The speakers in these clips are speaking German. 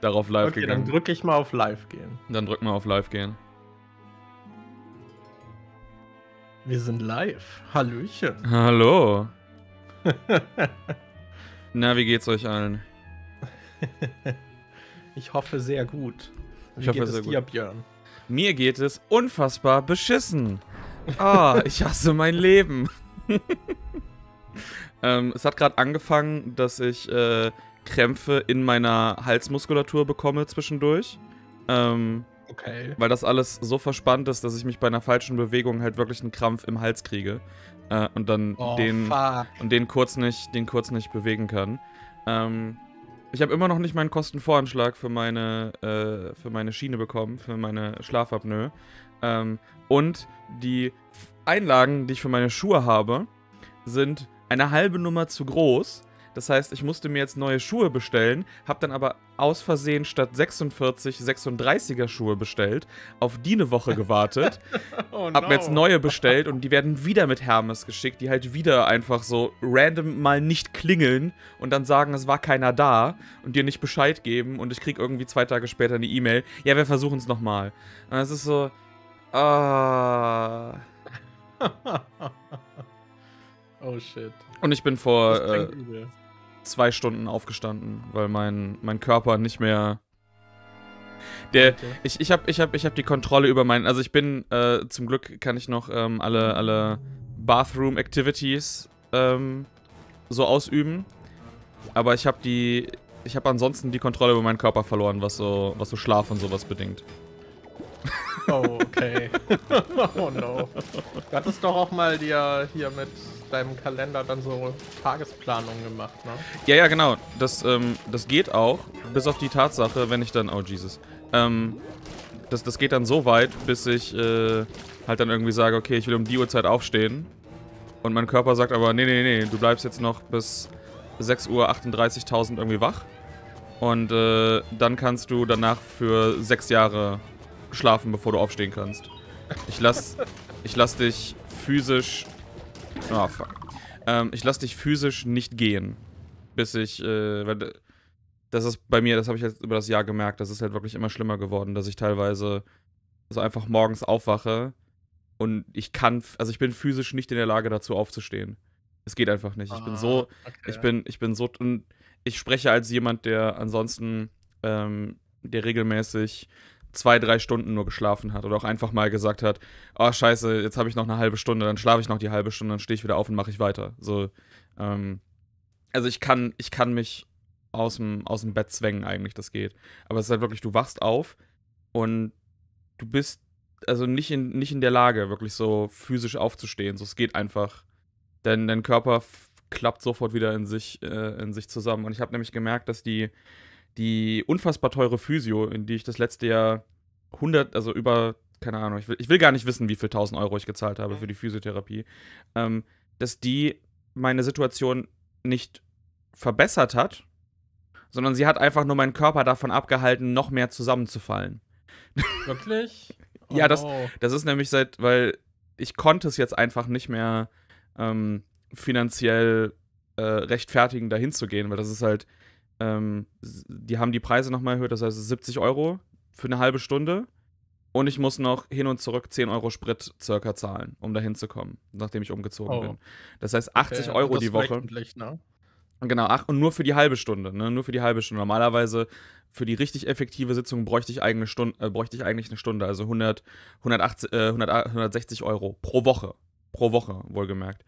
darauf live okay, gegangen. dann drücke ich mal auf Live gehen. Dann drück mal auf live gehen. Wir sind live. Hallöchen. Hallo. Na, wie geht's euch allen? ich hoffe sehr gut. Wie Ich hoffe geht sehr es dir, gut. Björn? Mir geht es unfassbar beschissen. Ah, ich hasse mein Leben. ähm, es hat gerade angefangen, dass ich äh, Krämpfe in meiner Halsmuskulatur bekomme zwischendurch. Ähm, Okay. weil das alles so verspannt ist, dass ich mich bei einer falschen Bewegung halt wirklich einen Krampf im Hals kriege. Äh, und dann Oh, den, fuck. und den kurz nicht, den kurz nicht bewegen kann. Ähm, ich habe immer noch nicht meinen Kostenvoranschlag für meine, äh, für meine Schiene bekommen, für meine Schlafapnoe. Ähm, und die Einlagen, die ich für meine Schuhe habe, sind eine halbe Nummer zu groß. Das heißt, ich musste mir jetzt neue Schuhe bestellen, habe dann aber aus Versehen statt 46 36er Schuhe bestellt, auf die eine Woche gewartet. Oh, Hab mir jetzt neue bestellt und die werden wieder mit Hermes geschickt, die halt wieder einfach so random mal nicht klingeln und dann sagen, es war keiner da und dir nicht Bescheid geben und ich krieg irgendwie zwei Tage später eine E-Mail, ja, wir versuchen es nochmal. Und es ist so, ah. oh shit. Und ich bin vor äh. Zwei Stunden aufgestanden, weil mein, mein Körper nicht mehr. Der, Okay. ich, ich habe ich hab, ich hab die Kontrolle über meinen. Also ich bin, äh, zum Glück kann ich noch ähm, alle, alle Bathroom Activities ähm, so ausüben. Aber ich habe die. Ich habe ansonsten die Kontrolle über meinen Körper verloren, was so, was so Schlaf und sowas bedingt. Oh, okay. oh no. Du hattest doch auch mal dir hier mit deinem Kalender dann so Tagesplanung gemacht, ne? Ja, ja, genau. Das, ähm, das geht auch. Bis auf die Tatsache, wenn ich dann. Oh, Jesus. Ähm, das, das geht dann so weit, bis ich äh, halt dann irgendwie sage, okay, ich will um die Uhrzeit aufstehen. Und mein Körper sagt aber, nee, nee, nee, du bleibst jetzt noch bis 6.38 Uhr 38.000 irgendwie wach. Und äh, dann kannst du danach für sechs Jahre schlafen, bevor du aufstehen kannst. Ich lass, ich lass dich physisch. Oh, fuck. Ähm, ich lass dich physisch nicht gehen. Bis ich, äh, weil das ist bei mir, das habe ich jetzt über das Jahr gemerkt, das ist halt wirklich immer schlimmer geworden, dass ich teilweise so einfach morgens aufwache und ich kann, also ich bin physisch nicht in der Lage dazu aufzustehen. Es geht einfach nicht. Ich bin so, Ah, okay. ich bin, ich bin so, und ich spreche als jemand, der ansonsten, ähm, der regelmäßig zwei, drei Stunden nur geschlafen hat oder auch einfach mal gesagt hat, oh scheiße, jetzt habe ich noch eine halbe Stunde, dann schlafe ich noch die halbe Stunde, dann stehe ich wieder auf und mache ich weiter. So, ähm, also ich kann, ich kann mich aus dem, Bett zwängen eigentlich, das geht. Aber es ist halt wirklich, du wachst auf und du bist also nicht in, nicht in der Lage, wirklich so physisch aufzustehen. So, es geht einfach. Denn dein Körper klappt sofort wieder in sich, äh, in sich zusammen. Und ich habe nämlich gemerkt, dass die, die unfassbar teure Physio, in die ich das letzte Jahr 100, also über, keine Ahnung, ich will, ich will gar nicht wissen, wie viel 1000 Euro ich gezahlt habe für die Physiotherapie, ähm, dass die meine Situation nicht verbessert hat, sondern sie hat einfach nur meinen Körper davon abgehalten, noch mehr zusammenzufallen. Wirklich? Oh Ja, das- no. Das ist nämlich seit, weil ich konnte es jetzt einfach nicht mehr ähm, finanziell äh, rechtfertigen, dahin zu gehen, weil das ist halt, ähm, die haben die Preise nochmal erhöht, das heißt es ist 70 Euro für eine halbe Stunde und ich muss noch hin und zurück 10 Euro Sprit circa zahlen, um dahin zu kommen, nachdem ich umgezogen Oh. bin. Das heißt 80 Okay, Euro das die Woche. ne? Genau, ach, und nur für die halbe Stunde, ne? Nur für die halbe Stunde. Normalerweise für die richtig effektive Sitzung bräuchte ich, eigene Stunde, äh, bräuchte ich eigentlich eine Stunde, also 100, 180, äh, 100, 160 Euro pro Woche. Pro Woche, wohlgemerkt.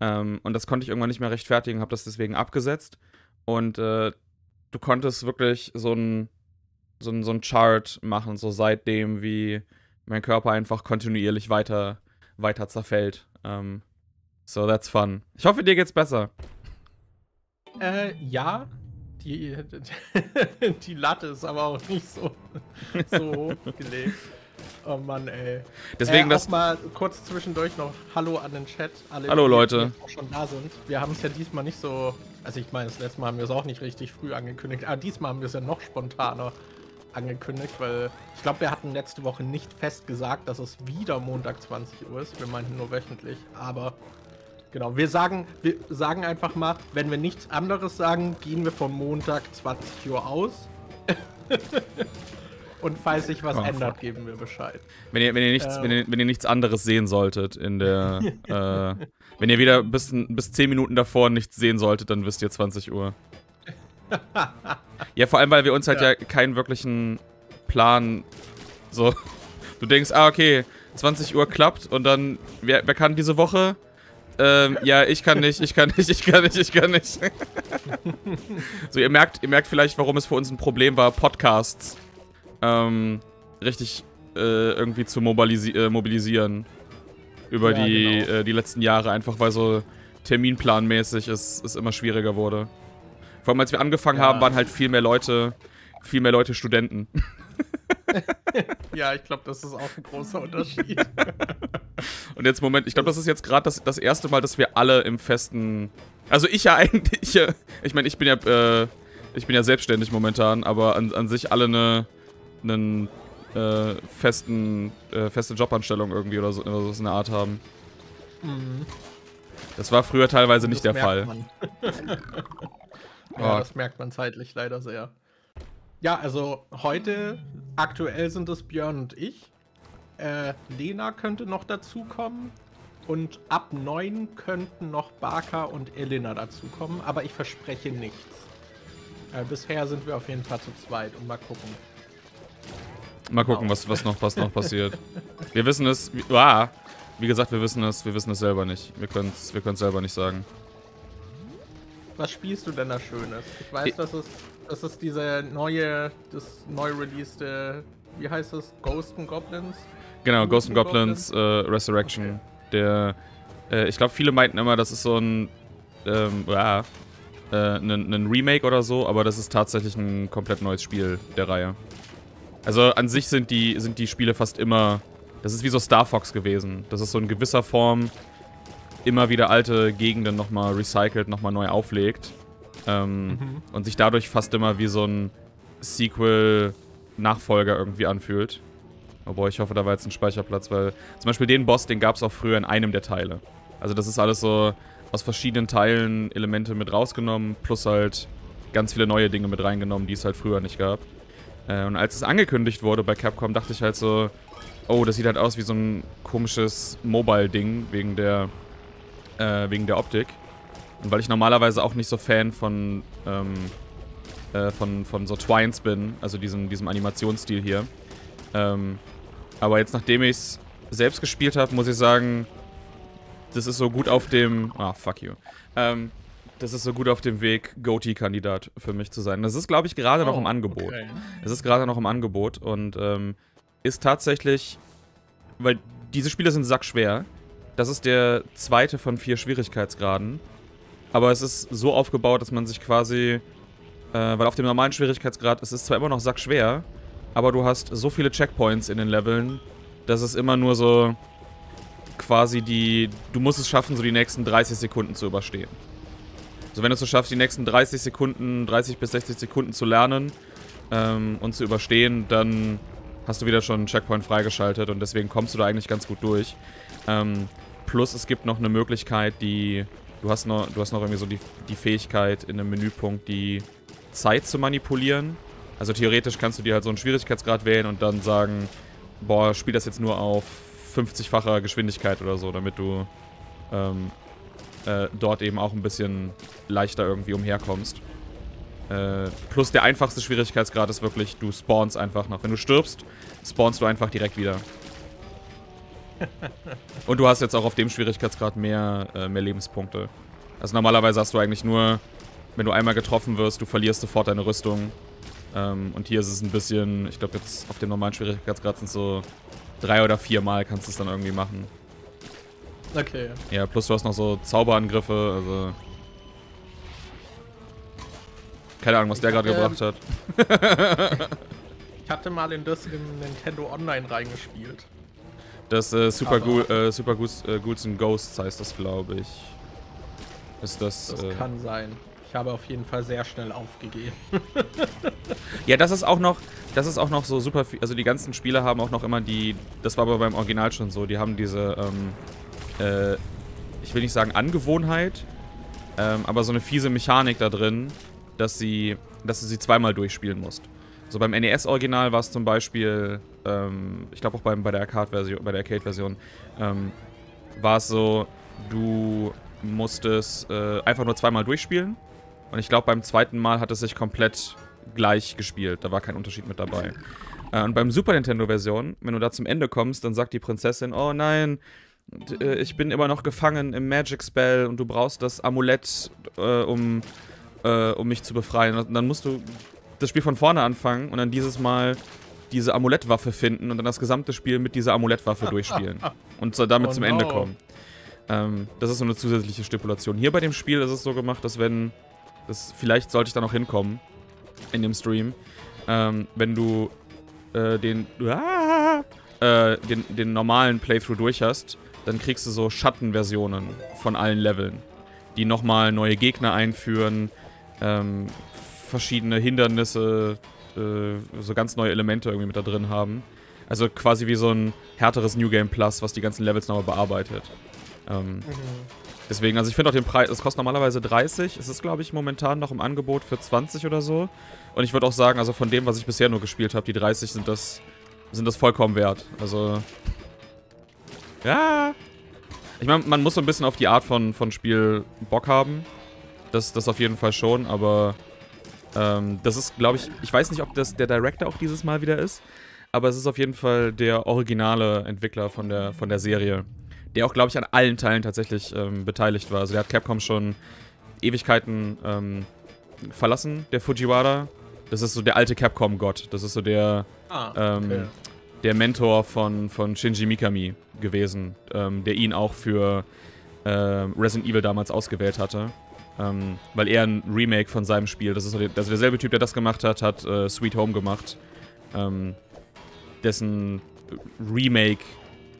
Ähm, und das konnte ich irgendwann nicht mehr rechtfertigen, habe das deswegen abgesetzt. Und äh, du konntest wirklich so ein, so ein, so ein Chart machen, so seitdem, wie mein Körper einfach kontinuierlich weiter, weiter zerfällt. Ähm, so, that's fun. Ich hoffe, dir geht's besser. Äh, ja. Die, die Latte ist aber auch nicht so, so hochgelegt. Oh Mann, ey. Deswegen äh, das. mal kurz zwischendurch noch Hallo an den Chat. Alle, Hallo, die Leute. jetzt auch schon da sind. Wir haben es ja diesmal nicht so. Also, ich meine, das letzte Mal haben wir es auch nicht richtig früh angekündigt. Aber diesmal haben wir es ja noch spontaner angekündigt, weil ich glaube, wir hatten letzte Woche nicht fest gesagt, dass es wieder Montag 20 Uhr ist. Wir meinten nur wöchentlich. Aber genau, wir sagen, wir sagen einfach mal, wenn wir nichts anderes sagen, gehen wir von Montag 20 Uhr aus. Und falls sich was oh, ändert, fuck. geben wir Bescheid. Wenn ihr, wenn, ihr nichts, ähm. wenn, ihr, wenn ihr nichts anderes sehen solltet in der. äh, wenn ihr wieder bis, bis 10 Minuten davor nichts sehen solltet, dann wisst ihr 20 Uhr. ja, vor allem, weil wir uns halt ja, ja keinen wirklichen Plan so. Du denkst, ah, okay, 20 Uhr klappt und dann, wer, wer kann diese Woche? Ähm, ja, ich kann nicht, ich kann nicht, ich kann nicht, ich kann nicht. so, ihr merkt, ihr merkt vielleicht, warum es für uns ein Problem war, Podcasts ähm, richtig äh, irgendwie zu mobilisi äh, mobilisieren. Über ja, die, genau. äh, die letzten Jahre, einfach weil so terminplanmäßig es, es immer schwieriger wurde. Vor allem, als wir angefangen ja. haben, waren halt viel mehr Leute, viel mehr Leute Studenten. ja, ich glaube, das ist auch ein großer Unterschied. Und jetzt, Moment, ich glaube, das ist jetzt gerade das, das erste Mal, dass wir alle im festen. Also ich ja eigentlich. Ich meine, ich bin ja. Äh, ich bin ja selbstständig momentan, aber an, an sich alle eine einen äh, festen, äh, feste Jobanstellung irgendwie oder so, oder so eine Art haben. Mhm. Das war früher teilweise nicht der Fall. ja, oh. das merkt man zeitlich leider sehr. Ja, also heute, aktuell sind es Björn und ich. Äh, Lena könnte noch dazukommen. Und ab 9 könnten noch Barker und Elena dazukommen, aber ich verspreche nichts. Äh, bisher sind wir auf jeden Fall zu zweit und mal gucken. Mal gucken, was, was, noch, was noch passiert. Wir wissen es. Wie, ah, wie gesagt, wir wissen es, wir wissen es selber nicht. Wir können es wir selber nicht sagen. Was spielst du denn da Schönes? Ich weiß, dass es, das ist diese neue, das neu releaste, wie heißt es? Ghost and Goblins? Genau, Ghost and Goblins, Goblins äh, Resurrection. Okay. Der, äh, ich glaube, viele meinten immer, das ist so ein, ähm, ja, äh, ein, ein Remake oder so, aber das ist tatsächlich ein komplett neues Spiel der Reihe. Also an sich sind die, sind die Spiele fast immer... Das ist wie so Star Fox gewesen. Das ist so in gewisser Form immer wieder alte Gegenden nochmal recycelt, nochmal neu auflegt. Ähm, mhm. Und sich dadurch fast immer wie so ein Sequel-Nachfolger irgendwie anfühlt. Obwohl ich hoffe, da war jetzt ein Speicherplatz, weil zum Beispiel den Boss, den gab es auch früher in einem der Teile. Also das ist alles so aus verschiedenen Teilen Elemente mit rausgenommen, plus halt ganz viele neue Dinge mit reingenommen, die es halt früher nicht gab. Äh, und als es angekündigt wurde bei Capcom, dachte ich halt so, oh, das sieht halt aus wie so ein komisches Mobile-Ding wegen der, äh, wegen der Optik. Und weil ich normalerweise auch nicht so Fan von, ähm, äh, von, von so Twines bin, also diesem, diesem Animationsstil hier. Ähm, aber jetzt, nachdem ich es selbst gespielt habe, muss ich sagen, das ist so gut auf dem... Ah, fuck you. Ähm, das ist so gut auf dem Weg, Goatee-Kandidat für mich zu sein. Das ist, glaube ich, gerade oh, noch im Angebot. Okay. Es ist gerade noch im Angebot und ähm, ist tatsächlich, weil diese Spiele sind sackschwer. Das ist der zweite von vier Schwierigkeitsgraden. Aber es ist so aufgebaut, dass man sich quasi, äh, weil auf dem normalen Schwierigkeitsgrad es ist zwar immer noch sackschwer, aber du hast so viele Checkpoints in den Leveln, dass es immer nur so quasi die, du musst es schaffen, so die nächsten 30 Sekunden zu überstehen. Also wenn du es so schaffst, die nächsten 30 Sekunden, 30 bis 60 Sekunden zu lernen ähm, und zu überstehen, dann hast du wieder schon einen Checkpoint freigeschaltet und deswegen kommst du da eigentlich ganz gut durch. Ähm, plus es gibt noch eine Möglichkeit, die... Du hast noch, du hast noch irgendwie so die, die Fähigkeit in einem Menüpunkt, die Zeit zu manipulieren. Also theoretisch kannst du dir halt so einen Schwierigkeitsgrad wählen und dann sagen, boah, spiel das jetzt nur auf 50-facher Geschwindigkeit oder so, damit du ähm, äh, dort eben auch ein bisschen leichter irgendwie umherkommst. Äh, plus der einfachste Schwierigkeitsgrad ist wirklich, du spawnst einfach noch. Wenn du stirbst, spawnst du einfach direkt wieder. Und du hast jetzt auch auf dem Schwierigkeitsgrad mehr, äh, mehr Lebenspunkte. Also normalerweise hast du eigentlich nur, wenn du einmal getroffen wirst, du verlierst sofort deine Rüstung. Ähm, und hier ist es ein bisschen, ich glaube jetzt auf dem normalen Schwierigkeitsgrad sind es so drei oder vier Mal kannst du es dann irgendwie machen. Okay. Ja, plus du hast noch so Zauberangriffe, also. Keine Ahnung, was ich der gerade gebracht hat. ich hatte mal in das in Nintendo Online reingespielt. Das äh, Super, Gu äh, Super Ghouls, äh, Ghouls and Ghosts heißt das, glaube ich. Ist das. Das äh, kann sein. Ich habe auf jeden Fall sehr schnell aufgegeben. ja, das ist auch noch, das ist auch noch so super viel. Also die ganzen Spiele haben auch noch immer die. Das war aber beim Original schon so. Die haben diese ähm, äh, ich will nicht sagen Angewohnheit, ähm, aber so eine fiese Mechanik da drin, dass sie, dass du sie zweimal durchspielen musst. So beim NES-Original war es zum Beispiel, ähm, ich glaube auch beim, bei der Arcade-Version, bei der Arcade-Version, ähm, war es so, du musstest äh, einfach nur zweimal durchspielen. Und ich glaube, beim zweiten Mal hat es sich komplett gleich gespielt. Da war kein Unterschied mit dabei. Äh, und beim Super Nintendo-Version, wenn du da zum Ende kommst, dann sagt die Prinzessin, oh nein, äh, ich bin immer noch gefangen im Magic Spell und du brauchst das Amulett, äh, um, äh, um mich zu befreien. Und dann musst du das Spiel von vorne anfangen und dann dieses Mal diese Amulettwaffe finden und dann das gesamte Spiel mit dieser Amulettwaffe durchspielen. Und so damit oh zum no. Ende kommen. Ähm, das ist so eine zusätzliche Stipulation. Hier bei dem Spiel ist es so gemacht, dass wenn, das, vielleicht sollte ich da noch hinkommen, in dem Stream, ähm, wenn du äh, den, ah, äh, den, den normalen Playthrough durch hast, dann kriegst du so Schattenversionen von allen Leveln, die nochmal neue Gegner einführen, ähm, verschiedene Hindernisse, äh, so ganz neue Elemente irgendwie mit da drin haben. Also quasi wie so ein härteres New Game Plus, was die ganzen Levels nochmal bearbeitet. Ähm, mhm. Deswegen, also ich finde auch den Preis, es kostet normalerweise 30. Es ist, glaube ich, momentan noch im Angebot für 20 oder so. Und ich würde auch sagen, also von dem, was ich bisher nur gespielt habe, die 30 sind das, sind das vollkommen wert. Also. Ja. Ich meine, man muss so ein bisschen auf die Art von, von Spiel Bock haben. Das, das auf jeden Fall schon, aber ähm, das ist, glaube ich, ich weiß nicht, ob das der Director auch dieses Mal wieder ist, aber es ist auf jeden Fall der originale Entwickler von der, von der Serie der auch, glaube ich, an allen Teilen tatsächlich ähm, beteiligt war. Also der hat Capcom schon Ewigkeiten ähm, verlassen, der Fujiwara. Das ist so der alte Capcom-Gott. Das ist so der, ah, ähm, okay. Der Mentor von, von Shinji Mikami gewesen, ähm, der ihn auch für äh, Resident Evil damals ausgewählt hatte. Ähm, weil er ein Remake von seinem Spiel, das ist also derselbe Typ, der das gemacht hat, hat äh, Sweet Home gemacht. Ähm, dessen Remake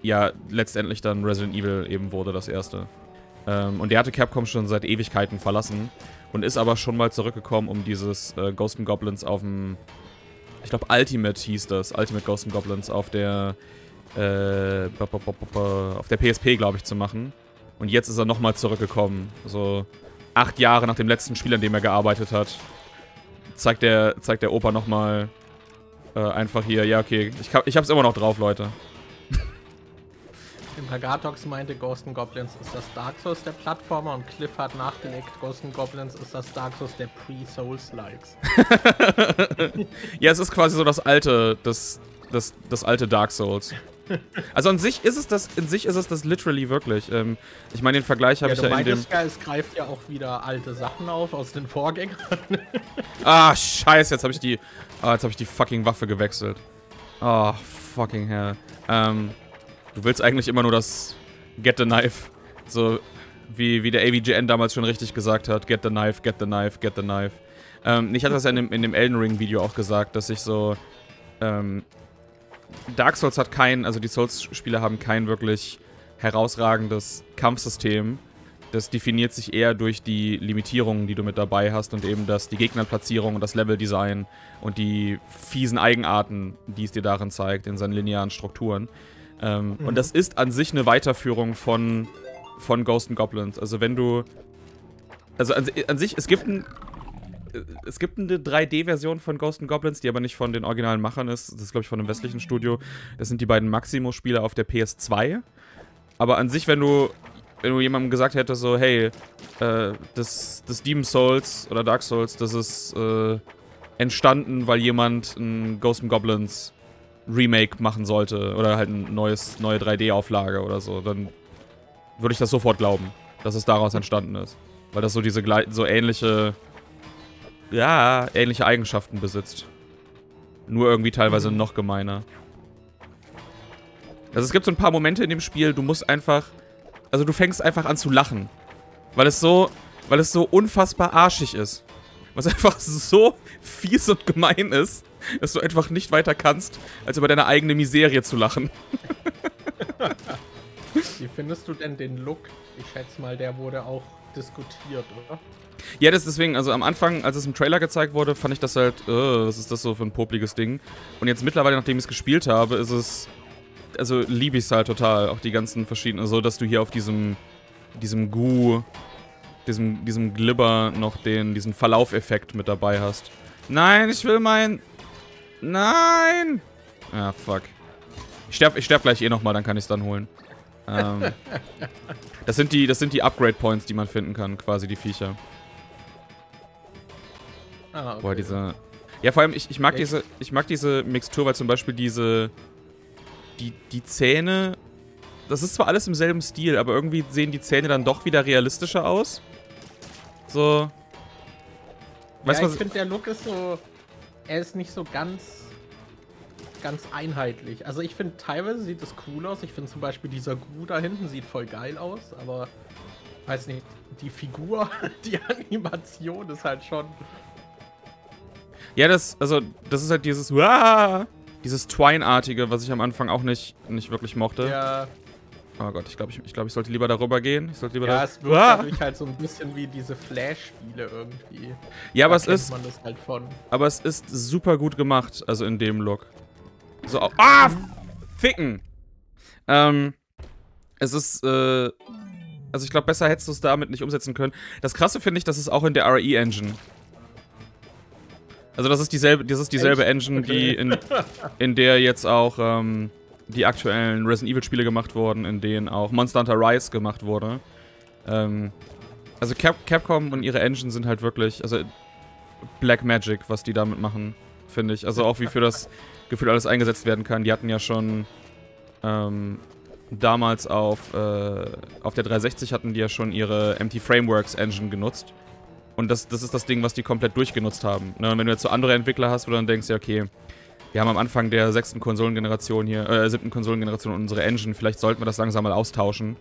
ja letztendlich dann Resident Evil eben wurde, das erste. Ähm, und der hatte Capcom schon seit Ewigkeiten verlassen und ist aber schon mal zurückgekommen, um dieses äh, Ghost Goblins auf dem, ich glaube Ultimate hieß das, Ultimate Ghost Goblins auf der, äh, auf der PSP, glaube ich, zu machen. Und jetzt ist er nochmal zurückgekommen, so acht Jahre nach dem letzten Spiel, an dem er gearbeitet hat. Zeigt der, zeigt der Opa nochmal äh, einfach hier, ja okay, ich, ich hab's immer noch drauf, Leute. Hagatox meinte, Ghost Goblins ist das Dark Souls der Plattformer und Cliff hat nachgelegt, Ghost Goblins ist das Dark Souls der Pre-Souls-Likes. ja, es ist quasi so das alte, das, das, das alte Dark Souls. Also an sich ist es das, in sich ist es das literally wirklich. Ähm, ich meine, den Vergleich habe ja, ich ja in dem... Ja, es greift ja auch wieder alte Sachen auf aus den Vorgängern. ah, scheiße, jetzt habe ich die, ah, jetzt habe ich die fucking Waffe gewechselt. Oh, fucking hell. Ähm, Du willst eigentlich immer nur das Get the Knife. So wie, wie der AVGN damals schon richtig gesagt hat. Get the Knife, get the Knife, get the Knife. Ähm, ich hatte das ja in dem, in dem Elden Ring Video auch gesagt, dass ich so... Ähm, Dark Souls hat kein, also die Souls-Spiele haben kein wirklich herausragendes Kampfsystem. Das definiert sich eher durch die Limitierungen, die du mit dabei hast und eben das, die Gegnerplatzierung und das Leveldesign und die fiesen Eigenarten, die es dir darin zeigt, in seinen linearen Strukturen. Ähm, mhm. Und das ist an sich eine Weiterführung von, von Ghost Goblins. Also wenn du. Also an, an sich, es gibt ein. Es gibt eine 3D-Version von Ghost Goblins, die aber nicht von den originalen Machern ist. Das ist, glaube ich, von einem westlichen Studio. Das sind die beiden Maximo-Spiele auf der PS2. Aber an sich, wenn du, wenn du jemandem gesagt hättest, so, hey, äh, das, das Demon Souls oder Dark Souls, das ist äh, entstanden, weil jemand ein Ghost Goblins Remake machen sollte oder halt ein neues, neue 3D-Auflage oder so, dann würde ich das sofort glauben, dass es daraus entstanden ist. Weil das so diese so ähnliche, ja, ähnliche Eigenschaften besitzt. Nur irgendwie teilweise mhm. noch gemeiner. Also es gibt so ein paar Momente in dem Spiel, du musst einfach, also du fängst einfach an zu lachen. Weil es so, weil es so unfassbar arschig ist. Was einfach so fies und gemein ist dass du einfach nicht weiter kannst, als über deine eigene Miserie zu lachen. Wie findest du denn den Look? Ich schätze mal, der wurde auch diskutiert, oder? Ja, das ist deswegen, also am Anfang, als es im Trailer gezeigt wurde, fand ich das halt, uh, was ist das so für ein popliges Ding? Und jetzt mittlerweile, nachdem ich es gespielt habe, ist es, also liebe ich es halt total, auch die ganzen verschiedenen, so dass du hier auf diesem, diesem Gu, diesem, diesem Glibber noch den, diesen Verlaufeffekt mit dabei hast. Nein, ich will mein Nein! Ah, fuck. Ich sterb, ich sterb gleich eh nochmal, dann kann ich es dann holen. Ähm, das sind die, das sind die Upgrade Points, die man finden kann, quasi die Viecher. Ah, okay. Boah, diese. Ja, vor allem, ich, ich mag diese, ich mag diese Mixtur, weil zum Beispiel diese. Die, die Zähne. Das ist zwar alles im selben Stil, aber irgendwie sehen die Zähne dann doch wieder realistischer aus. So. Weißt ja, ich finde, der Look ist so. Er ist nicht so ganz. ganz einheitlich. Also, ich finde, teilweise sieht es cool aus. Ich finde zum Beispiel dieser Gu da hinten sieht voll geil aus, aber. Weiß nicht, die Figur, die Animation ist halt schon ja, das, also, das ist halt dieses, Uah! dieses Twine-artige, was ich am Anfang auch nicht, nicht wirklich mochte. Ja. Oh Gott, ich glaube, ich, ich, glaub, ich sollte lieber darüber gehen. Ich sollte lieber ja, da es wirkt ah! dadurch halt so ein bisschen wie diese Flash-Spiele irgendwie. Ja, aber es ist. Halt aber es ist super gut gemacht, also in dem Look. So, oh, ah! Ficken! Ähm, es ist, äh, also ich glaube, besser hättest du es damit nicht umsetzen können. Das krasse finde ich, dass es auch in der RE-Engine also das ist dieselbe, das ist dieselbe Engine, okay. die in, in der jetzt auch ähm, die aktuellen Resident Evil Spiele gemacht wurden, in denen auch Monster Hunter Rise gemacht wurde. Ähm, also Cap Capcom und ihre Engine sind halt wirklich, also Black Magic, was die damit machen, finde ich. Also auch wie für das Gefühl alles eingesetzt werden kann. Die hatten ja schon ähm, damals auf, äh, auf der 360 hatten die ja schon ihre MT Frameworks Engine genutzt. Und das, das ist das Ding, was die komplett durchgenutzt haben. Ne? Wenn du jetzt so andere Entwickler hast, wo du dann denkst, ja, okay, wir haben am Anfang der sechsten Konsolengeneration hier, äh, siebten Konsolengeneration unsere Engine, vielleicht sollten wir das langsam mal austauschen.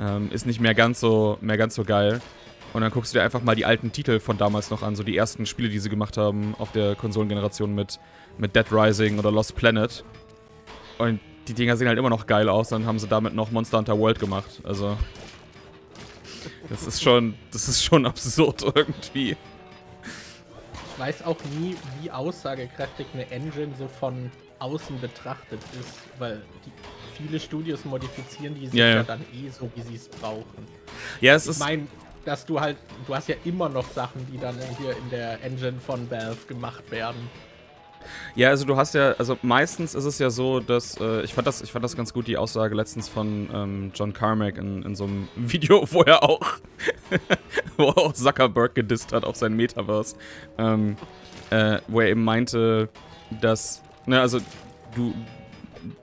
Ähm, ist nicht mehr ganz so, mehr ganz so geil. Und dann guckst du dir einfach mal die alten Titel von damals noch an, so die ersten Spiele, die sie gemacht haben auf der Konsolengeneration mit, mit Dead Rising oder Lost Planet. Und die Dinger sehen halt immer noch geil aus, dann haben sie damit noch Monster Hunter World gemacht. Also, das ist schon, das ist schon absurd irgendwie. Ich weiß auch nie, wie aussagekräftig eine Engine so von außen betrachtet ist, weil die, viele Studios modifizieren die sich ja, ja. dann eh so, wie sie es brauchen. Ja, es ich ist. Ich meine, dass du halt, du hast ja immer noch Sachen, die dann hier in der Engine von Valve gemacht werden. Ja, also du hast ja, also meistens ist es ja so, dass, äh, ich, fand das, ich fand das ganz gut, die Aussage letztens von ähm, John Carmack in, in so einem Video, wo er auch, wo auch Zuckerberg gedisst hat auf sein Metaverse, ähm, äh, wo er eben meinte, dass, ne, also du,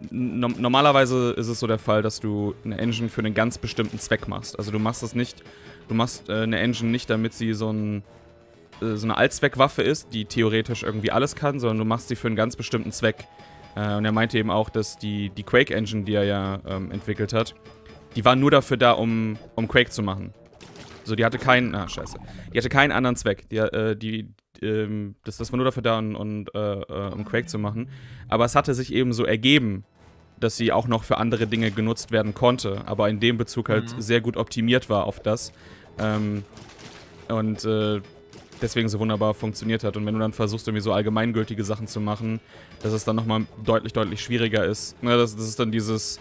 no normalerweise ist es so der Fall, dass du eine Engine für einen ganz bestimmten Zweck machst. Also du machst das nicht, du machst äh, eine Engine nicht, damit sie so ein äh, so eine Allzweckwaffe ist, die theoretisch irgendwie alles kann, sondern du machst sie für einen ganz bestimmten Zweck. Äh, und er meinte eben auch, dass die, die Quake-Engine, die er ja ähm, entwickelt hat, die war nur dafür da, um, um Quake zu machen. So, die hatte keinen, ah, scheiße. Die hatte keinen anderen Zweck. Die, äh, die, ähm, das, das war nur dafür da, um, um, äh, um Quake zu machen. Aber es hatte sich eben so ergeben, dass sie auch noch für andere Dinge genutzt werden konnte, aber in dem Bezug halt mhm. sehr gut optimiert war auf das. Ähm, und äh, deswegen so wunderbar funktioniert hat. Und wenn du dann versuchst, irgendwie so allgemeingültige Sachen zu machen, dass es dann nochmal deutlich, deutlich schwieriger ist. Ne, das, das ist dann dieses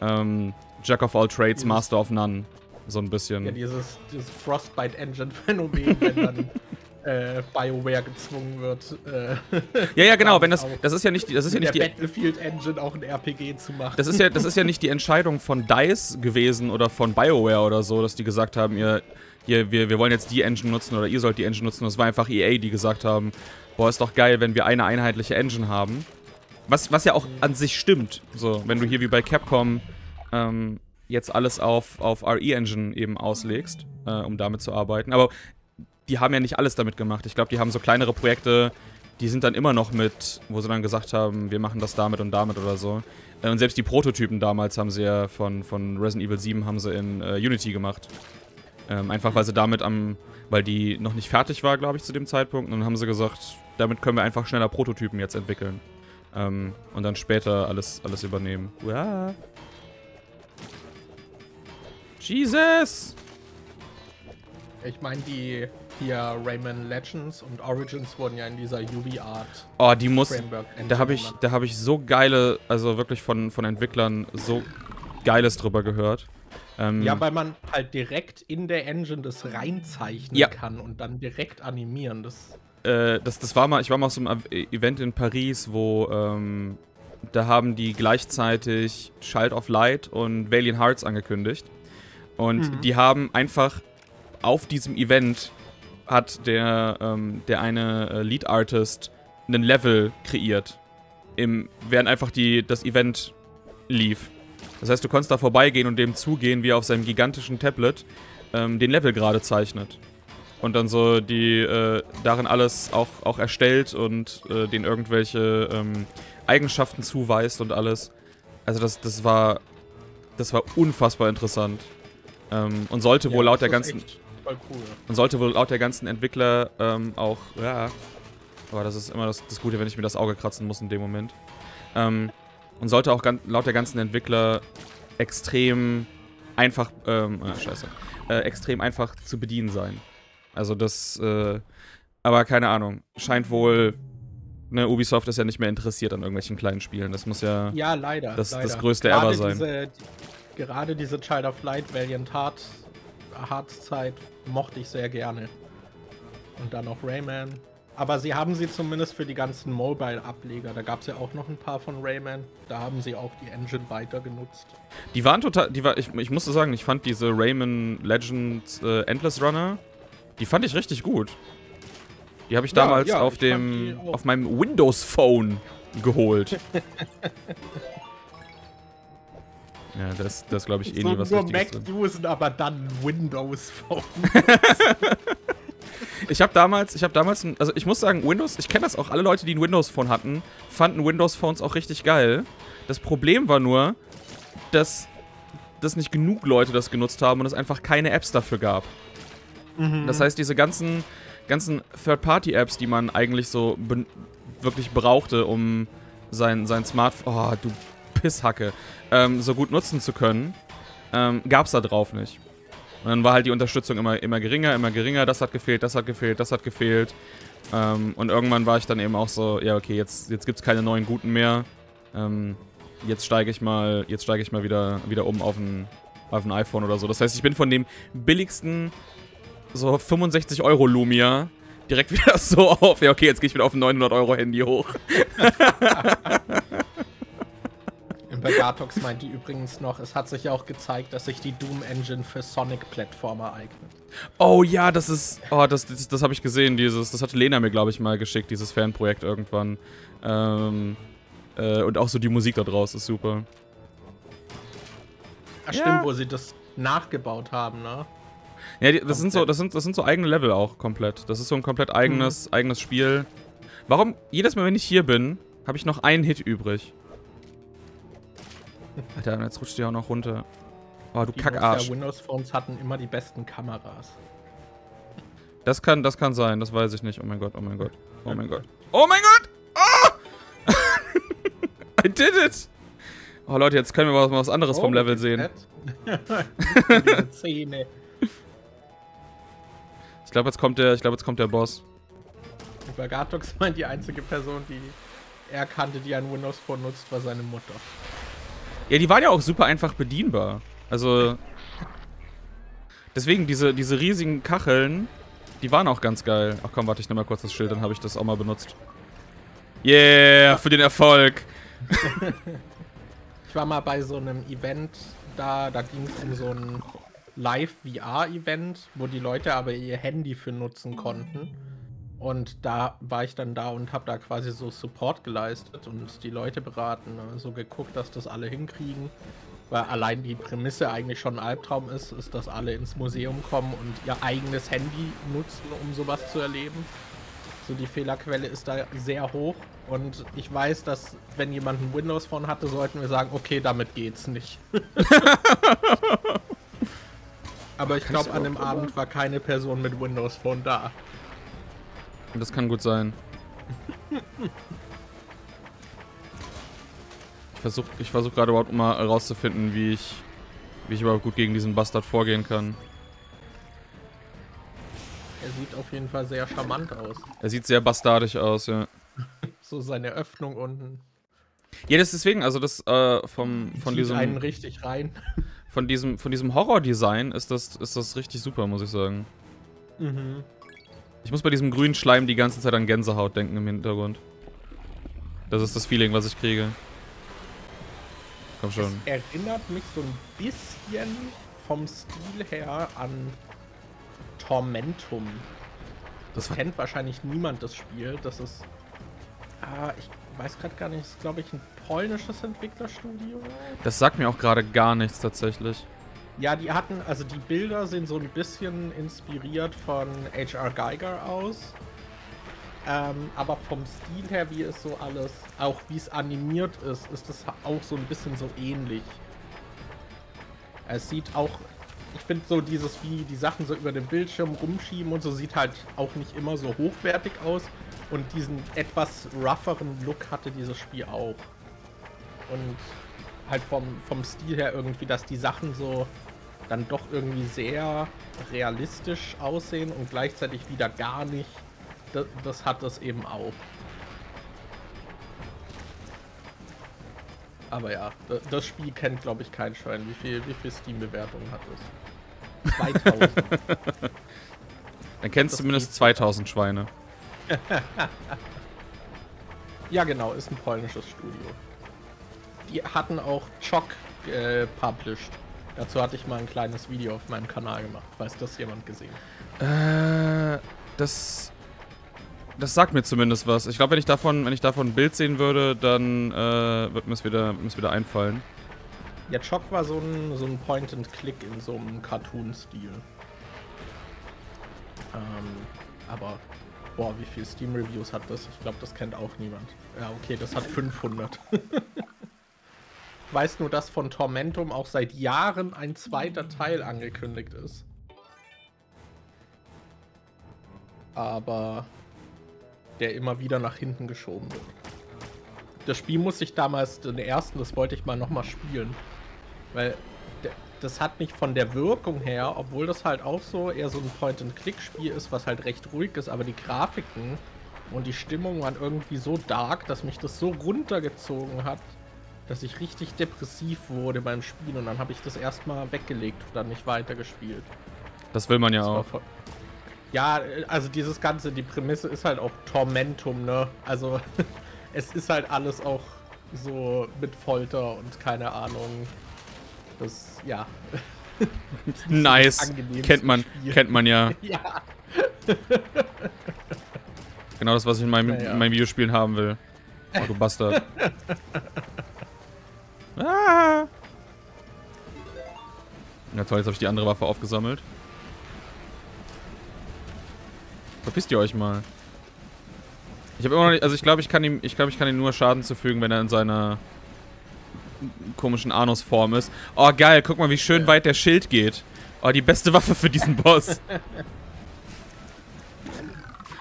ähm, Jack of all Trades, Master of None. So ein bisschen. Ja, dieses, dieses Frostbite-Engine-Phänomen, wenn dann äh, BioWare gezwungen wird. Äh, ja, ja, genau. Wenn das, das ist ja nicht, das ist ja nicht die Battlefield Engine auch ein RPG zu machen. Das ist ja, das ist ja nicht die Entscheidung von Dice gewesen oder von BioWare oder so, dass die gesagt haben, ihr hier, wir, wir wollen jetzt die Engine nutzen oder ihr sollt die Engine nutzen. Das war einfach EA, die gesagt haben, boah, ist doch geil, wenn wir eine einheitliche Engine haben. Was, was ja auch an sich stimmt. So, wenn du hier wie bei Capcom ähm, jetzt alles auf, auf RE-Engine eben auslegst, äh, um damit zu arbeiten. Aber die haben ja nicht alles damit gemacht. Ich glaube, die haben so kleinere Projekte, die sind dann immer noch mit, wo sie dann gesagt haben, wir machen das damit und damit oder so. Äh, und selbst die Prototypen damals haben sie ja von, von Resident Evil 7 haben sie in äh, Unity gemacht. Ähm, einfach weil sie damit am, weil die noch nicht fertig war, glaube ich, zu dem Zeitpunkt. Und dann haben sie gesagt, damit können wir einfach schneller Prototypen jetzt entwickeln. Ähm, und dann später alles, alles übernehmen. Uah. Jesus! Ich meine, die hier Rayman Legends und Origins wurden ja in dieser UV-Art. Oh, die muss. Da habe ich, da habe ich so geile, also wirklich von, von Entwicklern so Geiles drüber gehört. Ähm, ja, weil man halt direkt in der Engine das reinzeichnen ja. kann und dann direkt animieren. Das äh, das, das war mal, ich war mal auf so einem Event in Paris, wo ähm, da haben die gleichzeitig Child of Light und Valiant Hearts angekündigt. Und mhm. die haben einfach auf diesem Event hat der, ähm, der eine äh, Lead Artist einen Level kreiert. Im, während einfach die, das Event lief. Das heißt, du konntest da vorbeigehen und dem zugehen, wie er auf seinem gigantischen Tablet ähm, den Level gerade zeichnet. Und dann so die äh, darin alles auch, auch erstellt und äh, den irgendwelche ähm, Eigenschaften zuweist und alles. Also das, das war. Das war unfassbar interessant. Ähm, und sollte ja, wohl laut der ganzen. Cool. Und sollte wohl laut der ganzen Entwickler ähm, auch. Ja. Aber das ist immer das, das Gute, wenn ich mir das Auge kratzen muss in dem Moment. Ähm, und sollte auch laut der ganzen Entwickler extrem einfach, ähm, äh, scheiße, äh, extrem einfach zu bedienen sein. Also das, äh, aber keine Ahnung, scheint wohl, ne, Ubisoft ist ja nicht mehr interessiert an irgendwelchen kleinen Spielen. Das muss ja, ja leider, das, leider. das größte gerade ever sein. Diese, die, gerade diese Child of Light Valiant Heart, Hearts Zeit mochte ich sehr gerne. Und dann noch Rayman. Aber sie haben sie zumindest für die ganzen Mobile-Ableger. Da gab es ja auch noch ein paar von Rayman. Da haben sie auch die Engine weiter genutzt. Die waren total. Die war, ich, ich musste sagen, ich fand diese Rayman Legends äh, Endless Runner, die fand ich richtig gut. Die habe ich ja, damals ja, auf ich dem. auf meinem Windows Phone geholt. Ja, das, das glaube ich eh so nie was nur Mac usen, aber dann Windows Phone. Ich habe damals, ich habe damals, also ich muss sagen, Windows, ich kenne das auch, alle Leute, die ein Windows Phone hatten, fanden Windows Phones auch richtig geil. Das Problem war nur, dass, dass nicht genug Leute das genutzt haben und es einfach keine Apps dafür gab. Mhm. Das heißt, diese ganzen, ganzen Third-Party-Apps, die man eigentlich so wirklich brauchte, um sein, sein Smartphone, oh, du Pisshacke, ähm, so gut nutzen zu können, ähm, gab es da drauf nicht. Und dann war halt die Unterstützung immer, immer geringer, immer geringer. Das hat gefehlt, das hat gefehlt, das hat gefehlt. Ähm, und irgendwann war ich dann eben auch so, ja, okay, jetzt, jetzt gibt es keine neuen guten mehr. Ähm, jetzt steige ich mal, jetzt steige ich mal wieder, wieder um auf ein, auf ein iPhone oder so. Das heißt, ich bin von dem billigsten so 65 Euro Lumia direkt wieder so auf, ja, okay, jetzt gehe ich wieder auf ein 900 Euro Handy hoch. Bergatox meinte übrigens noch, es hat sich auch gezeigt, dass sich die Doom Engine für Sonic-Plattformer eignet. Oh ja, das ist. Oh, das, das, das habe ich gesehen, dieses. Das hat Lena mir, glaube ich, mal geschickt, dieses Fanprojekt irgendwann. Ähm, äh, und auch so die Musik da draus ist super. Ach, ja. stimmt, wo sie das nachgebaut haben, ne? Ja, die, das, sind so, das, sind, das sind so eigene Level auch komplett. Das ist so ein komplett eigenes, mhm. eigenes Spiel. Warum, jedes Mal, wenn ich hier bin, habe ich noch einen Hit übrig. Alter, jetzt rutscht die auch noch runter. Oh, du die Kackarsch. Windows Phones hatten immer die besten Kameras. Das kann, das kann sein, das weiß ich nicht. Oh mein Gott, oh mein Gott. Oh mein Gott. Oh mein Gott! Oh! I did it! Oh Leute, jetzt können wir mal was anderes oh, vom Level sehen. Zähne. Ich glaube, jetzt kommt der, ich glaube, jetzt kommt der Boss. Übergatox meint, die einzige Person, die er kannte, die ein Windows Phone nutzt, war seine Mutter. Ja, die waren ja auch super einfach bedienbar. Also. Deswegen, diese, diese riesigen Kacheln, die waren auch ganz geil. Ach komm, warte, ich nehme mal kurz das Schild, dann habe ich das auch mal benutzt. Yeah, für den Erfolg. ich war mal bei so einem Event, da, da ging es um so ein Live-VR-Event, wo die Leute aber ihr Handy für nutzen konnten. Und da war ich dann da und habe da quasi so Support geleistet und die Leute beraten, ne? so geguckt, dass das alle hinkriegen. Weil allein die Prämisse eigentlich schon ein Albtraum ist, ist, dass alle ins Museum kommen und ihr eigenes Handy nutzen, um sowas zu erleben. So die Fehlerquelle ist da sehr hoch und ich weiß, dass wenn jemand ein Windows Phone hatte, sollten wir sagen, okay, damit geht's nicht. Aber ich glaube, an dem Abend war keine Person mit Windows Phone da. Das kann gut sein. Ich versuche ich versuch gerade überhaupt mal herauszufinden, wie ich, wie ich überhaupt gut gegen diesen Bastard vorgehen kann. Er sieht auf jeden Fall sehr charmant aus. Er sieht sehr bastardisch aus, ja. so seine Öffnung unten. Ja, das deswegen, also das äh, vom, von diesem... einen richtig rein. Von diesem, von diesem Horror-Design ist das, ist das richtig super, muss ich sagen. Mhm. Ich muss bei diesem grünen Schleim die ganze Zeit an Gänsehaut denken im Hintergrund. Das ist das Feeling, was ich kriege. Komm schon. Es erinnert mich so ein bisschen vom Stil her an Tormentum. Das, das kennt wahrscheinlich niemand, das Spiel. Das ist. Ah, ich weiß gerade gar nicht, das ist glaube ich ein polnisches Entwicklerstudio. Das sagt mir auch gerade gar nichts tatsächlich. Ja, die hatten, also die Bilder sind so ein bisschen inspiriert von H.R. Geiger aus. Ähm, aber vom Stil her, wie es so alles, auch wie es animiert ist, ist es auch so ein bisschen so ähnlich. Es sieht auch, ich finde so dieses, wie die Sachen so über den Bildschirm rumschieben und so, sieht halt auch nicht immer so hochwertig aus. Und diesen etwas rougheren Look hatte dieses Spiel auch. Und halt vom, vom Stil her irgendwie, dass die Sachen so dann doch irgendwie sehr realistisch aussehen und gleichzeitig wieder gar nicht. Das, das hat das eben auch. Aber ja, das Spiel kennt, glaube ich, kein Schwein. Wie viel, wie viel Steam-Bewertungen hat es? 2000. Dann kennst du zumindest 2000 Schweine. ja, genau, ist ein polnisches Studio. Die hatten auch Choc äh, published. Dazu hatte ich mal ein kleines Video auf meinem Kanal gemacht. Weiß das jemand gesehen? Äh, das. Das sagt mir zumindest was. Ich glaube, wenn ich davon, wenn ich davon ein Bild sehen würde, dann äh, wird mir es wieder, wieder einfallen. Ja, Choc war so ein, so ein Point-and-Click in so einem Cartoon-Stil. Ähm, aber, boah, wie viele Steam-Reviews hat das? Ich glaube, das kennt auch niemand. Ja, okay, das hat 500. weiß nur, dass von Tormentum auch seit Jahren ein zweiter Teil angekündigt ist. Aber der immer wieder nach hinten geschoben wird. Das Spiel muss ich damals, den ersten, das wollte ich mal nochmal spielen. Weil das hat mich von der Wirkung her, obwohl das halt auch so eher so ein Point-and-Click-Spiel ist, was halt recht ruhig ist, aber die Grafiken und die Stimmung waren irgendwie so dark, dass mich das so runtergezogen hat, dass ich richtig depressiv wurde beim Spielen und dann habe ich das erstmal weggelegt und dann nicht weitergespielt. Das will man ja das auch. Ja, also dieses Ganze, die Prämisse ist halt auch Tormentum, ne? Also es ist halt alles auch so mit Folter und keine Ahnung. Das, ja. nice. Kennt man, kennt man ja. ja. genau das, was ich in meinem, ja, ja. in meinem Videospielen haben will. Oh, du Bastard. Ah! Na toll, jetzt habe ich die andere Waffe aufgesammelt. Verpisst ihr euch mal. Ich habe immer noch nicht, also ich glaube, ich kann ihm, ich glaube, ich kann ihm nur Schaden zufügen, wenn er in seiner komischen Anusform ist. Oh geil, guck mal, wie schön weit der Schild geht. Oh, die beste Waffe für diesen Boss.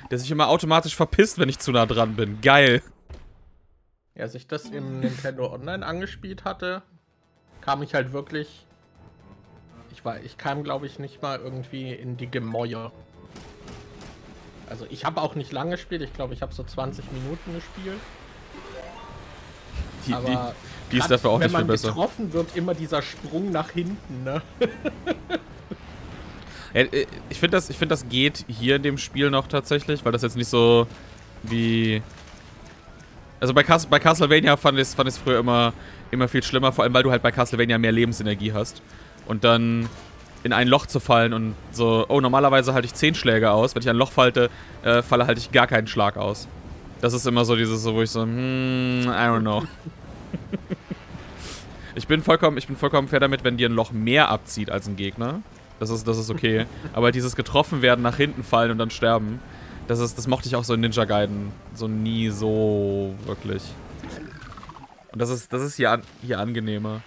der sich immer automatisch verpisst, wenn ich zu nah dran bin. Geil. Als ich das im Nintendo Online angespielt hatte, kam ich halt wirklich. Ich war, ich kam, glaube ich, nicht mal irgendwie in die Gemäuer. Also ich habe auch nicht lange gespielt, ich glaube, ich habe so 20 Minuten gespielt. Die, die, die ist dafür auch nicht viel besser. Wenn man getroffen wird, immer dieser Sprung nach hinten, ne? Äh, ich finde, das, find, das geht hier in dem Spiel noch tatsächlich, weil das jetzt nicht so wie also bei, Cas bei Castlevania fand ich es fand früher immer, immer viel schlimmer, vor allem weil du halt bei Castlevania mehr Lebensenergie hast. Und dann in ein Loch zu fallen und so, oh, normalerweise halte ich 10 Schläge aus. Wenn ich ein Loch falte, äh, falle, halte ich gar keinen Schlag aus. Das ist immer so dieses, so, wo ich so, hmm, I don't know. ich bin vollkommen, ich bin vollkommen fair damit, wenn dir ein Loch mehr abzieht als ein Gegner. Das ist, das ist okay. Aber dieses getroffen werden, nach hinten fallen und dann sterben, das, ist, das mochte ich auch so in Ninja Gaiden so nie so wirklich. Und das ist, das ist hier, an, hier angenehmer.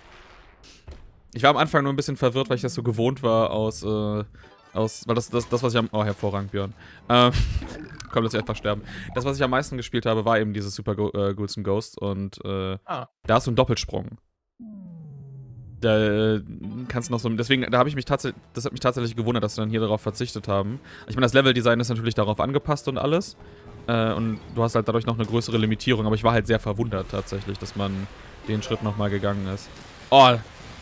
Ich war am Anfang nur ein bisschen verwirrt, weil ich das so gewohnt war aus, äh, aus, weil das, das, das was ich am, oh, hervorragend, Björn. Ähm, komm, lass ich einfach sterben. Das, was ich am meisten gespielt habe, war eben dieses Super Go äh, Ghouls and Ghosts und, äh, ah. da hast du einen Doppelsprung. Da äh, kannst du noch so. Deswegen, da habe ich mich tatsächlich. Das hat mich tatsächlich gewundert, dass sie dann hier darauf verzichtet haben. Ich meine, das Leveldesign ist natürlich darauf angepasst und alles. Äh, und du hast halt dadurch noch eine größere Limitierung. Aber ich war halt sehr verwundert tatsächlich, dass man den Schritt nochmal gegangen ist. Oh,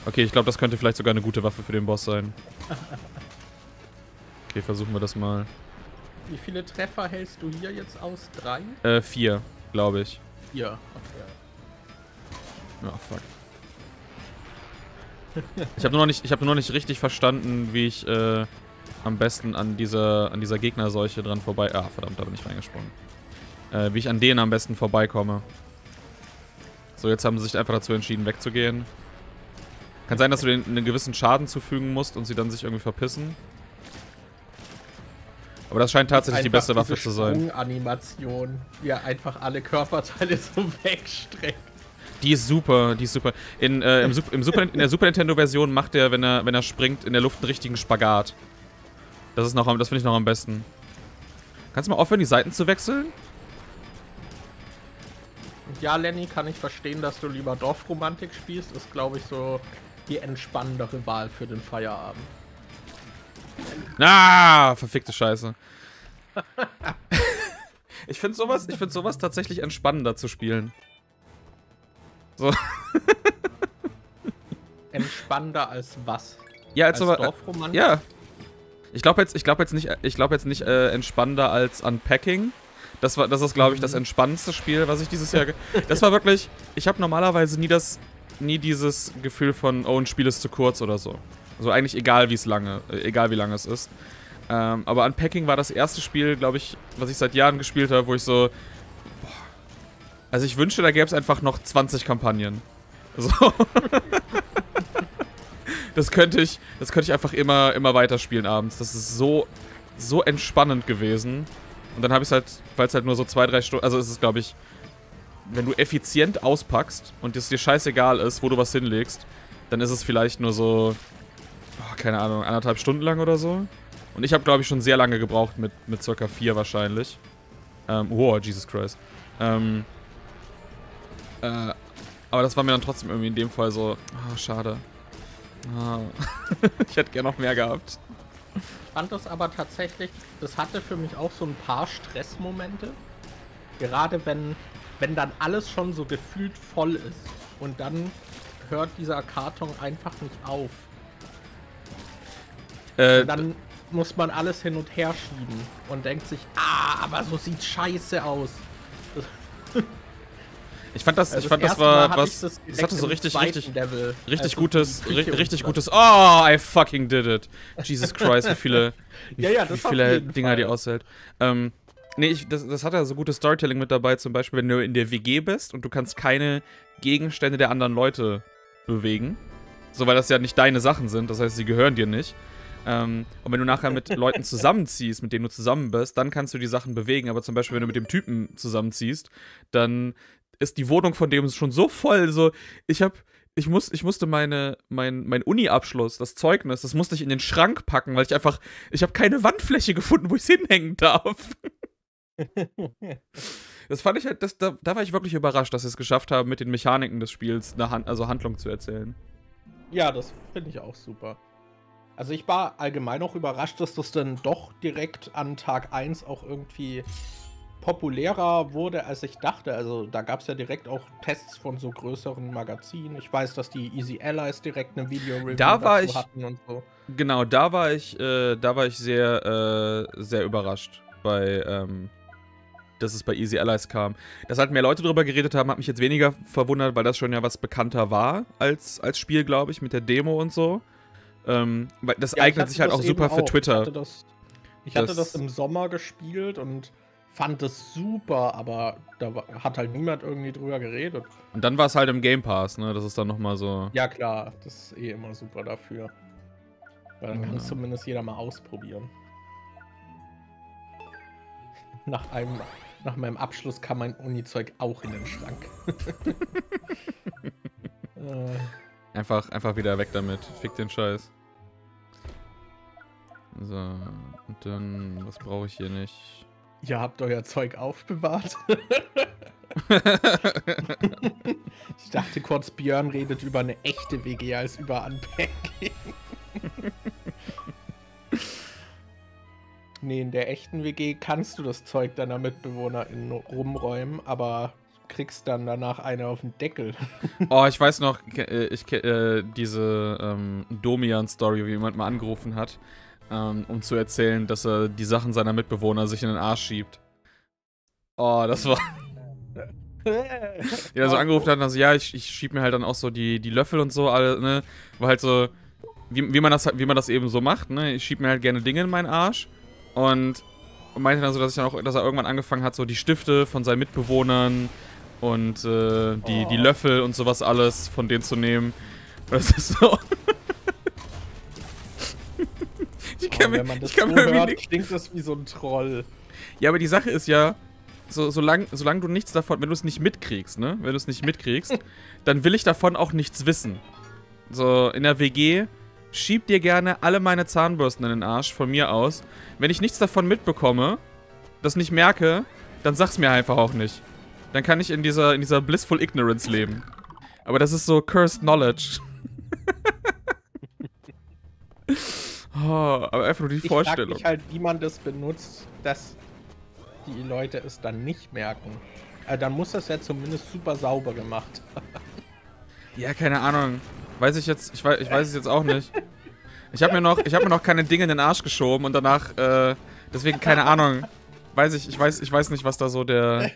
okay, ich glaube, das könnte vielleicht sogar eine gute Waffe für den Boss sein. Okay, versuchen wir das mal. Wie viele Treffer hältst du hier jetzt aus? Drei? Äh, vier, glaube ich. Vier, okay. Ja, fuck. Ich habe nur, noch nicht- ich hab nur noch nicht richtig verstanden, wie ich äh, am besten an dieser, an dieser Gegnerseuche dran vorbei... Ah, verdammt, da bin ich reingesprungen. Äh, wie ich an denen am besten vorbeikomme. So, jetzt haben sie sich einfach dazu entschieden, wegzugehen. Kann sein, dass du denen einen gewissen Schaden zufügen musst und sie dann sich irgendwie verpissen. Aber das scheint tatsächlich die beste Waffe zu sein. Animation, wie er einfach alle Körperteile so wegstreckt. Die ist super, die ist super. In, äh, im, im Super, in der Super Nintendo-Version macht er, wenn er, wenn er springt, in der Luft einen richtigen Spagat. Das ist noch am, das finde ich noch am besten. Kannst du mal aufhören, die Seiten zu wechseln? Ja, Lenny, kann ich verstehen, dass du lieber Dorfromantik spielst. Ist, glaube ich, so die entspannendere Wahl für den Feierabend. Ah, verfickte Scheiße. ich finde sowas, ich find sowas tatsächlich entspannender zu spielen. So. Entspannender als was? Ja, als, aber, Dorfromantik? Ja. Ich glaube jetzt, ich glaube jetzt nicht, ich glaube jetzt nicht äh, entspannender als Unpacking. Das war, das ist, glaube ich, das Mhm. entspannendste Spiel, was ich dieses Jahr. Das war wirklich. Ich habe normalerweise nie das, nie dieses Gefühl von, oh, ein Spiel ist zu kurz oder so. Also eigentlich egal, wie es lange, äh, egal wie lange es ist. Ähm, aber Unpacking war das erste Spiel, glaube ich, was ich seit Jahren gespielt habe, wo ich so. Also ich wünschte, da gäbe es einfach noch 20 Kampagnen. So. Das könnte ich, das könnte ich einfach immer, immer weiterspielen abends. Das ist so, so entspannend gewesen. Und dann habe ich es halt, weil es halt nur so zwei, drei Stunden, also es ist, glaube ich, wenn du effizient auspackst und es dir scheißegal ist, wo du was hinlegst, dann ist es vielleicht nur so, oh, keine Ahnung, anderthalb Stunden lang oder so. Und ich habe, glaube ich, schon sehr lange gebraucht, mit, mit circa vier wahrscheinlich. Ähm, oh, Jesus Christ. Ähm, äh, aber das war mir dann trotzdem irgendwie in dem Fall so, ah, schade. Ah. ich hätte gerne noch mehr gehabt. Ich fand das aber tatsächlich, das hatte für mich auch so ein paar Stressmomente. Gerade wenn, wenn dann alles schon so gefühlt voll ist und dann hört dieser Karton einfach nicht auf. Äh, dann muss man alles hin und her schieben und denkt sich, ah, aber so sieht scheiße aus. ich fand das, Also ich fand das war was, das hatte so richtig, richtig, Level, richtig als so gutes, die ri richtig gutes. Oh, I fucking did it. Jesus Christ, wie viele, wie, Ja, ja, wie viele Dinger die Fall. aushält. Ähm, nee, ich, das, das hat ja so gutes Storytelling mit dabei, zum Beispiel, wenn du in der WG bist und du kannst keine Gegenstände der anderen Leute bewegen. So, weil das ja nicht deine Sachen sind, das heißt, sie gehören dir nicht. Ähm, und wenn du nachher mit Leuten zusammenziehst, mit denen du zusammen bist, dann kannst du die Sachen bewegen. Aber zum Beispiel, wenn du mit dem Typen zusammenziehst, dann ist die Wohnung von dem schon so voll. So, ich hab, ich muss, ich musste meine, mein, mein Uni-Abschluss, das Zeugnis, das musste ich in den Schrank packen, weil ich einfach, ich habe keine Wandfläche gefunden, wo ich es hinhängen darf. Das fand ich halt, das, da, da war ich wirklich überrascht, dass sie es geschafft haben, mit den Mechaniken des Spiels eine Hand, also Handlung zu erzählen. Ja, das finde ich auch super. Also ich war allgemein auch überrascht, dass das dann doch direkt an Tag 1 auch irgendwie populärer wurde, als ich dachte. Also da gab es ja direkt auch Tests von so größeren Magazinen. Ich weiß, dass die Easy Allies direkt eine Video-Review Da dazu ich- hatten und so. Genau, da war ich, äh, da war ich sehr, äh, sehr überrascht bei, ähm, dass es bei Easy Allies kam. Dass halt mehr Leute drüber geredet haben, hat mich jetzt weniger verwundert, weil das schon ja was bekannter war als, als Spiel, glaube ich, mit der Demo und so. Ähm, weil das Ja, eignet sich halt auch super für auch. Twitter. Ich hatte das, ich hatte Das- das im Sommer gespielt und fand das super, aber da hat halt niemand irgendwie drüber geredet. Und dann war es halt im Game Pass, ne? Das ist dann nochmal so. Ja, klar, das ist eh immer super dafür. Weil dann kann es Ja. zumindest jeder mal ausprobieren. Nach, einem, nach meinem Abschluss kam mein Uni-Zeug auch in den Schrank. äh, Einfach, einfach wieder weg damit. Fick den Scheiß. So, und dann, was brauche ich hier nicht? Ihr habt euer Zeug aufbewahrt. ich dachte kurz, Björn redet über eine echte WG als über Unpacking. nee, in der echten WG kannst du das Zeug deiner MitbewohnerInnen rumräumen, aber kriegst dann danach eine auf den Deckel. Oh, ich weiß noch, äh, ich äh, diese ähm, Domian-Story, wie jemand mal angerufen hat ähm, um zu erzählen, dass er die Sachen seiner Mitbewohner sich in den Arsch schiebt. Oh, das war. ja, so angerufen hat, also ja, ich, ich schieb mir halt dann auch so die, die Löffel und so, alle, ne? War halt so, wie, wie, man das, wie man das eben so macht, ne? Ich schieb mir halt gerne Dinge in meinen Arsch. Und meinte dann so, dass ich dann auch, dass er irgendwann angefangen hat, so die Stifte von seinen Mitbewohnern und äh, die, oh. die Löffel und sowas alles von denen zu nehmen. Das ist so. ich kann oh, wenn man das ich kann so hört, klingt das wie so ein Troll. Ja, aber die Sache ist ja, so, solange, solange du nichts davon, wenn du es nicht mitkriegst, ne? Wenn du es nicht mitkriegst, dann will ich davon auch nichts wissen. So, in der WG, schieb dir gerne alle meine Zahnbürsten in den Arsch, von mir aus. Wenn ich nichts davon mitbekomme, das nicht merke, dann sag's mir einfach auch nicht. Dann kann ich in dieser, in dieser blissful ignorance leben. Aber das ist so cursed knowledge. oh, aber einfach nur die ich Vorstellung. Ich halt, wie man das benutzt, dass die Leute es dann nicht merken. Also dann muss das ja zumindest super sauber gemacht. ja, keine Ahnung. Weiß ich jetzt, ich weiß, ich weiß es jetzt auch nicht. Ich habe mir noch, ich habe mir noch keine Dinge in den Arsch geschoben und danach, äh, deswegen keine Ahnung. Weiß ich, ich weiß, ich weiß nicht, was da so der,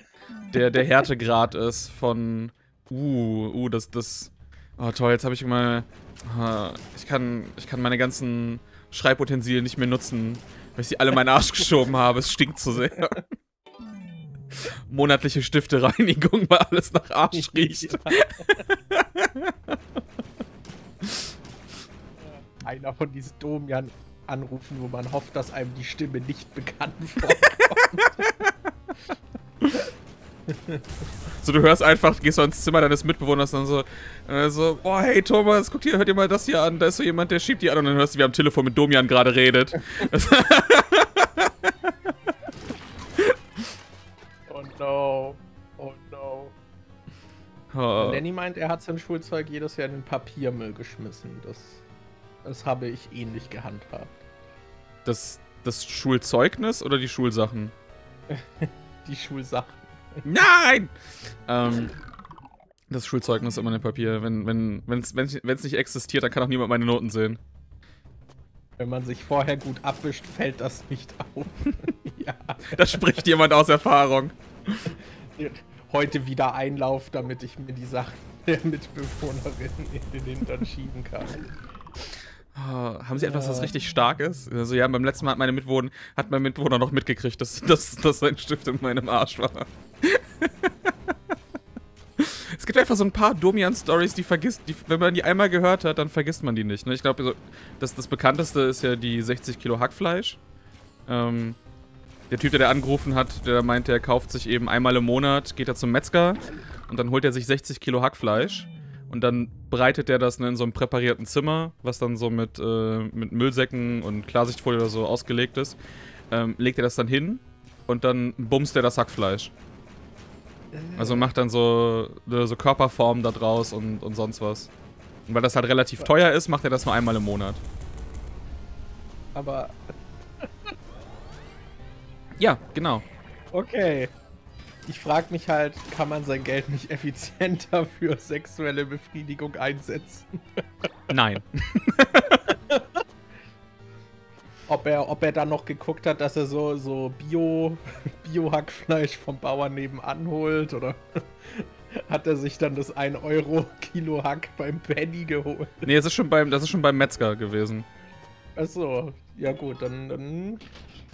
der, der Härtegrad ist von, uh, uh, das, das, oh toll, jetzt habe ich mal, uh, ich kann, ich kann meine ganzen Schreibutensilien nicht mehr nutzen, weil ich sie alle in meinen Arsch geschoben habe. Es stinkt zu sehr. Monatliche Stiftereinigung, weil alles nach Arsch riecht. Einer von diesen Domian anrufen, wo man hofft, dass einem die Stimme nicht bekannt vorkommt. So, du hörst einfach, gehst so ins Zimmer deines Mitbewohners und so, äh, so, oh, hey Thomas, guck dir, hört dir mal das hier an, da ist so jemand, der schiebt die an und dann hörst du, wie am Telefon mit Domian gerade redet. oh no, oh no. Oh. Danny meint, er hat sein Schulzeug jedes Jahr in den Papiermüll geschmissen. Das, das habe ich ähnlich gehandhabt. Das, das Schulzeugnis oder die Schulsachen? die Schulsachen. Nein! ähm, das Schulzeugnis ist immer ein Papier. Wenn es wenn, wenn's, nicht existiert, dann kann auch niemand meine Noten sehen. Wenn man sich vorher gut abwischt, fällt das nicht auf. ja. Da spricht jemand aus Erfahrung. Heute wieder Einlauf, damit ich mir die Sachen der Mitbewohnerin in den Hintern schieben kann. Oh, haben sie etwas, was richtig stark ist? Also ja, beim letzten Mal hat meine Mitwohner, hat mein Mitwohner noch mitgekriegt, dass, dass, dass sein Stift in meinem Arsch war. es gibt einfach so ein paar Domian-Stories, die vergisst, die, wenn man die einmal gehört hat, dann vergisst man die nicht. Ne? Ich glaube, so, das, das bekannteste ist ja die 60 Kilo Hackfleisch. Ähm, der Typ, der da angerufen hat, der meint, er kauft sich eben einmal im Monat, geht er zum Metzger und dann holt er sich 60 Kilo Hackfleisch und dann breitet er das ne, in so einem präparierten Zimmer, was dann so mit, äh, mit Müllsäcken und Klarsichtfolie oder so ausgelegt ist. Ähm, legt er das dann hin und dann bumst er das Hackfleisch. Also macht dann so, ne, so Körperformen da draus und, und sonst was. Und weil das halt relativ teuer ist, macht er das nur einmal im Monat. Aber. ja, genau. Okay ich frage mich halt, kann man sein Geld nicht effizienter für sexuelle Befriedigung einsetzen? Nein. ob er, ob er dann noch geguckt hat, dass er so, so Bio, Bio-Hackfleisch vom Bauern nebenan holt oder hat er sich dann das 1 Euro Kilo Hack beim Penny geholt? Nee, das ist schon beim, das ist schon beim Metzger gewesen. Achso, ja gut, dann, dann.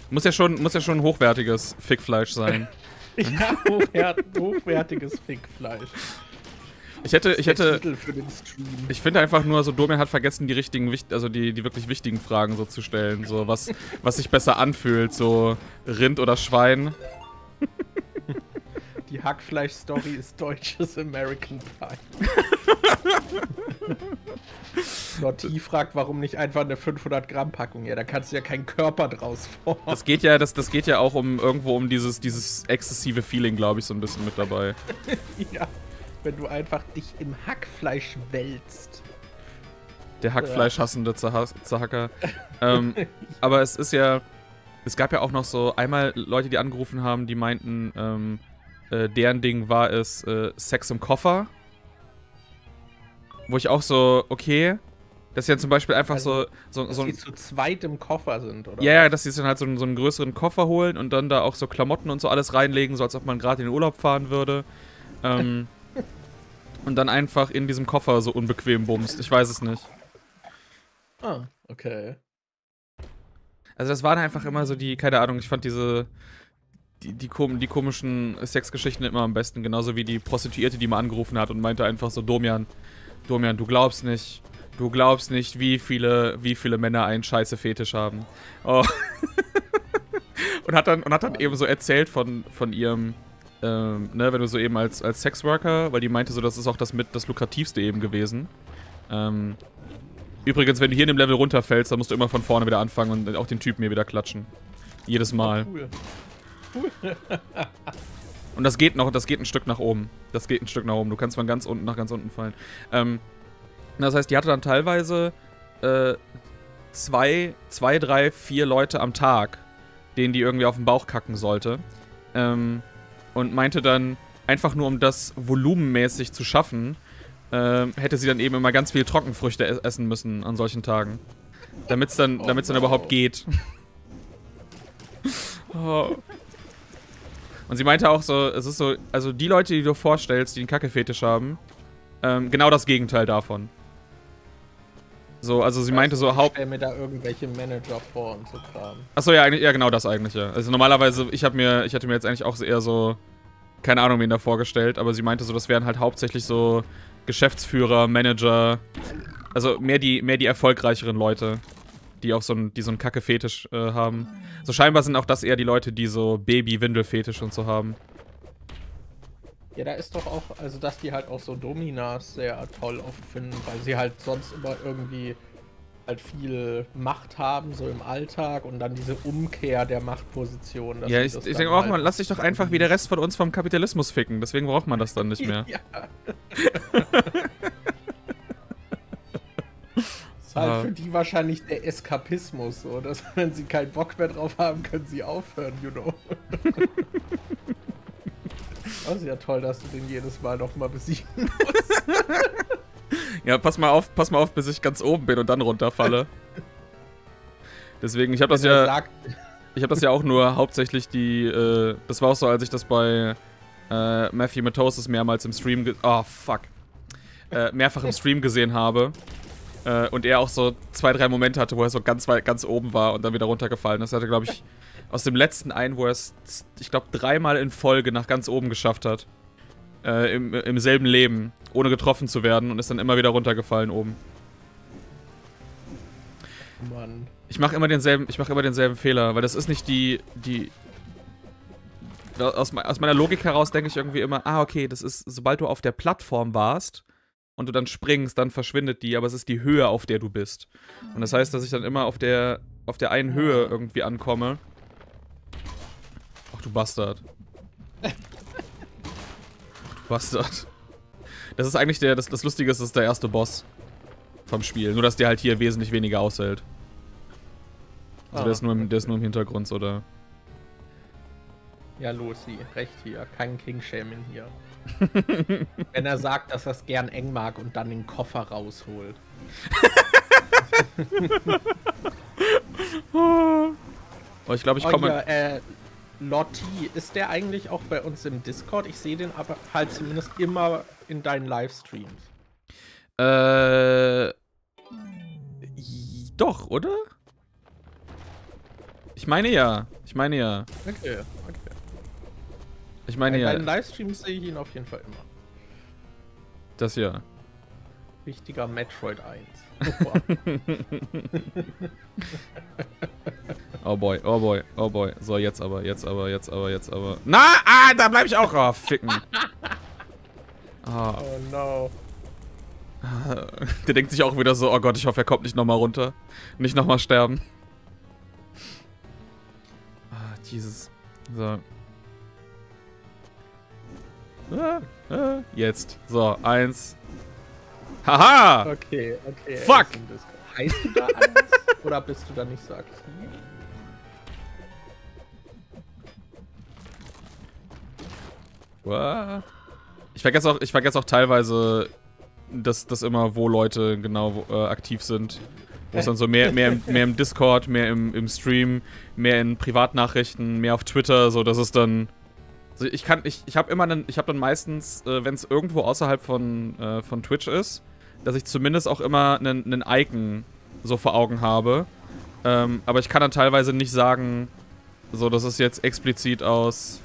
Muss ja schon, muss ja schon hochwertiges Fickfleisch sein. Ja, hochwert, hochwertiges Fickfleisch. Ich hätte, ich hätte, ich finde einfach nur, so Domian hat vergessen, die richtigen, also die, die wirklich wichtigen Fragen so zu stellen, so was, was sich besser anfühlt, so Rind oder Schwein. Die Hackfleisch-Story ist deutsches American Pie. Lotti fragt, warum nicht einfach eine 500 Gramm Packung? Ja, da kannst du ja keinen Körper draus formen. Das geht ja, das, das geht ja auch um irgendwo um dieses, dieses exzessive Feeling, glaube ich, so ein bisschen mit dabei. ja, wenn du einfach dich im Hackfleisch wälzt. Der Hackfleischhassende Zahacker. ähm, aber es ist ja, es gab ja auch noch so einmal Leute, die angerufen haben, die meinten, ähm, äh, deren Ding war es äh, Sex im Koffer. Wo ich auch so, okay, Dass sie dann zum Beispiel einfach Also, so, so, Dass so die zu zweit im Koffer sind, oder? Ja, ja, dass sie dann halt so, einen- so einen größeren Koffer holen und dann da auch so Klamotten und so alles reinlegen, so als ob man gerade in den Urlaub fahren würde. Ähm, und dann einfach in diesem Koffer so unbequem bumst. Ich weiß es nicht. Ah, okay. Also das waren einfach immer so die, keine Ahnung, ich fand diese, die, die, kom die komischen Sexgeschichten immer am besten. Genauso wie die Prostituierte, die mal angerufen hat und meinte einfach so, Domian, Domian, du glaubst nicht, du glaubst nicht, wie viele, wie viele Männer einen scheiße Fetisch haben. Oh. und hat dann, und hat dann eben so erzählt von, von ihrem, ähm, ne, wenn du so eben als, als Sexworker, weil die meinte so, das ist auch das mit das lukrativste eben gewesen. Ähm, übrigens, wenn du hier in dem Level runterfällst, dann musst du immer von vorne wieder anfangen und auch den Typen hier wieder klatschen. Jedes Mal. Cool. Und das geht noch, das geht ein Stück nach oben. Das geht ein Stück nach oben. Du kannst von ganz unten nach ganz unten fallen. Ähm, das heißt, die hatte dann teilweise äh, zwei, zwei, drei, vier Leute am Tag, denen die irgendwie auf den Bauch kacken sollte. Ähm, und meinte dann, einfach nur um das volumenmäßig zu schaffen, ähm, hätte sie dann eben immer ganz viel Trockenfrüchte e- essen müssen an solchen Tagen. Damit es dann, Oh damit's dann no. überhaupt geht. oh. Und sie meinte auch so, es ist so, also die Leute, die du vorstellst, die einen Kackefetisch haben, ähm, genau das Gegenteil davon. So, also sie meinte so, Ich Haupt... stell mir da irgendwelche Manager vor und so Kram. Achso, ja, ja, genau das eigentlich, ja. Also normalerweise, ich habe mir, ich hatte mir jetzt eigentlich auch so eher so, keine Ahnung, wen da vorgestellt, aber sie meinte so, das wären halt hauptsächlich so Geschäftsführer, Manager, also mehr die, mehr die erfolgreicheren Leute, die auch so ein, die so einen Kacke-Fetisch äh, haben. So scheinbar sind auch das eher die Leute, die so Baby-Windel-Fetisch und so haben. Ja, da ist doch auch, also dass die halt auch so Dominas sehr toll oft finden, weil sie halt sonst immer irgendwie halt viel Macht haben, so im Alltag und dann diese Umkehr der Machtposition. Ja, ich, das ich denke auch halt- mal, lass dich doch einfach wie der Rest von uns vom Kapitalismus ficken. Deswegen braucht man das dann nicht mehr. Ja. ist halt für die wahrscheinlich der Eskapismus, so dass wenn sie keinen Bock mehr drauf haben, können sie aufhören, you know. Das ist ja toll, dass du den jedes Mal nochmal besiegen musst. Ja, pass mal auf, pass mal auf, bis ich ganz oben bin und dann runterfalle. Deswegen, ich habe das ja, sagt, ich habe das ja auch nur hauptsächlich die, äh, das war auch so, als ich das bei äh, Matthew Matosis mehrmals im Stream, ge oh fuck, äh, mehrfach im Stream gesehen habe. Äh, und er auch so zwei, drei Momente hatte, wo er so ganz weit, ganz oben war und dann wieder runtergefallen ist. Er hatte, glaube ich, aus dem letzten einen, wo er es, ich glaube, dreimal in Folge nach ganz oben geschafft hat. Äh, im, Im selben Leben, ohne getroffen zu werden und ist dann immer wieder runtergefallen oben. Mann. Ich mache immer denselben, ich mache immer denselben Fehler, weil das ist nicht die, die. Aus, aus meiner Logik heraus denke ich irgendwie immer, ah, okay, das ist, sobald du auf der Plattform warst und du dann springst, dann verschwindet die, aber es ist die Höhe, auf der du bist. Und das heißt, dass ich dann immer auf der, auf der einen Höhe irgendwie ankomme. Ach du Bastard. Ach du Bastard. Das ist eigentlich der, das, das Lustige ist, das ist der erste Boss vom Spiel. Nur, dass der halt hier wesentlich weniger aushält. Also Ah, der, ist nur im, der ist nur im Hintergrund so da. Ja, Lucy, recht hier. Kein King-Shaming hier. Wenn er sagt, dass er es gern eng mag und dann den Koffer rausholt. Oh, ich glaube, ich Oh, komme. ja, äh, Lotti, ist der eigentlich auch bei uns im Discord? Ich sehe den aber halt zumindest immer in deinen Livestreams. Äh. Doch, oder? Ich meine ja. Ich meine ja. Okay, okay. Ich meine Bei deinen ja. Livestreams sehe ich ihn auf jeden Fall immer. Das ja. Richtiger Metroid 1. Oh boy, oh boy, oh boy. So, jetzt aber, jetzt aber, jetzt aber, jetzt aber. Na, ah, da bleib ich auch. Oh, ficken. Ah, oh no. der denkt sich auch wieder so, oh Gott, ich hoffe, er kommt nicht nochmal runter. Nicht nochmal sterben. Ah, Jesus. So. Ah, ah, jetzt. So, eins. Haha! Okay, okay. Fuck! Heißt du da anders? Oder bist du da nicht so aktiv? What? Ich vergesse auch, ich vergesse auch teilweise das, das immer, wo Leute genau äh, aktiv sind. Wo es dann so mehr, mehr, im, mehr im Discord, mehr im, im Stream, mehr in Privatnachrichten, mehr auf Twitter, so dass es dann. Also ich kann, ich, ich habe immer einen, ich habe dann meistens, äh, wenn es irgendwo außerhalb von, äh, von Twitch ist, dass ich zumindest auch immer einen, einen Icon so vor Augen habe. Ähm, aber ich kann dann teilweise nicht sagen, so, das ist jetzt explizit aus.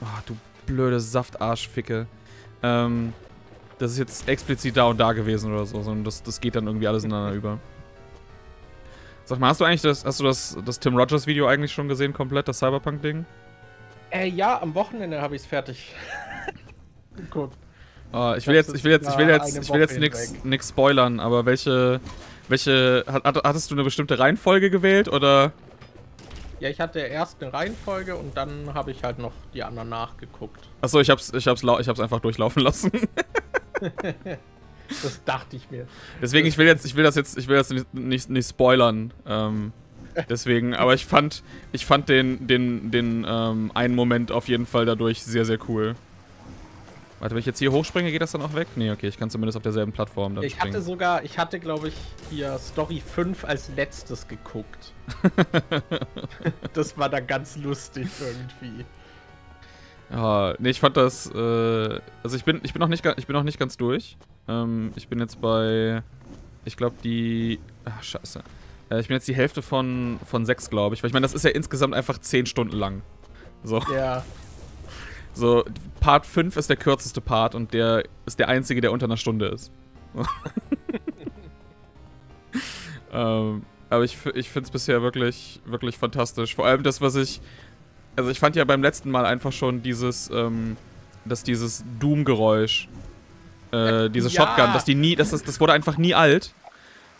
Oh, du blöde Saftarschficke. Ähm, das ist jetzt explizit da und da gewesen oder so, sondern das, das geht dann irgendwie alles ineinander über. Sag mal, hast du eigentlich das, hast du das, das Tim Rogers Video eigentlich schon gesehen, komplett, das Cyberpunk-Ding? Äh, ja, am Wochenende habe ich es fertig geguckt. Oh, ich will jetzt, ich will jetzt, ich will jetzt, ich will jetzt nichts spoilern, aber welche, welche, hattest du eine bestimmte Reihenfolge gewählt oder? Ja, ich hatte erst eine Reihenfolge und dann habe ich halt noch die anderen nachgeguckt. Achso, ich hab's, ich hab's, ich hab's einfach durchlaufen lassen. das dachte ich mir. Deswegen, ich will jetzt, ich will das jetzt, ich will das nicht, nicht, nicht spoilern. Ähm, deswegen, aber ich fand, ich fand den, den, den ähm, einen Moment auf jeden Fall dadurch sehr, sehr cool. Warte, wenn ich jetzt hier hochspringe, geht das dann auch weg? Nee, okay, ich kann zumindest auf derselben Plattform dann Ich springen. hatte sogar, ich hatte glaube ich hier Story 5 als letztes geguckt. das war dann ganz lustig irgendwie. Ja, nee, ich fand das, äh, also ich bin, ich bin noch nicht, ich bin noch nicht ganz durch. Ähm, ich bin jetzt bei, ich glaube die, ach scheiße. Äh, ich bin jetzt die Hälfte von, von 6, glaube ich. Weil ich meine, das ist ja insgesamt einfach 10 Stunden lang. So. Ja. So, Part 5 ist der kürzeste Part und der ist der einzige, der unter einer Stunde ist. ähm, aber ich, ich finde es bisher wirklich, wirklich fantastisch. Vor allem das, was ich. Also, ich fand ja beim letzten Mal einfach schon dieses, ähm, dass dieses Doom-Geräusch, äh, diese ja. Shotgun, dass die nie, dass das, das wurde einfach nie alt.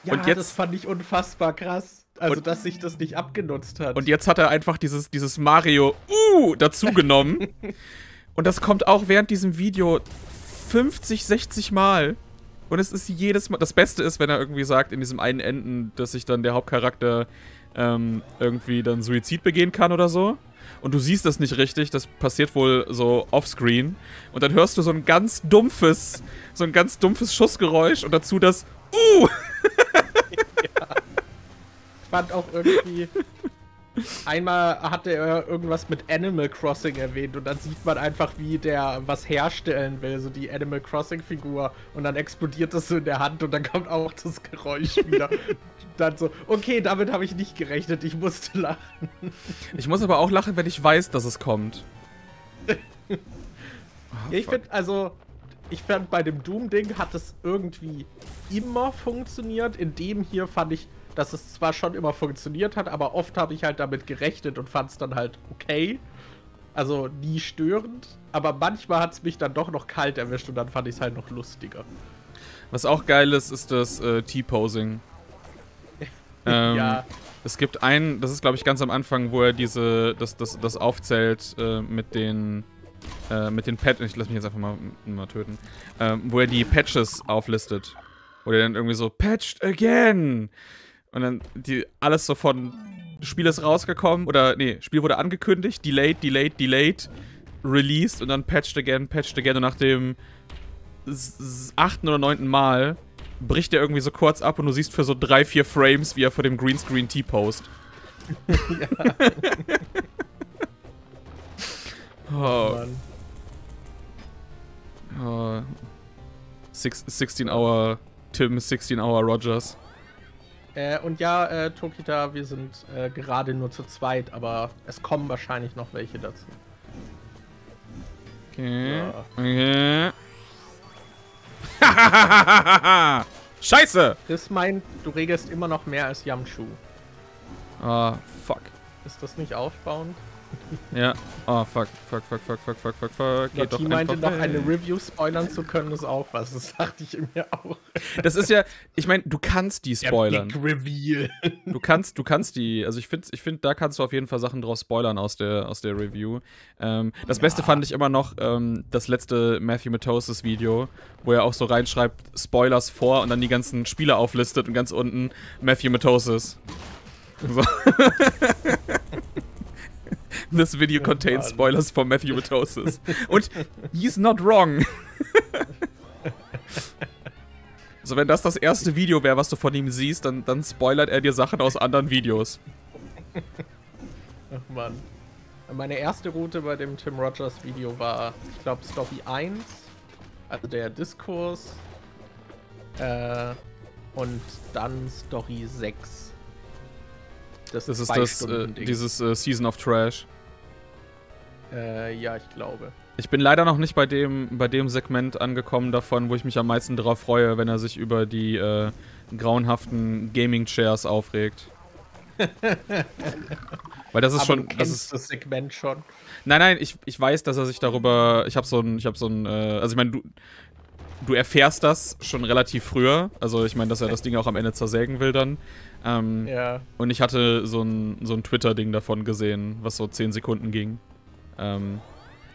Ja, und jetzt, das fand ich unfassbar krass. Also, und, dass sich das nicht abgenutzt hat. Und jetzt hat er einfach dieses, dieses Mario uh, dazugenommen. Und das kommt auch während diesem Video 50, 60 Mal. Und es ist jedes Mal. Das Beste ist, wenn er irgendwie sagt, in diesem einen Enden, dass sich dann der Hauptcharakter ähm, irgendwie dann Suizid begehen kann oder so. Und du siehst das nicht richtig, das passiert wohl so offscreen. Und dann hörst du so ein ganz dumpfes, so ein ganz dumpfes Schussgeräusch und dazu das Uh! ja. Ich fand auch irgendwie, Einmal hatte er irgendwas mit Animal Crossing erwähnt und dann sieht man einfach, wie der was herstellen will, so die Animal Crossing Figur und dann explodiert das so in der Hand und dann kommt auch das Geräusch wieder. dann so, okay, damit habe ich nicht gerechnet, ich musste lachen. Ich muss aber auch lachen, wenn ich weiß, dass es kommt. oh, ich finde, also, ich fand bei dem Doom-Ding hat es irgendwie immer funktioniert. In dem hier fand ich, dass es zwar schon immer funktioniert hat, aber oft habe ich halt damit gerechnet und fand es dann halt okay. Also nie störend, aber manchmal hat es mich dann doch noch kalt erwischt und dann fand ich es halt noch lustiger. Was auch geil ist, ist das äh, T-Posing. ähm, ja. Es gibt einen, das ist glaube ich ganz am Anfang, wo er diese, das, das, das aufzählt äh, mit den, äh, mit den Patches, ich lass mich jetzt einfach mal, mal töten, ähm, wo er die Patches auflistet. Wo er dann irgendwie so, patched again! Und dann die, alles so von Spiel ist rausgekommen oder nee, Spiel wurde angekündigt, delayed, delayed, delayed, released und dann patched again, patched again und nach dem achten oder neunten Mal bricht er irgendwie so kurz ab und du siehst für so drei, vier Frames, wie er vor dem Greenscreen T-Post. ja. oh. oh. Six, 16 Hour Tim, 16 Hour Rogers. Äh, und ja, äh, Tokita, wir sind äh, gerade nur zu zweit, aber es kommen wahrscheinlich noch welche dazu. Okay. Ja. Okay. Scheiße! Das meint, du regelst immer noch mehr als Yamchu. Ah, fuck. Ist das nicht aufbauend? Ja. Oh, fuck, fuck, fuck, fuck, fuck, fuck, fuck, fuck. Geht doch meinte noch, eine Review spoilern zu können, ist auch was. Das dachte ich mir auch. Das ist ja, ich meine, du kannst die spoilern. Der Big Reveal. Du kannst, du kannst die, also ich finde, ich find, da kannst du auf jeden Fall Sachen draus spoilern aus der, aus der Review. Ähm, das ja. Beste fand ich immer noch ähm, das letzte Matthew Matosis Video, wo er auch so reinschreibt, Spoilers vor und dann die ganzen Spiele auflistet und ganz unten Matthew Matosis. So. This video contains spoilers for Matthew Matosis. Und he's not wrong. Also wenn das das erste Video wäre, was du von ihm siehst, dann, dann spoilert er dir Sachen aus anderen Videos. Ach Mann. Meine erste Route bei dem Tim Rogers Video war, ich glaube, Story 1, also der Diskurs. Äh, und dann Story 6. Das, das ist das, äh, dieses äh, Season of Trash. Äh, ja, ich glaube. Ich bin leider noch nicht bei dem, bei dem Segment angekommen davon, wo ich mich am meisten darauf freue, wenn er sich über die äh, grauenhaften Gaming-Chairs aufregt. Weil das ist Aber schon. Das ist das Segment schon. Nein, nein, ich, ich weiß, dass er sich darüber. Ich habe so ein. Ich habe so ein. Äh, also ich meine, du. Du erfährst das schon relativ früher. Also ich meine, dass er das Ding auch am Ende zersägen will dann. Ähm, ja. Und ich hatte so ein, so ein Twitter-Ding davon gesehen, was so 10 Sekunden ging. Ähm,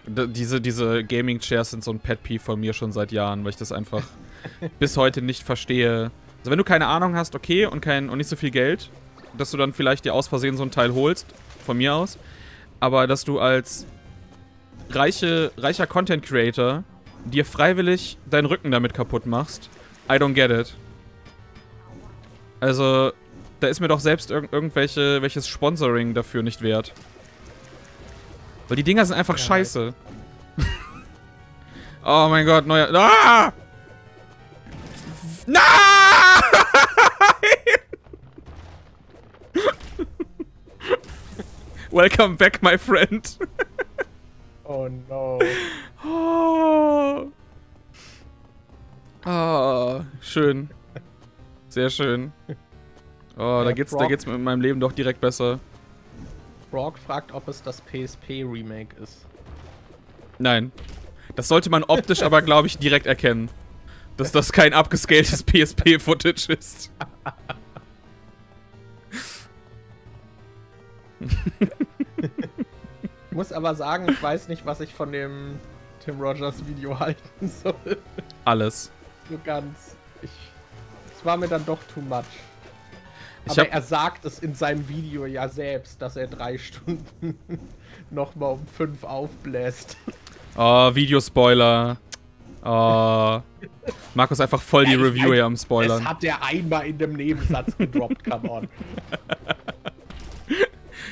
diese, diese Gaming-Chairs sind so ein Pet-Peeve von mir schon seit Jahren, weil ich das einfach bis heute nicht verstehe. Also wenn du keine Ahnung hast, okay, und, kein, und nicht so viel Geld, dass du dann vielleicht dir aus Versehen so ein Teil holst, von mir aus. Aber dass du als reiche, reicher Content-Creator dir freiwillig deinen Rücken damit kaputt machst, I don't get it. Also, da ist mir doch selbst irg irgendwelche welches Sponsoring dafür nicht wert. Weil die Dinger sind einfach ja, scheiße. oh mein Gott, neuer. Ah! Nein! Welcome back, my friend. oh no. Oh. oh. schön. Sehr schön. Oh, da geht's, da geht's mit meinem Leben doch direkt besser. Brock fragt, ob es das PSP-Remake ist. Nein. Das sollte man optisch aber, glaube ich, direkt erkennen. Dass das kein abgescaltes PSP-Footage ist. ich muss aber sagen, ich weiß nicht, was ich von dem Tim Rogers Video halten soll. Alles. So ganz. Ich. Es war mir dann doch too much. Aber er sagt es in seinem Video ja selbst, dass er drei Stunden nochmal um fünf aufbläst. Oh, Videospoiler. Oh. Markus einfach voll die Review hier am Spoilern. Das hat er einmal in dem Nebensatz gedroppt, come on.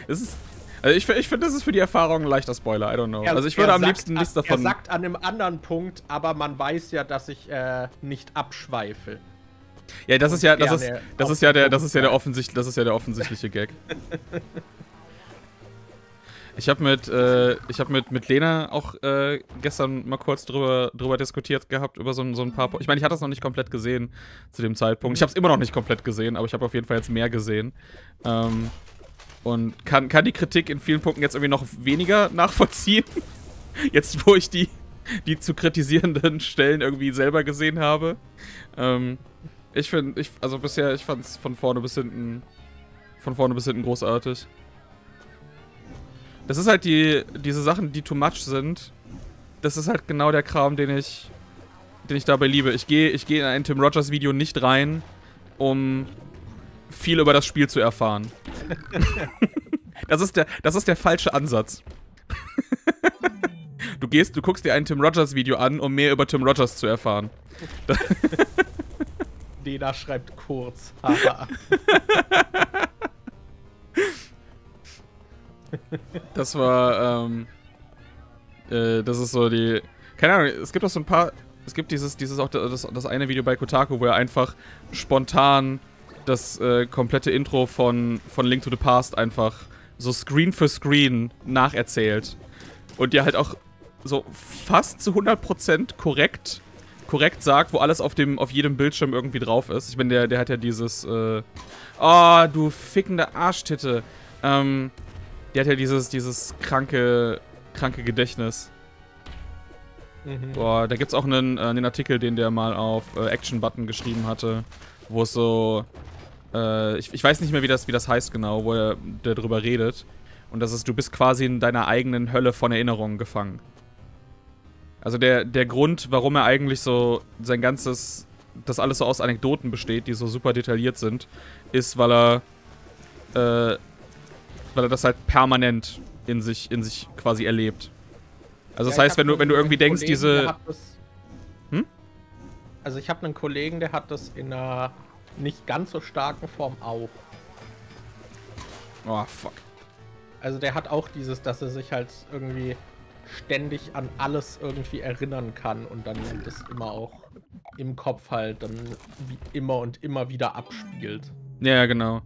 Es ist, also ich, ich finde, das ist für die Erfahrung ein leichter Spoiler, I don't know. Er, also ich würde am sagt, liebsten nichts davon... Er sagt an einem anderen Punkt, aber man weiß ja, dass ich äh, nicht abschweife. Ja, das ist ja, das ist, das ist ja der, das ist ja der offensichtliche, das ist ja der offensichtliche Gag. Ich habe mit, äh, ich habe mit, mit Lena auch äh, gestern mal kurz drüber, drüber diskutiert gehabt, über so, so ein paar. Po ich meine, ich hatte das noch nicht komplett gesehen zu dem Zeitpunkt. Ich habe es immer noch nicht komplett gesehen, aber ich habe auf jeden Fall jetzt mehr gesehen. Ähm, und kann, kann die Kritik in vielen Punkten jetzt irgendwie noch weniger nachvollziehen. Jetzt, wo ich die, die zu kritisierenden Stellen irgendwie selber gesehen habe. Ähm, ich finde, ich, also bisher, ich fand es von vorne bis hinten, von vorne bis hinten großartig. Das ist halt die, diese Sachen, die too much sind. Das ist halt genau der Kram, den ich, den ich dabei liebe. Ich gehe ich geh in ein Tim Rogers Video nicht rein, um viel über das Spiel zu erfahren. das, ist der, das ist der falsche Ansatz. du gehst, du guckst dir ein Tim Rogers Video an, um mehr über Tim Rogers zu erfahren. Lena schreibt kurz. das war, ähm, äh, das ist so die, keine Ahnung, es gibt auch so ein paar, es gibt dieses, dieses auch das, das eine Video bei Kotaku, wo er einfach spontan das äh, komplette Intro von, von Link to the Past einfach so Screen für Screen nacherzählt. Und dir halt auch so fast zu 100% korrekt korrekt sagt, wo alles auf dem auf jedem Bildschirm irgendwie drauf ist. Ich meine, der, der hat ja dieses äh, Oh, du fickende Arschtitte. Ähm, der hat ja dieses, dieses kranke, kranke Gedächtnis. Mhm. Boah, da gibt's auch einen, äh, einen Artikel, den der mal auf äh, Action Button geschrieben hatte, wo es so äh, ich, ich, weiß nicht mehr, wie das, wie das heißt genau, wo er der drüber redet. Und das ist, du bist quasi in deiner eigenen Hölle von Erinnerungen gefangen. Also der, der Grund, warum er eigentlich so sein ganzes, das alles so aus Anekdoten besteht, die so super detailliert sind, ist, weil er, äh, weil er das halt permanent in sich, in sich quasi erlebt. Also ja, das heißt, wenn du, wenn du irgendwie denkst, diese... hm? Also ich habe einen Kollegen, der hat das in einer nicht ganz so starken Form auch. Oh, fuck. Also der hat auch dieses, dass er sich halt irgendwie ständig an alles irgendwie erinnern kann und dann das immer auch im Kopf halt dann wie immer und immer wieder abspielt. Ja, genau.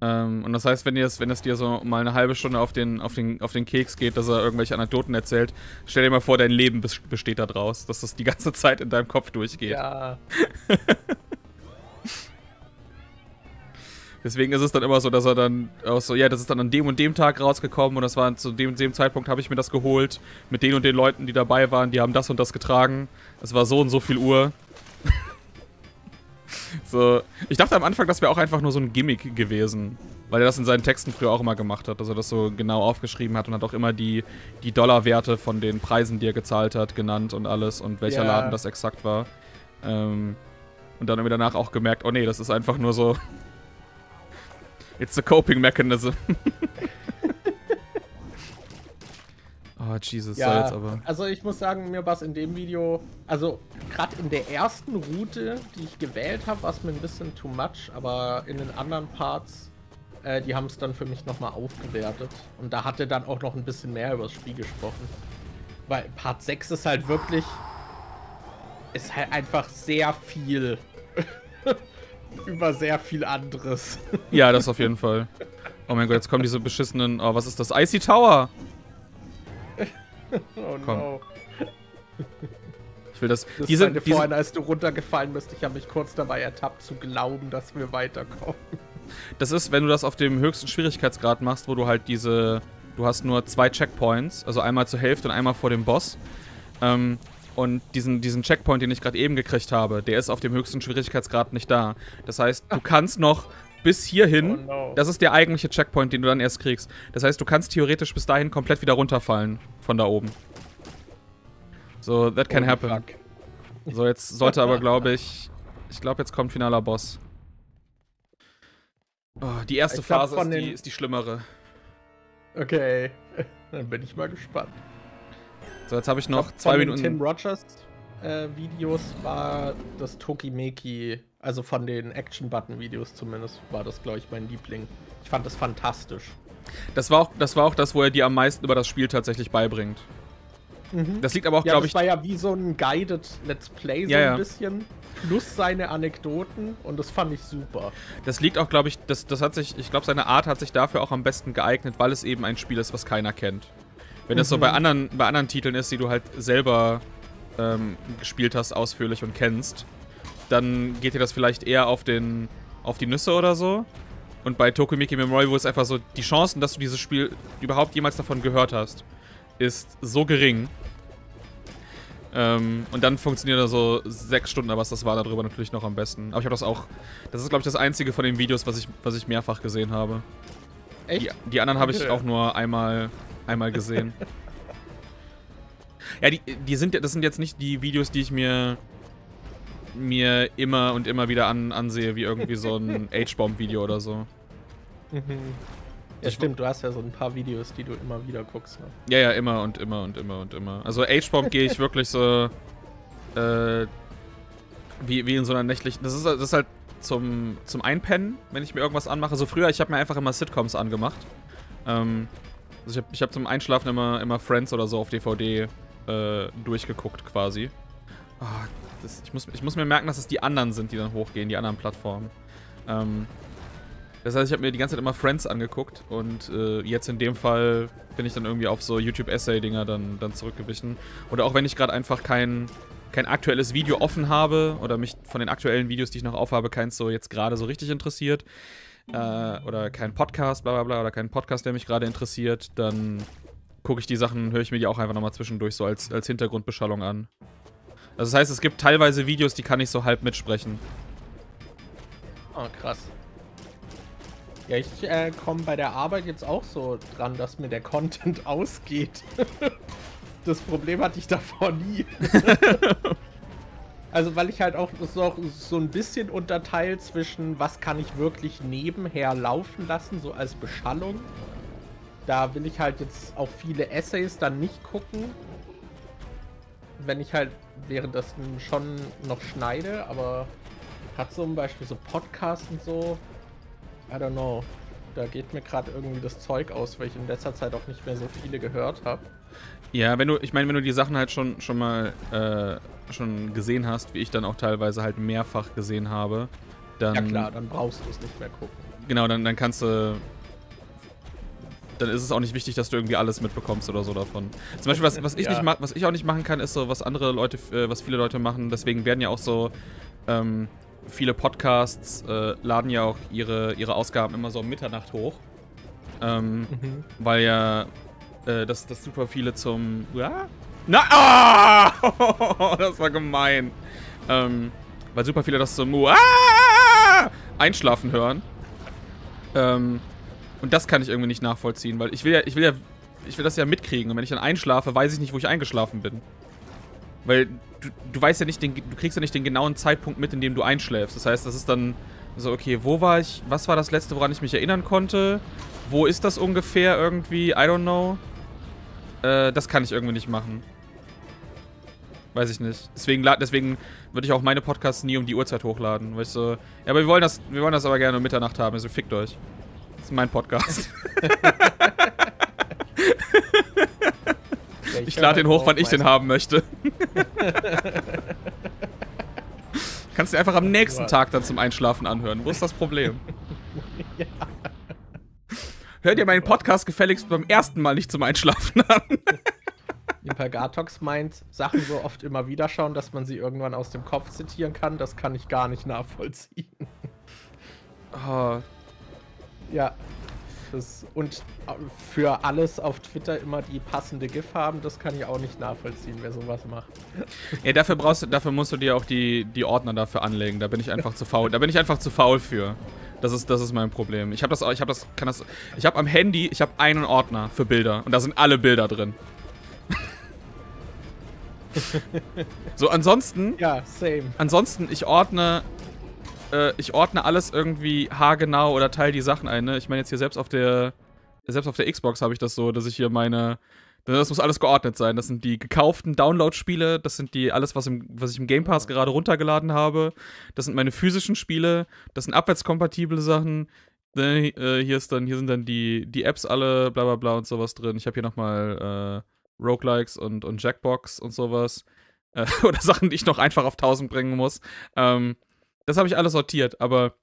Ähm, und das heißt, wenn, es, wenn es dir so mal eine halbe Stunde auf den, auf, den, auf den Keks geht, dass er irgendwelche Anekdoten erzählt, stell dir mal vor, dein Leben besteht da draus, dass das die ganze Zeit in deinem Kopf durchgeht. Ja. Deswegen ist es dann immer so, dass er dann auch so, ja, das ist dann an dem und dem Tag rausgekommen und das war zu dem und dem Zeitpunkt habe ich mir das geholt. Mit den und den Leuten, die dabei waren, die haben das und das getragen. Es war so und so viel Uhr. so, ich dachte am Anfang, das wäre auch einfach nur so ein Gimmick gewesen. Weil er das in seinen Texten früher auch immer gemacht hat, dass er das so genau aufgeschrieben hat und hat auch immer die, die Dollarwerte von den Preisen, die er gezahlt hat, genannt und alles und welcher ja. Laden das exakt war. Ähm, und dann irgendwie danach auch gemerkt, oh nee, das ist einfach nur so It's a coping mechanism. oh, Jesus, ja, jetzt aber. Also ich muss sagen, mir war es in dem Video, also gerade in der ersten Route, die ich gewählt habe, war es mir ein bisschen too much, aber in den anderen Parts, äh, die haben es dann für mich nochmal aufgewertet. Und da hat er dann auch noch ein bisschen mehr über das Spiel gesprochen. Weil Part 6 ist halt wirklich, ist halt einfach sehr viel über sehr viel anderes. Ja, das auf jeden Fall. Oh mein Gott, jetzt kommen diese beschissenen. Oh, was ist das? Icy Tower! oh Komm. no. Ich will das. das diese, diese vorhin, als du runtergefallen bist, ich habe mich kurz dabei ertappt zu glauben, dass wir weiterkommen. Das ist, wenn du das auf dem höchsten Schwierigkeitsgrad machst, wo du halt diese. Du hast nur zwei Checkpoints, also einmal zur Hälfte und einmal vor dem Boss. Ähm, und diesen, diesen Checkpoint, den ich gerade eben gekriegt habe, der ist auf dem höchsten Schwierigkeitsgrad nicht da. Das heißt, du kannst noch bis hierhin, oh no. das ist der eigentliche Checkpoint, den du dann erst kriegst. Das heißt, du kannst theoretisch bis dahin komplett wieder runterfallen von da oben. So, that can oh, happen. Fuck. So, jetzt sollte aber, glaube ich, ich glaube, jetzt kommt finaler Boss. Oh, die erste glaub, Phase ist die, ist die schlimmere. Okay, dann bin ich mal gespannt. So, jetzt habe ich noch ich zwei von Minuten. Tim Rogers äh, Videos war das Tokimeki, also von den Action-Button-Videos zumindest, war das, glaube ich, mein Liebling. Ich fand das fantastisch. Das war, auch, das war auch das, wo er dir am meisten über das Spiel tatsächlich beibringt. Mhm. Das liegt aber auch, ja, glaube ich. Das war ja wie so ein Guided Let's Play, so ja, ja. ein bisschen. Plus seine Anekdoten und das fand ich super. Das liegt auch, glaube ich, das, das hat sich, ich glaube, seine Art hat sich dafür auch am besten geeignet, weil es eben ein Spiel ist, was keiner kennt. Wenn das so bei mhm. anderen, bei anderen Titeln ist, die du halt selber ähm, gespielt hast, ausführlich und kennst, dann geht dir das vielleicht eher auf, den, auf die Nüsse oder so. Und bei Tokimeki Memorial, wo es einfach so, die Chancen, dass du dieses Spiel überhaupt jemals davon gehört hast, ist so gering. Ähm, und dann funktioniert er so sechs Stunden, aber was das war darüber natürlich noch am besten. Aber ich habe das auch, das ist glaube ich das einzige von den Videos, was ich, was ich mehrfach gesehen habe. Echt? Die, die anderen habe ich auch nur einmal einmal gesehen. ja, die, die sind, das sind jetzt nicht die Videos, die ich mir mir immer und immer wieder an, ansehe, wie irgendwie so ein H-Bomb-Video oder so. Mhm. Ja, stimmt, du hast ja so ein paar Videos, die du immer wieder guckst, ne? Ja, ja, immer und immer und immer und immer. Also H-Bomb gehe ich wirklich so äh, wie, wie in so einer nächtlichen. Das ist, das ist halt zum, zum Einpennen, wenn ich mir irgendwas anmache. So früher, ich habe mir einfach immer Sitcoms angemacht. Ähm, also ich habe ich hab zum Einschlafen immer, immer Friends oder so auf DVD äh, durchgeguckt quasi. Oh, das, ich, muss, ich muss mir merken, dass es die anderen sind, die dann hochgehen, die anderen Plattformen. Ähm, das heißt, ich habe mir die ganze Zeit immer Friends angeguckt und äh, jetzt in dem Fall bin ich dann irgendwie auf so YouTube-Essay-Dinger dann, dann zurückgewichen. Oder auch wenn ich gerade einfach kein, kein aktuelles Video offen habe oder mich von den aktuellen Videos, die ich noch aufhabe, keins so jetzt gerade so richtig interessiert, äh, oder kein Podcast, bla bla bla, oder kein Podcast, der mich gerade interessiert, dann gucke ich die Sachen, höre ich mir die auch einfach nochmal zwischendurch so als, als Hintergrundbeschallung an. Also das heißt, es gibt teilweise Videos, die kann ich so halb mitsprechen. Oh, krass. Ja, ich äh, komme bei der Arbeit jetzt auch so dran, dass mir der Content ausgeht. das Problem hatte ich davor nie. Also weil ich halt auch so, so ein bisschen unterteil zwischen, was kann ich wirklich nebenher laufen lassen, so als Beschallung. Da will ich halt jetzt auch viele Essays dann nicht gucken. Wenn ich halt währenddessen schon noch schneide, aber hat zum Beispiel so Podcasts und so, I don't know. Da geht mir gerade irgendwie das Zeug aus, weil ich in letzter Zeit auch nicht mehr so viele gehört habe. Ja, wenn du, ich meine, wenn du die Sachen halt schon, schon mal äh, schon gesehen hast, wie ich dann auch teilweise halt mehrfach gesehen habe, dann. Ja klar, dann brauchst du es nicht mehr gucken. Genau, dann, dann kannst du. Dann ist es auch nicht wichtig, dass du irgendwie alles mitbekommst oder so davon. Zum Beispiel, was, was ich ja. nicht was ich auch nicht machen kann, ist so, was andere Leute, äh, was viele Leute machen, deswegen werden ja auch so ähm, viele Podcasts äh, laden ja auch ihre, ihre Ausgaben immer so um Mitternacht hoch. Ähm, mhm. Weil ja äh, das, das super viele zum. Ja? Na! Ah! das war gemein. Ähm, weil super viele das zum ah! Einschlafen hören. Ähm, und das kann ich irgendwie nicht nachvollziehen, weil ich will ja, ich will ja, ich will das ja mitkriegen. Und wenn ich dann einschlafe, weiß ich nicht, wo ich eingeschlafen bin. Weil du, du weißt ja nicht, den, du kriegst ja nicht den genauen Zeitpunkt mit, in dem du einschläfst. Das heißt, das ist dann so, okay, wo war ich, was war das letzte, woran ich mich erinnern konnte? Wo ist das ungefähr irgendwie? I don't know. Äh, das kann ich irgendwie nicht machen. Weiß ich nicht. Deswegen, deswegen würde ich auch meine Podcasts nie um die Uhrzeit hochladen. Weil ich so, ja, aber wir wollen das, wir wollen das aber gerne um Mitternacht haben. Also fickt euch. Das ist mein Podcast. ich lade den hoch, wann ich den haben möchte. Kannst du einfach am nächsten Tag dann zum Einschlafen anhören. Wo ist das Problem? ja. Hör dir meinen Podcast gefälligst beim ersten Mal nicht zum Einschlafen an. Impergatox meint, Sachen so oft immer wieder schauen, dass man sie irgendwann aus dem Kopf zitieren kann. Das kann ich gar nicht nachvollziehen. Oh. Ja, das, und für alles auf Twitter immer die passende GIF haben, das kann ich auch nicht nachvollziehen, wer sowas macht. Ja, dafür brauchst du, dafür musst du dir auch die, die Ordner dafür anlegen. Da bin ich einfach zu faul. Da bin ich einfach zu faul für. Das ist, das ist mein Problem. Ich habe das, ich habe das, kann das, ich habe am Handy, ich habe einen Ordner für Bilder und da sind alle Bilder drin. so, ansonsten. Ja, same. Ansonsten, ich ordne äh, ich ordne alles irgendwie haargenau oder teile die Sachen ein. Ne? Ich meine jetzt hier selbst auf der selbst auf der Xbox habe ich das so, dass ich hier meine das muss alles geordnet sein. Das sind die gekauften Download-Spiele, das sind die alles, was, im, was ich im Game Pass gerade runtergeladen habe. Das sind meine physischen Spiele, das sind abwärtskompatible Sachen. Äh, hier ist dann, hier sind dann die, die Apps alle, bla bla bla und sowas drin. Ich habe hier nochmal äh, Roguelikes und, und Jackbox und sowas. Äh, oder Sachen, die ich noch einfach auf 1000 bringen muss. Ähm, das habe ich alles sortiert, aber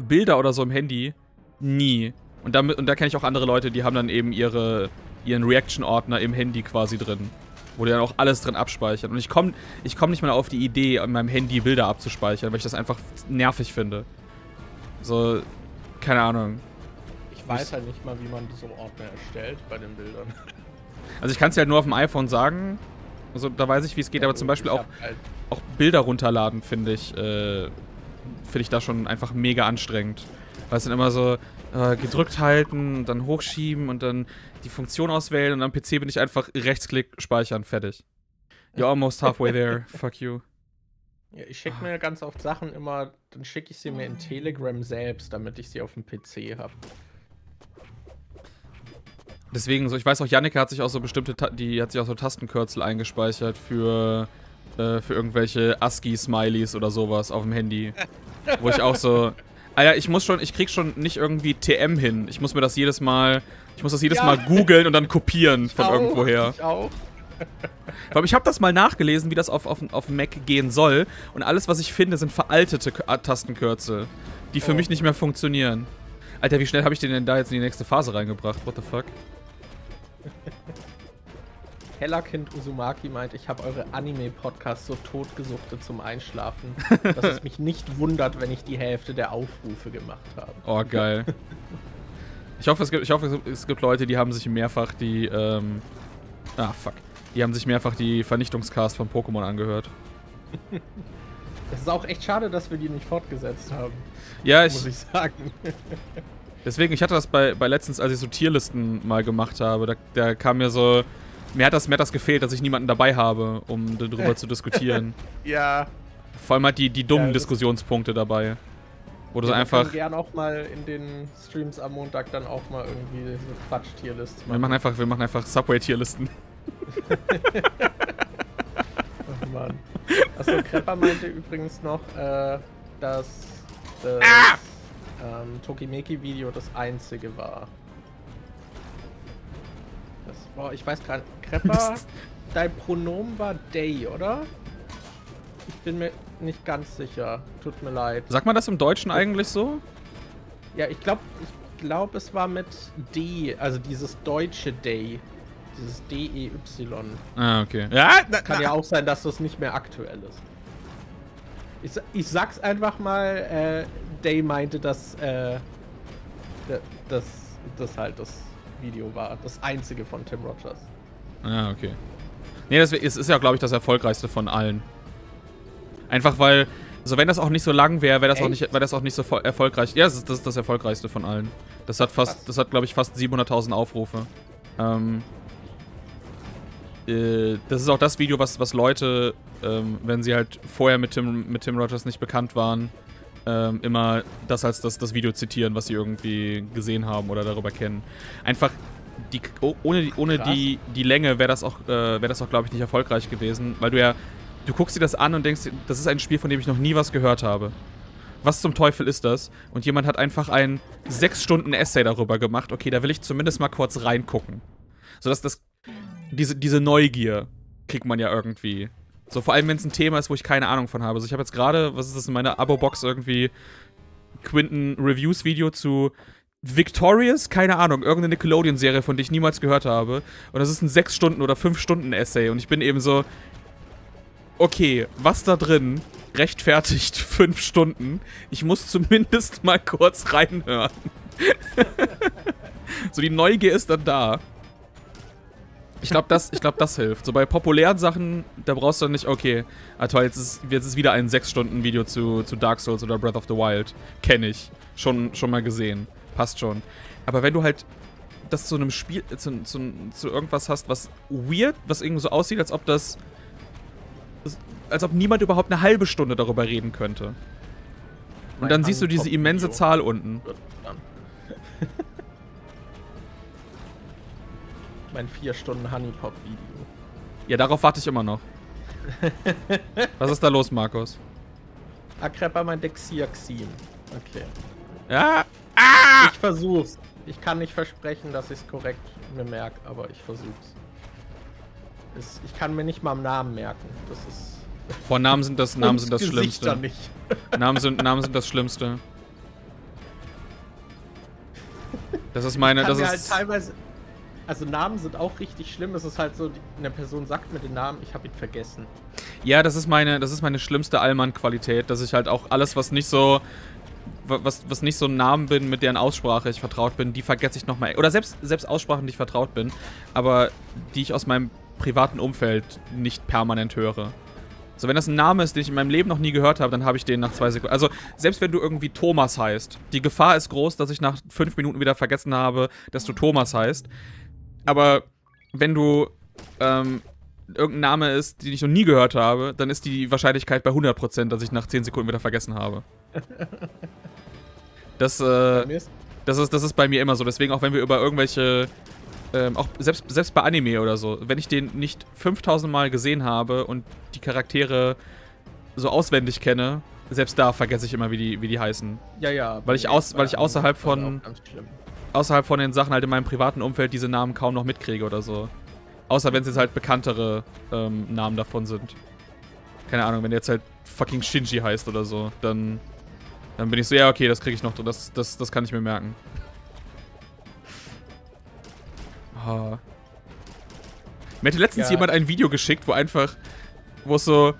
Bilder oder so im Handy nie. Und, damit, und da kenne ich auch andere Leute, die haben dann eben ihre, ihren Reaction-Ordner im Handy quasi drin. Wo die dann auch alles drin abspeichern. Und ich komme ich komm nicht mal auf die Idee, an meinem Handy Bilder abzuspeichern, weil ich das einfach nervig finde. So, keine Ahnung. Ich weiß halt nicht mal, wie man so Ordner erstellt bei den Bildern. Also ich kann es ja halt nur auf dem iPhone sagen. Also da weiß ich, wie es geht, ja, aber zum Beispiel auch, halt auch Bilder runterladen, finde ich, äh, finde ich da schon einfach mega anstrengend. Weil es dann immer so äh, gedrückt halten, dann hochschieben und dann die Funktion auswählen und am PC bin ich einfach Rechtsklick speichern, fertig. You're almost halfway there. Fuck you. Ja, ich schicke mir ganz oft Sachen immer, dann schicke ich sie mir in Telegram selbst, damit ich sie auf dem PC habe. Deswegen, so, ich weiß auch, Janneke hat sich auch so bestimmte, die hat sich auch so Tastenkürzel eingespeichert für, äh, für irgendwelche ASCII-Smileys oder sowas auf dem Handy. wo ich auch so, ah ja, ich muss schon, ich krieg schon nicht irgendwie TM hin. Ich muss mir das jedes Mal, ich muss das jedes ja. Mal googeln und dann kopieren ich von auch, irgendwoher. Ich auch. Aber ich habe das mal nachgelesen, wie das auf, auf, auf Mac gehen soll. Und alles, was ich finde, sind veraltete Tastenkürzel, die für oh. mich nicht mehr funktionieren. Alter, wie schnell habe ich den denn da jetzt in die nächste Phase reingebracht? What the fuck? Hellerkind Uzumaki meint, ich habe eure Anime-Podcasts so totgesuchtet zum Einschlafen, dass es mich nicht wundert, wenn ich die Hälfte der Aufrufe gemacht habe. Oh, geil. Ich hoffe, es gibt, ich hoffe, es gibt Leute, die haben sich mehrfach die, ähm, ah, fuck. Die haben sich mehrfach die Vernichtungscast von Pokémon angehört. Es ist auch echt schade, dass wir die nicht fortgesetzt haben. Ja, ich. Muss ich sagen. Deswegen, ich hatte das bei, bei letztens, als ich so Tierlisten mal gemacht habe, da, da kam mir so. Mir hat, das, mir hat das gefehlt, dass ich niemanden dabei habe, um darüber zu diskutieren. Ja. Vor allem halt die, die dummen ja, Diskussionspunkte dabei. Wo du ja, so einfach. Wir gerne auch mal in den Streams am Montag dann auch mal irgendwie so Quatsch-Tierlisten machen. Wir machen einfach, wir machen einfach Subway-Tierlisten. Mann. Achso, Krepper meinte übrigens noch, äh, dass das ah! ähm, Tokimeki-Video das einzige war. Das, boah, ich weiß gerade, Krepper, dein Pronomen war Day, oder? Ich bin mir nicht ganz sicher. Tut mir leid. Sagt man das im Deutschen eigentlich so? Ja, ich glaube, ich glaube, es war mit D, also dieses deutsche Day. Dieses D-E-Y. Ah, okay. Ja, na, Kann na. ja auch sein, dass das nicht mehr aktuell ist. Ich, ich sag's einfach mal, äh, Day meinte, dass, äh, dass das halt das Video war. Das einzige von Tim Rogers. Ah, okay. Nee, das ist, ja, glaube ich, das erfolgreichste von allen. Einfach weil, also wenn das auch nicht so lang wäre, wäre das, auch nicht, wär das auch nicht so erfolgreich. Ja, das ist, das ist das erfolgreichste von allen. Das hat fast, das hat, glaube ich, fast 700.000 Aufrufe. Ähm, äh, das ist auch das Video, was, was Leute, ähm, wenn sie halt vorher mit Tim, mit Tim Rogers nicht bekannt waren, ähm, immer das als das, das Video zitieren, was sie irgendwie gesehen haben oder darüber kennen. Einfach, die, ohne, ohne die, die Länge wäre das auch, äh, wär auch glaube ich, nicht erfolgreich gewesen, weil du ja Du guckst dir das an und denkst, das ist ein Spiel, von dem ich noch nie was gehört habe. Was zum Teufel ist das? Und jemand hat einfach ein 6 Stunden Essay darüber gemacht. Okay, da will ich zumindest mal kurz reingucken. So dass das diese, diese Neugier kriegt man ja irgendwie. So vor allem, wenn es ein Thema ist, wo ich keine Ahnung von habe. Also ich habe jetzt gerade, was ist das in meiner Abo-Box irgendwie, Quinton Reviews Video zu Victorious, keine Ahnung, irgendeine Nickelodeon-Serie, von der ich niemals gehört habe. Und das ist ein 6 Stunden oder 5 Stunden Essay. Und ich bin eben so, okay, was da drin rechtfertigt fünf Stunden. Ich muss zumindest mal kurz reinhören. so, die Neugier ist dann da. Ich glaube, das, glaub, das hilft. So bei populären Sachen, da brauchst du dann nicht, okay, ah toll, jetzt ist, jetzt ist wieder ein 6-Stunden-Video zu, zu Dark Souls oder Breath of the Wild. Kenne ich. Schon, schon mal gesehen. Passt schon. Aber wenn du halt das zu einem Spiel, zu, zu, zu irgendwas hast, was weird, was irgendwie so aussieht, als ob das als ob niemand überhaupt eine halbe Stunde darüber reden könnte. Und dann siehst du diese immense Zahl unten. Mein 4 Stunden Honeypop Video. Ja, darauf warte ich immer noch. Was ist da los, Markus? Akreppa mein Dexiaxin. Okay. Ja. Ah! Ich versuch's. Ich kann nicht versprechen, dass ich es korrekt mir merke, aber ich versuch's. ich kann mir nicht mal am Namen merken. Das ist Boah, Namen sind das, Namen sind das Schlimmste. Nicht. Namen sind, Namen sind das Schlimmste. Das ist meine, das ist... Halt teilweise, also Namen sind auch richtig schlimm. Es ist halt so, eine Person sagt mir den Namen, ich habe ihn vergessen. Ja, das ist meine, das ist meine schlimmste Allmann-Qualität, dass ich halt auch alles, was nicht so, was, was nicht so ein Namen bin, mit deren Aussprache ich vertraut bin, die vergesse ich nochmal. Oder selbst, selbst Aussprachen, die ich vertraut bin, aber die ich aus meinem privaten Umfeld nicht permanent höre. So, wenn das ein Name ist, den ich in meinem Leben noch nie gehört habe, dann habe ich den nach zwei Sekunden. Also, selbst wenn du irgendwie Thomas heißt, die Gefahr ist groß, dass ich nach fünf Minuten wieder vergessen habe, dass du Thomas heißt. Aber wenn du ähm, irgendein Name ist, den ich noch nie gehört habe, dann ist die Wahrscheinlichkeit bei 100%, dass ich nach 10 Sekunden wieder vergessen habe. Das, äh, das ist, das ist bei mir immer so. Deswegen auch wenn wir über irgendwelche ähm, auch selbst, selbst bei Anime oder so, wenn ich den nicht 5000 Mal gesehen habe und die Charaktere so auswendig kenne, selbst da vergesse ich immer, wie die, wie die heißen. Ja, ja. Weil ich, aus, weil ich außerhalb von außerhalb von den Sachen halt in meinem privaten Umfeld diese Namen kaum noch mitkriege oder so. Außer wenn es jetzt halt bekanntere ähm, Namen davon sind. Keine Ahnung, wenn der jetzt halt fucking Shinji heißt oder so, dann, dann bin ich so, ja, okay, das kriege ich noch, das, das, das kann ich mir merken. Oh. Mir hätte letztens ja. jemand ein Video geschickt, wo einfach, wo es so,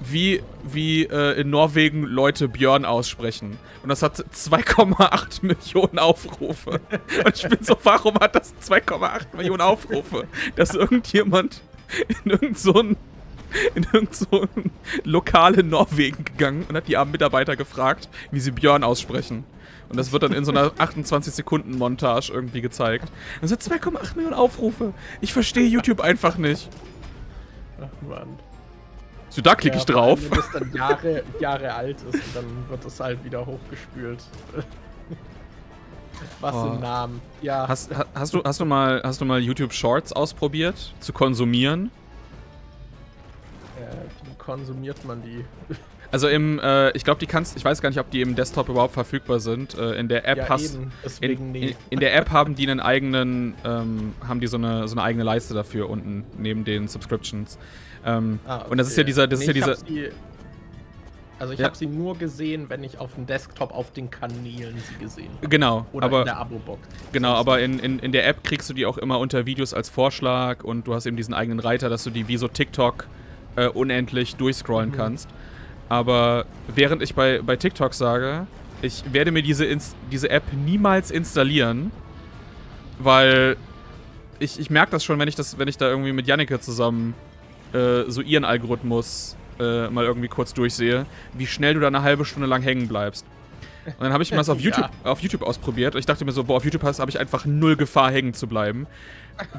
wie, wie äh, in Norwegen Leute Björn aussprechen. Und das hat 2,8 Millionen Aufrufe. Und ich bin so, warum hat das 2,8 Millionen Aufrufe? Dass irgendjemand in irgend so in irgend so Lokal in Norwegen gegangen und hat die armen Mitarbeiter gefragt, wie sie Björn aussprechen. Und das wird dann in so einer 28-Sekunden-Montage irgendwie gezeigt. Das hat 2,8 Millionen Aufrufe. Ich verstehe YouTube einfach nicht. Ach Mann. So, da klicke ja, ich drauf. Wenn das dann Jahre, Jahre alt ist, dann wird das halt wieder hochgespült. Was oh. ein Namen. Ja. Hast, hast, du, hast, du mal, hast du mal YouTube Shorts ausprobiert? Zu konsumieren? Äh, konsumiert man die? Also im, äh, ich glaube, die kannst, ich weiß gar nicht, ob die im Desktop überhaupt verfügbar sind. Äh, in der App Ja, hast, in, in, in der App haben die einen eigenen, ähm, haben die so eine, so eine eigene Leiste dafür unten neben den Subscriptions. Ähm, Ah, Und das ist ja okay. dieser, das ist Nee, ja ich dieser, also ich Ja. habe sie nur gesehen, wenn ich auf dem Desktop auf den Kanälen sie gesehen habe. genau, Oder aber in der Abo-Box. Genau, aber in, in, in der App kriegst du die auch immer unter Videos als Vorschlag und du hast eben diesen eigenen Reiter, dass du die wie so TikTok äh, unendlich durchscrollen Mhm. kannst. Aber während ich bei, bei TikTok sage, ich werde mir diese, Ins diese App niemals installieren, weil ich, ich merke das schon, wenn ich das, wenn ich da irgendwie mit Jannike zusammen äh, so ihren Algorithmus äh, mal irgendwie kurz durchsehe, wie schnell du da eine halbe Stunde lang hängen bleibst. Und dann habe ich mir das auf Ja. YouTube, auf YouTube ausprobiert und ich dachte mir so, boah, auf YouTube habe ich einfach null Gefahr, hängen zu bleiben.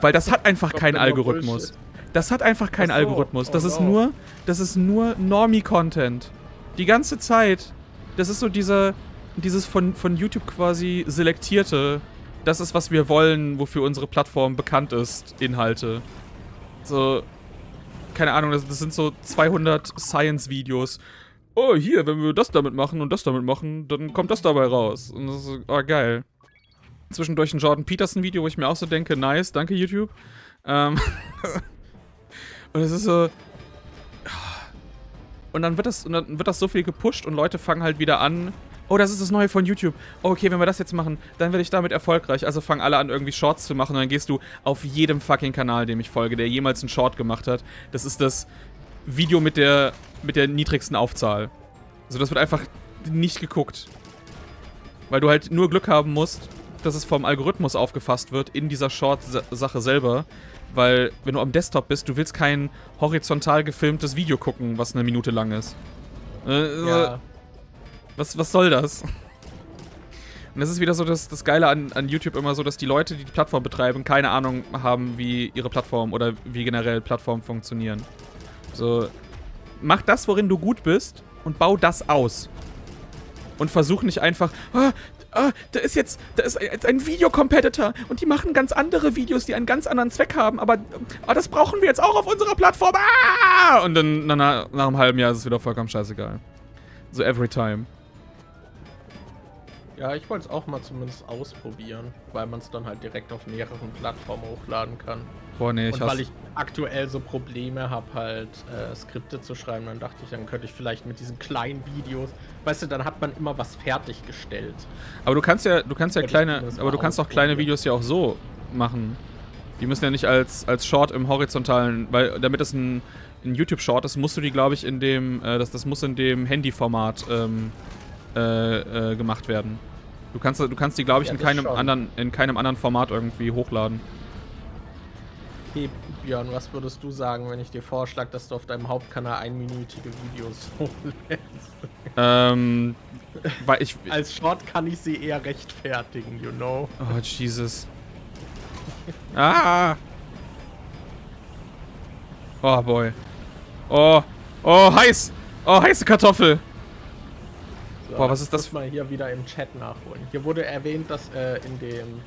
Weil das hat einfach keinen Algorithmus. Das hat einfach keinen so, Algorithmus. Das oh ist no. nur, das ist nur Normie-Content. Die ganze Zeit. Das ist so dieser, dieses von, von YouTube quasi selektierte. Das ist, was wir wollen, wofür unsere Plattform bekannt ist. Inhalte. So, keine Ahnung, das, das sind so 200 Science-Videos. Oh, hier, wenn wir das damit machen und das damit machen, dann kommt das dabei raus. Und das ist oh, geil. Zwischendurch ein Jordan Peterson-Video, wo ich mir auch so denke, nice, danke YouTube. Ähm, und es ist so. Und dann wird das, und dann wird das so viel gepusht und Leute fangen halt wieder an. Oh, das ist das Neue von YouTube. Oh, okay, wenn wir das jetzt machen, dann werde ich damit erfolgreich. Also fangen alle an, irgendwie Shorts zu machen und dann gehst du auf jedem fucking Kanal, dem ich folge, der jemals einen Short gemacht hat. Das ist das Video mit der, mit der niedrigsten Aufzahl. Also das wird einfach nicht geguckt. Weil du halt nur Glück haben musst, dass es vom Algorithmus aufgefasst wird in dieser Short-Sache selber. Weil, wenn du am Desktop bist, du willst kein horizontal gefilmtes Video gucken, was eine Minute lang ist. Äh, Ja, was, was soll das? Und das ist wieder so das, das Geile an, an YouTube immer so, dass die Leute, die die Plattform betreiben, keine Ahnung haben, wie ihre Plattform oder wie generell Plattformen funktionieren. So, mach das, worin du gut bist und bau das aus. Und versuch nicht einfach, ah, ah, da ist jetzt, da ist ein Videocompetitor und die machen ganz andere Videos, die einen ganz anderen Zweck haben, aber ah, das brauchen wir jetzt auch auf unserer Plattform. Ah! Und dann na, nach einem halben Jahr ist es wieder vollkommen scheißegal. So every time. ja, ich wollte es auch mal zumindest ausprobieren, weil man es dann halt direkt auf mehreren Plattformen hochladen kann. Boah, nee, ich Und weil ich aktuell so Probleme habe, halt äh, Skripte zu schreiben, dann dachte ich, dann könnte ich vielleicht mit diesen kleinen Videos, weißt du, dann hat man immer was fertiggestellt. aber du kannst ja, du kannst ja kleine, aber du kannst auch kleine. Videos ja auch so machen. Die müssen ja nicht als, als Short im horizontalen, weil damit es ein, ein YouTube-Short ist, musst du die, glaube ich, in dem, äh, das, das muss in dem Handyformat ähm, äh, äh, gemacht werden. Du kannst, du kannst die, glaube ich, Ja, in keinem schon. anderen, in keinem anderen Format irgendwie hochladen. Okay, Björn, was würdest du sagen, wenn ich dir vorschlage, dass du auf deinem Hauptkanal einminütige Videos hochlädst? Ähm, weil ich. Als Short kann ich sie eher rechtfertigen, you know? Oh, Jesus. Ah! Oh, boy. Oh, oh, heiß! Oh, heiße Kartoffel! Boah, was ist das muss mal hier wieder im Chat nachholen. Hier wurde erwähnt, dass äh, in dem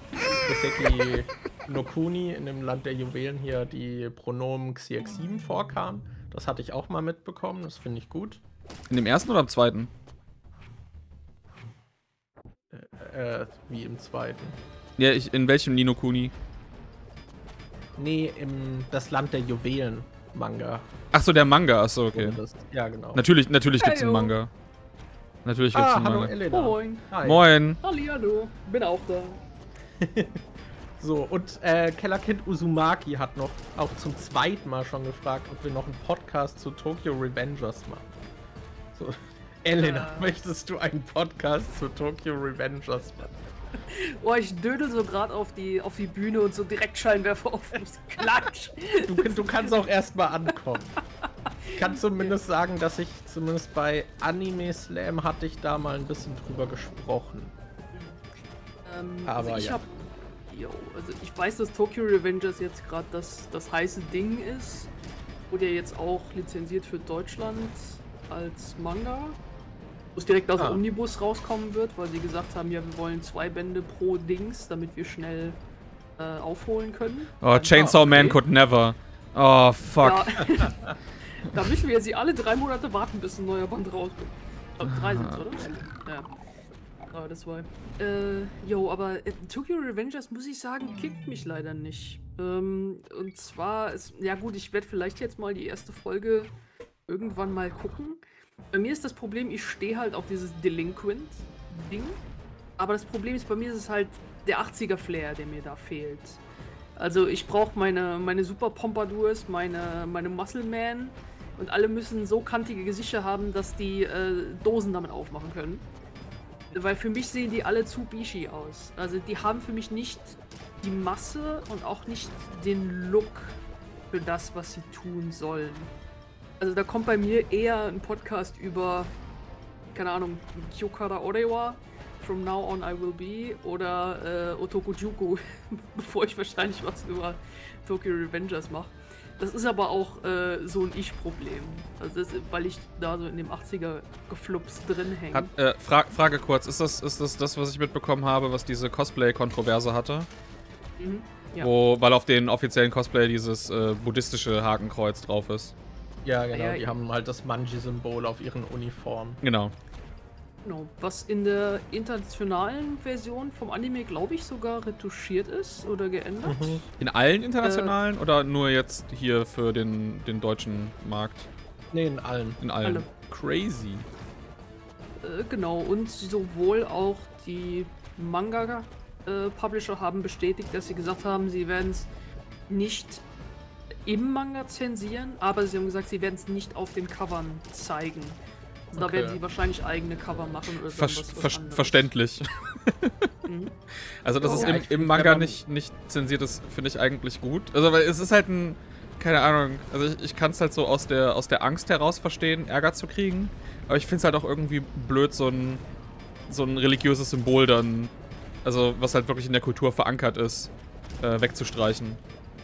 Doseki no Kuni, in dem Land der Juwelen, hier die Pronomen XCX7 vorkamen. Das hatte ich auch mal mitbekommen, das finde ich gut. In dem ersten oder im zweiten? Äh, wie im zweiten. Ja, ich, in welchem Nino Kuni? Nee, im Das Land der Juwelen Manga. Ach so, der Manga. Ach so, okay. Das. Ja, genau. Natürlich, natürlich gibt's einen Heyo. Manga. Natürlich gibt's ah, einen hallo Manga. Elena. Moin. Hi. Moin. Hallihallo. Bin auch da. So, und äh, Kellerkind Uzumaki hat noch auch zum zweiten Mal schon gefragt, ob wir noch einen Podcast zu Tokyo Revengers machen. So, Elena, Ah. möchtest du einen Podcast zu Tokyo Revengers machen? Oh, ich dödel so gerade auf die, auf die Bühne und so direkt Scheinwerfer auf mich. Klatsch. Du, du kannst auch erstmal ankommen. Ich kann zumindest sagen, dass ich zumindest bei Anime Slam hatte ich da mal ein bisschen drüber gesprochen. Ähm, Aber also ich ja. hab. Jo, also ich weiß, dass Tokyo Revengers jetzt gerade das, das heiße Ding ist. Wurde ja jetzt auch lizenziert für Deutschland als Manga. Wo es direkt aus Ah. dem Omnibus rauskommen wird, weil sie gesagt haben, ja, wir wollen zwei Bände pro Dings, damit wir schnell äh, aufholen können. Oh, Chainsaw okay. Man could never. Oh, fuck. Ja. Da müssen wir jetzt alle drei Monate warten, bis ein neuer Band rauskommt. Oh, drei sind oder? Ja. Aber das war. Äh, jo, aber äh, Tokyo Revengers, muss ich sagen, kickt mich leider nicht. Ähm, und zwar, ist, ja gut, ich werde vielleicht jetzt mal die erste Folge irgendwann mal gucken. Bei mir ist das Problem, ich stehe halt auf dieses Delinquent-Ding. Aber das Problem ist, bei mir ist es halt der 80er-Flair, der mir da fehlt. Also ich brauche meine, meine Super Pompadours, meine, meine Muscle Man und alle müssen so kantige Gesichter haben, dass die äh, Dosen damit aufmachen können. Weil für mich sehen die alle zu Bishi aus. Also die haben für mich nicht die Masse und auch nicht den Look für das, was sie tun sollen. Also da kommt bei mir eher ein Podcast über, keine Ahnung, Kyokara Orewa, From Now On I Will Be oder äh, Otoku Juku, bevor ich wahrscheinlich was über Tokyo Revengers mache. Das ist aber auch äh, so ein Ich-Problem. Also das, weil ich da so in dem 80er Geflups drin hänge. Äh, Fra Frage kurz, ist das, ist das das, was ich mitbekommen habe, was diese Cosplay-Kontroverse hatte? Mhm, ja. Wo, weil auf den offiziellen Cosplay dieses äh, buddhistische Hakenkreuz drauf ist. Ja, genau, ja, die haben halt das Manji-Symbol auf ihren Uniformen. Genau. Genau, was in der internationalen Version vom Anime, glaube ich, sogar retuschiert ist oder geändert. Mhm. In allen internationalen äh, oder nur jetzt hier für den, den deutschen Markt? Ne, in allen. In allen. Alle. Crazy. Äh, genau, und sowohl auch die Manga-Publisher äh, haben bestätigt, dass sie gesagt haben, sie werden es nicht im Manga zensieren, aber sie haben gesagt, sie werden es nicht auf den Covern zeigen. Da okay. werden sie wahrscheinlich eigene Cover machen oder Ver was ver Verständlich. mhm. Also, dass oh, es im, im Manga nicht, nicht zensiert ist, finde ich eigentlich gut. Also, weil es ist halt ein. Keine Ahnung. Also, ich, ich kann es halt so aus der, aus der Angst heraus verstehen, Ärger zu kriegen. Aber ich finde es halt auch irgendwie blöd, so ein, so ein religiöses Symbol dann. Also, was halt wirklich in der Kultur verankert ist, äh, wegzustreichen.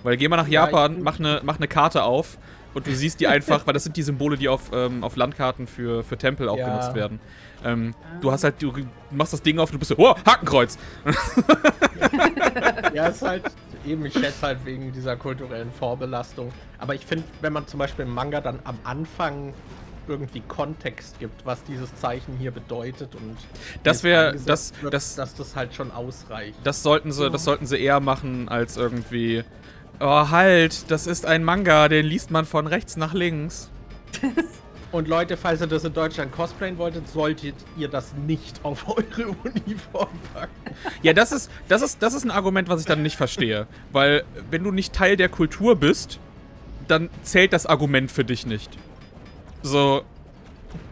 Weil geh mal nach Japan, ja, mach eine mach ne Karte auf und du siehst die einfach, weil das sind die Symbole, die auf, ähm, auf Landkarten für, für Tempel auch ja. genutzt werden. Ähm, ah. Du hast halt, du machst das Ding auf und du bist so, oh, Hakenkreuz! ja, ist halt, eben, ich schätze halt wegen dieser kulturellen Vorbelastung. Aber ich finde, wenn man zum Beispiel im Manga dann am Anfang irgendwie Kontext gibt, was dieses Zeichen hier bedeutet und das wäre das, das dass das halt schon ausreicht. Das sollten sie, das sollten sie eher machen als irgendwie Oh, halt, das ist ein Manga, den liest man von rechts nach links. Und Leute, falls ihr das in Deutschland cosplayen wolltet, solltet ihr das nicht auf eure Uniform packen. Ja, das ist, das ist, das ist ein Argument, was ich dann nicht verstehe. Weil, wenn du nicht Teil der Kultur bist, dann zählt das Argument für dich nicht. So,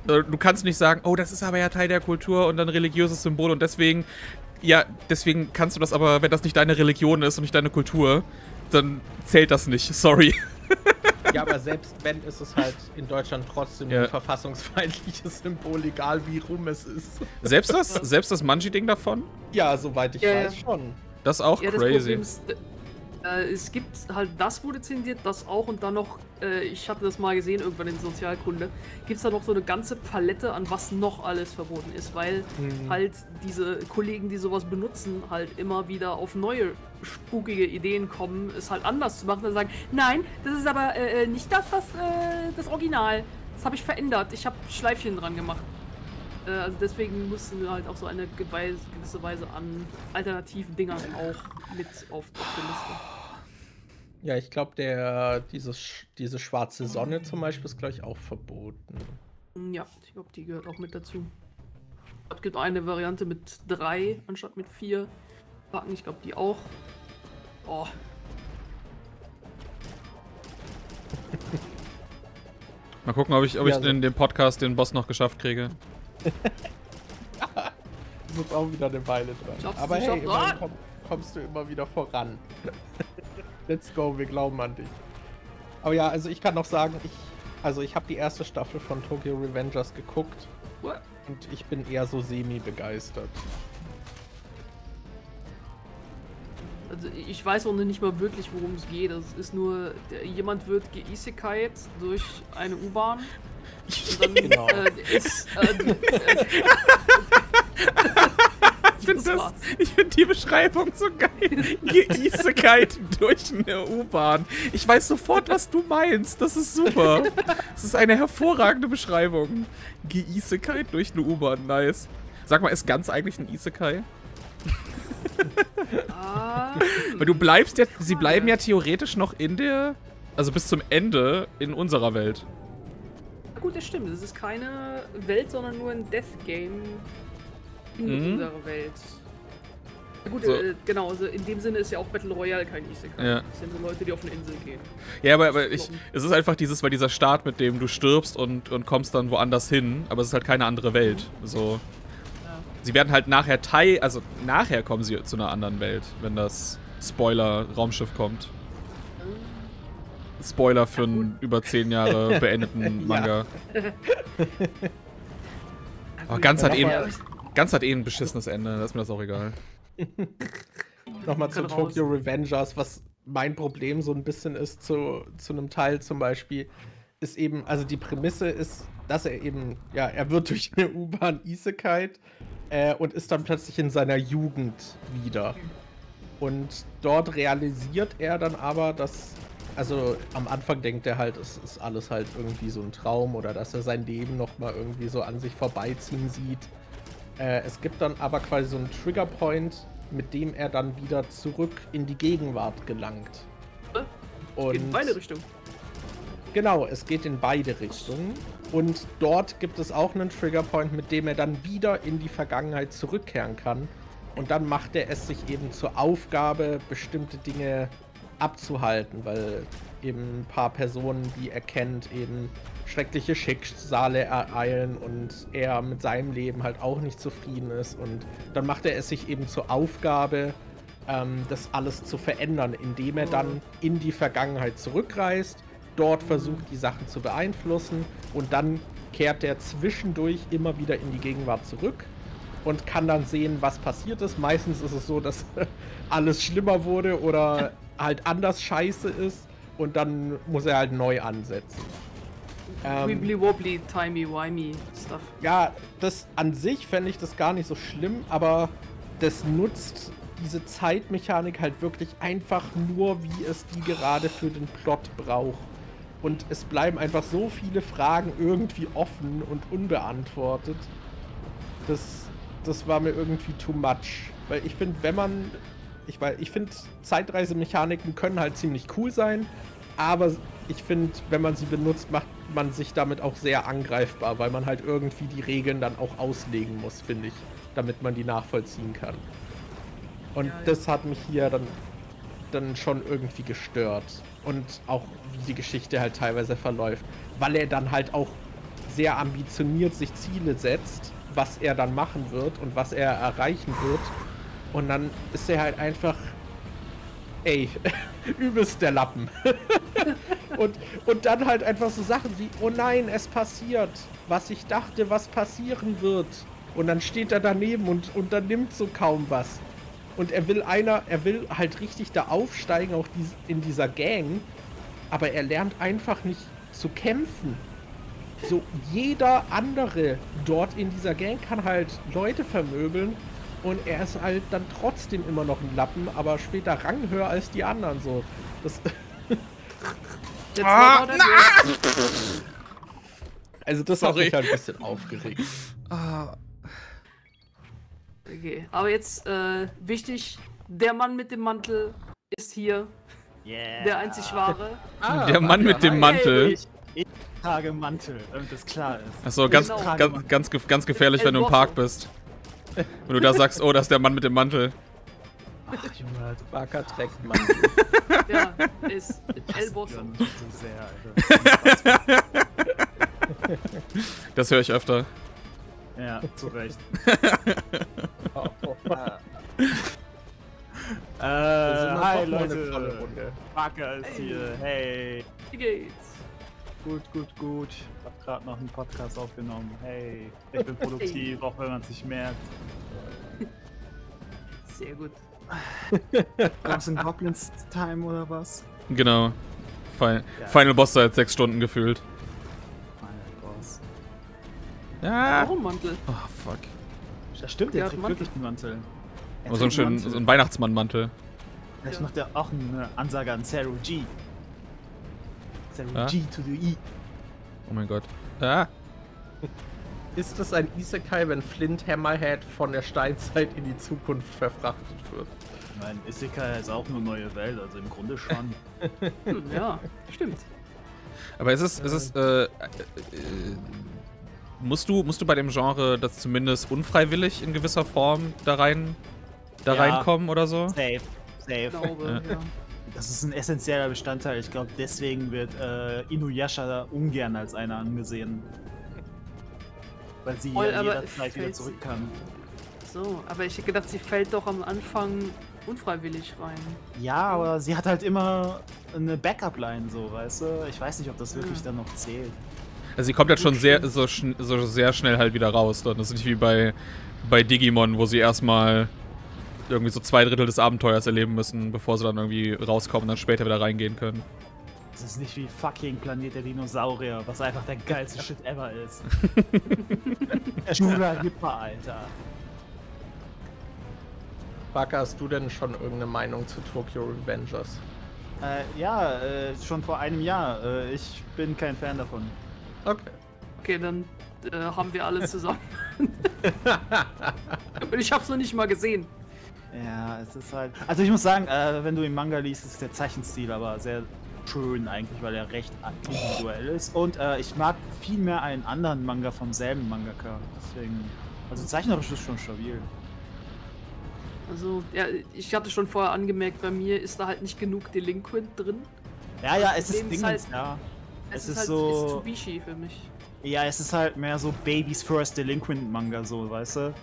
äh, du kannst nicht sagen, oh, das ist aber ja Teil der Kultur und ein religiöses Symbol und deswegen, ja, deswegen kannst du das aber, wenn das nicht deine Religion ist und nicht deine Kultur, dann zählt das nicht. Sorry. Ja, aber selbst wenn, ist es halt in Deutschland trotzdem ja. ein verfassungsfeindliches Symbol, egal wie rum es ist. Selbst das, selbst das Manji-Ding davon? Ja, soweit ich ja, weiß schon. Das ist auch ja, crazy. Das äh, es gibt halt, das wurde zensiert, das auch und dann noch, äh, ich hatte das mal gesehen irgendwann in Sozialkunde, gibt es da noch so eine ganze Palette an was noch alles verboten ist, weil mhm. halt diese Kollegen, die sowas benutzen, halt immer wieder auf neue spukige Ideen kommen, es halt anders zu machen und sagen, nein, das ist aber äh, äh nicht das, was äh, das Original. Das habe ich verändert. Ich habe Schleifchen dran gemacht. Äh, also deswegen mussten wir halt auch so eine gewisse Weise an alternativen Dingern auch mit auf, auf der Liste. Ja, ich glaube, der dieses, diese schwarze Sonne zum Beispiel ist, glaube ich, auch verboten. Ja, ich glaube, die gehört auch mit dazu. Es gibt eine Variante mit drei anstatt mit vier Haken. Ich glaube, die auch. Oh. Mal gucken, ob ich, ob ja, ich in dem Podcast den Boss noch geschafft kriege. du musst auch wieder eine Weile dran. Schaffst Aber hey, immerhin komm, kommst du immer wieder voran. Let's go, wir glauben an dich. Aber ja, also ich kann noch sagen, ich, also ich habe die erste Staffel von Tokyo Revengers geguckt. What? Und ich bin eher so semi-begeistert. Also ich weiß auch nicht mal wirklich, worum es geht. Es ist nur, jemand wird geisekait durch eine U-Bahn dann genau. äh, ist. Äh, ich finde das, ich find finde die Beschreibung so geil. Geisekite durch eine U-Bahn. Ich weiß sofort, was du meinst. Das ist super. Das ist eine hervorragende Beschreibung. Geisekite durch eine U-Bahn. Nice. Sag mal, ist ganz eigentlich ein Isekai? Ah, Weil du bleibst ja, sie bleiben ja theoretisch noch in der, also bis zum Ende in unserer Welt. Gut, das stimmt. Es ist keine Welt, sondern nur ein Death Game in Mhm. unserer Welt. Gut, So. äh, genau, also in dem Sinne ist ja auch Battle Royale kein Isekai. Ja. Das sind so Leute, die auf eine Insel gehen. Ja, aber, aber ich, es ist einfach dieses, weil dieser Start, mit dem du stirbst und, und kommst dann woanders hin, aber es ist halt keine andere Welt. So. Ja. Sie werden halt nachher Teil, also nachher kommen sie zu einer anderen Welt, wenn das Spoiler-Raumschiff kommt. Spoiler für einen über zehn Jahre beendeten Manga. Aber ganz hat, eben, Ja. ganz hat eh ein beschissenes Ende, da ist mir das auch egal. Nochmal zu. Tokyo Revengers, was mein Problem so ein bisschen ist, zu, zu einem Teil zum Beispiel, ist eben, also die Prämisse ist, dass er eben, ja, er wird durch eine U-Bahn Isekai äh, und ist dann plötzlich in seiner Jugend wieder. Und dort realisiert er dann aber, dass, also am Anfang denkt er halt, es ist alles halt irgendwie so ein Traum oder dass er sein Leben nochmal irgendwie so an sich vorbeiziehen sieht. Äh, es gibt dann aber quasi so einen Triggerpoint, mit dem er dann wieder zurück in die Gegenwart gelangt. Geht in beide Richtungen. Genau, es geht in beide Richtungen. Und dort gibt es auch einen Triggerpoint, mit dem er dann wieder in die Vergangenheit zurückkehren kann. Und dann macht er es sich eben zur Aufgabe, bestimmte Dinge abzuhalten, weil eben ein paar Personen, die er kennt, eben schreckliche Schicksale ereilen und er mit seinem Leben halt auch nicht zufrieden ist. Und dann macht er es sich eben zur Aufgabe, ähm, das alles zu verändern, indem er dann in die Vergangenheit zurückreist, dort versucht, die Sachen zu beeinflussen und dann kehrt er zwischendurch immer wieder in die Gegenwart zurück und kann dann sehen, was passiert ist. Meistens ist es so, dass alles schlimmer wurde oder halt anders scheiße ist und dann muss er halt neu ansetzen. Ähm, Wibbly wobbly, timey wimey stuff. ja, das an sich fände ich das gar nicht so schlimm, aber das nutzt diese Zeitmechanik halt wirklich einfach nur, wie es die gerade für den Plot braucht. Und es bleiben einfach so viele Fragen irgendwie offen und unbeantwortet. Das, das war mir irgendwie too much. Weil ich finde, wenn man. Ich, weiß, ich finde, Zeitreisemechaniken können halt ziemlich cool sein, aber ich finde, wenn man sie benutzt, macht man sich damit auch sehr angreifbar, weil man halt irgendwie die Regeln dann auch auslegen muss, finde ich, damit man die nachvollziehen kann. Und Ja, ja. das hat mich hier dann, dann schon irgendwie gestört. Und auch wie die Geschichte halt teilweise verläuft, weil er dann halt auch sehr ambitioniert sich Ziele setzt, was er dann machen wird und was er erreichen wird. Und dann ist er halt einfach, ey, übelst der Lappen. und, und dann halt einfach so Sachen wie, oh nein, es passiert, was ich dachte, was passieren wird. Und dann steht er daneben und unternimmt so kaum was. Und er will einer, er will halt richtig da aufsteigen, auch dies, in dieser Gang. Aber er lernt einfach nicht zu kämpfen. So, jeder andere dort in dieser Gang kann halt Leute vermöbeln. Und er ist halt dann trotzdem immer noch ein Lappen, aber später ranghöher als die anderen. So, das, Jetzt Ah, also das hat Sorry. mich halt ein bisschen aufgeregt. Ah, Okay, aber jetzt äh, wichtig, der Mann mit dem Mantel ist hier, Yeah. der einzig wahre. Ah, der Mann mit dem Mantel. Hey, Ich trage Mantel, damit das klar ist. Achso, ganz, Genau. ganz, ganz, ganz gefährlich, wenn du im El Park bist. Wenn du da sagst, oh, das ist der Mann mit dem Mantel. Ach, Junge, du Barker trägt Mann. Ja, ist El passt Bosso. ja nicht so sehr, Alter. Das höre ich öfter. Ja, zu Recht. Oh, oh. Ah. Äh, hi Leute. Parker ist hier. Hey. Wie geht's? Gut, gut, gut. Ich hab gerade noch einen Podcast aufgenommen. Hey. Ich bin produktiv, auch wenn man es nicht merkt. Sehr gut. Gab's in Goblins Time oder was? Genau. Final, Ja. Final Boss seit sechs Stunden gefühlt. Final Boss. Ja. Warum Mantel? Oh, fuck. Das stimmt, Der der hat trägt Mantel. wirklich einen Mantel. Oder so einen schönen so einen Weihnachtsmannmantel. Vielleicht Ja. macht er auch eine Ansage an Zero G. Zero Ja? G to the E. Oh mein Gott. Ah, Ist es ein Isekai, wenn Flint Hammerhead von der Steinzeit in die Zukunft verfrachtet wird? Ich meine, Isekai ist auch nur neue Welt, also im Grunde schon. Ja, stimmt. aber ist es, ist es, äh, äh, äh, musst du, musst du bei dem Genre das zumindest unfreiwillig in gewisser Form da rein, da Ja. reinkommen oder so? Safe. Safe. Ich glaube, ja. Das ist ein essentieller Bestandteil. Ich glaube, deswegen wird äh, Inuyasha ungern als einer angesehen. Weil sie Voll, ja jederzeit wieder zurück kann. So, aber ich hätte gedacht, sie fällt doch am Anfang unfreiwillig rein. Ja, aber sie hat halt immer eine Backup-Line, so, weißt du? Ich weiß nicht, ob das wirklich Ah. dann noch zählt. Also sie kommt jetzt schon sehr, so, so sehr schnell halt wieder raus. Dann. Das ist nicht wie bei, bei Digimon, wo sie erstmal irgendwie so zwei Drittel des Abenteuers erleben müssen, bevor sie dann irgendwie rauskommen und dann später wieder reingehen können. Das ist nicht wie fucking Planet der Dinosaurier, was einfach der geilste Shit ever ist. Jura Hipper, Alter. Baka, hast du denn schon irgendeine Meinung zu Tokyo Revengers? Äh, ja, äh, schon vor einem Jahr. Äh, ich bin kein Fan davon. Okay. Okay, dann äh, haben wir alle zusammen. Und ich hab's noch nicht mal gesehen. Ja, es ist halt. Also ich muss sagen, äh, wenn du im Manga liest, ist der Zeichenstil aber sehr schön eigentlich, weil er recht individuell ist. Und äh, ich mag viel mehr einen anderen Manga vom selben Mangaka. Deswegen. Also zeichnerisch ist schon stabil. Also, ja, ich hatte schon vorher angemerkt, bei mir ist da halt nicht genug Delinquent drin. Ja, ja, es ist ist Dingens, halt- ja. Es, Es ist, ist halt so- Mitsubishi für mich. Ja, es ist halt mehr so Baby's First Delinquent Manga, so, weißt du?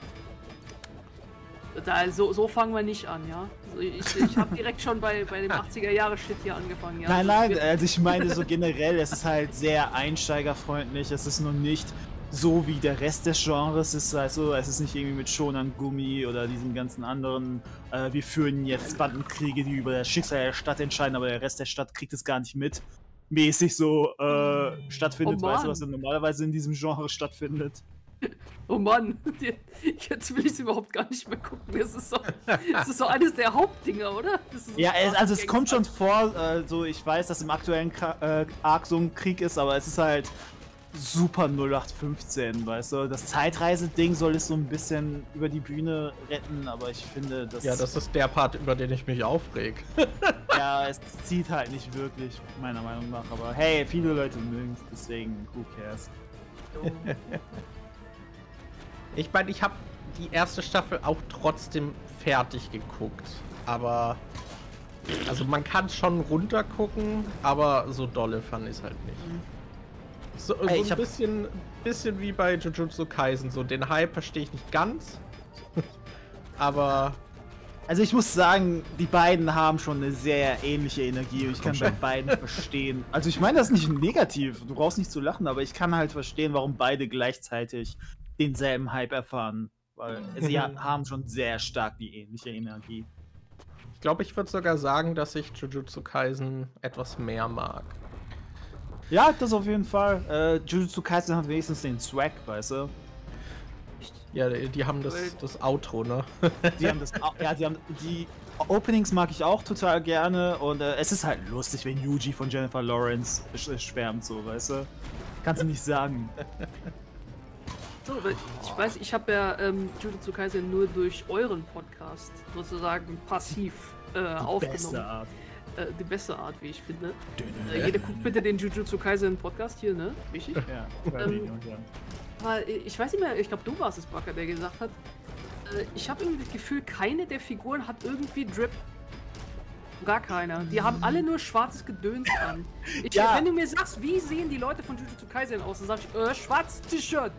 Da, so, so fangen wir nicht an, ja. Also ich ich habe direkt schon bei, bei dem 80er-Jahre-Shit hier angefangen, ja. nein, nein, also ich meine so generell, es ist halt sehr einsteigerfreundlich. Es ist noch nicht so wie der Rest des Genres ist. Also es ist nicht irgendwie mit Shonan Gummi oder diesen ganzen anderen. Äh, wir führen jetzt Bandenkriege, die über das Schicksal der Stadt entscheiden, aber der Rest der Stadt kriegt es gar nicht mit. Mäßig so äh, stattfindet, Oh weißt du, was normalerweise in diesem Genre stattfindet? Oh Mann, jetzt will ich es überhaupt gar nicht mehr gucken. Das ist so, das ist so eines der Hauptdinger, oder? Das ist so Ja, es, also es kommt schon vor, äh, so ich weiß, dass im aktuellen äh, Arc so ein Krieg ist, aber es ist halt super 0815, weißt du? Das Zeitreise-Ding soll es so ein bisschen über die Bühne retten, aber ich finde, das, Ja, das ist der Part, über den ich mich aufreg. ja, es zieht halt nicht wirklich, meiner Meinung nach. Aber hey, viele Leute mögen es, deswegen, who cares? Ich meine, ich habe die erste Staffel auch trotzdem fertig geguckt. Aber. Also man kann schon runtergucken, aber so dolle fand ich es halt nicht. So, so Ey, ein bisschen, bisschen wie bei Jujutsu Kaisen. So den Hype verstehe ich nicht ganz. aber Also ich muss sagen, die beiden haben schon eine sehr ähnliche Energie und ich kann bei beiden verstehen. Also ich meine das nicht negativ, du brauchst nicht zu lachen, aber ich kann halt verstehen, warum beide gleichzeitig denselben Hype erfahren. Weil sie ha- haben schon sehr stark die ähnliche Energie. ich glaube, ich würde sogar sagen, dass ich Jujutsu Kaisen etwas mehr mag. Ja, das auf jeden Fall. Äh, Jujutsu Kaisen hat wenigstens den Swag, weißt du? Ja, die, die haben das, das Outro, ne? Die haben das, ja, die haben die Openings mag ich auch total gerne und äh, es ist halt lustig, wenn Yuji von Jennifer Lawrence sch- schwärmt, so, weißt du? Kannst du nicht sagen. So, ich weiß, ich habe ja ähm, Jujutsu Kaisen nur durch euren Podcast sozusagen passiv äh, Beste aufgenommen. Art. Äh, die beste Art, wie ich finde. Äh, jeder guckt bitte den Jujutsu Kaisen Podcast hier, ne? Wichtig. Ja, Ähm, und ja. Aber äh, ich weiß nicht mehr, ich glaube, du warst es, Backer, der gesagt hat, äh, ich habe irgendwie das Gefühl, keine der Figuren hat irgendwie Drip. Gar keiner. Die haben alle nur schwarzes Gedöns an. Ich, Ja. Wenn du mir sagst, wie sehen die Leute von Jujutsu Kaisen aus, dann sag ich, äh, schwarzes T-Shirt.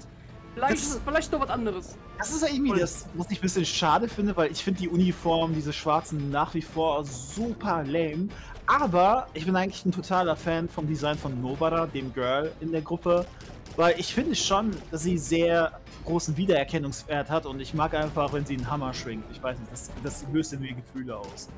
Vielleicht, Das- vielleicht noch was anderes. Das ist ja irgendwie das, was ich ein bisschen schade finde, weil ich finde die Uniform, diese schwarzen, nach wie vor super lame. Aber ich bin eigentlich ein totaler Fan vom Design von Nobara, dem Girl in der Gruppe. Weil ich finde schon, dass sie sehr großen Wiedererkennungswert hat und ich mag einfach, wenn sie einen Hammer schwingt. Ich weiß nicht, das, das löst in mir Gefühle aus.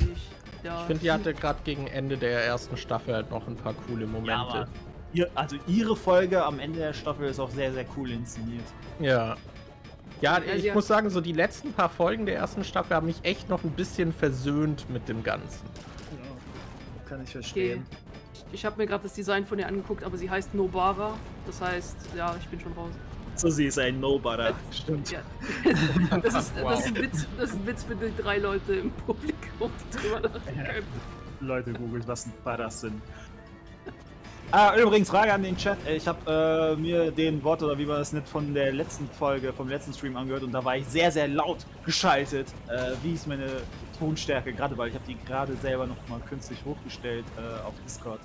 Ich, ja, Ich finde, die hatte gerade gegen Ende der ersten Staffel halt noch ein paar coole Momente. aber ihr, also ihre Folge am Ende der Staffel ist auch sehr, sehr cool inszeniert. Ja. Ja, Ja, ich ja. muss sagen, so die letzten paar Folgen der ersten Staffel haben mich echt noch ein bisschen versöhnt mit dem Ganzen. Kann ich Okay. verstehen. Ich habe mir gerade das Design von ihr angeguckt, aber sie heißt Nobara. Das heißt, ja, ich bin schon raus. So, sie ist ein Nobody. Stimmt. Ja. Das ist, das, ist ein Witz, das ist ein Witz für die drei Leute im Publikum, die drüber lachen können. Leute googelt, was ein Paras sind. Ah, übrigens, Frage an den Chat. Ich habe äh, mir den Wort oder wie man das nennt von der letzten Folge, vom letzten Stream angehört und da war ich sehr, sehr laut geschaltet. Äh, wie ist meine Tonstärke? Gerade weil ich habe die gerade selber noch mal künstlich hochgestellt äh, auf Discord.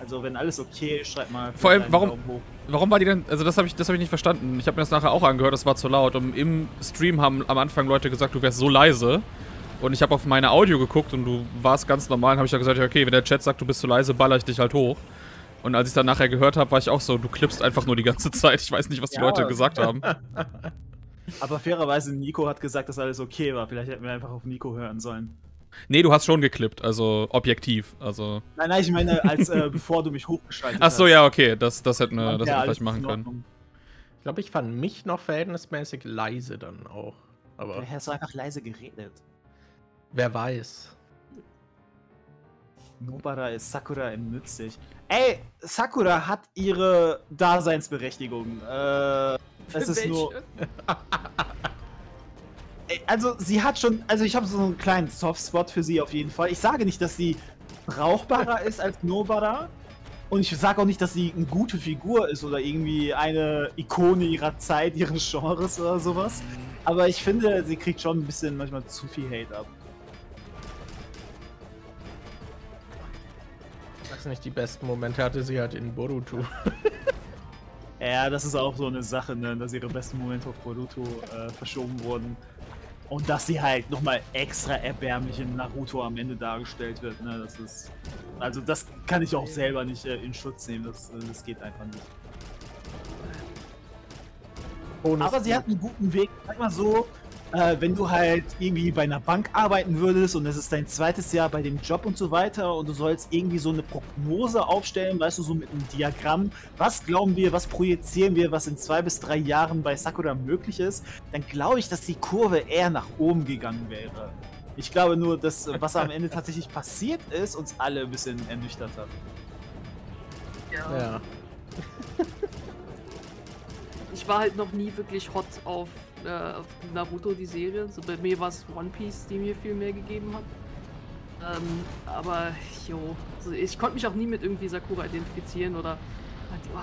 Also wenn alles okay ist, schreibt mal. Vor allem, warum-. Warum war die denn. Also, das habe ich, das hab ich nicht verstanden. Ich habe mir das nachher auch angehört, das war zu laut. Und im Stream haben am Anfang Leute gesagt, du wärst so leise. Und ich habe auf meine Audio geguckt und du warst ganz normal. Und habe ich dann gesagt, ja, okay, wenn der Chat sagt, du bist zu leise, baller ich dich halt hoch. Und als ich dann nachher gehört habe, war ich auch so, du klippst einfach nur die ganze Zeit. Ich weiß nicht, was die Ja. Leute gesagt haben. Aber fairerweise, Nico hat gesagt, dass alles okay war. Vielleicht hätten wir einfach auf Nico hören sollen. Nee, du hast schon geklippt, also objektiv. Also. Nein, nein, ich meine, als äh, bevor du mich hochgeschaltet Ach so, hast. ja, okay, das, das hätten wir, Ja, das hätten wir vielleicht machen in können. Ich glaube, ich fand mich noch verhältnismäßig leise dann auch. Aber Vielleicht hast du einfach leise geredet. wer weiß. Nobara ist Sakura im Nützlich. Ey, Sakura hat ihre Daseinsberechtigung. Äh, es ist nur. Also, sie hat schon. Also, ich habe so einen kleinen Softspot für sie auf jeden Fall. Ich sage nicht, dass sie brauchbarer ist als Nobara. Und ich sage auch nicht, dass sie eine gute Figur ist oder irgendwie eine Ikone ihrer Zeit, ihres Genres oder sowas. Aber ich finde, sie kriegt schon ein bisschen manchmal zu viel Hate ab. Weiß nicht, die besten Momente hatte sie halt in Boruto. Ja, das ist auch so eine Sache, ne, dass ihre besten Momente auf Boruto äh, verschoben wurden. Und dass sie halt nochmal extra erbärmlich in Naruto am Ende dargestellt wird, ne, das ist... Also das kann ich auch selber nicht äh, in Schutz nehmen, das, äh, das geht einfach nicht. Bonus Aber sie hat einen guten Weg, sag mal so, äh, wenn du halt irgendwie bei einer Bank arbeiten würdest und es ist dein zweites Jahr bei dem Job und so weiter und du sollst irgendwie so eine Prognose aufstellen, weißt du, so mit einem Diagramm, was glauben wir, was projizieren wir, was in zwei bis drei Jahren bei Sakura möglich ist, dann glaube ich, dass die Kurve eher nach oben gegangen wäre. Ich glaube nur, dass äh, was am Ende tatsächlich passiert ist, uns alle ein bisschen ernüchtert hat. Ja. Ich war halt noch nie wirklich hot auf, äh, auf Naruto, die Serie. So bei mir war es One Piece, die mir viel mehr gegeben hat. Ähm, aber, jo, also ich konnte mich auch nie mit irgendwie Sakura identifizieren oder. Oh,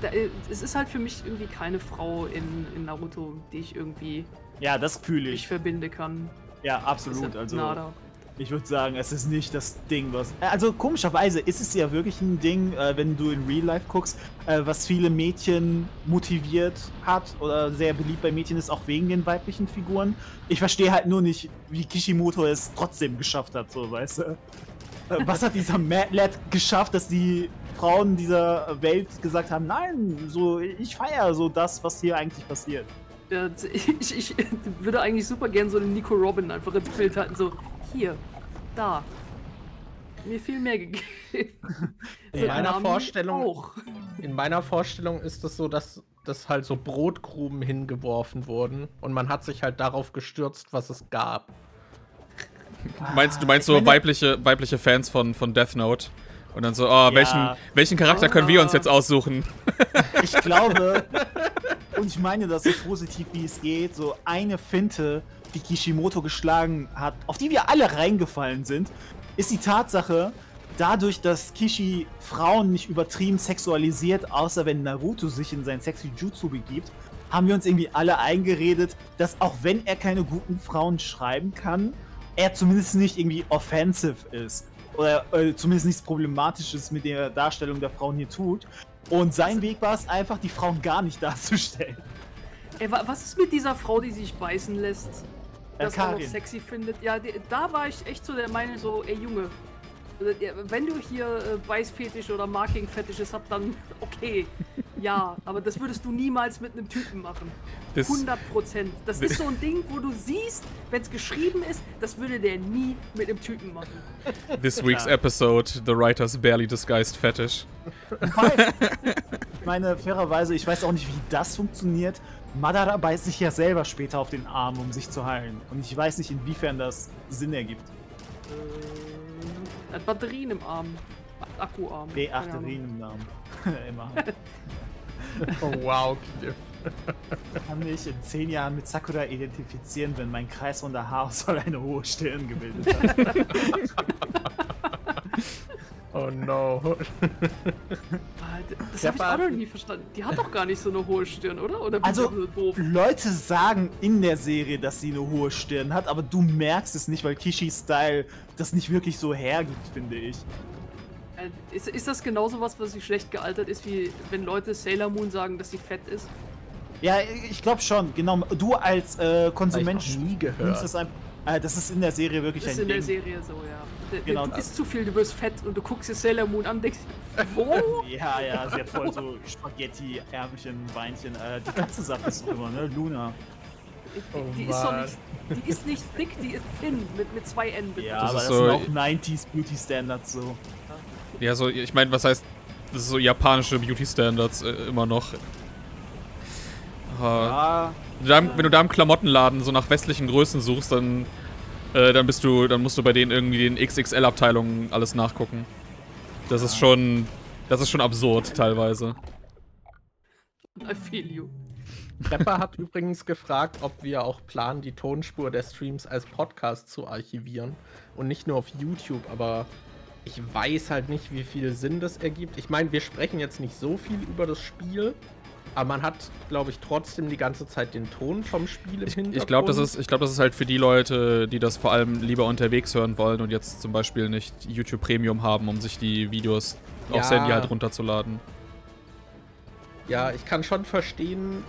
da, es ist halt für mich irgendwie keine Frau in, in Naruto, die ich irgendwie Ja, das fühle ich ich. verbinde kann. Ja, absolut. ist Also, Nada. Ich würde sagen, es ist nicht das Ding, was. Also komischerweise ist es ja wirklich ein Ding, äh, wenn du in Real Life guckst, äh, was viele Mädchen motiviert hat oder sehr beliebt bei Mädchen ist, auch wegen den weiblichen Figuren. Ich verstehe halt nur nicht, wie Kishimoto es trotzdem geschafft hat, so weißt du. Äh, was hat dieser Mad Lad geschafft, dass die Frauen dieser Welt gesagt haben, nein, so ich feiere so das, was hier eigentlich passiert. Ja, ich, ich würde eigentlich super gern so einen Nico Robin einfach ins Bild halten, so hier, da. Mir viel mehr gegeben. In meiner Nami Vorstellung- Auch. In meiner Vorstellung ist es so, dass dass halt so Brotkrumen hingeworfen wurden und man hat sich halt darauf gestürzt, was es gab. Meinst, du meinst so weibliche, weibliche Fans von, von Death Note? Und dann so, oh, welchen, welchen Charakter können wir uns jetzt aussuchen? Ich glaube, und ich meine das so positiv wie es geht, so eine Finte, die Kishimoto geschlagen hat, auf die wir alle reingefallen sind, ist die Tatsache, dadurch, dass Kishi Frauen nicht übertrieben sexualisiert, außer wenn Naruto sich in sein sexy Jutsu begibt, haben wir uns irgendwie alle eingeredet, dass auch wenn er keine guten Frauen schreiben kann, er zumindest nicht irgendwie offensive ist. Oder äh, zumindest nichts Problematisches mit der Darstellung der Frauen hier tut. Und sein Weg war es einfach, die Frauen gar nicht darzustellen. Ey, wa- was ist mit dieser Frau, die sich beißen lässt? Das man noch Karin. sexy findet. Ja, die, da war ich echt so der Meinung, so, ey Junge, äh, wenn du hier äh, Beißfetisch oder Marking-Fetisches habt, dann okay. Ja, aber das würdest du niemals mit einem Typen machen. Das, 100 Prozent. Das ist so ein Ding, wo du siehst, wenn es geschrieben ist, das würde der nie mit einem Typen machen. this week's Ja. episode, the writer's barely disguised fetish. Ich meine, fairerweise, ich weiß auch nicht, wie das funktioniert. Madara beißt sich ja selber später auf den Arm, um sich zu heilen. Und ich weiß nicht, inwiefern das Sinn ergibt. Er hat Batterien im Arm. Akkuarm. B8 Keine Ahnung. Batterien im Namen. Immer. Oh wow, Cliff. Ich kann mich in zehn Jahren mit Sakura identifizieren, wenn mein kreisrunder Haarausfall eine hohe Stirn gebildet hat. Oh no. Das Ja, habe ich auch noch nie verstanden. Die hat doch gar nicht so eine hohe Stirn, oder? Oder Also, doof? Leute sagen in der Serie, dass sie eine hohe Stirn hat, aber du merkst es nicht, weil Kishis Style das nicht wirklich so hergibt, finde ich. Äh, Ist, ist das genauso was, was sie schlecht gealtert ist, wie wenn Leute Sailor Moon sagen, dass sie fett ist? Ja, ich glaube schon. Genau. Du als äh, Konsument nie gehört. nimmst es einfach. Äh, das ist in der Serie wirklich Das ist ein in der Ding. Serie so, ja. Genau. Du isst zu viel, du wirst fett und du guckst dir Sailor Moon an und denkst, wo? Ja, ja, sie hat voll so Spaghetti, Ärmchen, Beinchen. Äh, die Katze sagt das doch immer, ne? Luna. Oh die, die, ist doch nicht, die ist nicht thick, die ist thin, mit, mit zwei N bitte. Ja, Das aber ist das so- sind auch 90s Beauty Standards so. Ja, so, ich meine, was heißt, das ist so japanische Beauty-Standards äh, immer noch. Ah, Ja, wenn du da im- wenn du da im Klamottenladen so nach westlichen Größen suchst, dann, äh, dann bist du, dann musst du bei denen irgendwie den XXL-Abteilungen alles nachgucken. Das ist schon, das ist schon absurd teilweise. I feel you. Prepper hat übrigens gefragt, ob wir auch planen, die Tonspur der Streams als Podcast zu archivieren und nicht nur auf YouTube, aber ich weiß halt nicht, wie viel Sinn das ergibt. Ich meine, wir sprechen jetzt nicht so viel über das Spiel, aber man hat, glaube ich, trotzdem die ganze Zeit den Ton vom Spiel im Ich, Hintergrund. ich glaube, das, ist- ich glaub, das ist halt für die Leute, die das vor allem lieber unterwegs hören wollen und jetzt zum Beispiel nicht YouTube Premium haben, um sich die Videos aufs Ja. Handy halt runterzuladen. Ja, ich kann schon verstehen,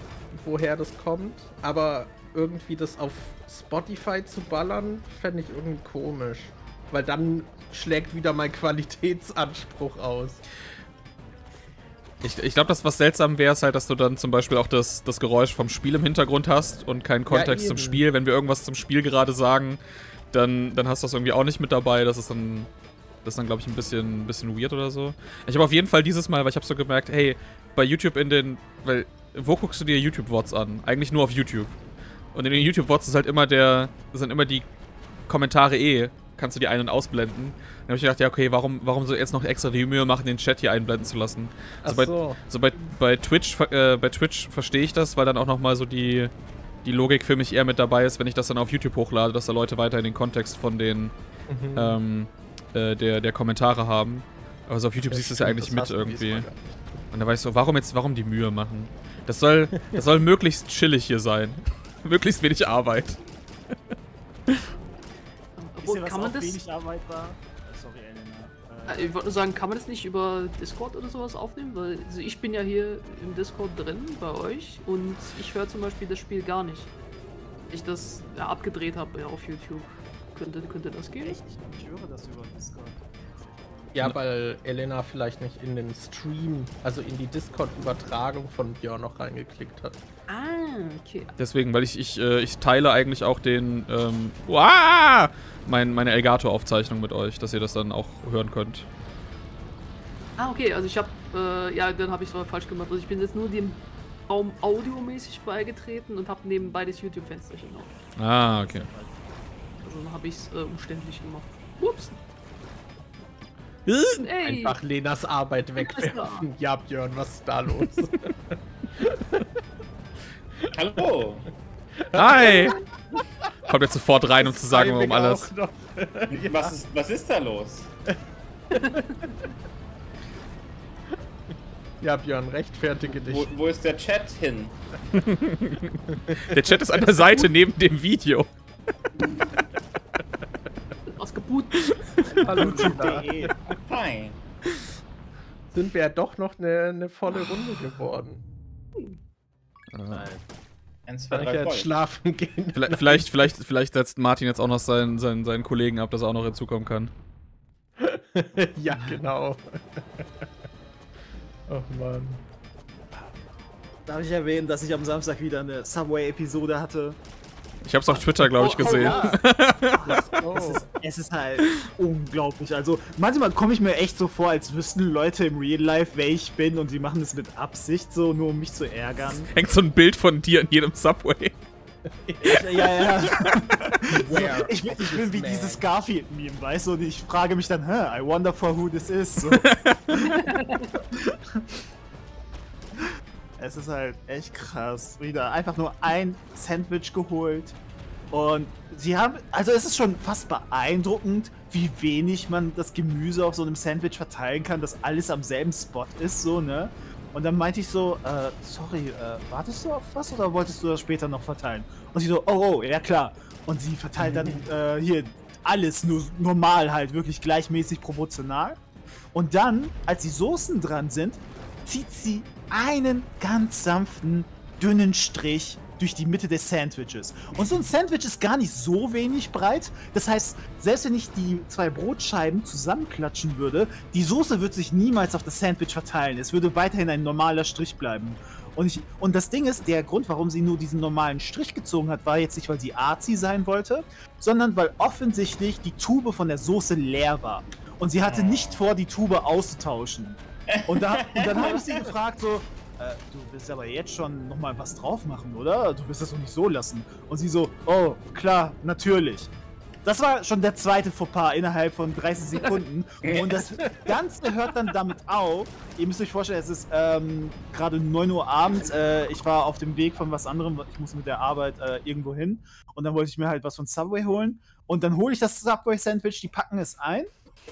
woher das kommt, aber irgendwie das auf Spotify zu ballern, fände ich irgendwie komisch. Weil dann schlägt wieder mein Qualitätsanspruch aus. Ich, ich glaube, das was seltsam wäre, ist halt, dass du dann zum Beispiel auch das, das Geräusch vom Spiel im Hintergrund hast und keinen Kontext zum eben. Spiel. Wenn wir irgendwas zum Spiel gerade sagen, dann, dann hast du das irgendwie auch nicht mit dabei. Das ist dann, das ist dann glaube ich, ein bisschen, ein bisschen weird oder so. Ich habe auf jeden Fall dieses Mal, weil ich habe so gemerkt, hey, bei YouTube in den, weil, wo guckst du dir YouTube-Wots an? Eigentlich nur auf YouTube. Und in den YouTube-Wots ist halt immer der, sind immer die Kommentare eh, kannst du die ein- und ausblenden. Dann habe ich gedacht, ja, okay, warum, warum so jetzt noch extra die Mühe machen, den Chat hier einblenden zu lassen? Also bei, so. so bei, bei Twitch, äh, bei Twitch verstehe ich das, weil dann auch nochmal so die, die Logik für mich eher mit dabei ist, wenn ich das dann auf YouTube hochlade, dass da Leute weiter in den Kontext von den Mhm. ähm, äh, der, der Kommentare haben. Aber so auf YouTube Ja, siehst du es ja eigentlich mit irgendwie. Und da war ich so, warum jetzt, warum die Mühe machen? Das soll, das soll möglichst chillig hier sein. möglichst wenig Arbeit. Obwohl, kann man das. wenig Arbeit war? Ich wollte nur sagen, kann man das nicht über Discord oder sowas aufnehmen? Weil also ich bin ja hier im Discord drin bei euch und ich höre zum Beispiel das Spiel gar nicht. Ich das ja, abgedreht habe ja, auf YouTube. Könnte, könnte das gehen? Echt? Ich höre das über Discord. Ja, weil Elena vielleicht nicht in den Stream, also in die Discord-Übertragung von Björn noch reingeklickt hat. Ah, okay. Deswegen, weil ich, ich, äh, ich teile eigentlich auch den, ähm! Mein, meine Elgato-Aufzeichnung mit euch, dass ihr das dann auch hören könnt. Ah, okay, also ich habe, äh, ja, dann habe ich es falsch gemacht. Also ich bin jetzt nur dem Raum audiomäßig beigetreten und habe nebenbei das YouTube-Fensterchen noch. Ah, okay. Also dann habe ich es äh, umständlich gemacht. Ups. Ey! Einfach Lenas Arbeit wegwerfen. Ja, Björn, was ist da los? Hallo. Hi! Kommt jetzt sofort rein, um zu sagen, warum alles. Was, ist, was ist da los? Ja, Björn, rechtfertige dich. Wo, wo ist der Chat hin? Der Chat ist an der Seite neben dem Video. Ausgebuht. Hallo. Hi. Sind wir ja doch noch eine, eine volle Runde geworden. Eins, zwei, Kann ich drei, jetzt voll. schlafen gehen? Vielleicht, vielleicht, vielleicht, vielleicht setzt Martin jetzt auch noch seinen, seinen, seinen Kollegen ab, dass er auch noch hinzukommen kann. ja, genau. Oh Mann. Darf ich erwähnen, dass ich am Samstag wieder eine Subway-Episode hatte? Ich hab's auf Twitter, glaube ich, Oh, oh, gesehen. Oh, es ist halt unglaublich. Also manchmal komme ich mir echt so vor, als wüssten Leute im Real Life, wer ich bin und sie machen es mit Absicht so, nur um mich zu ärgern. Hängt so ein Bild von dir in jedem Subway. Ja, ja, ja. Where Ich bin, ich bin wie man? dieses Garfield-Meme, weißt du? Und ich frage mich dann, hä, I wonder for who this is. So. es ist halt echt krass. Wieder einfach nur ein Sandwich geholt. Und sie haben, also es ist schon fast beeindruckend, wie wenig man das Gemüse auf so einem Sandwich verteilen kann, dass alles am selben Spot ist, so, ne? Und dann meinte ich so, äh, sorry, äh, wartest du auf was oder wolltest du das später noch verteilen? Und sie so, oh, oh, ja klar. Und sie verteilt dann äh, hier alles nur normal halt, wirklich gleichmäßig proportional. Und dann, als die Soßen dran sind, zieht sie einen ganz sanften, dünnen Strich durch die Mitte des Sandwiches. Und so ein Sandwich ist gar nicht so wenig breit. Das heißt, selbst wenn ich die zwei Brotscheiben zusammenklatschen würde, die Soße wird sich niemals auf das Sandwich verteilen. Es würde weiterhin ein normaler Strich bleiben. Und, ich, und das Ding ist, der Grund, warum sie nur diesen normalen Strich gezogen hat, war jetzt nicht, weil sie arzi sein wollte, sondern weil offensichtlich die Tube von der Soße leer war. Und sie hatte nicht vor, die Tube auszutauschen. Und, da, und dann habe ich sie gefragt, so, äh, du willst aber jetzt schon nochmal was drauf machen, oder? Du wirst das doch nicht so lassen. Und sie so, oh, klar, natürlich. Das war schon der zweite Fauxpas innerhalb von 30 Sekunden. Und das Ganze hört dann damit auf. Ihr müsst euch vorstellen, es ist ähm, gerade 9 Uhr abends. Äh, ich war auf dem Weg von was anderem. Ich muss mit der Arbeit äh, irgendwo hin. Und dann wollte ich mir halt was von Subway holen. Und dann hole ich das Subway-Sandwich, die packen es ein.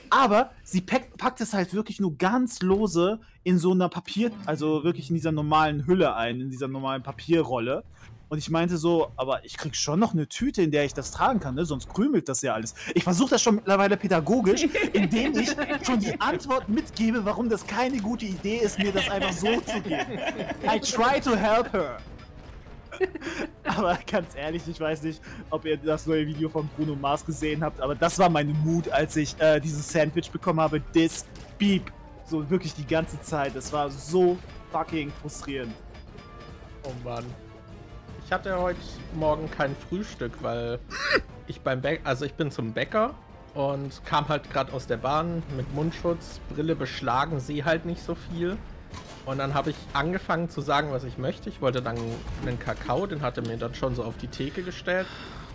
Aber sie pack, packt es halt wirklich nur ganz lose in so einer Papier, also wirklich in dieser normalen Hülle ein, in dieser normalen Papierrolle. Und ich meinte so, aber ich krieg schon noch eine Tüte, in der ich das tragen kann, ne? sonst krümelt das ja alles. Ich versuche das schon mittlerweile pädagogisch, indem ich schon die Antwort mitgebe, warum das keine gute Idee ist, mir das einfach so zu geben. I try to help her. Aber ganz ehrlich, ich weiß nicht, ob ihr das neue Video von Bruno Mars gesehen habt, aber das war meine Mut, als ich äh, dieses Sandwich bekommen habe. This Beep. So wirklich die ganze Zeit. Es war so fucking frustrierend. Oh Mann. Ich hatte heute Morgen kein Frühstück, weil ich beim Bäcker, also ich bin zum Bäcker und kam halt gerade aus der Bahn mit Mundschutz, Brille beschlagen, sehe halt nicht so viel. Und dann habe ich angefangen zu sagen, was ich möchte. Ich wollte dann einen Kakao, den hatte mir dann schon so auf die Theke gestellt.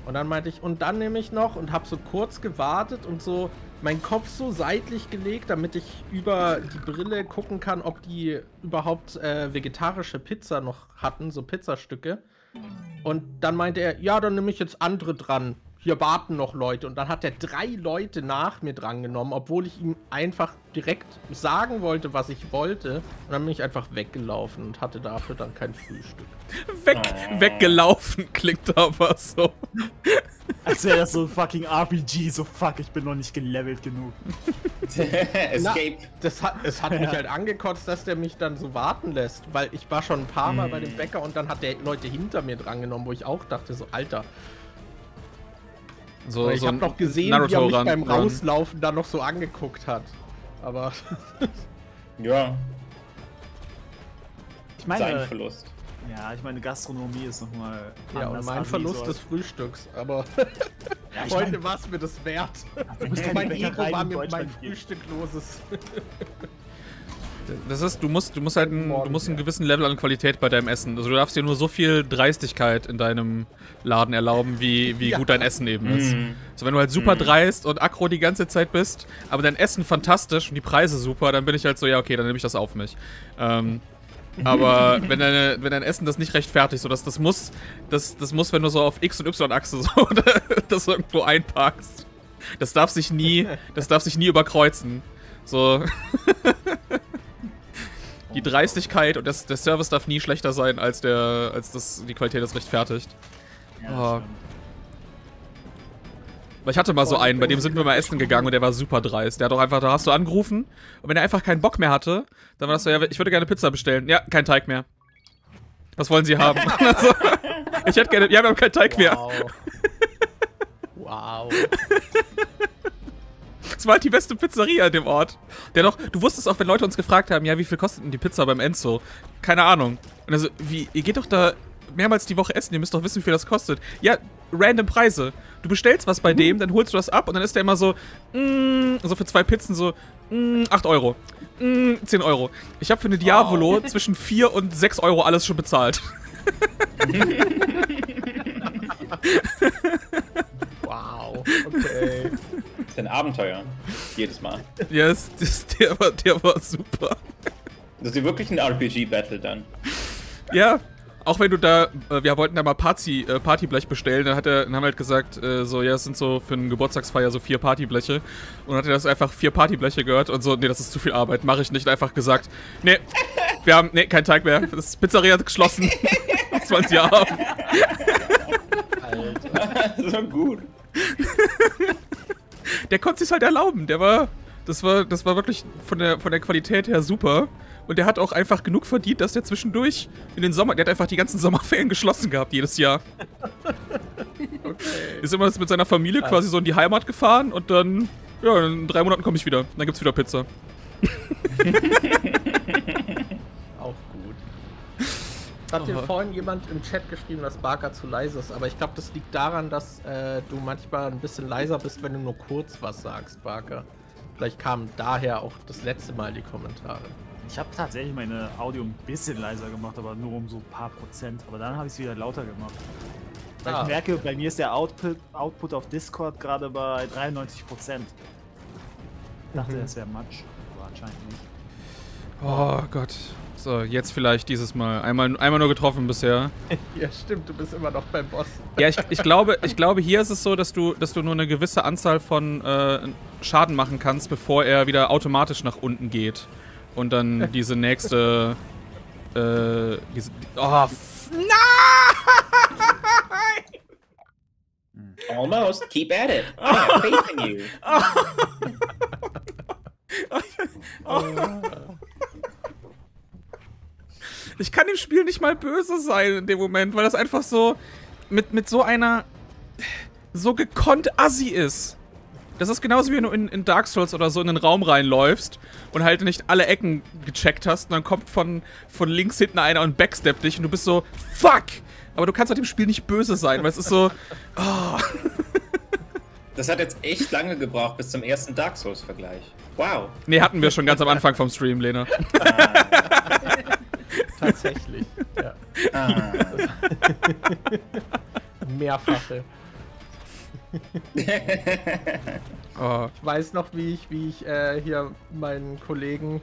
Und dann meinte ich, und dann nehme ich noch und habe so kurz gewartet und so meinen Kopf so seitlich gelegt, damit ich über die Brille gucken kann, ob die überhaupt äh, vegetarische Pizza noch hatten, so Pizzastücke. Und dann meinte er, ja, dann nehme ich jetzt andere dran. Hier warten noch Leute. Und dann hat er drei Leute nach mir drangenommen, obwohl ich ihm einfach direkt sagen wollte, was ich wollte. Und dann bin ich einfach weggelaufen und hatte dafür dann kein Frühstück. Weg, Oh. weggelaufen klingt aber so. Als wäre das so ein fucking RPG. So fuck, ich bin noch nicht gelevelt genug. Escape. Das hat, es hat mich halt angekotzt, dass der mich dann so warten lässt, weil ich war schon ein paar Mal bei dem Bäcker und dann hat der Leute hinter mir drangenommen, wo ich auch dachte, so, Alter. So, ich so habe noch gesehen, wie er mich Naruto-Run- beim. Rauslaufen dann noch so angeguckt hat. Aber Ja, Ich sein meine, Verlust. ja, ich meine, Gastronomie ist nochmal. ja, und mein Verlust des Frühstücks. Aber Ja, ich heute war es mir das wert. keine mein Ego war mir mein Deutschland gehen. Frühstück loses. Das ist, du musst, du musst halt einen, du musst einen gewissen Level an Qualität bei deinem Essen. Also du darfst dir nur so viel Dreistigkeit in deinem Laden erlauben, wie, wie Ja. gut dein Essen eben ist. Mhm. So, wenn du halt super Mhm. dreist und aggro die ganze Zeit bist, aber dein Essen fantastisch und die Preise super, dann bin ich halt so, ja, okay, dann nehme ich das auf mich. Ähm, aber wenn, deine, wenn dein Essen das nicht rechtfertigt, so dass das muss, das, das muss, wenn du so auf X und Y-Achse so das irgendwo einpackst. Das darf sich nie, das darf sich nie überkreuzen. So. Die Dreistigkeit und das, der Service darf nie schlechter sein, als, der, als das, die Qualität das rechtfertigt. Ja, Oh. Weil ich hatte mal so einen, bei dem sind wir mal essen gegangen und der war super dreist. Der hat doch einfach, da hast du angerufen und wenn er einfach keinen Bock mehr hatte, dann war das so, ja, ich würde gerne Pizza bestellen. Ja, kein Teig mehr. Was wollen Sie haben? Also, ich hätte gerne, ja, wir haben keinen Teig mehr. Wow. wow. Das war halt die beste Pizzeria in dem Ort. Der noch, du wusstest auch, wenn Leute uns gefragt haben, ja, wie viel kostet denn die Pizza beim Enzo? Keine Ahnung. Und also, wie, ihr geht doch da mehrmals die Woche essen, ihr müsst doch wissen, wie viel das kostet. Ja, random Preise. Du bestellst was bei dem, dann holst du das ab und dann ist der immer so, mm, so für zwei Pizzen so, mm, 8 Euro, mm, 10 Euro. Ich habe für eine Diavolo zwischen 4 und 6 Euro alles schon bezahlt. Wow, okay. Das ist ein Abenteuer. Jedes Mal. Ja, das, das, der, war, der war super. Das ist wirklich ein RPG-Battle dann. Ja, auch wenn du da, äh, wir wollten da mal Party, äh, Partyblech bestellen, dann, hat er, dann haben wir halt gesagt, äh, so, ja, es sind so für eine Geburtstagsfeier so vier Partybleche. Und dann hat er das einfach vier Partybleche gehört und so, nee, das ist zu viel Arbeit, mache ich nicht. Einfach gesagt, nee, wir haben, nee, kein Teig mehr. Das Pizzeria hat geschlossen. Das wollen sie haben. Alter. so gut. Der konnte sich's halt erlauben. Der war, das war, das war wirklich von der, von der Qualität her super. Und der hat auch einfach genug verdient, dass der zwischendurch in den Sommer, der hat einfach die ganzen Sommerferien geschlossen gehabt, jedes Jahr. Okay. Ist immer mit seiner Familie quasi so in die Heimat gefahren und dann, ja, in drei Monaten komme ich wieder. Dann gibt's wieder Pizza. Hat dir vorhin jemand im Chat geschrieben, dass Barker zu leise ist, aber ich glaube, das liegt daran, dass äh, du manchmal ein bisschen leiser bist, wenn du nur kurz was sagst, Barker. Vielleicht kamen daher auch das letzte Mal die Kommentare. Ich habe tatsächlich meine Audio ein bisschen leiser gemacht, aber nur um so ein paar Prozent. Aber dann habe ich es wieder lauter gemacht. Weil Ah. ich merke, bei mir ist der Output, Output auf Discord gerade bei 93 Prozent. Ich dachte, Mhm. das wäre Matsch, aber anscheinend nicht. Oh Gott. So, jetzt vielleicht dieses Mal. Einmal, einmal nur getroffen bisher. Ja, stimmt, du bist immer noch beim Boss. Ja, ich, ich, glaube, ich glaube, hier ist es so, dass du, dass du nur eine gewisse Anzahl von äh, Schaden machen kannst, bevor er wieder automatisch nach unten geht. Und dann diese nächste. Äh, diese. Oh, f- Almost. Keep at it. I have faith in you. Ich kann dem Spiel nicht mal böse sein in dem Moment, weil das einfach so mit, mit so einer so gekonnt assi ist. Das ist genauso wie wenn du in, in Dark Souls oder so in den Raum reinläufst und halt nicht alle Ecken gecheckt hast und dann kommt von, von links hinten einer und backsteppt dich und du bist so, fuck! Aber du kannst halt dem Spiel nicht böse sein, weil es ist so, oh. Das hat jetzt echt lange gebraucht bis zum ersten Dark Souls-Vergleich. Wow. Nee, hatten wir schon ganz am Anfang vom Stream, Lena. Tatsächlich. ja. Ah. Mehrfache. Oh. Ich weiß noch, wie ich, wie ich äh, hier meinen Kollegen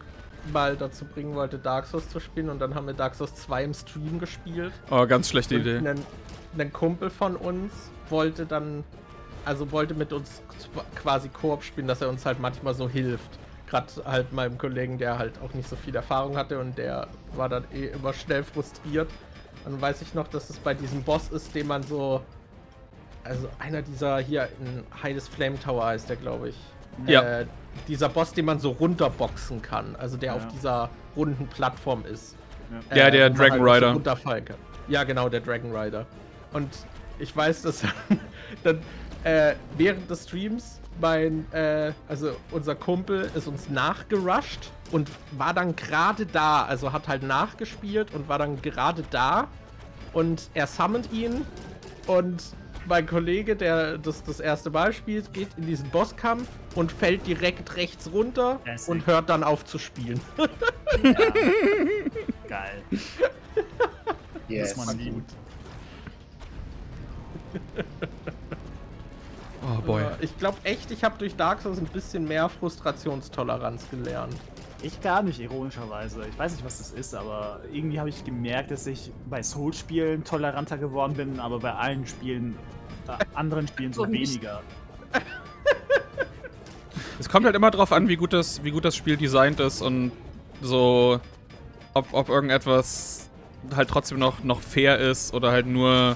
mal dazu bringen wollte, Dark Souls zu spielen und dann haben wir Dark Souls 2 im Stream gespielt. oh, ganz schlechte Und Idee. Ein, ein Kumpel von uns wollte dann, also wollte mit uns quasi Koop spielen, dass er uns halt manchmal so hilft. Gerade halt meinem Kollegen, der halt auch nicht so viel Erfahrung hatte und der war dann eh immer schnell frustriert. Dann weiß ich noch, dass es bei diesem Boss ist, den man so. Also einer dieser hier in Heides Flame Tower heißt der, glaube ich. Ja. Äh, dieser Boss, den man so runterboxen kann. Also der Ja. auf dieser runden Plattform ist. Ja, der wo man Dragon halt Rider. So runterfallen kann. Ja, genau, der Dragon Rider. Und ich weiß, dass dann äh, während des Streams mein, äh, also unser Kumpel ist uns nachgerusht und war dann gerade da, also hat halt nachgespielt und war dann gerade da und er summont ihn und mein Kollege, der das das erste Mal spielt, geht in diesen Bosskampf und fällt direkt rechts runter und hört dann auf zu spielen. Geil. Yes. Muss man lieben. Oh boy. Äh, Ich glaube echt, ich habe durch Dark Souls ein bisschen mehr Frustrationstoleranz gelernt. Ich gar nicht, ironischerweise. Ich weiß nicht, was das ist, aber irgendwie habe ich gemerkt, dass ich bei Soul-Spielen toleranter geworden bin, aber bei allen Spielen, äh, anderen Spielen so weniger. Es kommt halt immer drauf an, wie gut das, wie gut das Spiel designt ist und so, ob, ob irgendetwas halt trotzdem noch, noch fair ist oder halt nur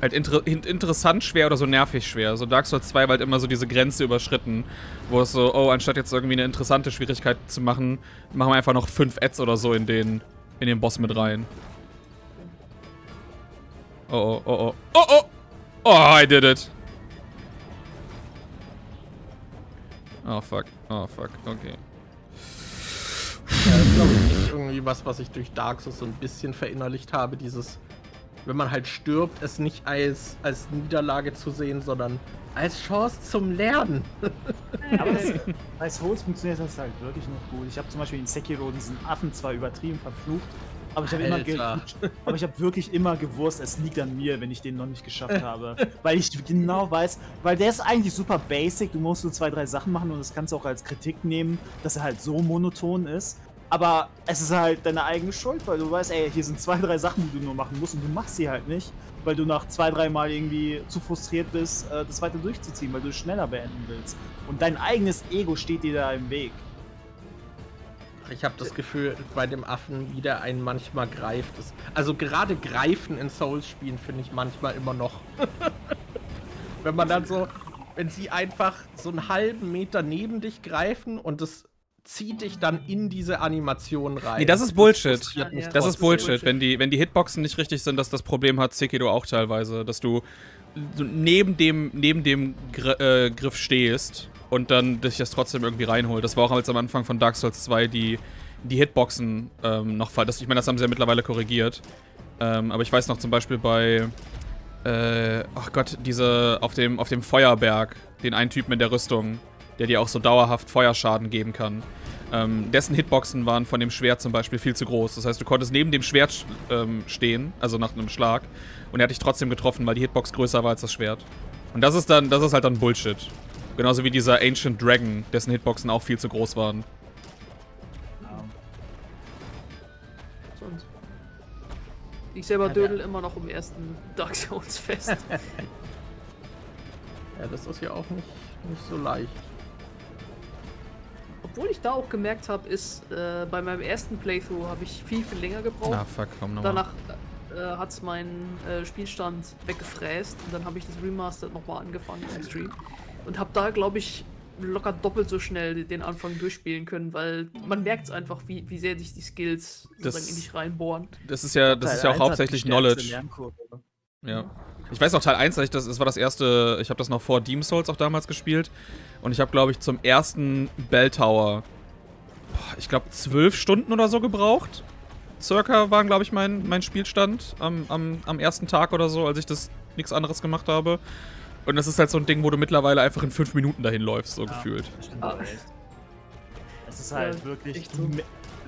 halt inter, in- interessant schwer oder so nervig schwer. So Dark Souls 2 war halt immer so diese Grenze überschritten, wo es so, oh, anstatt jetzt irgendwie eine interessante Schwierigkeit zu machen, machen wir einfach noch fünf Ads oder so in den, in den Boss mit rein. Oh, oh, oh, oh. Oh, oh! Oh, I did it. Oh, fuck. Oh, fuck. Okay. Ja, das ist, glaube ich, irgendwie was, was ich durch Dark Souls so ein bisschen verinnerlicht habe. Dieses wenn man halt stirbt, es nicht als, als Niederlage zu sehen, sondern als Chance zum Lernen. Aber das, bei Souls funktioniert das halt wirklich noch gut. Ich habe zum Beispiel in Sekiro diesen Affen zwar übertrieben verflucht, aber ich habe immer ge aber ich habe wirklich immer gewusst, es liegt an mir, wenn ich den noch nicht geschafft habe, weil ich genau weiß, weil der ist eigentlich super basic. Du musst so zwei drei Sachen machen und das kannst du auch als Kritik nehmen, dass er halt so monoton ist. Aber es ist halt deine eigene Schuld, weil du weißt, ey, hier sind zwei drei Sachen, die du nur machen musst und du machst sie halt nicht, weil du nach zwei drei Mal irgendwie zu frustriert bist, äh, das weiter durchzuziehen, weil du es schneller beenden willst. Und dein eigenes Ego steht dir da im Weg. Ich habe das Gefühl, bei dem Affen, wie der einen manchmal greift. Ist, also gerade Greifen in Souls-Spielen finde ich manchmal immer noch. wenn man dann so, wenn sie einfach so einen halben Meter neben dich greifen und es zieht dich dann in diese Animation rein. Nee, das ist Bullshit. frustriert mich Ja, Das ist. Bullshit. Wenn die, wenn die Hitboxen nicht richtig sind, das das Problem hat Sekiro auch teilweise, dass du neben dem, neben dem Gr äh, Griff stehst und dann dich das trotzdem irgendwie reinholt. Das war auch als am Anfang von Dark Souls 2 die, die Hitboxen ähm, noch fall. Das, ich meine, das haben sie ja mittlerweile korrigiert. Ähm, aber ich weiß noch zum Beispiel bei, äh, ach Gott, diese auf dem, auf dem Feuerberg, den einen Typen in der Rüstung, der dir auch so dauerhaft Feuerschaden geben kann. Ähm, dessen Hitboxen waren von dem Schwert zum Beispiel viel zu groß. Das heißt, du konntest neben dem Schwert ähm, stehen, also nach einem Schlag, und er hat dich trotzdem getroffen, weil die Hitbox größer war als das Schwert. Und das ist dann, das ist halt dann Bullshit. Genauso wie dieser Ancient Dragon, dessen Hitboxen auch viel zu groß waren. Sonst. Ich selber dödel immer noch im ersten Dark Souls fest. Ja, das ist ja auch nicht, nicht so leicht. Obwohl ich da auch gemerkt habe, ist, äh, bei meinem ersten Playthrough habe ich viel, viel länger gebraucht. Ah, fuck, komm nochmal. Danach äh, hat es meinen äh, Spielstand weggefräst und dann habe ich das Remastered nochmal angefangen im Stream. Und habe da, glaube ich, locker doppelt so schnell den Anfang durchspielen können, weil man merkt es einfach, wie, wie sehr sich die Skills Das- sozusagen in dich reinbohren. Das ist ja, das Teil ist ja auch 1 hat die hauptsächlich Knowledge. Ja. Ich weiß noch, Teil 1, das, das war das erste, ich habe das noch vor Demon Souls auch damals gespielt. Und ich habe, glaube ich, zum ersten Bell Tower, ich glaube, zwölf Stunden oder so gebraucht. Circa waren, glaube ich, mein, mein Spielstand am, am, am ersten Tag oder so, als ich das nichts anderes gemacht habe. Und das ist halt so ein Ding, wo du mittlerweile einfach in fünf Minuten dahin läufst, so Ja. gefühlt. Das ist halt Ja, wirklich. echt so.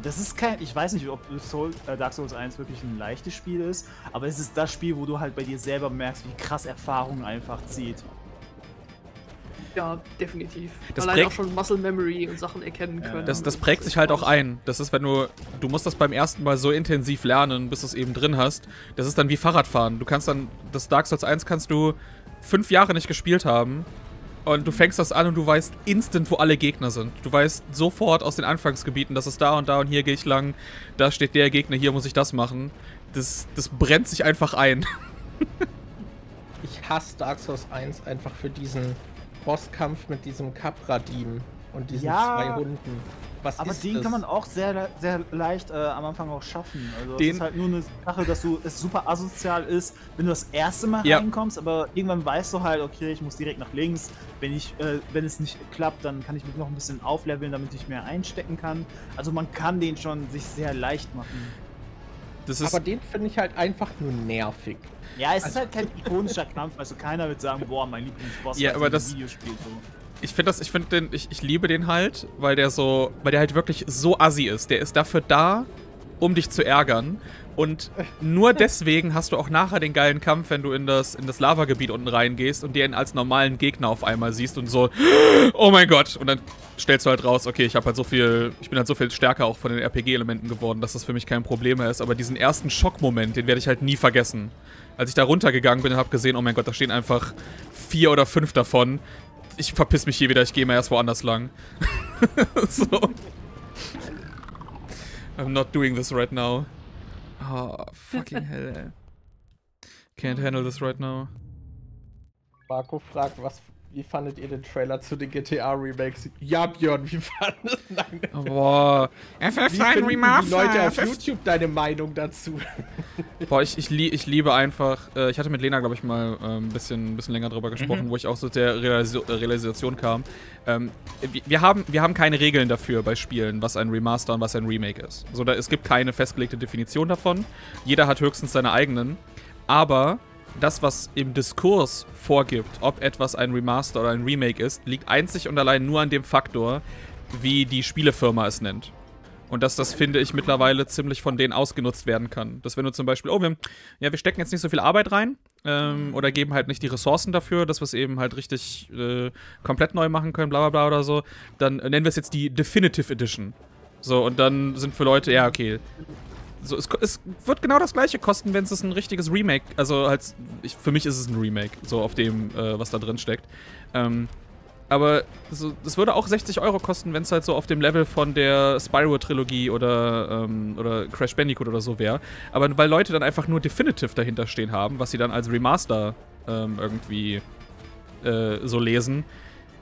Das ist kein. Ich weiß nicht, ob Soul, äh, Dark Souls 1 wirklich ein leichtes Spiel ist, aber es ist das Spiel, wo du halt bei dir selber merkst, wie krass Erfahrung einfach zieht. Ja, definitiv. Das Allein auch schon Muscle Memory und Sachen erkennen Ja. können. Das, das prägt sich halt auch ein. Das ist, wenn du, du musst das beim ersten Mal so intensiv lernen, bis du es eben drin hast. Das ist dann wie Fahrradfahren. Du kannst dann, das Dark Souls 1 kannst du fünf Jahre nicht gespielt haben. Und du fängst das an und du weißt instant, wo alle Gegner sind. Du weißt sofort aus den Anfangsgebieten, das ist da und da und hier gehe ich lang. Da steht der Gegner, hier muss ich das machen. Das, das brennt sich einfach ein. Ich hasse Dark Souls 1 einfach für diesen Bosskampf mit diesem Capra-Diem und diesen Ja, zwei Hunden. Was Aber ist den das? kann man auch sehr, sehr leicht äh, am Anfang auch schaffen. Also Den- es ist halt nur eine Sache, dass du es super asozial ist, wenn du das erste Mal Ja. reinkommst, aber irgendwann weißt du halt, okay, ich muss direkt nach links. Wenn ich, äh, wenn es nicht klappt, dann kann ich mich noch ein bisschen aufleveln, damit ich mehr einstecken kann. Also man kann den schon sich sehr leicht machen. Das ist, Aber den finde ich halt einfach nur nervig. Ja, es ist halt kein ikonischer Kampf, also keiner wird sagen, boah, mein Lieblingsboss Ja, aber in das- einem Videospiel so. ich finde das, ich finde den, ich, ich liebe den halt, weil der so, weil der halt wirklich so assi ist. Der ist dafür da, um dich zu ärgern. Und nur deswegen hast du auch nachher den geilen Kampf, wenn du in das, in das Lavagebiet unten reingehst und den als normalen Gegner auf einmal siehst und so, oh mein Gott. Und dann stellst du halt raus, okay, ich habe halt so viel, ich bin halt so viel stärker auch von den RPG-Elementen geworden, dass das für mich kein Problem mehr ist. Aber diesen ersten Schockmoment, den werde ich halt nie vergessen. Als ich da runtergegangen bin und habe gesehen, oh mein Gott, da stehen einfach vier oder fünf davon. Ich verpiss mich hier wieder, ich gehe mal erst woanders lang. so. I'm not doing this right now. Oh, fucking hell, ey. Can't handle this right now. Marco fragt, was, wie fandet ihr den Trailer zu den GTA-Remakes? Ja, Björn, wie fandet. Oh, boah. Wie finden die Leute auf YouTube deine Meinung dazu? Boah, ich, ich, lie ich liebe einfach. Äh, ich hatte mit Lena, glaube ich, mal äh, ein bisschen, ein bisschen länger drüber gesprochen, wo ich auch so der Realisi äh, Realisation kam. Ähm, wir, wir, haben, wir haben keine Regeln dafür bei Spielen, was ein Remaster und was ein Remake ist. So, da, es gibt keine festgelegte Definition davon. Jeder hat höchstens seine eigenen. Aber das, was im Diskurs vorgibt, ob etwas ein Remaster oder ein Remake ist, liegt einzig und allein nur an dem Faktor, wie die Spielefirma es nennt. Und dass das, finde ich, mittlerweile ziemlich von denen ausgenutzt werden kann. Dass wenn du zum Beispiel, oh, wir, ja, wir stecken jetzt nicht so viel Arbeit rein ähm, oder geben halt nicht die Ressourcen dafür, dass wir es eben halt richtig äh, komplett neu machen können, bla bla bla oder so, dann nennen wir es jetzt die Definitive Edition. So, und dann sind für Leute, ja, okay. So, es, es wird genau das gleiche kosten, wenn es ein richtiges Remake, also halt, ich, für mich ist es ein Remake, so auf dem, äh, was da drin steckt. Ähm, aber so, würde auch 60 Euro kosten, wenn es halt so auf dem Level von der Spyro-Trilogie oder, ähm, oder Crash Bandicoot oder so wäre. Aber weil Leute dann einfach nur Definitive dahinter stehen haben, was sie dann als Remaster ähm, irgendwie äh, so lesen,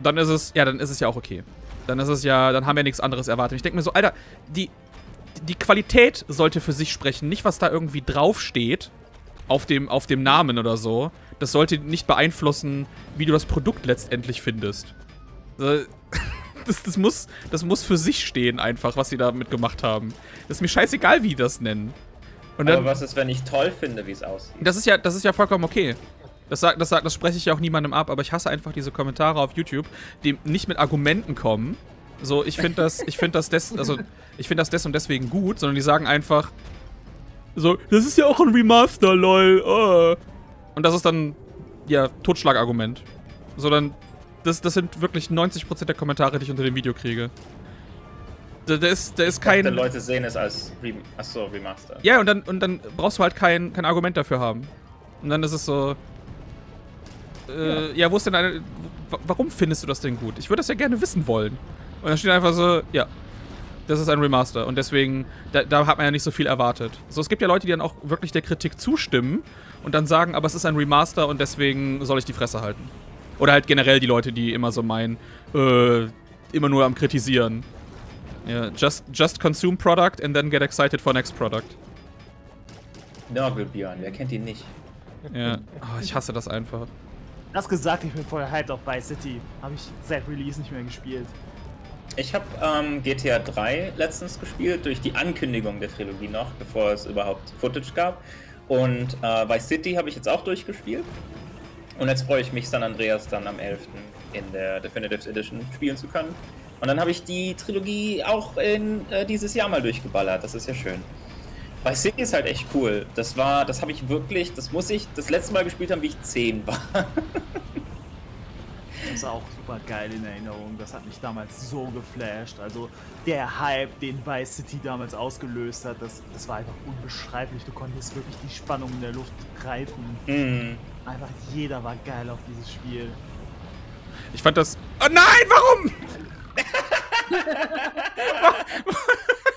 dann ist es, ja, dann ist es ja auch okay. Dann ist es ja, dann haben wir nichts anderes erwartet. Ich denke mir so, Alter, die, die Qualität sollte für sich sprechen, nicht was da irgendwie draufsteht auf dem, auf dem Namen oder so. Das sollte nicht beeinflussen, wie du das Produkt letztendlich findest. Das, das, muss, das muss für sich stehen, einfach, was sie damit gemacht haben. Das ist mir scheißegal, wie die das nennen. Dann, Aber was ist, wenn ich toll finde, wie es aussieht? Das ist ja, das ist ja vollkommen okay. Das, sagt, das, sagt, das spreche ich ja auch niemandem ab, aber ich hasse einfach diese Kommentare auf YouTube, die nicht mit Argumenten kommen. So, ich finde das, ich finde das des, also ich finde das des und deswegen gut, sondern die sagen einfach so, das ist ja auch ein Remaster, lol. Oh. Und das ist dann, ja, Totschlagargument. Sondern, das, das sind wirklich 90% der Kommentare, die ich unter dem Video kriege. Da, da ist, da ist kein. Dachte, Leute sehen es als Rem Achso, Remaster. Ja, und dann, und dann brauchst du halt kein, kein Argument dafür haben. Und dann ist es so. Äh, ja. ja, wo ist denn eine. Warum findest du das denn gut? Ich würde das ja gerne wissen wollen. Und dann steht einfach so, ja, das ist ein Remaster. Und deswegen, da, da, hat man ja nicht so viel erwartet. So, es gibt ja Leute, die dann auch wirklich der Kritik zustimmen und dann sagen, aber es ist ein Remaster und deswegen soll ich die Fresse halten. Oder halt generell die Leute, die immer so meinen, äh, immer nur am Kritisieren. Ja, just, just consume product and then get excited for next product. Nörgel Björn, wer kennt ihn nicht? Ja, oh, ich hasse das einfach. Das gesagt, ich bin voll hyped auf Vice City. Habe ich seit Release nicht mehr gespielt. Ich habe ähm, GTA 3 letztens gespielt, durch die Ankündigung der Trilogie noch, bevor es überhaupt Footage gab. Und äh, Vice City habe ich jetzt auch durchgespielt. Und jetzt freue ich mich, San Andreas dann am 11. in der Definitive Edition spielen zu können. Und dann habe ich die Trilogie auch in äh, dieses Jahr mal durchgeballert. Das ist ja schön. Vice City ist halt echt cool. Das war, das habe ich wirklich, das muss ich das letzte Mal gespielt haben, wie ich 10 war. Das ist auch super geil in Erinnerung. Das hat mich damals so geflasht. Also der Hype, den Vice City damals ausgelöst hat, das, das war einfach unbeschreiblich. Du konntest wirklich die Spannung in der Luft greifen. Mhm. Einfach jeder war geil auf dieses Spiel. Ich fand das. Oh nein, warum?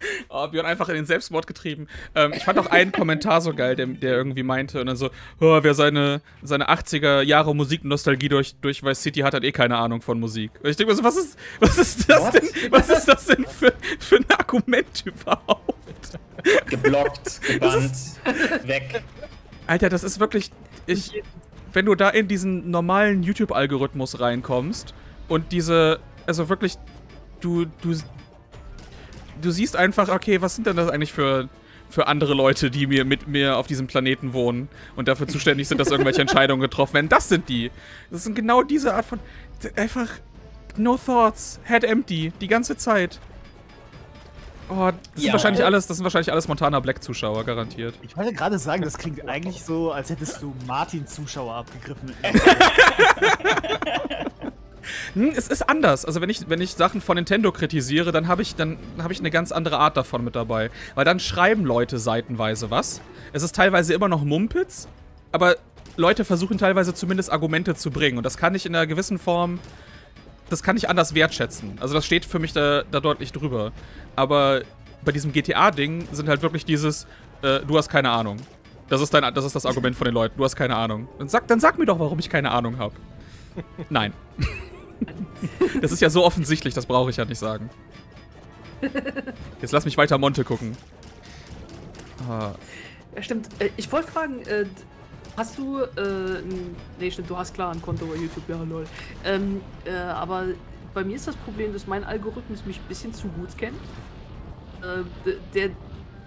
Oh, Björn einfach in den Selbstmord getrieben. Ähm, ich fand auch einen Kommentar so geil, der, der irgendwie meinte und dann so, oh, wer seine, seine 80er Jahre Musiknostalgie durch, durch Vice City hat, hat eh keine Ahnung von Musik. Und ich denke mir so, was ist, was ist das What? denn? Was ist das denn für, für ein Argument überhaupt? Geblockt, gebannt, weg. Alter, das ist wirklich. Ich, wenn du da in diesen normalen YouTube-Algorithmus reinkommst und diese, also wirklich, du, du, du siehst einfach, okay, was sind denn das eigentlich für, für andere Leute, die mir mit mir auf diesem Planeten wohnen und dafür zuständig sind, dass irgendwelche Entscheidungen getroffen werden. Das sind die. Das sind genau diese Art von. Einfach. No thoughts, head empty, die ganze Zeit. Oh, das sind wahrscheinlich alles, das sind wahrscheinlich alles Montana Black Zuschauer, garantiert. Ich wollte gerade sagen, das klingt eigentlich so, als hättest du Martin Zuschauer abgegriffen. Hm, es ist anders. Also wenn ich, wenn ich Sachen von Nintendo kritisiere, dann habe ich, hab ich eine ganz andere Art davon mit dabei. Weil dann schreiben Leute seitenweise was. Es ist teilweise immer noch Mumpitz, aber Leute versuchen teilweise zumindest Argumente zu bringen. Und das kann ich in einer gewissen Form, das kann ich anders wertschätzen. Also das steht für mich da, da deutlich drüber. Aber bei diesem GTA-Ding sind halt wirklich dieses, äh, du hast keine Ahnung. Das ist, dein, das ist das Argument von den Leuten. Du hast keine Ahnung. Dann sag, dann sag mir doch, warum ich keine Ahnung habe. Nein. Das ist ja so offensichtlich, das brauche ich ja nicht sagen. Jetzt lass mich weiter Monte gucken. Ah. Ja, stimmt. Äh, ich wollte fragen, äh, hast du. Äh, nee, stimmt, du hast klar ein Konto bei YouTube, ja, lol. Ähm, äh, aber bei mir ist das Problem, dass mein Algorithmus mich ein bisschen zu gut kennt. Äh, der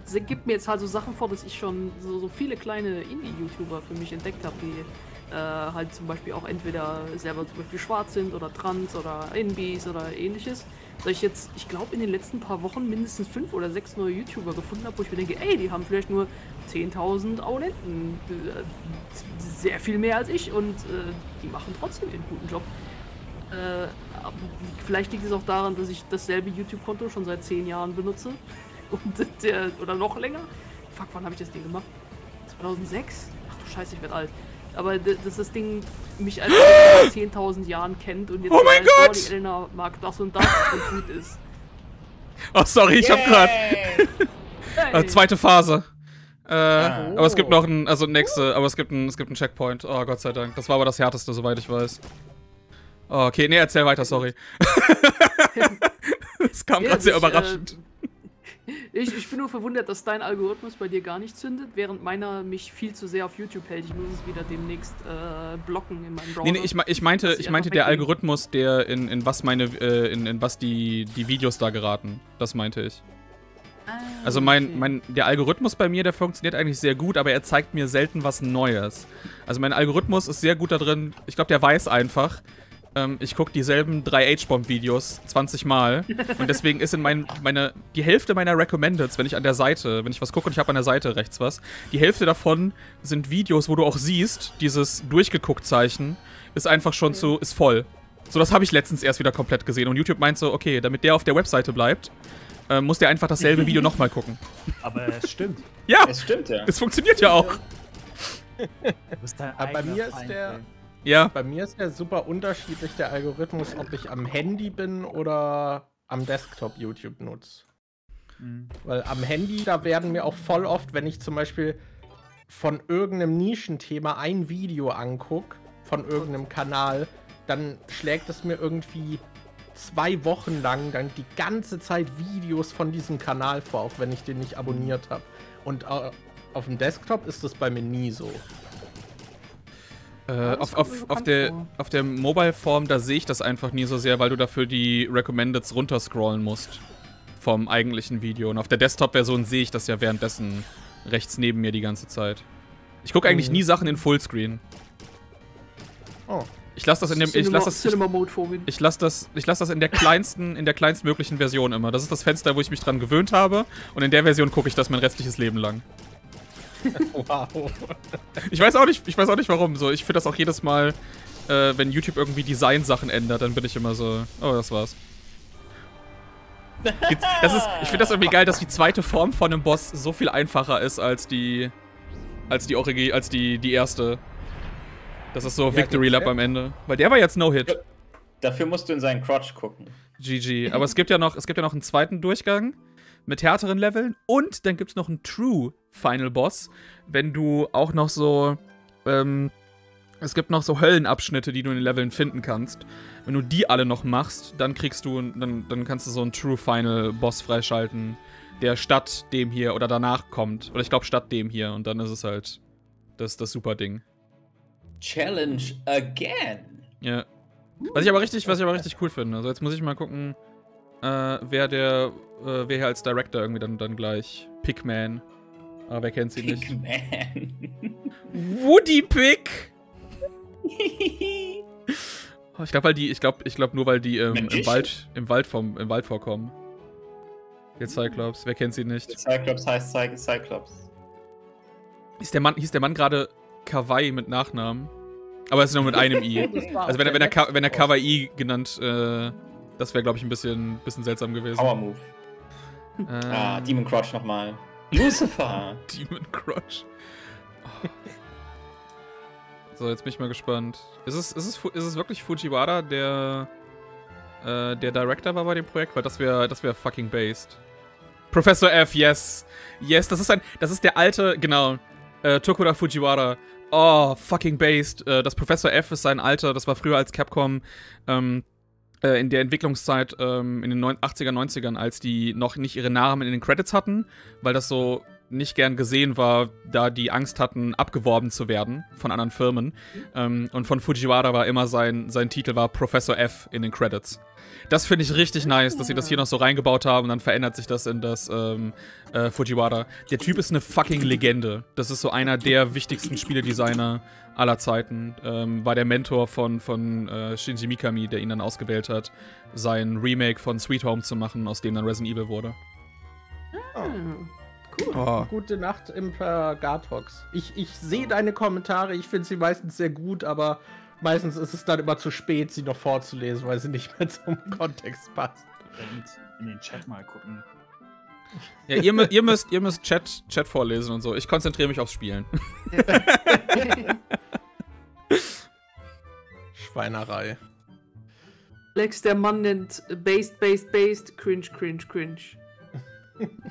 das gibt mir jetzt halt so Sachen vor, dass ich schon so, so viele kleine Indie-YouTuber für mich entdeckt habe, die äh, halt zum Beispiel auch entweder selber zum Beispiel schwarz sind oder trans oder Inbies oder ähnliches. Dass ich jetzt, ich glaube, in den letzten paar Wochen mindestens fünf oder sechs neue YouTuber gefunden habe, wo ich mir denke, ey, die haben vielleicht nur 10.000 Abonnenten. Äh, Sehr viel mehr als ich und äh, die machen trotzdem einen guten Job. Äh, vielleicht liegt es auch daran, dass ich dasselbe YouTube-Konto schon seit zehn Jahren benutze. Und der, oder noch länger. Fuck, wann habe ich das Ding gemacht? 2006? Ach du Scheiße, ich werde alt. Aber dass das Ding mich einfach seit 10.000 Jahren kennt und jetzt Oh mein weiß, oh, Gott! die Elena mag das und das und gut ist. Oh, sorry, ich hab grad. Hey. Äh, zweite Phase. Äh, Ah. Aber es gibt noch ein, also nächste, aber es gibt ein, es gibt einen Checkpoint. Oh, Gott sei Dank. Das war aber das härteste, soweit ich weiß. Oh, okay, nee, erzähl weiter, sorry. Das kam Ja, gerade sehr ich, äh, überraschend. Ich, ich bin nur verwundert, dass dein Algorithmus bei dir gar nicht zündet, während meiner mich viel zu sehr auf YouTube hält. Ich muss es wieder demnächst äh, blocken in meinem Browser. Nee, nee, ich, ich meinte, ich meinte der. Algorithmus, der in, in was meine, äh, in, in was die, die Videos da geraten. Das meinte ich. Ah, Also mein, okay. mein, der Algorithmus bei mir, der funktioniert eigentlich sehr gut, aber er zeigt mir selten was Neues. Also mein Algorithmus ist sehr gut da drin. Ich glaube, der weiß einfach, ähm, ich gucke dieselben drei H-Bomb-Videos 20 Mal. und deswegen ist in mein, meine, die Hälfte meiner Recommendeds, wenn ich an der Seite, wenn ich was gucke und ich habe an der Seite rechts was, die Hälfte davon sind Videos, wo du auch siehst, dieses Durchgeguckt-Zeichen ist einfach schon zu, ist voll. So, das habe ich letztens erst wieder komplett gesehen. Und YouTube meint so, okay, damit der auf der Webseite bleibt, äh, muss der einfach dasselbe Video nochmal gucken. Aber es stimmt. Ja, Es stimmt ja. es funktioniert ja auch. Aber bei mir ist Feind, der- ey. Ja, Bei mir ist der super unterschiedlich, der Algorithmus, ob ich am Handy bin oder am Desktop YouTube nutze. Mhm. Weil am Handy, da werden mir auch voll oft, wenn ich zum Beispiel von irgendeinem Nischenthema ein Video angucke, von irgendeinem Kanal, dann schlägt es mir irgendwie zwei Wochen lang dann die ganze Zeit Videos von diesem Kanal vor, auch wenn ich den nicht abonniert habe. Und äh, auf dem Desktop ist das bei mir nie so. Äh, auf, auf, auf, der, auf der Mobile-Form, da sehe ich das einfach nie so sehr, weil du dafür die Recommendeds runterscrollen musst. Vom eigentlichen Video. Und auf der Desktop-Version sehe ich das ja währenddessen rechts neben mir die ganze Zeit. Ich gucke eigentlich Mhm. nie Sachen in Fullscreen. Oh. Ich lasse das in dem. Ich lasse das. Ich, Cinema Mode ich lasse das, ich lass das in der kleinsten, in der kleinstmöglichen Version immer. Das ist das Fenster, wo ich mich dran gewöhnt habe. Und in der Version gucke ich das mein restliches Leben lang. Wow. Ich weiß auch nicht, ich weiß auch nicht warum. So, ich finde das auch jedes Mal, äh, wenn YouTube irgendwie Design-Sachen ändert, dann bin ich immer so, oh, das war's. Das ist, ich finde das irgendwie geil, dass die zweite Form von einem Boss so viel einfacher ist als die, als die Origi, als die, die erste. Das ist so Ja, Victory Lap am Ende. Weil der war jetzt No-Hit. Dafür musst du in seinen Crotch gucken. GG. Aber es gibt ja noch, es gibt ja noch einen zweiten Durchgang mit härteren Leveln und dann gibt es noch einen True Final Boss, wenn du auch noch so, ähm, es gibt noch so Höllenabschnitte, die du in den Leveln finden kannst. Wenn du die alle noch machst, dann kriegst du, dann, dann kannst du so einen True Final Boss freischalten, der statt dem hier oder danach kommt. Oder ich glaube statt dem hier und dann ist es halt das, das super Ding. Challenge again. Ja. Was ich aber richtig, was ich aber richtig cool finde. Also jetzt muss ich mal gucken, äh, wer der, äh, wer hier als Director irgendwie dann, dann gleich. Pigman. Aber wer kennt sie nicht? Pigman. Woody Pig! Oh, ich glaube, weil die, ich glaube, ich glaube nur, weil die ähm, im? Wald, im Wald vom, im Wald vorkommen. Der Cyclops, wer kennt sie nicht? Cyclops heißt Cy Cyclops. Hieß der Mann, hieß der Mann gerade Kawaii mit Nachnamen? Aber es ist nur mit einem I. Also wenn er, der wenn er, wenn er. Kawaii genannt, äh, das wäre, glaube ich, ein bisschen, bisschen seltsam gewesen. Power Move. Ähm, Ah, Demon Crotch nochmal. Lucifer. Demon Crush. Oh. So, jetzt bin ich mal gespannt. Ist es, ist es, ist es wirklich Fujiwara, der, äh, der Director war bei dem Projekt? Weil das wäre das wär fucking based. Professor F, yes. Yes, das ist ein, das ist der alte, genau, äh, Tokura Fujiwara. Oh, fucking based. Äh, das Professor F ist sein alter, das war früher als Capcom, ähm, äh, in der Entwicklungszeit ähm, in den neun- 80er, 90ern, als die noch nicht ihre Namen in den Credits hatten, weil das so nicht gern gesehen war, da die Angst hatten, abgeworben zu werden von anderen Firmen. Ähm, und von Fujiwara war immer sein, sein Titel war Professor F in den Credits. Das finde ich richtig nice, dass sie das hier noch so reingebaut haben und dann verändert sich das in das ähm, äh, Fujiwara. Der Typ ist eine fucking Legende. Das ist so einer der wichtigsten Spieledesigner aller Zeiten. Ähm, war der Mentor von, von äh, Shinji Mikami, der ihn dann ausgewählt hat, sein Remake von Sweet Home zu machen, aus dem dann Resident Evil wurde. Ah, cool. Oh. Gute Nacht, Imper Gartox. Ich, ich sehe deine Kommentare, ich finde sie meistens sehr gut, aber meistens ist es dann immer zu spät, sie noch vorzulesen, weil sie nicht mehr zum Kontext passt. Und in den Chat mal gucken. Ja, ihr, ihr müsst, ihr müsst Chat, Chat vorlesen und so. Ich konzentriere mich aufs Spielen. Schweinerei. Alex, der Mann nennt based, based, based, cringe, cringe, cringe.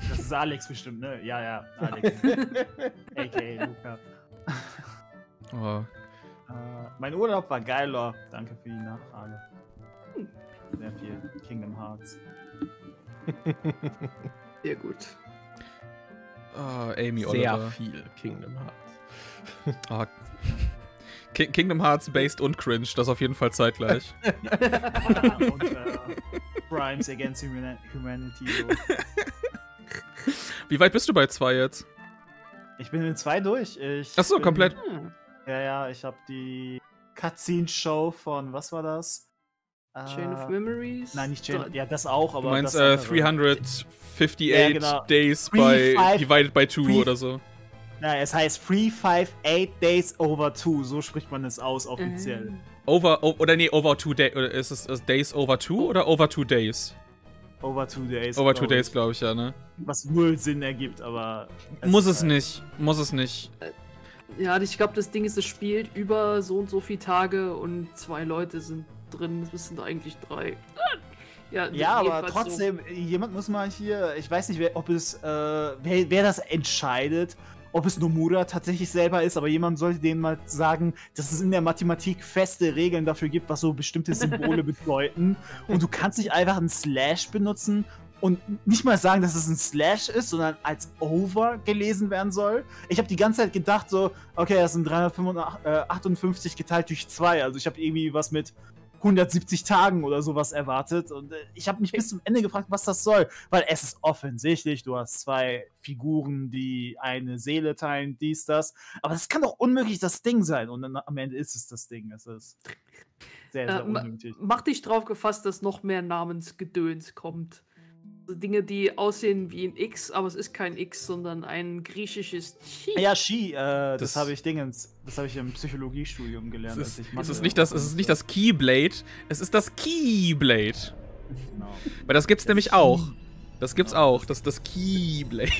Das ist Alex bestimmt, ne? Ja, ja, Alex. A.k.a. Luca. Oh. Äh, mein Urlaub war geiler. Danke für die Nachfrage. Sehr viel Kingdom Hearts. Sehr gut. Oh, Amy Sehr Oliver. viel Kingdom Hearts. Ah. Ki Kingdom Hearts based und cringe, das auf jeden Fall zeitgleich. Und äh, Crimes Against Humani Humanity. So. Wie weit bist du bei zwei jetzt? Ich bin in zwei durch. Ich Ach so, bin- komplett. Hm. Ja, ja, ich habe die Cutscene-Show von, was war das? Chain of Äh, Memories. Nein, nicht Chain, ja, das auch, Du aber meinst das äh, andere. 358 Ja, genau. Days Three, by five- divided by 2 three- oder so. Ja, es heißt 358 Days over 2, so spricht man es aus offiziell. Ähm, Over, o oder nee, over two days. Oder ist es ist Days over two oder over two days? Over 2 Days. Over two glaub days, ich. glaube ich, ja, ne? Was null Sinn ergibt, aber. Muss ist es halt- nicht. Muss es nicht. Ja, ich glaube, das Ding ist, es spielt über so und so viele Tage und zwei Leute sind drin. Es sind eigentlich drei. Ja, Ja, aber trotzdem, jemand muss mal hier, ich weiß nicht, wer, ob es, äh, wer, wer das entscheidet, ob es Nomura tatsächlich selber ist, aber jemand sollte denen mal sagen, dass es in der Mathematik feste Regeln dafür gibt, was so bestimmte Symbole bedeuten. Und du kannst nicht einfach einen Slash benutzen und nicht mal sagen, dass es ein Slash ist, sondern als Over gelesen werden soll. Ich habe die ganze Zeit gedacht so, okay, das sind 358 geteilt durch 2, also ich habe irgendwie was mit 170 Tagen oder sowas erwartet. Und äh, ich habe mich bis zum Ende gefragt, was das soll. Weil es ist offensichtlich, du hast zwei Figuren, die eine Seele teilen, dies, das. Aber das kann doch unmöglich das Ding sein. Und dann am Ende ist es das Ding. Es ist sehr, sehr Äh, unnötig. Mach dich drauf gefasst, dass noch mehr Namensgedöns kommt. Also Dinge, die aussehen wie ein X, aber es ist kein X, sondern ein griechisches Chi. Ja, Ski, äh, das, Das- habe ich Dingens, das habe ich im Psychologiestudium gelernt. Es ist, ich es, ist nicht das, es ist nicht das Keyblade, es ist das Keyblade. Genau, Weil das gibt's nämlich auch. Das gibt's auch, das das Keyblade.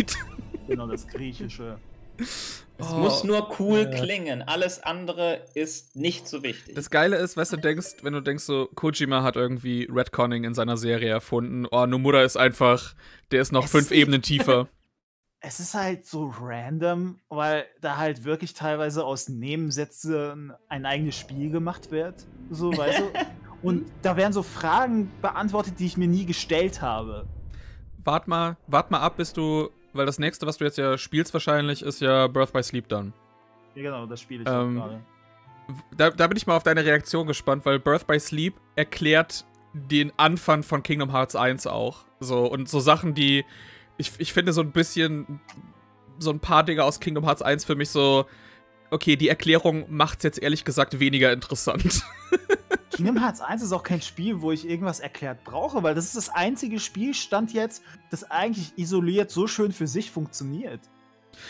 genau das Griechische. Es Oh. muss nur cool Äh. klingen. Alles andere ist nicht so wichtig. Das Geile ist, weißt du, denkst, wenn du denkst so, Kojima hat irgendwie Redconning in seiner Serie erfunden. Oh, Nomura ist einfach, der ist noch Es fünf ist- Ebenen tiefer. Es ist halt so random, weil da halt wirklich teilweise aus Nebensätzen ein eigenes Spiel gemacht wird. So, weißt du? Und da werden so Fragen beantwortet, die ich mir nie gestellt habe. Wart mal, wart mal ab, bis du, weil das nächste, was du jetzt ja spielst wahrscheinlich, ist ja Birth by Sleep dann. Ja, genau, das spiele ich Ähm, gerade. Da, da bin ich mal auf deine Reaktion gespannt, weil Birth by Sleep erklärt den Anfang von Kingdom Hearts 1 auch. So, und so Sachen, die ich, ich finde so ein bisschen, so ein paar Dinge aus Kingdom Hearts 1 für mich so, okay, die Erklärung macht's jetzt ehrlich gesagt weniger interessant. Kingdom Hearts 1 ist auch kein Spiel, wo ich irgendwas erklärt brauche, weil das ist das einzige Spielstand jetzt, das eigentlich isoliert so schön für sich funktioniert.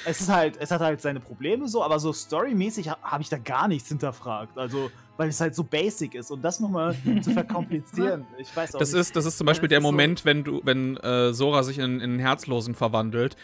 Es ist halt, es hat halt seine Probleme so, aber so storymäßig ha habe ich da gar nichts hinterfragt. Also, weil es halt so basic ist und das nochmal zu verkomplizieren. Ich weiß auch Das nicht. ist, das ist zum Beispiel das der ist so- Moment, wenn du, wenn äh, Sora sich in, in einen Herzlosen verwandelt.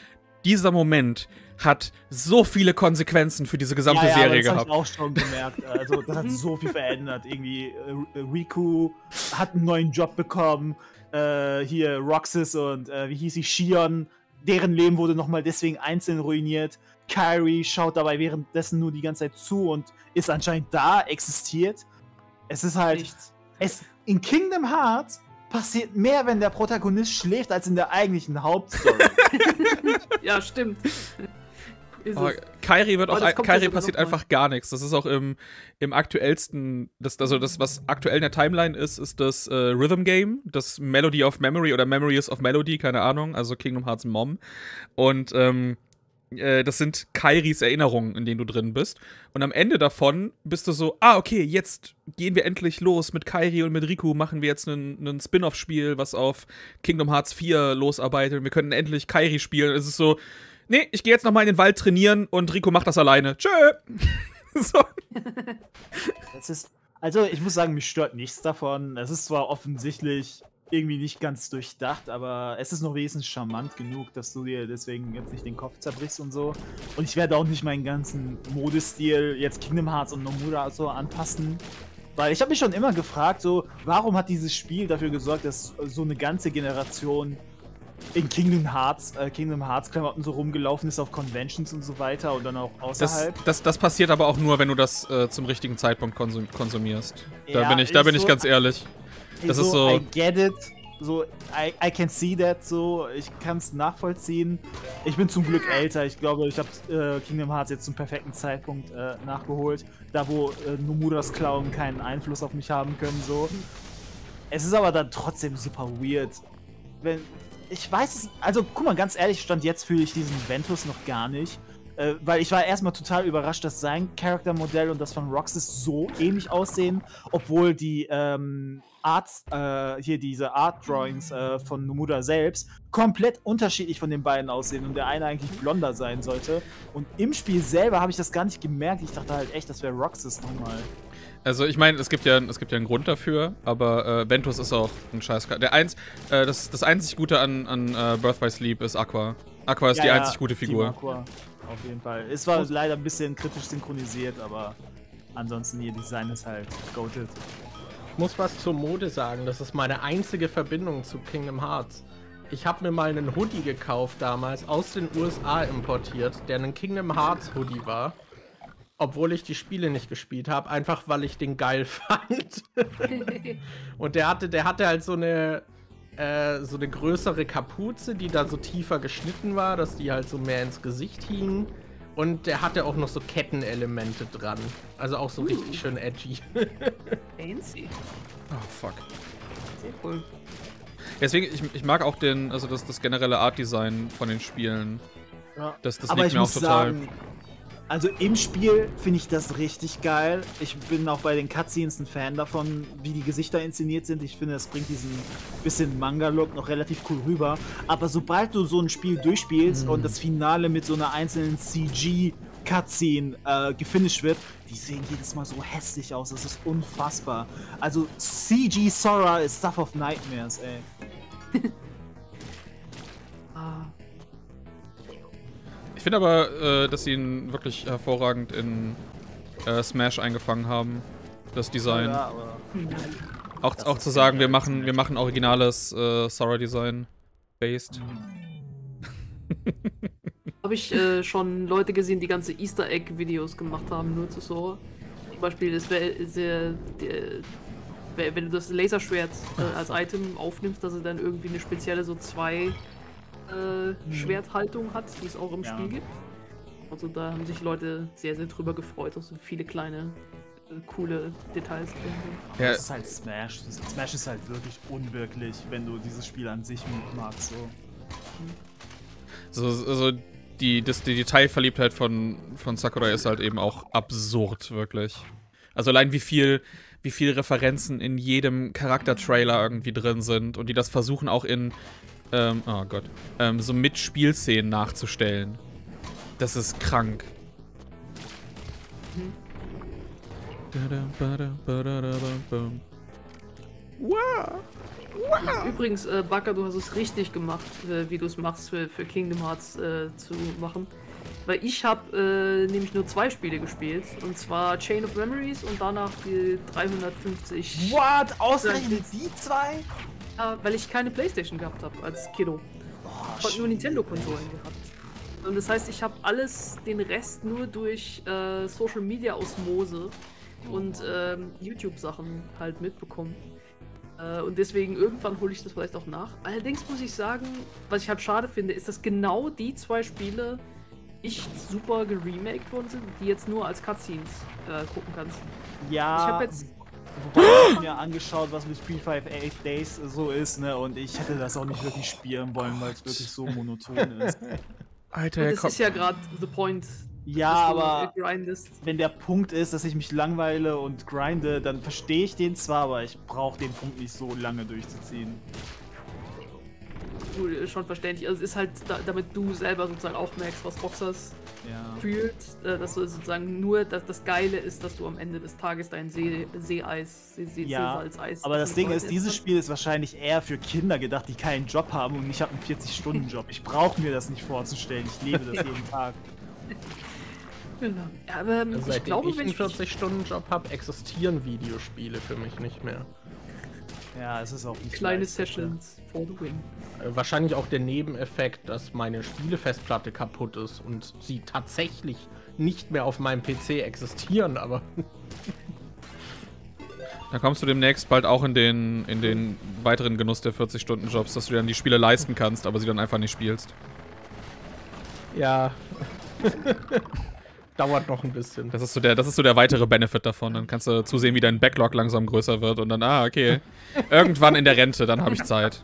Dieser Moment hat so viele Konsequenzen für diese gesamte ja, ja, Serie das gehabt. habe ich auch schon gemerkt. Also, das hat so viel verändert. Irgendwie, äh, Riku hat einen neuen Job bekommen. Äh, hier, Roxas und äh, wie hieß sie, Shion, deren Leben wurde nochmal deswegen einzeln ruiniert. Kyrie schaut dabei währenddessen nur die ganze Zeit zu und ist anscheinend da, existiert. Es ist halt. Nichts. Es, in Kingdom Hearts passiert mehr, wenn der Protagonist schläft, als in der eigentlichen Hauptstory. Ja, stimmt. Ist Oh. Kairi wird auch, Kairi passiert einfach gar nichts. Das ist auch im, im aktuellsten, das, also das, was aktuell in der Timeline ist, ist das äh, Rhythm Game, das Melody of Memory oder Memories of Melody, keine Ahnung, also Kingdom Hearts Mom. Und ähm, äh, das sind Kairis Erinnerungen, in denen du drin bist. Und am Ende davon bist du so, ah, okay, jetzt gehen wir endlich los mit Kairi und mit Riku, machen wir jetzt ein Spin-off-Spiel, was auf Kingdom Hearts 4 losarbeitet. Und wir können endlich Kairi spielen. Es ist so, nee, ich gehe jetzt nochmal in den Wald trainieren und Rico macht das alleine. Tschö. so. Das ist, also ich muss sagen, mich stört nichts davon. Es ist zwar offensichtlich irgendwie nicht ganz durchdacht, aber es ist noch wenigstens charmant genug, dass du dir deswegen jetzt nicht den Kopf zerbrichst und so. Und ich werde auch nicht meinen ganzen Modestil jetzt Kingdom Hearts und Nomura so anpassen. Weil ich habe mich schon immer gefragt, so, warum hat dieses Spiel dafür gesorgt, dass so eine ganze Generation in Kingdom Hearts, äh, Kingdom Hearts Klamotten so rumgelaufen ist auf Conventions und so weiter und dann auch Das, außerhalb. das, das passiert aber auch nur, wenn du das äh, zum richtigen Zeitpunkt konsum konsumierst. Da Ja, bin ich, da bin ich so- ganz ehrlich. Das ist so- I get it. So, I, I can see that. So, ich kann es nachvollziehen. Ich bin zum Glück älter. Ich glaube, ich habe äh, Kingdom Hearts jetzt zum perfekten Zeitpunkt äh, nachgeholt. Da, wo äh, Nomuras Klauen keinen Einfluss auf mich haben können. So. Es ist aber dann trotzdem super weird. Wenn. Ich weiß es. Also, guck mal, ganz ehrlich, stand jetzt fühle ich diesen Ventus noch gar nicht. Äh, weil ich war erstmal total überrascht, dass sein Charaktermodell und das von Roxas so ähnlich aussehen, obwohl die ähm, Arts, äh, hier diese Art Drawings äh, von Nomura selbst komplett unterschiedlich von den beiden aussehen und der eine eigentlich blonder sein sollte. Und im Spiel selber habe ich das gar nicht gemerkt. Ich dachte halt echt, das wäre Roxas nochmal. Also ich meine, es gibt ja es gibt ja einen Grund dafür, aber äh, Ventus ist auch ein scheiß Der eins, äh, das, das einzig Gute an, an äh, Birth by Sleep ist Aqua. Aqua ist die einzig gute Figur. Aqua, Auf jeden Fall. Es war leider ein bisschen kritisch synchronisiert, aber ansonsten ihr Design ist halt goated. Ich muss was zur Mode sagen. Das ist meine einzige Verbindung zu Kingdom Hearts. Ich habe mir mal einen Hoodie gekauft damals, aus den USA importiert, der ein Kingdom Hearts Hoodie war. Obwohl ich die Spiele nicht gespielt habe, einfach weil ich den geil fand. Und der hatte, der hatte halt so eine, äh, so eine größere Kapuze, die da so tiefer geschnitten war, dass die halt so mehr ins Gesicht hing. Und der hatte auch noch so Kettenelemente dran. Also auch so richtig schön edgy. Fancy. Oh, fuck. Sehr cool. Deswegen, ich, ich mag auch den, also das, das generelle Art-Design von den Spielen. Ja. Das, das Aber liegt mir auch total. sagen, also im Spiel finde ich das richtig geil. Ich bin auch bei den Cutscenes ein Fan davon, wie die Gesichter inszeniert sind. Ich finde, das bringt diesen bisschen Manga-Look noch relativ cool rüber. Aber sobald du so ein Spiel durchspielst Mhm. und das Finale mit so einer einzelnen CG Cutscene äh, gefinisht wird, die sehen jedes Mal so hässlich aus. Das ist unfassbar. Also CG Sora ist Stuff of Nightmares, ey. Ah, finde aber, äh, dass sie ihn wirklich hervorragend in äh, Smash eingefangen haben. Das Design. Ja, aber auch das auch ist zu sagen, wir machen, wir machen originales äh, Sora-Design based. Habe ich äh, schon Leute gesehen, die ganze Easter Egg-Videos gemacht haben, nur zu so. Zum Beispiel, wär- Wenn du das Laserschwert äh, als Item aufnimmst, dass es dann irgendwie eine spezielle so zwei äh, Schwerthaltung hat, die es auch im Ja. Spiel gibt. Also da haben sich Leute sehr, sehr drüber gefreut, dass so viele kleine, äh, coole Details drin sind. Ja, Das ist halt Smash. Smash ist halt wirklich unwirklich, wenn du dieses Spiel an sich magst. So. so, also die, das, die Detailverliebtheit von, von Sakurai ist halt eben auch absurd, wirklich. Also allein wie viel, wie viel Referenzen in jedem Charaktertrailer irgendwie drin sind und die das versuchen auch in, ähm, oh Gott, ähm, so Mitspielszenen nachzustellen. Das ist krank. Übrigens, äh, Baka, du hast es richtig gemacht, äh, wie du es machst, für, für Kingdom Hearts äh, zu machen. Weil ich habe äh, nämlich nur zwei Spiele gespielt. Und zwar Chain of Memories und danach die 350. What? Ausgerechnet die zwei? Ja, weil ich keine Playstation gehabt habe als Kiddo. Ich habe nur Nintendo-Konsolen gehabt. Und das heißt, ich habe alles, den Rest nur durch äh, Social Media Osmose und ähm, YouTube-Sachen halt mitbekommen. Äh, und deswegen irgendwann hole ich das vielleicht auch nach. Allerdings muss ich sagen, was ich halt schade finde, ist, dass genau die zwei Spiele nicht super geremaked worden sind, die jetzt nur als Cutscenes äh, gucken kannst. Ja. Ich habe jetzt Wobei ich mir angeschaut, was mit 358 Days so ist, ne? Und ich hätte das auch nicht wirklich spielen wollen, weil es wirklich so monoton ist. Alter, Und das ist ja gerade the point. Ja, aber grindest. wenn der Punkt ist, dass ich mich langweile und grinde, dann verstehe ich den zwar, aber ich brauche den Punkt nicht so lange durchzuziehen. Ist schon verständlich. Also es ist halt, da, damit du selber sozusagen auch merkst, was Roxas Ja. fühlt, äh, dass du sozusagen nur, dass das Geile ist, dass du am Ende des Tages dein See, Seeeis, See, See, Ja, Seesalzeis. aber das Ding ist, dieses. Spiel ist wahrscheinlich eher für Kinder gedacht, die keinen Job haben und ich habe einen 40-Stunden-Job. Ich brauche mir das nicht vorzustellen. Ich lebe das jeden Tag. Genau. Ja, aber ähm, Seitdem ich glaube, ich wenn einen ich 40-Stunden-Job habe, existieren Videospiele für mich nicht mehr. Ja, es ist auch nicht kleine leicht. Sessions win. Äh, Wahrscheinlich auch der Nebeneffekt, dass meine Spielefestplatte kaputt ist und sie tatsächlich nicht mehr auf meinem PC existieren, aber Da kommst du demnächst bald auch in den, in den weiteren Genuss der 40-Stunden-Jobs, dass du dir dann die Spiele leisten kannst, aber sie dann einfach nicht spielst. ja. Dauert noch ein bisschen. Das ist so der, das ist so der weitere Benefit davon. Dann kannst du zusehen, wie dein Backlog langsam größer wird und dann, ah, okay. Irgendwann in der Rente, dann habe ich Zeit.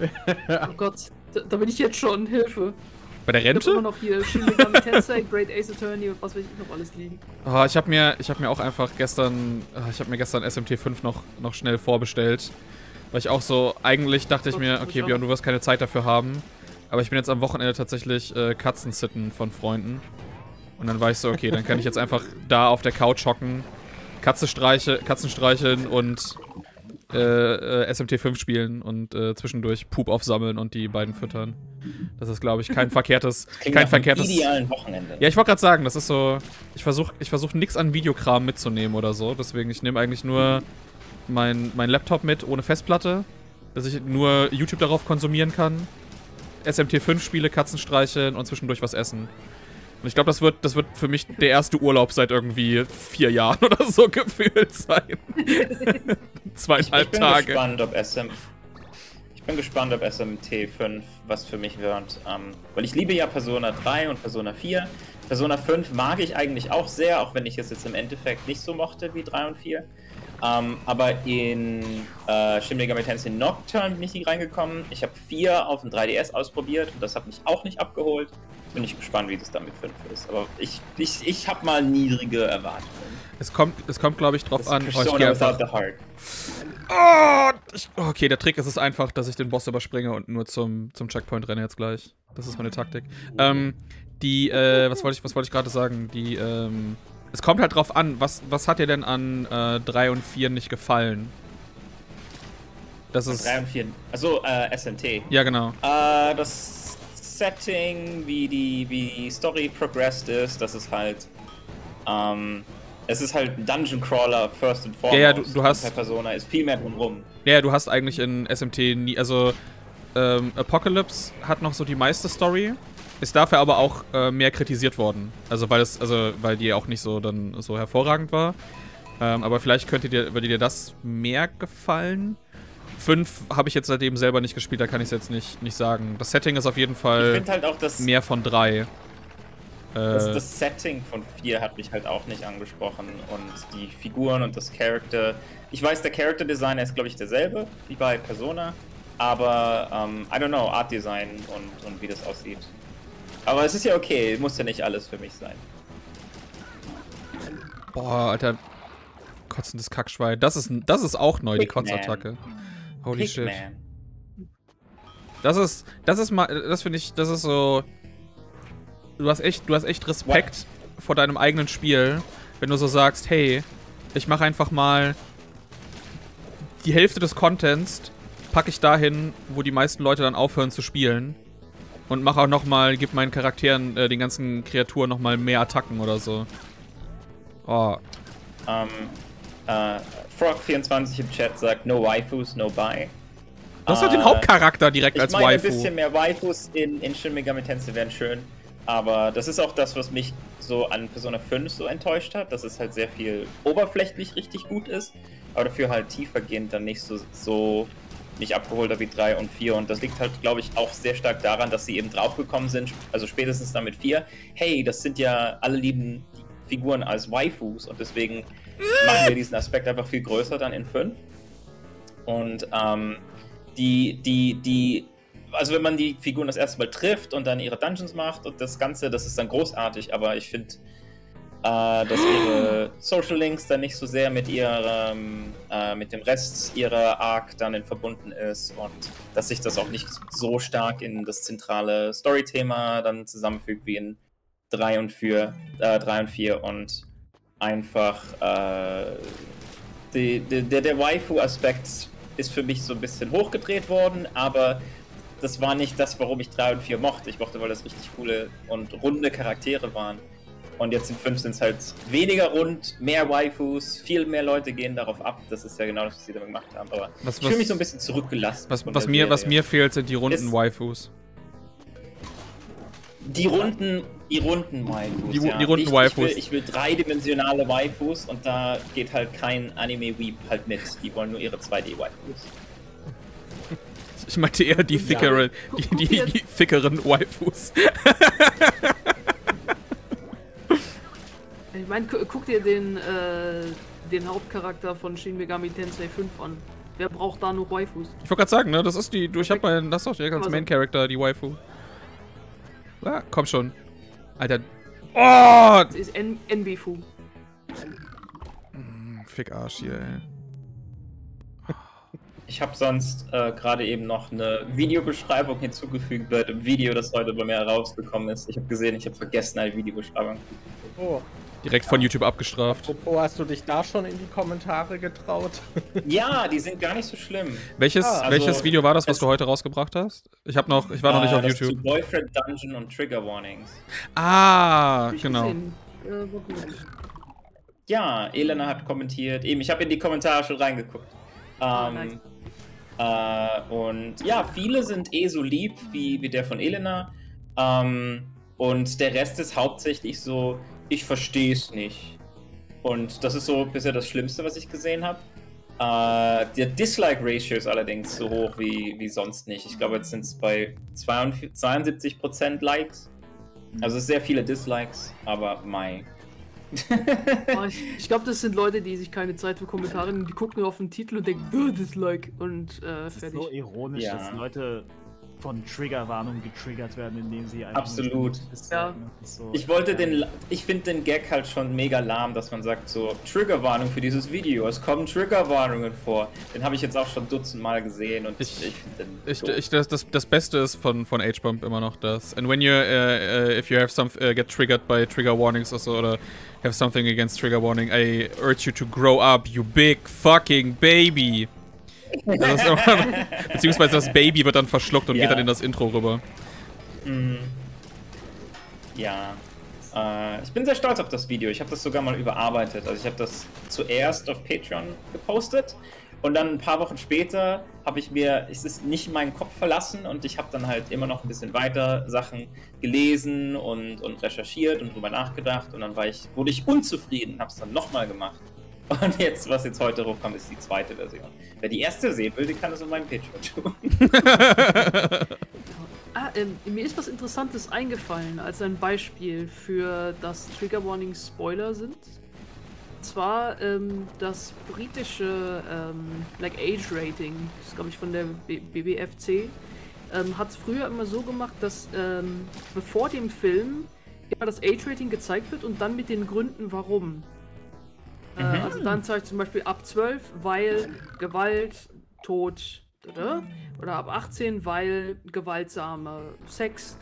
Oh Gott, da, da bin ich jetzt schon. Hilfe. Bei der Ich habe immer Rente? noch hier Shin Megami Tensei, Great Ace Attorney und was weiß ich noch alles liegen. Oh, ich habe mir, ich habe mir auch einfach gestern, ah, ich habe mir gestern SMT5 noch, noch schnell vorbestellt. Weil ich auch so, eigentlich dachte ich mir, okay, Björn, du wirst keine Zeit dafür haben. Aber ich bin jetzt am Wochenende tatsächlich äh, Katzen sitten von Freunden. Und dann war ich so, okay, dann kann ich jetzt einfach da auf der Couch hocken, Katze streiche, Katzen streicheln und äh, äh, SMT5 spielen und äh, zwischendurch Pup aufsammeln und die beiden füttern. Das ist, glaube ich, kein verkehrtes, Klingt kein verkehrtes. idealen Wochenende. Ja, ich wollte gerade sagen, das ist so. Ich versuche ich versuch nichts an Videokram mitzunehmen oder so. Deswegen, ich nehme eigentlich nur mein, mein Laptop mit ohne Festplatte, dass ich nur YouTube darauf konsumieren kann. SMT5 spiele, Katzen streicheln und zwischendurch was essen. Und ich glaube, das wird, das wird für mich der erste Urlaub seit irgendwie vier Jahren oder so gefühlt sein. Zweieinhalb ich bin Tage. gespannt, ob SM. Ich bin gespannt, ob SMT5 was für mich wird. Ähm, weil ich liebe ja Persona 3 und Persona 4. Persona 5 mag ich eigentlich auch sehr, auch wenn ich es jetzt im Endeffekt nicht so mochte wie 3 und 4. Ähm, aber in äh, Shin Megami Tensei Nocturne bin ich nicht reingekommen. Ich habe 4 auf dem 3DS ausprobiert und das hat mich auch nicht abgeholt. Bin ich gespannt, wie das dann mit 5 ist. Aber ich, ich, ich habe mal niedrige Erwartungen. Es kommt, es kommt glaube ich, drauf Das an. Oh, ich einfach, the heart. Oh, ich, okay, der Trick ist es einfach, dass ich den Boss überspringe und nur zum, zum Checkpoint renne jetzt gleich. Das ist meine Taktik. Ähm, die, äh, was wollte ich, was wollte ich gerade sagen? Die, ähm, es kommt halt drauf an, was, was hat dir denn an äh, 3 und 4 nicht gefallen? Das ist. 3 und 4. Also äh, SMT. Ja, genau. Äh, das Setting, wie die, wie die Story progressed ist, das ist halt. Ähm, es ist halt ein Dungeon Crawler first and foremost. Ja, ja, du- du hast- Per Persona ist viel mehr drumrum. Ja, du hast eigentlich in SMT nie. Also, ähm, Apocalypse hat noch so die meiste Story. Ist dafür aber auch äh, mehr kritisiert worden. Also, weil es, also, weil die auch nicht so dann so hervorragend war. Ähm, aber vielleicht könnte dir, würde dir das mehr gefallen. 5 habe ich jetzt seitdem selber nicht gespielt, da kann ich es jetzt nicht, nicht sagen. Das Setting ist auf jeden Fall halt dass mehr von 3. das, Äh, das Setting von 4 hat mich halt auch nicht angesprochen. Und die Figuren und das Character. Ich weiß, der Character Designer ist, glaube ich, derselbe wie bei Persona. Aber, ähm, I don't know, Art Design und, und wie das aussieht. Aber es ist ja okay, muss ja nicht alles für mich sein. boah, Alter. Kotzendes Kackschwein. Das ist, das ist auch neu, die. Kotzattacke. Holy shit. Pigman. Das ist, das ist mal, das finde ich, das ist so. Du hast echt, du hast echt Respekt vor deinem eigenen Spiel, wenn du so sagst, hey, ich mache einfach mal die Hälfte des Contents packe ich dahin, wo die meisten Leute dann aufhören zu spielen und mache auch noch mal, gib meinen Charakteren, äh, den ganzen Kreaturen noch mal mehr Attacken oder so. Oh, Ähm, äh, Frog24 im Chat sagt, no waifus, no buy. du hast halt den Äh, Hauptcharakter direkt Ich als meine, ein Waifu. bisschen mehr Waifus in, in Shin Megami Tensei wären schön. Aber das ist auch das, was mich so an Persona 5 so enttäuscht hat, dass es halt sehr viel oberflächlich richtig gut ist, aber dafür halt tiefergehend dann nicht so, so nicht abgeholter wie 3 und 4. Und das liegt halt, glaube ich, auch sehr stark daran, dass sie eben draufgekommen sind, also spätestens dann mit 4, hey, das sind ja alle lieben Figuren als Waifus und deswegen machen wir diesen Aspekt einfach viel größer dann in 5. Und ähm, die, die, die, also wenn man die Figuren das erste Mal trifft und dann ihre Dungeons macht und das Ganze, das ist dann großartig, aber ich finde, äh, dass ihre Social Links dann nicht so sehr mit ihrem, äh, mit dem Rest ihrer Arc dann in verbunden ist und dass sich das auch nicht so stark in das zentrale Story-Thema dann zusammenfügt wie in 3 und 4, äh, 3 und 4 und einfach äh, die, die, der, der Waifu-Aspekt ist für mich so ein bisschen hochgedreht worden, aber das war nicht das, warum ich 3 und 4 mochte. Ich mochte, weil das richtig coole und runde Charaktere waren. Und jetzt in 5 sind es halt weniger rund, mehr Waifus, viel mehr Leute gehen darauf ab. Das ist ja genau das, was sie damit gemacht haben. Aber Was- ich fühle mich so ein bisschen zurückgelassen. Was, was, mir, was mir fehlt, sind die runden Ist- Waifus. Die runden, die runden Waifus. Die- ja. die runden ich, Waifus. Ich will, ich will dreidimensionale Waifus und da geht halt kein Anime-Weep halt mit. Die wollen nur ihre 2D-Waifus. Ich meinte eher die thickeren, die, Guck die, dir- die thickeren Waifus. Ich meine, gu guck dir den, äh, den Hauptcharakter von Shin Megami Tensei 5 an. Wer braucht da nur Waifus? Ich wollte gerade sagen, ne, das ist die, du, ich hab mal, das ist doch direkt als Also- Main Character, die Waifu. Ah, komm schon. Alter. Oh! Das ist N Nbifu. Fick Arsch hier, ey. Ich habe sonst äh, gerade eben noch eine Videobeschreibung hinzugefügt bei dem Video, das heute bei mir herausgekommen ist. Ich habe gesehen, ich habe vergessen eine Videobeschreibung. Oh, Direkt von YouTube abgestraft. apropos, hast du dich da schon in die Kommentare getraut? Ja, die sind gar nicht so schlimm. Welches, Ah, also, welches Video war das, was du heute rausgebracht hast? Ich hab noch, ich war noch nicht Äh, auf das YouTube. Zu Boyfriend Dungeon und Trigger Warnings. Ah, genau. gesehen. Äh. Ja, Elena hat kommentiert. Eben, ich habe in die Kommentare schon reingeguckt. Ah, Ähm, nice. äh, und ja, viele sind eh so lieb wie, wie der von Elena. Ähm, und der Rest ist hauptsächlich so, ich verstehe es nicht. Und das ist so bisher das Schlimmste, was ich gesehen habe. Äh, der Dislike-Ratio ist allerdings so hoch wie, wie sonst nicht. Ich glaube, jetzt sind es bei 42 72% Likes. Also sehr viele Dislikes, aber Mai. Aber ich ich glaube, das sind Leute, die sich keine Zeit für Kommentare nehmen. Die gucken auf den Titel und denken, "Äh, Dislike und äh, Das ist fertig. so ironisch, Ja. dass Leute von Triggerwarnungen getriggert werden, indem sie einfach Absolut. Ja. so- Ich wollte ja. den, ich finde den Gag halt schon mega lahm, dass man sagt so, Triggerwarnung für dieses Video, es kommen Triggerwarnungen vor. Den habe ich jetzt auch schon dutzendmal gesehen und Ich- ich, finde den Ich, ich, das, das, das Beste ist von, von H-Bump immer noch das. And when you, uh, uh, if you have some, uh, get triggered by trigger warnings or so, oder have something against trigger warning, I urge you to grow up, you big fucking baby. Das beziehungsweise das Baby wird dann verschluckt und Ja. geht dann in das Intro rüber. Mhm. Ja. Äh, ich bin sehr stolz auf das Video. Ich habe das sogar mal überarbeitet. Also ich habe das zuerst auf Patreon gepostet und dann ein paar Wochen später habe ich mir, es ist nicht meinen Kopf verlassen und ich habe dann halt immer noch ein bisschen weiter Sachen gelesen und, und recherchiert und drüber nachgedacht und dann war ich, wurde ich unzufrieden, habe es dann nochmal gemacht. Und jetzt, was jetzt heute hochkommt, ist die zweite Version. Wer die erste sehen will, kann das auf meinem Patreon tun. Ah, ähm, mir ist was Interessantes eingefallen als ein Beispiel für das Trigger Warning Spoiler sind. Und zwar ähm, das britische ähm, like Age Rating, das glaube ich von der B BBFC, ähm, hat es früher immer so gemacht, dass ähm, bevor dem Film immer das Age Rating gezeigt wird und dann mit den Gründen warum. Äh, also dann zeigt zum Beispiel ab 12, weil Gewalt, Tod, oder ab 18, weil gewaltsamer Sex.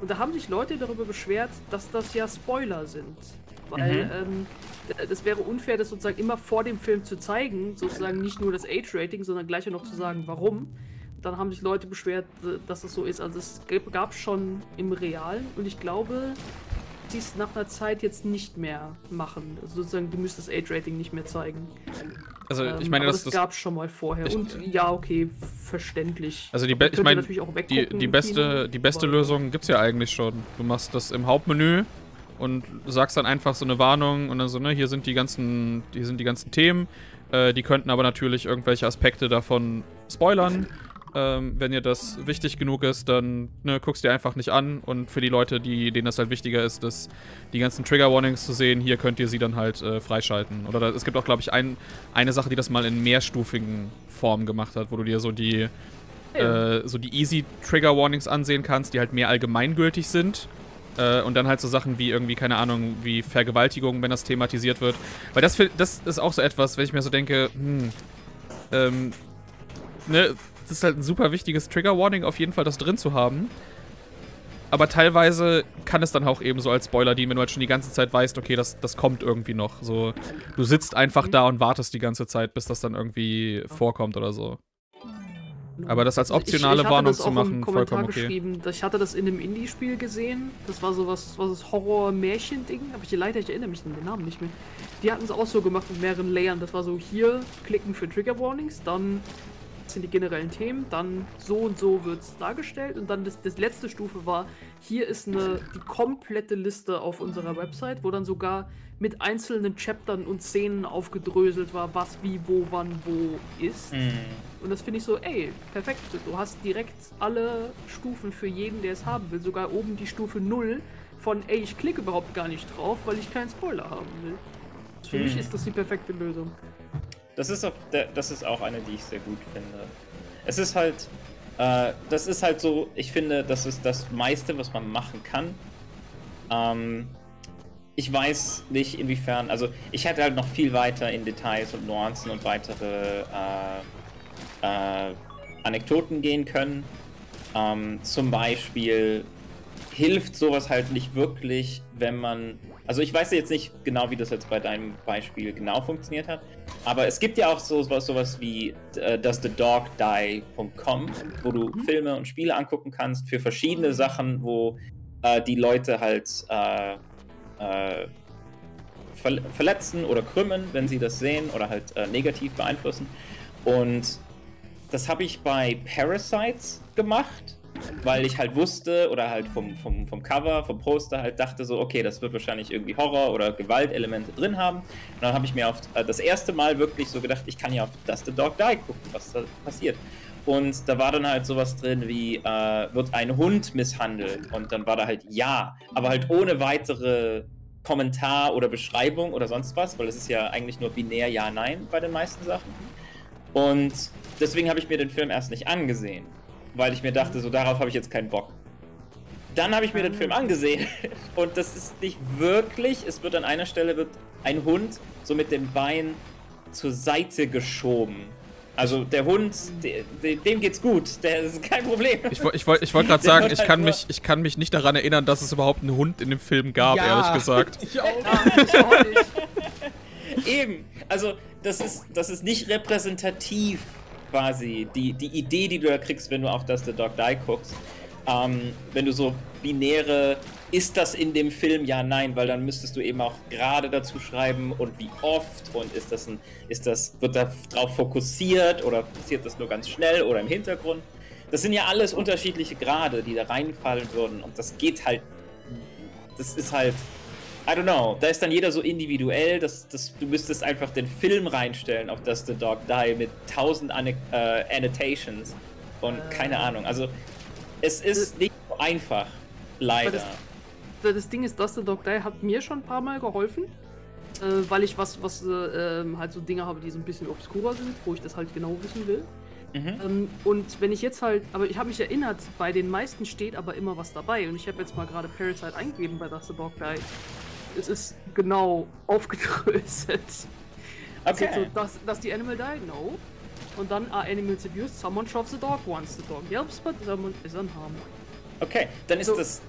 Und da haben sich Leute darüber beschwert, dass das ja Spoiler sind. Weil Mhm. ähm, das wäre unfair, das sozusagen immer vor dem Film zu zeigen, sozusagen nicht nur das Age-Rating, sondern gleich auch noch zu sagen, warum. Dann haben sich Leute beschwert, dass das so ist. Also es gab schon im Realen und ich glaube, die es nach einer Zeit jetzt nicht mehr machen. Also sozusagen, du müsstest das Age-Rating nicht mehr zeigen. Also Ähm, ich meine, das, das gab es schon mal vorher. Ich- und ja, okay, verständlich. also die, be ich meine, natürlich auch die, die beste, die beste Lösung gibt's ja eigentlich schon. Du machst das im Hauptmenü und sagst dann einfach so eine Warnung und dann so, ne, hier sind die ganzen, hier sind die ganzen Themen. Äh, die könnten aber natürlich irgendwelche Aspekte davon spoilern. Ähm, wenn dir das wichtig genug ist, dann ne, guckst dir einfach nicht an. Und für die Leute, die, denen das halt wichtiger ist, das, die ganzen Trigger Warnings zu sehen, hier könnt ihr sie dann halt äh, freischalten. Oder da, es gibt auch, glaube ich, ein, eine Sache, die das mal in mehrstufigen Formen gemacht hat, wo du dir so die, äh, so die Easy Trigger Warnings ansehen kannst, die halt mehr allgemeingültig sind. Äh, und dann halt so Sachen wie irgendwie, keine Ahnung, wie Vergewaltigung, wenn das thematisiert wird. Weil das, das ist auch so etwas, wenn ich mir so denke, hm, ähm, ne, das ist halt ein super wichtiges Trigger-Warning, auf jeden Fall das drin zu haben. Aber teilweise kann es dann auch eben so als Spoiler dienen, wenn du halt schon die ganze Zeit weißt, okay, das, das kommt irgendwie noch. So, du sitzt einfach da und wartest die ganze Zeit, bis das dann irgendwie vorkommt oder so. Aber das als optionale ich, ich Warnung das zu machen, vollkommen okay. Geschrieben. Ich hatte das in einem Indie-Spiel gesehen. Das war so was, was Horror-Märchen-Ding. Aber ich leider, ich erinnere mich an den Namen nicht mehr. Die hatten es auch so gemacht mit mehreren Layern. Das war so hier klicken für Trigger Warnings, dann sind die generellen Themen, dann so und so wird es dargestellt und dann das, das letzte Stufe war, hier ist eine die komplette Liste auf unserer Website, wo dann sogar mit einzelnen Chaptern und Szenen aufgedröselt war, was wie, wo, wann, wo ist. Mhm. Und das finde ich so, ey, perfekt. Du hast direkt alle Stufen für jeden, der es haben will. Sogar oben die Stufe 0 von, ey, ich klicke überhaupt gar nicht drauf, weil ich keinen Spoiler haben will. Für Mhm. mich ist das die perfekte Lösung. Das ist, auf der, das ist auch eine, die ich sehr gut finde. Es ist halt, äh, das ist halt so, ich finde, das ist das meiste, was man machen kann. Ähm, ich weiß nicht, inwiefern, also ich hätte halt noch viel weiter in Details und Nuancen und weitere äh, äh, Anekdoten gehen können. Ähm, zum Beispiel hilft sowas halt nicht wirklich, wenn man. Also ich weiß jetzt nicht genau, wie das jetzt bei deinem Beispiel genau funktioniert hat, aber es gibt ja auch so, sowas, sowas wie äh, doesthedogdie.com, wo du Filme und Spiele angucken kannst für verschiedene Sachen, wo äh, die Leute halt äh, äh, ver verletzen oder krümmen, wenn sie das sehen oder halt äh, negativ beeinflussen. Und das habe ich bei Parasites gemacht, weil ich halt wusste oder halt vom, vom, vom Cover, vom Poster halt dachte so, okay, das wird wahrscheinlich irgendwie Horror- oder Gewaltelemente drin haben. Und dann habe ich mir auf äh, das erste Mal wirklich so gedacht, ich kann ja auf Does the Dog Die gucken, was da passiert. Und da war dann halt sowas drin wie, äh, wird ein Hund misshandelt? Und dann war da halt ja, aber halt ohne weitere Kommentar oder Beschreibung oder sonst was, weil es ist ja eigentlich nur binär Ja, Nein bei den meisten Sachen. Und deswegen habe ich mir den Film erst nicht angesehen, weil ich mir dachte, so darauf habe ich jetzt keinen Bock. Dann habe ich mir den Film angesehen und das ist nicht wirklich, es wird an einer Stelle wird ein Hund so mit dem Bein zur Seite geschoben. Also der Hund, de, de, dem geht's gut, der ist kein Problem. Ich, ich wollte ich wollt gerade sagen, ich halt kann, mich, ich kann mich nicht daran erinnern, dass es überhaupt einen Hund in dem Film gab, Ja. ehrlich gesagt. Ich auch. Ah, ich auch nicht. Eben, also das ist, das ist nicht repräsentativ quasi, die, die Idee, die du da kriegst, wenn du auf das The Dog Die guckst. Ähm, wenn du so binäre, ist das in dem Film? Ja, nein, weil dann müsstest du eben auch gerade dazu schreiben und wie oft und ist das ein, ist das, wird da drauf fokussiert oder passiert das nur ganz schnell oder im Hintergrund? Das sind ja alles unterschiedliche Grade, die da reinfallen würden und das geht halt, das ist halt, I don't know, da ist dann jeder so individuell, dass, dass du müsstest einfach den Film reinstellen, auf das The Dog Die mit tausend Anne äh, Annotations und keine Ahnung. Also es ist nicht so einfach, leider. das- Das Ding ist, dass der Dog Die hat mir schon ein paar Mal geholfen, äh, weil ich was, was äh, ähm, halt so Dinge habe, die so ein bisschen obskurer sind, wo ich das halt genau wissen will. Mhm. Ähm, und wenn ich jetzt halt, aber ich habe mich erinnert, bei den meisten steht aber immer was dabei. Und ich habe jetzt mal gerade Parasite eingegeben bei Das the Dog Die. Es ist genau aufgedröselt. Ist so, Okay. dass, dass die Animal died? No. Und dann are animals abused? Someone shoves the dog once. The dog yelps, but someone is unharmed. Okay, dann ist So. das,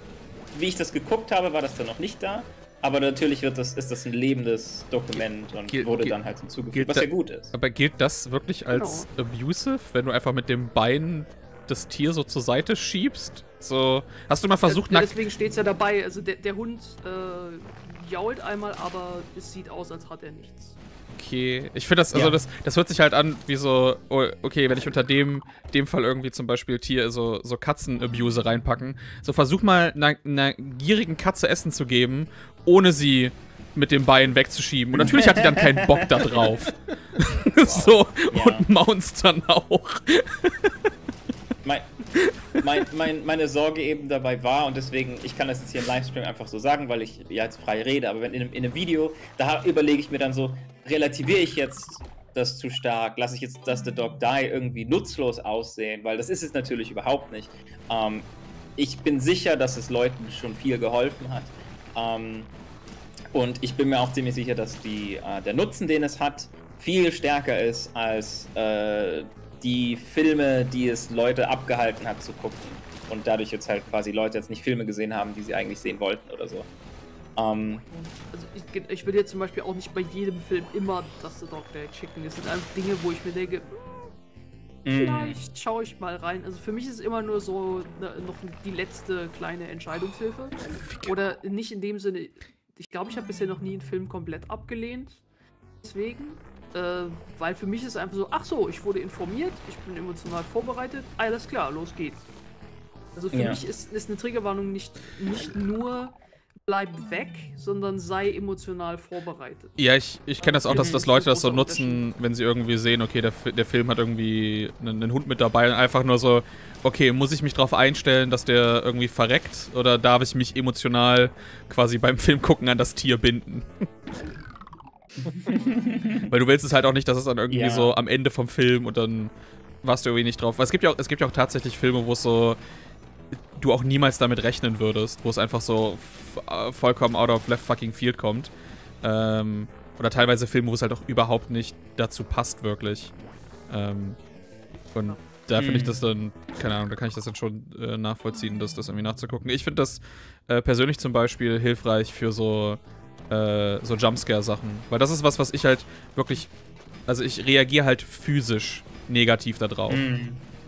wie ich das geguckt habe, war das dann noch nicht da. Aber natürlich wird das, ist das ein lebendes Dokument und Gilt- wurde gilt- dann halt hinzugefügt, was da- ja gut ist. Aber gilt das wirklich als abusive, wenn du einfach mit dem Bein das Tier so zur Seite schiebst? So, hast du mal versucht, Ja. Deswegen steht es ja dabei. Also der, der Hund äh, jault einmal, aber es sieht aus, als hat er nichts. Okay, ich finde das, also Ja. das, das hört sich halt an wie so, oh, okay, wenn ich unter dem, dem Fall irgendwie zum Beispiel Tier, so, so Katzenabuse reinpacken. So, versuch mal einer, einer gierigen Katze Essen zu geben, ohne sie mit dem Bein wegzuschieben. Und natürlich hat die dann keinen Bock da drauf. so, Ja. und Mounts dann auch. Mein, mein, mein, meine Sorge eben dabei war, und deswegen, ich kann das jetzt hier im Livestream einfach so sagen, weil ich ja jetzt frei rede, aber wenn in einem, in einem Video, da überlege ich mir dann so, relativiere ich jetzt das zu stark, lasse ich jetzt das The Dog Die irgendwie nutzlos aussehen, weil das ist es natürlich überhaupt nicht. Ähm, ich bin sicher, dass es Leuten schon viel geholfen hat. Ähm, und ich bin mir auch ziemlich sicher, dass die, äh, der Nutzen, den es hat, viel stärker ist als äh, die Filme, die es Leute abgehalten hat zu gucken. Und dadurch jetzt halt quasi Leute jetzt nicht Filme gesehen haben, die sie eigentlich sehen wollten oder so. Ähm, Also ich, ich will jetzt zum Beispiel auch nicht bei jedem Film immer das The Dog Day checken. Das sind einfach Dinge, wo ich mir denke, hm, mh, vielleicht schaue ich mal rein. Also für mich ist es immer nur so ne, noch die letzte kleine Entscheidungshilfe. Oder nicht in dem Sinne, ich glaube, ich habe bisher noch nie einen Film komplett abgelehnt. Deswegen. Äh, weil für mich ist es einfach so, ach so, ich wurde informiert, ich bin emotional vorbereitet, alles klar, los geht's. Also für Ja. mich ist, ist eine Triggerwarnung nicht, nicht nur bleib weg, sondern sei emotional vorbereitet. Ja, ich, ich kenne das auch, dass, dass Leute das so nutzen, wenn sie irgendwie sehen, okay, der, der Film hat irgendwie einen, einen Hund mit dabei und einfach nur so, okay, muss ich mich darauf einstellen, dass der irgendwie verreckt oder darf ich mich emotional quasi beim Film gucken an das Tier binden? Weil du willst es halt auch nicht, dass es dann irgendwie Ja. so am Ende vom Film und dann warst du irgendwie nicht drauf. Weil es gibt ja auch, es gibt ja auch tatsächlich Filme, wo es so du auch niemals damit rechnen würdest, wo es einfach so äh, vollkommen out of left fucking field kommt. Ähm, oder teilweise Filme, wo es halt auch überhaupt nicht dazu passt, wirklich. Ähm, und da finde ich Hm. das dann, keine Ahnung, da kann ich das dann schon äh, nachvollziehen, das, das irgendwie nachzugucken. Ich finde das äh, persönlich zum Beispiel hilfreich für so, äh, so Jumpscare-Sachen. Weil das ist was, was ich halt wirklich, also ich reagiere halt physisch negativ da drauf. mh,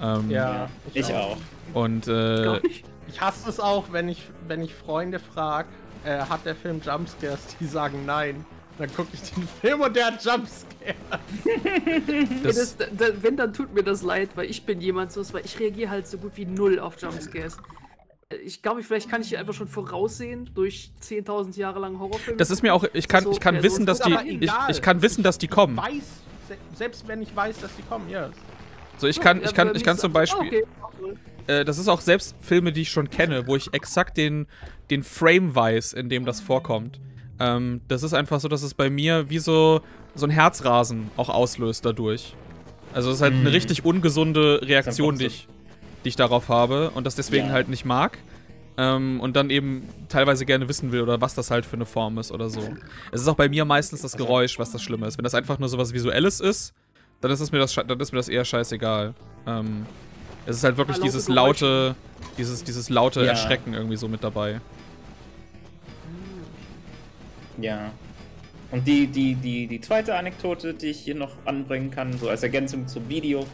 Ähm, Ja, ich auch. Und äh. Ich hasse es auch, wenn ich, wenn ich Freunde frage, äh, hat der Film Jumpscares? Die sagen nein. Dann gucke ich den Film und der hat Jumpscares. das, das, da, da, wenn, dann tut mir das leid, weil ich bin jemand so, weil ich reagiere halt so gut wie null auf Jumpscares. Ich glaube, vielleicht kann ich einfach schon voraussehen durch 10.000 Jahre lang Horrorfilme. das ist mir auch, ich kann, So ich kann Person- wissen, dass Ist die, ich, ich kann wissen, dass die kommen. Weiß, se selbst wenn ich weiß, dass die kommen, ja. So, ich kann, Ja, ich kann, ich kann zum so- Beispiel, Okay. äh, das ist auch selbst Filme, die ich schon kenne, wo ich exakt den, den Frame weiß, in dem das vorkommt. Ähm, das ist einfach so, dass es bei mir wie so, so ein Herzrasen auch auslöst dadurch. Also es ist halt eine Mhm. richtig ungesunde Reaktion, die ich, die ich darauf habe und das deswegen Ja. halt nicht mag. Ähm, und dann eben teilweise gerne wissen will oder was das halt für eine Form ist oder so. Es ist auch bei mir meistens das Also- Geräusch, was das Schlimme ist. Wenn das einfach nur so was Visuelles ist, dann ist es mir das, dann ist mir das eher scheißegal. Ähm, es ist halt wirklich laute dieses laute, dieses, dieses laute Ja. Erschrecken irgendwie so mit dabei. Ja. Und die, die, die, die zweite Anekdote, die ich hier noch anbringen kann, so als Ergänzung zum Video,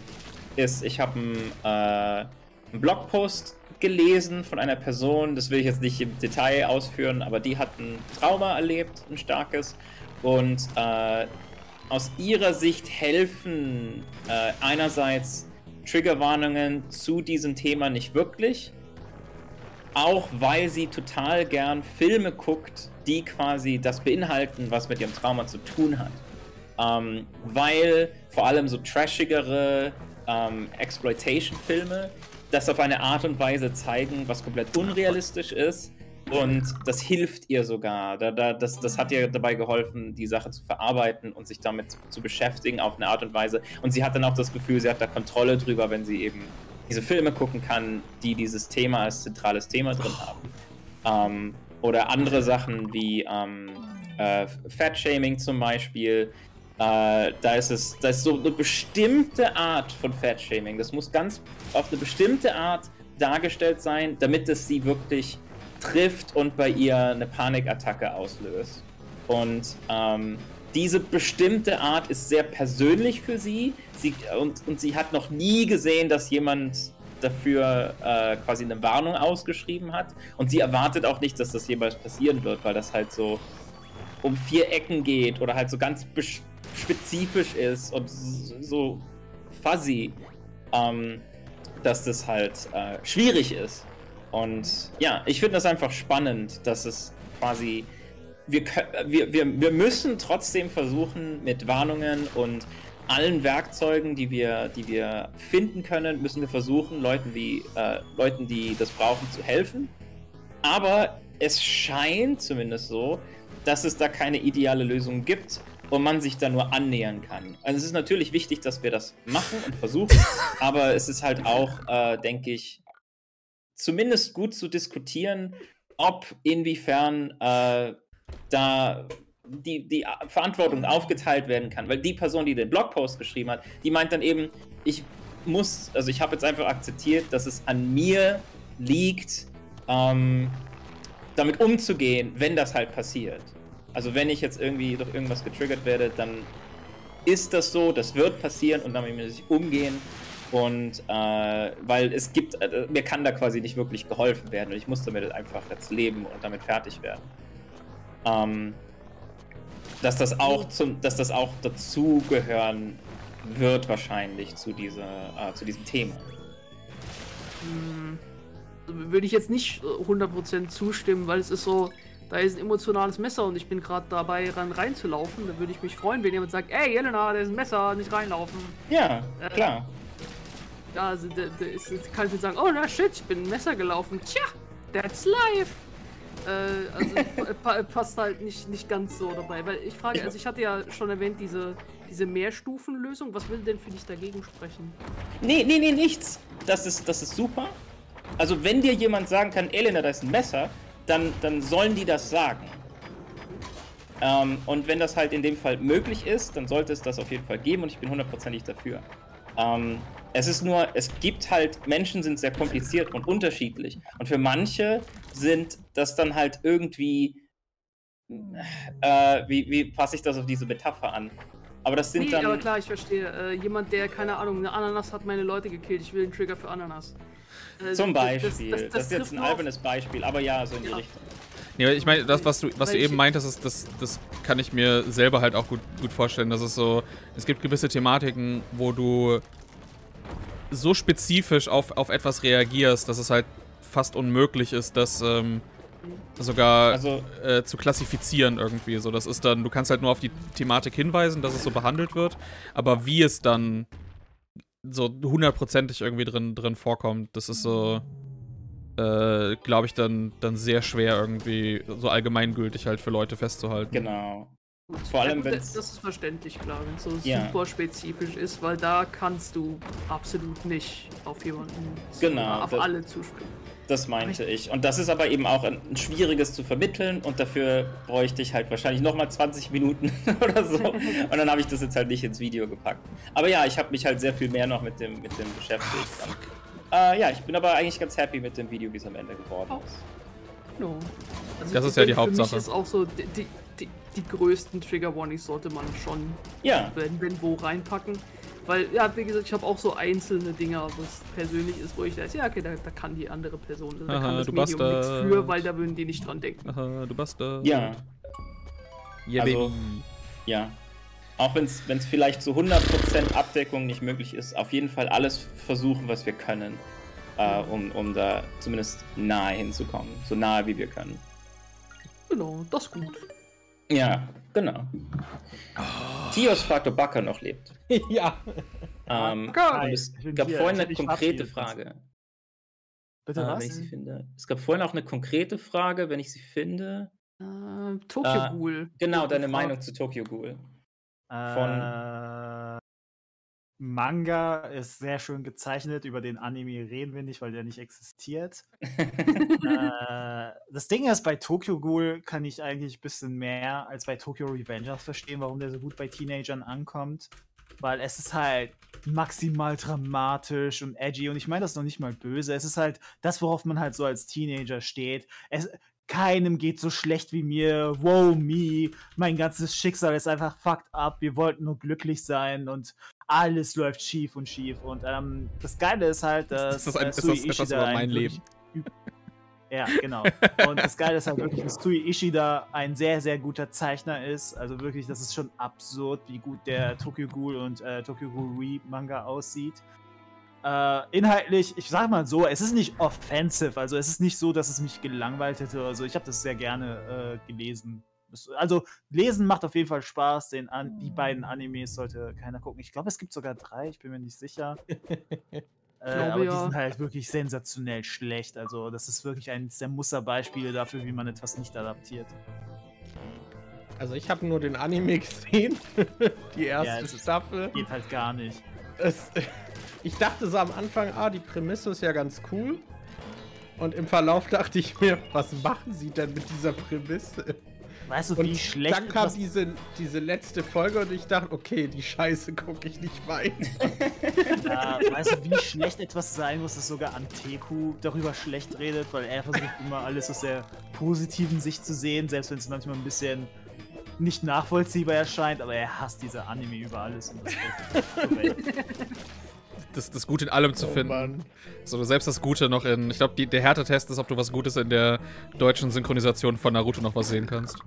ist, ich habe einen, äh, einen Blogpost gelesen von einer Person, das will ich jetzt nicht im Detail ausführen, aber die hat ein Trauma erlebt, ein starkes. Und äh, aus ihrer Sicht helfen äh, einerseits Triggerwarnungen zu diesem Thema nicht wirklich, auch weil sie total gern Filme guckt, die quasi das beinhalten, was mit ihrem Trauma zu tun hat. Ähm, weil vor allem so trashigere ähm, Exploitation-Filme das auf eine Art und Weise zeigen, was komplett unrealistisch ist. Und das hilft ihr sogar. Da, da, das, das hat ihr dabei geholfen, die Sache zu verarbeiten und sich damit zu, beschäftigen auf eine Art und Weise. Und sie hat dann auch das Gefühl, sie hat da Kontrolle drüber, wenn sie eben diese Filme gucken kann, die dieses Thema als zentrales Thema drin haben. Ähm, oder andere Sachen wie ähm, äh, Fat-Shaming zum Beispiel. Äh, da ist es, da ist so eine bestimmte Art von Fat-Shaming. Das muss ganz auf eine bestimmte Art dargestellt sein, damit es sie wirklich trifft und bei ihr eine Panikattacke auslöst. Und ähm, diese bestimmte Art ist sehr persönlich für sie, sie und, und sie hat noch nie gesehen, dass jemand dafür äh, quasi eine Warnung ausgeschrieben hat. Und sie erwartet auch nicht, dass das jemals passieren wird, weil das halt so um vier Ecken geht oder halt so ganz spezifisch ist und so fuzzy, ähm, dass das halt äh, schwierig ist. Und ja, ich finde das einfach spannend, dass es quasi. Wir, wir, wir, wir müssen trotzdem versuchen, mit Warnungen und allen Werkzeugen, die wir, die wir finden können, müssen wir versuchen, Leuten, wie, äh, Leuten, die das brauchen, zu helfen. Aber es scheint zumindest so, dass es da keine ideale Lösung gibt und man sich da nur annähern kann. Also es ist natürlich wichtig, dass wir das machen und versuchen, aber es ist halt auch, äh, denke ich, zumindest gut zu diskutieren, ob inwiefern äh, da die, die Verantwortung aufgeteilt werden kann. Weil die Person, die den Blogpost geschrieben hat, die meint dann eben, ich muss, also ich habe jetzt einfach akzeptiert, dass es an mir liegt, ähm, damit umzugehen, wenn das halt passiert. Also wenn ich jetzt irgendwie durch irgendwas getriggert werde, dann ist das so, das wird passieren und damit muss ich umgehen. Und äh, weil es gibt, äh, mir kann da quasi nicht wirklich geholfen werden und ich muss damit einfach jetzt leben und damit fertig werden. Ähm, dass das auch zum, dass das auch dazugehören wird wahrscheinlich zu dieser, äh, zu diesem Thema. Hm, würde ich jetzt nicht 100% zustimmen, weil es ist so, da ist ein emotionales Messer und ich bin gerade dabei, ran reinzulaufen. Da würde ich mich freuen, wenn jemand sagt, ey Jelena, da ist ein Messer, nicht reinlaufen. Ja, äh, klar. Ja, also der, der ist, kann ich jetzt sagen, oh na shit, ich bin ein Messer gelaufen. Tja, that's life. Äh, also pa passt halt nicht, nicht ganz so dabei. Weil ich frage, also ich hatte ja schon erwähnt, diese, diese Mehrstufenlösung, was will denn für dich dagegen sprechen? Nee, nee, nee, nichts. Das ist, das ist super. Also wenn dir jemand sagen kann, Elena, da ist ein Messer, dann, dann sollen die das sagen. Ähm, und wenn das halt in dem Fall möglich ist, dann sollte es das auf jeden Fall geben und ich bin hundertprozentig dafür. Ähm, es ist nur, es gibt halt, Menschen sind sehr kompliziert und unterschiedlich. Und für manche sind das dann halt irgendwie, äh, wie, wie passe ich das auf diese Metapher an? Aber das sind nee, dann. aber klar, ich verstehe. Äh, jemand, der, keine Ahnung, eine Ananas hat meine Leute gekillt. Ich will einen Trigger für Ananas. Äh, Zum Beispiel. Das, das, das, das ist jetzt ein albernes Beispiel, aber ja, so in die Richtung. Nee, ich meine, das, was du, was du eben meintest, ist, das, das kann ich mir selber halt auch gut, gut vorstellen. Das ist so, es gibt gewisse Thematiken, wo du so spezifisch auf, auf etwas reagierst, dass es halt fast unmöglich ist, das ähm, sogar also, äh, zu klassifizieren irgendwie. So, das ist dann, du kannst halt nur auf die Thematik hinweisen, dass es so behandelt wird, aber wie es dann so hundertprozentig irgendwie drin, drin vorkommt, das ist so, äh, glaube ich, dann, dann sehr schwer irgendwie so allgemeingültig halt für Leute festzuhalten. Genau. Vor allem, wenn das ist verständlich, klar, wenn es so ja. super spezifisch ist, weil da kannst du absolut nicht auf jemanden, genau, auf alle zustimmen. Das meinte ich. Und das ist aber eben auch ein, schwieriges zu vermitteln und dafür bräuchte ich halt wahrscheinlich nochmal 20 Minuten oder so. Und dann habe ich das jetzt halt nicht ins Video gepackt. Aber ja, ich habe mich halt sehr viel mehr noch mit dem, mit dem beschäftigt. Oh, äh, ja, ich bin aber eigentlich ganz happy mit dem Video, wie es am Ende geworden ist. No. Also das ist ja die Hauptsache. Für mich ist auch so, die, die, die größten Trigger Warnings sollte man schon, ja. wenn, wenn wo reinpacken. Weil, ja, wie gesagt, ich habe auch so einzelne Dinge, was persönlich ist, wo ich weiß, ja, okay, da, da kann die andere Person, also da Aha, kann das Medium nichts für, weil da würden die nicht dran denken. Aha, du Bastard. Ja. Ja, also, ja. Auch wenn es vielleicht zu 100% Abdeckung nicht möglich ist, auf jeden Fall alles versuchen, was wir können, äh, um, um da zumindest nahe hinzukommen. So nahe wie wir können. Genau, das ist gut. Ja, genau. Oh. Tios fragt, ob Bakker noch lebt. ja. Ähm, Hi, es gab hier, vorhin eine konkrete Frage. Bitte äh, was? Wenn ich sie finde. Es gab vorhin auch eine konkrete Frage, wenn ich sie finde. Äh, Tokyo Ghoul. Äh, genau, deine Meinung zu Tokyo Ghoul. Von äh, Manga ist sehr schön gezeichnet. Über den Anime reden wir nicht, weil der nicht existiert. äh, das Ding ist, bei Tokyo Ghoul kann ich eigentlich ein bisschen mehr als bei Tokyo Revengers verstehen, warum der so gut bei Teenagern ankommt. Weil es ist halt maximal dramatisch und edgy und ich meine das noch nicht mal böse. Es ist halt das, worauf man halt so als Teenager steht. Es, keinem geht so schlecht wie mir. Wow, me. Mein ganzes Schicksal ist einfach fucked up. Wir wollten nur glücklich sein und alles läuft schief und schief. Und ähm, das Geile ist halt, dass ist das, ein, äh, ist das etwas über mein Leben? Ja, genau. Und das Geile ist halt wirklich, dass Sui Ishida ein sehr, sehr guter Zeichner ist. Also wirklich, das ist schon absurd, wie gut der Tokyo Ghoul und äh, Tokyo Ghoul Re Manga aussieht. Äh, inhaltlich, ich sag mal so, es ist nicht offensive, also es ist nicht so, dass es mich gelangweilt hätte oder so. Ich habe das sehr gerne äh, gelesen. Es- Also lesen macht auf jeden Fall Spaß. Den an, die beiden Animes sollte keiner gucken. Ich glaube, es gibt sogar drei, ich bin mir nicht sicher. äh, glaube, aber die ja. sind halt wirklich sensationell schlecht. Also das ist wirklich eines der Musterbeispiele dafür, wie man etwas nicht adaptiert. Also ich habe nur den Anime gesehen. die erste Ja, Staffel. Geht halt gar nicht. Es, ich dachte so am Anfang, ah, die Prämisse ist ja ganz cool. Und im Verlauf dachte ich mir, was machen sie denn mit dieser Prämisse? Weißt du, Und wie schlecht dann kam etwas- diese, diese letzte Folge und ich dachte, okay, die Scheiße gucke ich nicht weiter. Ja, weißt du, wie schlecht etwas sein muss, dass sogar Anteku darüber schlecht redet, weil er versucht immer alles aus der positiven Sicht zu sehen, selbst wenn es manchmal ein bisschen nicht nachvollziehbar erscheint, aber er hasst diese Anime über alles und das. Das, das Gute in allem zu Oh finden. Mann. So, selbst das Gute noch in. Ich glaube, der Härtetest ist, ob du was Gutes in der deutschen Synchronisation von Naruto noch was sehen kannst.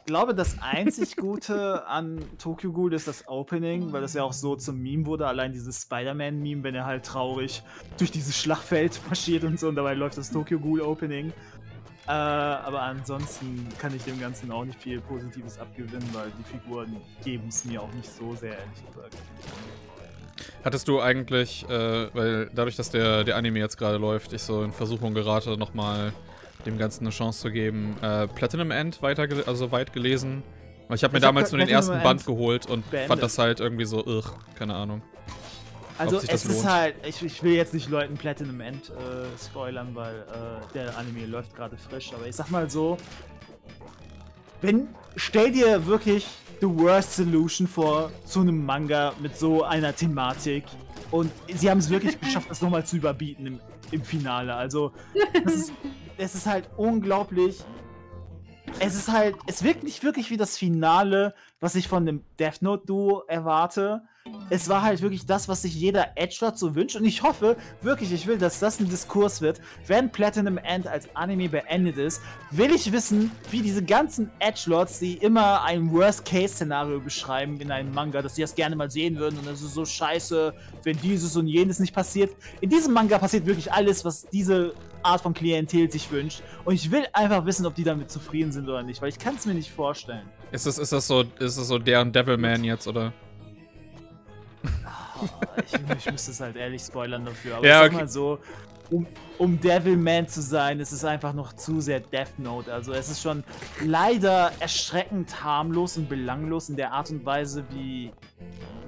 Ich glaube, das einzig Gute an Tokyo Ghoul ist das Opening, weil das ja auch so zum Meme wurde. Allein dieses Spider-Man-Meme, wenn er halt traurig durch dieses Schlachtfeld marschiert und so und dabei läuft das Tokyo Ghoul Opening. Äh, aber ansonsten kann ich dem Ganzen auch nicht viel Positives abgewinnen, weil die Figuren geben es mir auch nicht so sehr, ehrlich gesagt. Hattest du eigentlich, äh, weil dadurch, dass der, der Anime jetzt gerade läuft, ich so in Versuchung gerate, nochmal dem Ganzen eine Chance zu geben, äh, Platinum End weiter, also weit gelesen? Weil ich habe mir Ich hab damals nur den ersten Band End geholt und beendet. fand das halt irgendwie so, ugh, keine Ahnung. Also es ist lohnt. halt, ich, ich will jetzt nicht Leuten Platinum End äh, spoilern, weil äh, der Anime läuft gerade frisch, aber ich sag mal so, wenn, stell dir wirklich the worst solution vor zu einem Manga mit so einer Thematik. Und sie haben es wirklich geschafft, das nochmal zu überbieten im, im Finale, also ist, es ist halt unglaublich, es ist halt, es wirkt nicht wirklich wie das Finale, was ich von dem Death Note Duo erwarte. Es war halt wirklich das, was sich jeder Edgelord so wünscht. Und ich hoffe, wirklich, ich will, dass das ein Diskurs wird. Wenn Platinum End als Anime beendet ist, will ich wissen, wie diese ganzen Edgelords, die immer ein Worst-Case-Szenario beschreiben in einem Manga, dass sie das gerne mal sehen würden und das ist so scheiße, wenn dieses und jenes nicht passiert. In diesem Manga passiert wirklich alles, was diese Art von Klientel sich wünscht. Und ich will einfach wissen, ob die damit zufrieden sind oder nicht, weil ich kann es mir nicht vorstellen. Ist das, ist das so, ist das so deren Devilman jetzt, oder? Oh, ich, ich müsste es halt ehrlich spoilern dafür. Aber Ja, ich sag okay. mal so, um, um Devilman zu sein, ist es einfach noch zu sehr Death Note. Also es ist schon leider erschreckend harmlos und belanglos in der Art und Weise, wie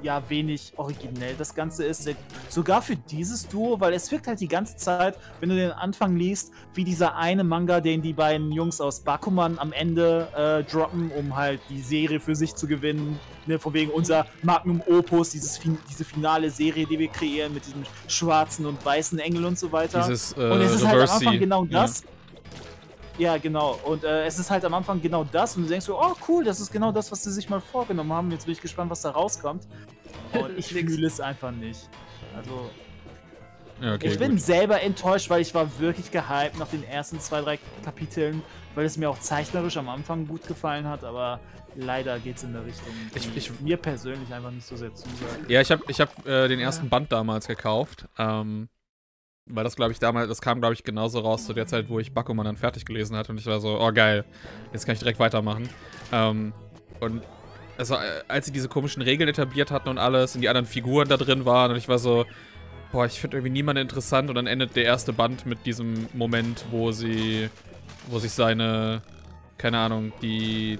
ja wenig originell das Ganze ist. Sogar für dieses Duo, weil es wirkt halt die ganze Zeit, wenn du den Anfang liest, wie dieser eine Manga, den die beiden Jungs aus Bakuman am Ende äh, droppen, um halt die Serie für sich zu gewinnen. Ne, von wegen unser Magnum Opus, dieses fin diese finale Serie, die wir kreieren mit diesem schwarzen und weißen Engel und so weiter. Dieses, äh, und es ist halt am Anfang genau ja. das. Ja, genau. Und äh, es ist halt am Anfang genau das. Und du denkst so, oh cool, das ist genau das, was sie sich mal vorgenommen haben. Jetzt bin ich gespannt, was da rauskommt. Und ich fühle es einfach nicht. Also, Ja, okay, ich bin gut. selber enttäuscht, weil ich war wirklich gehypt nach den ersten zwei, drei Kapiteln, weil es mir auch zeichnerisch am Anfang gut gefallen hat, aber leider geht es in der Richtung, die Ich- ich- mir persönlich einfach nicht so sehr zusagt. Ja, ich habe ich hab, äh, den ersten Band damals gekauft. Ähm, weil das, glaube ich, damals, das kam, glaube ich, genauso raus zu der Zeit, wo ich Bakuman dann fertig gelesen hatte. Und ich war so, oh geil, jetzt kann ich direkt weitermachen. Ähm, und also, äh, als sie diese komischen Regeln etabliert hatten und alles und die anderen Figuren da drin waren und ich war so, boah, ich finde irgendwie niemanden interessant und dann endet der erste Band mit diesem Moment, wo sie, wo sich seine, keine Ahnung, die,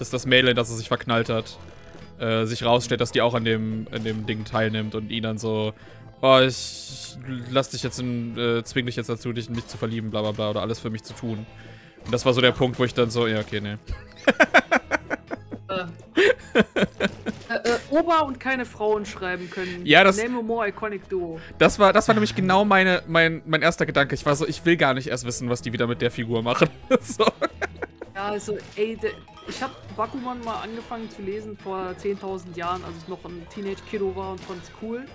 das, das Mädel, in das er sich verknallt hat, äh, sich rausstellt, dass die auch an dem, an dem Ding teilnimmt und ihn dann so, oh, ich lass dich jetzt in, äh, zwing dich jetzt dazu, dich in mich zu verlieben, bla bla bla, oder alles für mich zu tun. Und das war so der Punkt, wo ich dann so, ja, okay, nee. Äh, äh, Ober und keine Frauen schreiben können. Ja, das- Name more iconic duo. Das war, das war nämlich genau meine, mein, mein erster Gedanke. Ich war so, ich will gar nicht erst wissen, was die wieder mit der Figur machen. so. Ja, also, ey, ich hab Bakuman mal angefangen zu lesen vor 10.000 Jahren, als ich noch ein Teenage-Kiddo war und fand's cool.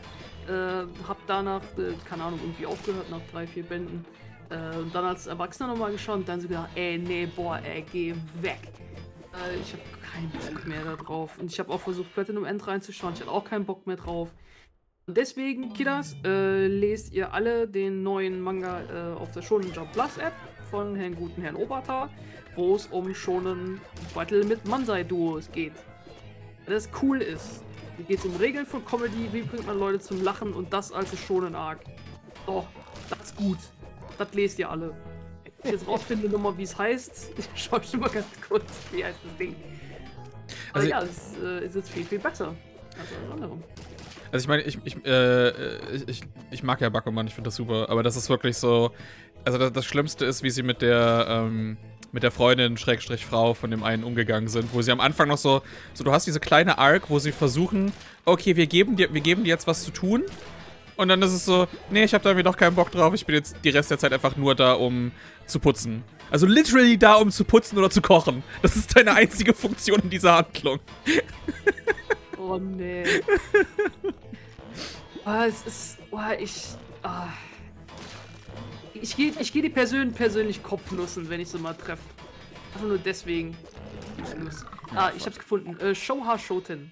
Äh, hab danach, äh, keine Ahnung, irgendwie aufgehört nach drei, vier Bänden. Äh, und dann als Erwachsener nochmal geschaut und dann so gedacht, ey, nee, boah, ey, geh weg. Äh, ich hab keinen Bock mehr da drauf. Und ich habe auch versucht, Platinum End reinzuschauen. Ich hatte auch keinen Bock mehr drauf. Und deswegen, Kiddas, äh, lest ihr alle den neuen Manga äh, auf der Shonen Jump Plus App. von Herrn guten Herrn Obata, wo es um schonen Battle mit Mansai-Duos geht. Das cool ist. Hier geht es um Regeln von Comedy, wie bringt man Leute zum Lachen und das als schonen Arc. So, das ist gut. Das lest ihr alle. Wenn ich jetzt rausfinde nochmal, wie es heißt, ich schaue schon mal ganz kurz, wie heißt das Ding. Aber Also- ja, es äh, ist jetzt viel, viel besser als alles andere. Also ich meine, ich, ich, äh, ich, ich mag ja Bakuman, ich finde das super, aber das ist wirklich so. Also das, das Schlimmste ist, wie sie mit der, ähm, mit der Freundin, Schrägstrich Frau von dem einen umgegangen sind, wo sie am Anfang noch so, so du hast diese kleine Arc, wo sie versuchen, okay, wir geben dir, wir geben dir jetzt was zu tun. Und dann ist es so, nee, ich habe da irgendwie doch keinen Bock drauf, ich bin jetzt die Rest der Zeit einfach nur da, um zu putzen. Also literally da, um zu putzen oder zu kochen. Das ist deine einzige Funktion in dieser Handlung. Oh nee. ah, es ist. Oh, ich. Ah. Ich gehe ich geh die Person persönlich Kopfnussen, wenn ich sie mal treffe. Einfach nur deswegen. Ah, ich hab's gefunden. Äh, Shoha Shoten.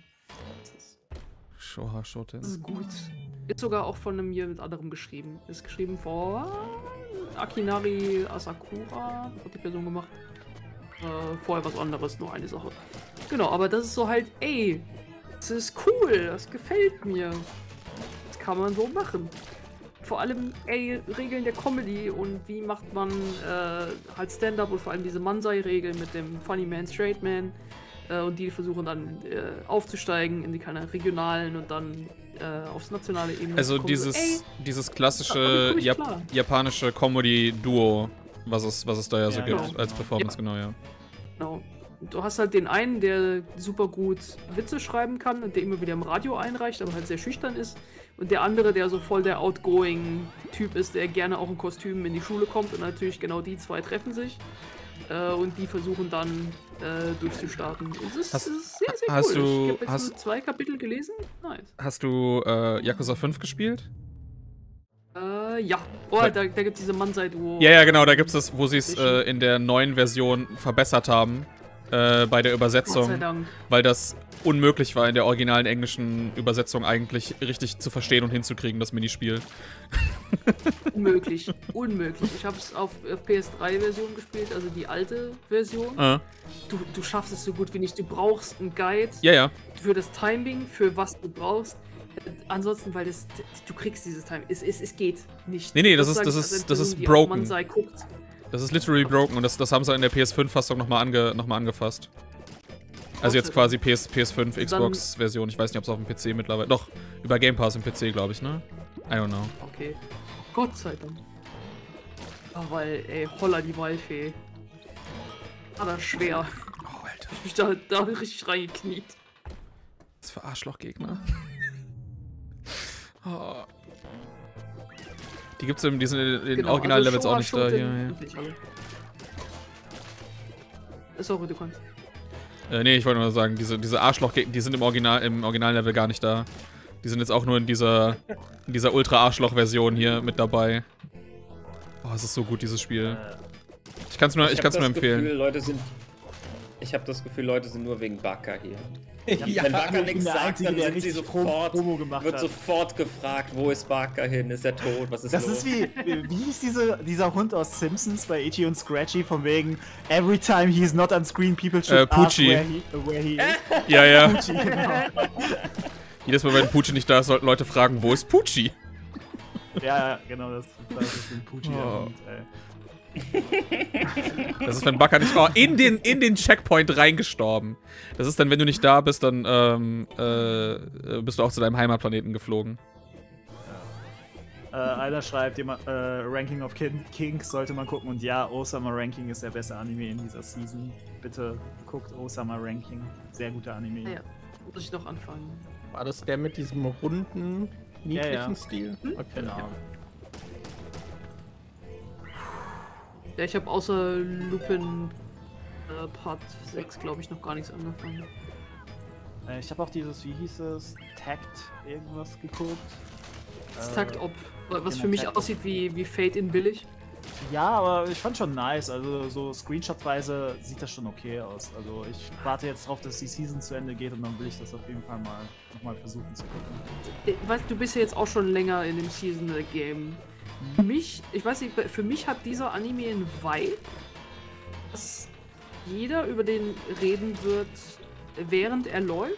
Shoha Shoten. Das ist gut. Ist sogar auch von einem hier mit anderem geschrieben. Ist geschrieben von Akinari Asakura. Hat die Person gemacht. Äh, vorher was anderes, nur eine Sache. Genau, aber das ist so halt, ey, das ist cool, das gefällt mir. Das kann man so machen. Vor allem, ey, Regeln der Comedy und wie macht man äh, halt Stand-up und vor allem diese Mansai-Regel mit dem Funny Man, Straight Man. Äh, und die versuchen dann äh, aufzusteigen in die keine regionalen und dann äh, aufs nationale Ebene. Also kommen. So, dieses, ey, dieses klassische Jap klar. japanische Comedy-Duo, was es, was es da ja so Ja, gibt genau. als Performance, genau, ja. Genau. Du hast halt den einen, der super gut Witze schreiben kann und der immer wieder im Radio einreicht, aber halt sehr schüchtern ist. Und der andere, der so voll der outgoing Typ ist, der gerne auch in Kostümen in die Schule kommt. Und natürlich genau die zwei treffen sich. Äh, und die versuchen dann äh, durchzustarten. Und das ist, Hast- ist sehr, sehr hast cool. du- ich habe jetzt hast- nur zwei Kapitel gelesen. Nice. Hast du äh, Yakuza 5 gespielt? Äh, ja. Oh, da, da gibt es diese Mansai-Duo. Ja, ja, genau, da gibt es das, wo sie es äh, in der neuen Version verbessert haben. Äh, bei der sei Übersetzung, weil das unmöglich war in der originalen englischen Übersetzung eigentlich richtig zu verstehen und hinzukriegen, das Minispiel. Unmöglich. Unmöglich. Ich habe es auf, auf PS3-Version gespielt, also die alte Version. Äh, Du, du schaffst es so gut wie nicht. Du brauchst einen Guide ja, ja. für das Timing, für was du brauchst. Ansonsten, weil das, du kriegst dieses Timing. Es, es, es geht nicht. Nee, nee, das ist- das ist- als eine das ist Person, die broken. auf Mansei guckt. Das ist literally broken und das, das haben sie in der PS5-Fassung nochmal ange, noch mal angefasst. Also jetzt quasi PS, PS5, Xbox-Version. Ich weiß nicht, ob es auf dem PC mittlerweile. Doch, über Game Pass im PC, glaube ich, ne? I don't know. Okay. Gott sei Dank. Ah, weil, ey, holla die Waldfee. War das schwer. Oh, Alter. Ich mich da, da richtig reingekniet. Was für Arschlochgegner. oh. Die gibt's im, die sind in den Genau, Original-Levels also auch nicht da. Hier, alle. Sorry, du kannst. Äh, nee, ich wollte nur sagen, diese, diese Arschlochgegner, die sind im Original, im Original-Level gar nicht da. Die sind jetzt auch nur in dieser, in dieser Ultra-Arschloch-Version hier mit dabei. Oh, es ist so gut, dieses Spiel. Ich kann's nur, ich, hab kann's nur das empfehlen. Gefühl, Leute sind. Ich habe das Gefühl, Leute sind nur wegen Baka hier. Ja, Wenn bin nichts sagt, Einzige, dann sind sie sofort, Promo gemacht wird hat. sofort gefragt, wo ist Baka hin? Ist er tot? Was ist Das los? ist wie, wie hieß diese, dieser Hund aus Simpsons bei Itchy und Scratchy von wegen Every time he's not on screen, people should Äh, ask Poochie. where he, where he is. Ja, ja. Poochie, genau. Jedes Mal, wenn Pucci nicht da ist, sollten Leute fragen, wo ist Pucci? Ja, ja, genau, das, das ist ein der Oh. Hund, ey. Das ist, wenn Bakker nicht. Oh, in den, in den Checkpoint reingestorben. Das ist dann, wenn du nicht da bist, dann ähm, äh, bist du auch zu deinem Heimatplaneten geflogen. Äh, einer schreibt, jemand, äh, Ranking of Kin Kings sollte man gucken. Und ja, Osama Ranking ist der beste Anime in dieser Season. Bitte guckt Osama Ranking. Sehr guter Anime. Ja. Muss ich noch anfangen. War das der mit diesem runden, niedlichen Ja, ja. Stil? Okay, Genau. ja. Ja, ich habe außer Lupin äh, Part 6, glaube ich, noch gar nichts angefangen. Äh, ich habe auch dieses, wie hieß es, Tact irgendwas geguckt. Das Äh, Takt Op, was genau, für mich Takt. aussieht wie, wie Fate in billig. Ja, aber ich fand schon nice. Also so Screenshot-weise sieht das schon okay aus. Also ich warte jetzt drauf, dass die Season zu Ende geht und dann will ich das auf jeden Fall mal nochmal versuchen zu gucken. Äh, Weißt du, bist ja jetzt auch schon länger in dem Seasonal Game. Für mich, ich weiß nicht, für mich hat dieser Anime einen Vibe, dass jeder über den reden wird, während er läuft.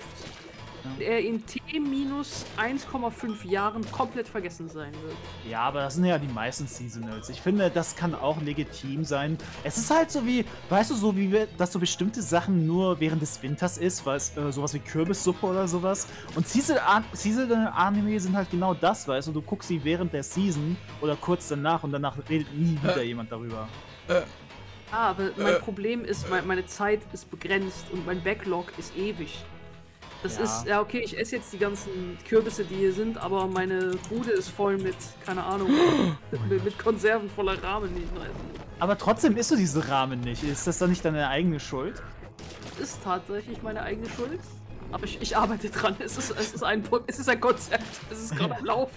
Er in T minus 1,5 Jahren komplett vergessen sein wird. Ja, aber das sind ja die meisten Seasonals. Ich finde, das kann auch legitim sein. Es ist halt so wie, weißt du, so wie wir, dass so bestimmte Sachen nur während des Winters ist, was, äh, sowas wie Kürbissuppe oder sowas. Und Seasonal-Anime sind halt genau das, weißt du, du guckst sie während der Season oder kurz danach und danach redet nie wieder jemand darüber. Ah, aber mein Äh. Problem ist, mein, meine Zeit ist begrenzt und mein Backlog ist ewig. Das Ja. ist, ja okay, ich esse jetzt die ganzen Kürbisse, die hier sind, aber meine Bude ist voll mit, keine Ahnung, mit, mit Konserven voller Rahmen, die ich noch essen. Aber trotzdem isst du diese Rahmen nicht. Ist das dann nicht deine eigene Schuld? Ist tatsächlich meine eigene Schuld. Aber ich, ich arbeite dran. Es ist, es, ist ein, es ist ein Konzept. Es ist gerade am Laufen.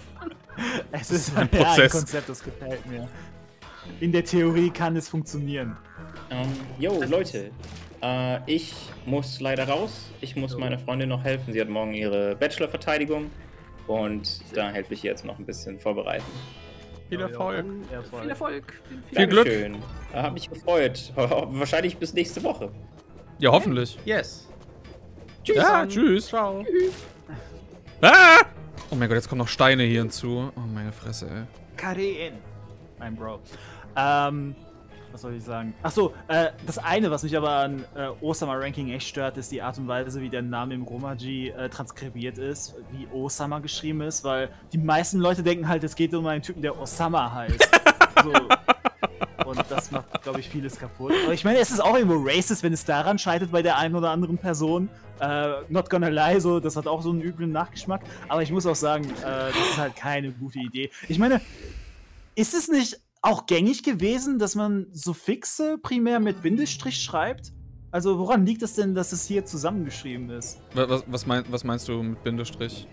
Es ist ein ja, Prozess. ein Konzept, das gefällt mir. In der Theorie kann es funktionieren. Ähm, yo, Leute, äh, ich muss leider raus. Ich muss meiner Freundin noch helfen. Sie hat morgen ihre Bachelor-Verteidigung. Und da helfe ich ihr jetzt noch ein bisschen vorbereiten. Viel Erfolg. Voll. viel Erfolg. Viel, Glück. Dankeschön. Hab mich gefreut. Wahrscheinlich bis nächste Woche. Ja, hoffentlich. Yes. Tschüss. Ja, tschüss. Ciao. Ah! Oh mein Gott, jetzt kommen noch Steine hier hinzu. Oh meine Fresse, ey. Karen. Mein Bro. Ähm, was soll ich sagen? Achso, äh, das eine, was mich aber an äh, Osama Ranking echt stört, ist die Art und Weise, wie der Name im Romaji äh, transkribiert ist, wie Osama geschrieben ist, weil die meisten Leute denken halt, es geht um einen Typen, der Osama heißt. so. Und das macht, glaube ich, vieles kaputt. Aber ich meine, es ist auch irgendwo racist, wenn es daran scheitert bei der einen oder anderen Person. Äh, not gonna lie, so, das hat auch so einen üblen Nachgeschmack. Aber ich muss auch sagen, äh, das ist halt keine gute Idee. Ich meine, ist es nicht auch gängig gewesen, dass man Suffixe primär mit Bindestrich schreibt? Also woran liegt es denn, dass es hier zusammengeschrieben ist? Was, was, mein, was meinst du mit Bindestrich?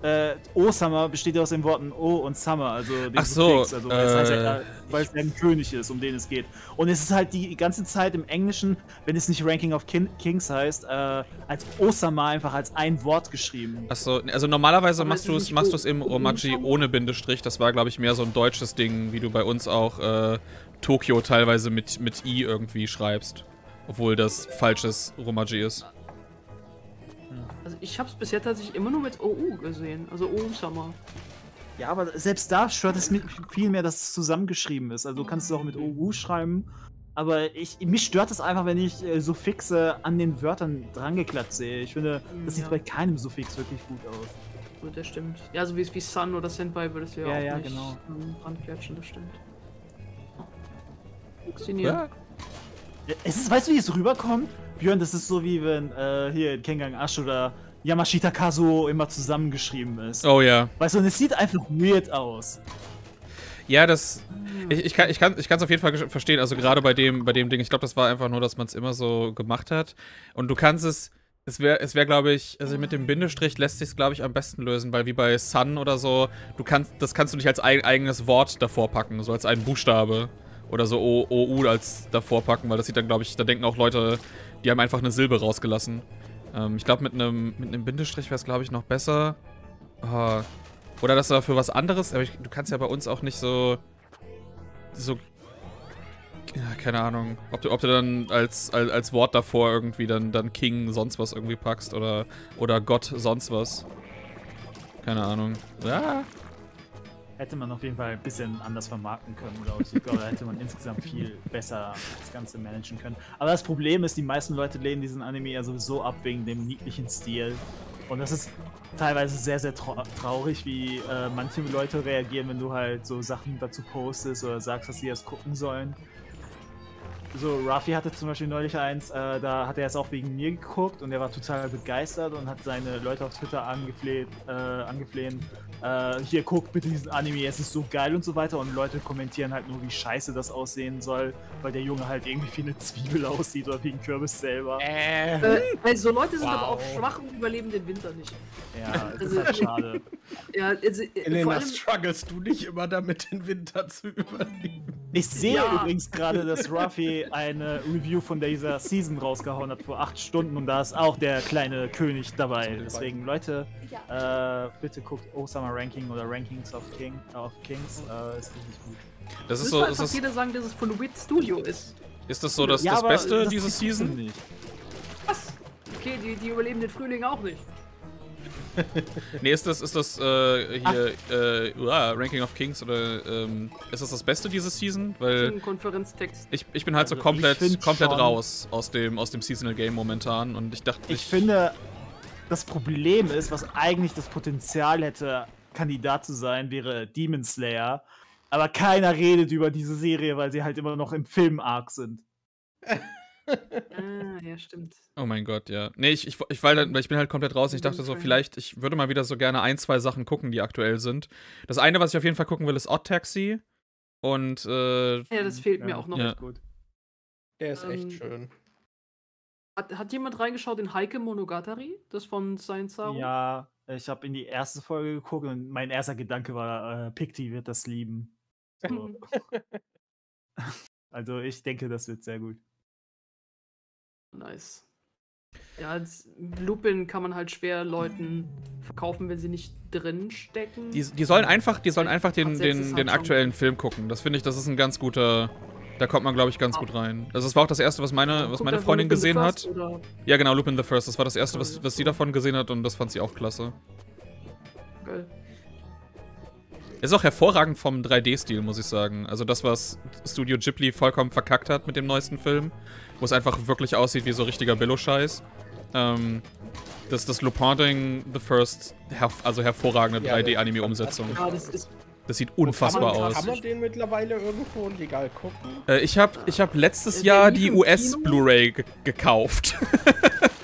Äh, O-Summer besteht ja aus den Worten O und Summer, also dem Ach so, Suffix, also das heißt ja, äh, weil es ja ein König ist, um den es geht. Und es ist halt die ganze Zeit im Englischen, wenn es nicht Ranking of Kin Kings heißt, äh, als Osama einfach als ein Wort geschrieben. Achso, also normalerweise Aber machst du es machst du's im O- Romaji Osama? ohne Bindestrich. Das war, glaube ich, mehr so ein deutsches Ding, wie du bei uns auch äh, Tokio teilweise mit, mit I irgendwie schreibst. Obwohl das falsches Romaji ist. Also ich habe es bisher tatsächlich immer nur mit OU gesehen. Also OU Summer. Ja, aber selbst da stört es mich viel mehr, dass es zusammengeschrieben ist. Also du kannst es auch mit OU schreiben. Aber ich, mich stört es einfach, wenn ich äh, Suffixe an den Wörtern drangeklatscht sehe. Ich finde, das sieht Ja. bei keinem Suffix wirklich gut aus. Gut, das stimmt. Ja, so wie es wie Sun oder Senpai würde es ja, Ja, auch ja, nicht genau. ähm, ranklatschen, das stimmt. Funktioniert. Ja, Es ist, weißt du, wie es rüberkommt? Björn, das ist so wie wenn äh, hier in Kengang Ash oder Yamashita Kazuo immer zusammengeschrieben ist. Oh ja. Weißt du, und es sieht einfach weird aus. Ja, das. Ich, ich kann es ich kann, ich auf jeden Fall verstehen. Also gerade bei dem, bei dem Ding, ich glaube, das war einfach nur, dass man es immer so gemacht hat. Und du kannst es. Es wäre, es wär, glaube ich, also mit dem Bindestrich lässt sich glaube ich, am besten lösen, weil wie bei Sun oder so, du kannst, das kannst du nicht als ei- eigenes Wort davor packen, so als einen Buchstabe. Oder so OU als davor packen, weil das sieht dann, glaube ich, da denken auch Leute, die haben einfach eine Silbe rausgelassen. Ähm, ich glaube, mit einem mit Bindestrich wäre es, glaube ich, noch besser. Ah, oder dass du dafür was anderes, aber ich, du kannst ja bei uns auch nicht so. So. Ja, keine Ahnung. Ob du, ob du dann als, als, als Wort davor irgendwie dann, dann King sonst was irgendwie packst oder, oder Gott sonst was. Keine Ahnung. Ja. Hätte man auf jeden Fall ein bisschen anders vermarkten können, glaube ich. Ich glaube, da hätte man insgesamt viel besser das Ganze managen können. Aber das Problem ist, die meisten Leute lehnen diesen Anime ja sowieso ab wegen dem niedlichen Stil. Und das ist teilweise sehr, sehr trau traurig, wie äh, manche Leute reagieren, wenn du halt so Sachen dazu postest oder sagst, dass sie das gucken sollen. So, Rafi hatte zum Beispiel neulich eins, äh, da hat er es auch wegen mir geguckt und er war total begeistert und hat seine Leute auf Twitter angefleht, äh, angeflehen, äh, hier guck bitte diesen Anime, es ist so geil und so weiter und Leute kommentieren halt nur, wie scheiße das aussehen soll, weil der Junge halt irgendwie wie eine Zwiebel aussieht oder wie ein Kürbis selber. Äh. Äh, weil so Leute sind aber auch Wow. schwach und überleben den Winter nicht. Ja, das ist halt schade. Ja, also, äh, vor Elena, allem, strugglest du nicht immer damit, den Winter zu überleben? Ich sehe Ja. übrigens gerade, dass Rafi Today eine Review von dieser Season rausgehauen hat vor acht Stunden und da ist auch der kleine König dabei. Deswegen, Leute, äh, bitte guckt Osama Ranking oder Rankings of, King, of Kings. Äh, ist richtig gut. Das ist so, ist ist das, jeder sagen, dass es von Wit Studio ist. ist das so das, Ja, das Beste das diese Season? Nicht. Was? Okay, die, die überleben den Frühling auch nicht. Nee, ist das, ist das äh, hier äh, uah, Ranking of Kings oder ähm, ist das das Beste diese Season? Weil Konferenztext. ich, ich bin halt so Also, komplett, ich find komplett schon- raus aus dem, aus dem Seasonal Game momentan und ich dachte, Ich finde, das Problem ist, was eigentlich das Potenzial hätte, Kandidat zu sein, wäre Demon Slayer. Aber keiner redet über diese Serie, weil sie halt immer noch im Film-Arc sind. Ah, ja, stimmt. Oh mein Gott, ja. Nee, ich, ich, ich, weil, ich bin halt komplett raus. Ich dachte so, vielleicht, ich würde mal wieder so gerne ein, zwei Sachen gucken, die aktuell sind. Das eine, was ich auf jeden Fall gucken will, ist Odd Taxi. Und, äh, Ja, das fehlt mir Ja, auch noch. Ja. Gut. Der ist Ähm, echt schön. Hat, hat jemand reingeschaut in Heike Monogatari? Das von Science Saru? Ja, ich habe in die erste Folge geguckt und mein erster Gedanke war, äh, Picti wird das lieben. So. also ich denke, das wird sehr gut. Nice. Ja, als Lupin kann man halt schwer Leuten verkaufen, wenn sie nicht drin stecken. die, die sollen einfach, die sollen einfach den, den, halt den schon- aktuellen Film gucken. Das finde ich, das ist ein ganz guter. Da kommt man, glaube ich, ganz gut rein. Also, das war auch das erste, was meine, was meine Freundin Lupin the gesehen First hat. Oder Ja, genau, Lupin the First. Das war das erste, Ah, was, was sie davon gesehen hat und das fand sie auch klasse. geil. Ist auch hervorragend vom 3D-Stil, muss ich sagen. Also das, was Studio Ghibli vollkommen verkackt hat mit dem neuesten Film, wo es einfach wirklich aussieht wie so richtiger Billo-Scheiß. Ähm, das, das Lupin-Ding, The First, herv also hervorragende Ja, das ist 3D-Anime-Umsetzung. Ja, das ist. Das sieht Kann unfassbar man, aus. Kann man den mittlerweile irgendwo legal gucken? Äh, ich habe ich hab letztes Jahr die? US-Blu-ray ge gekauft.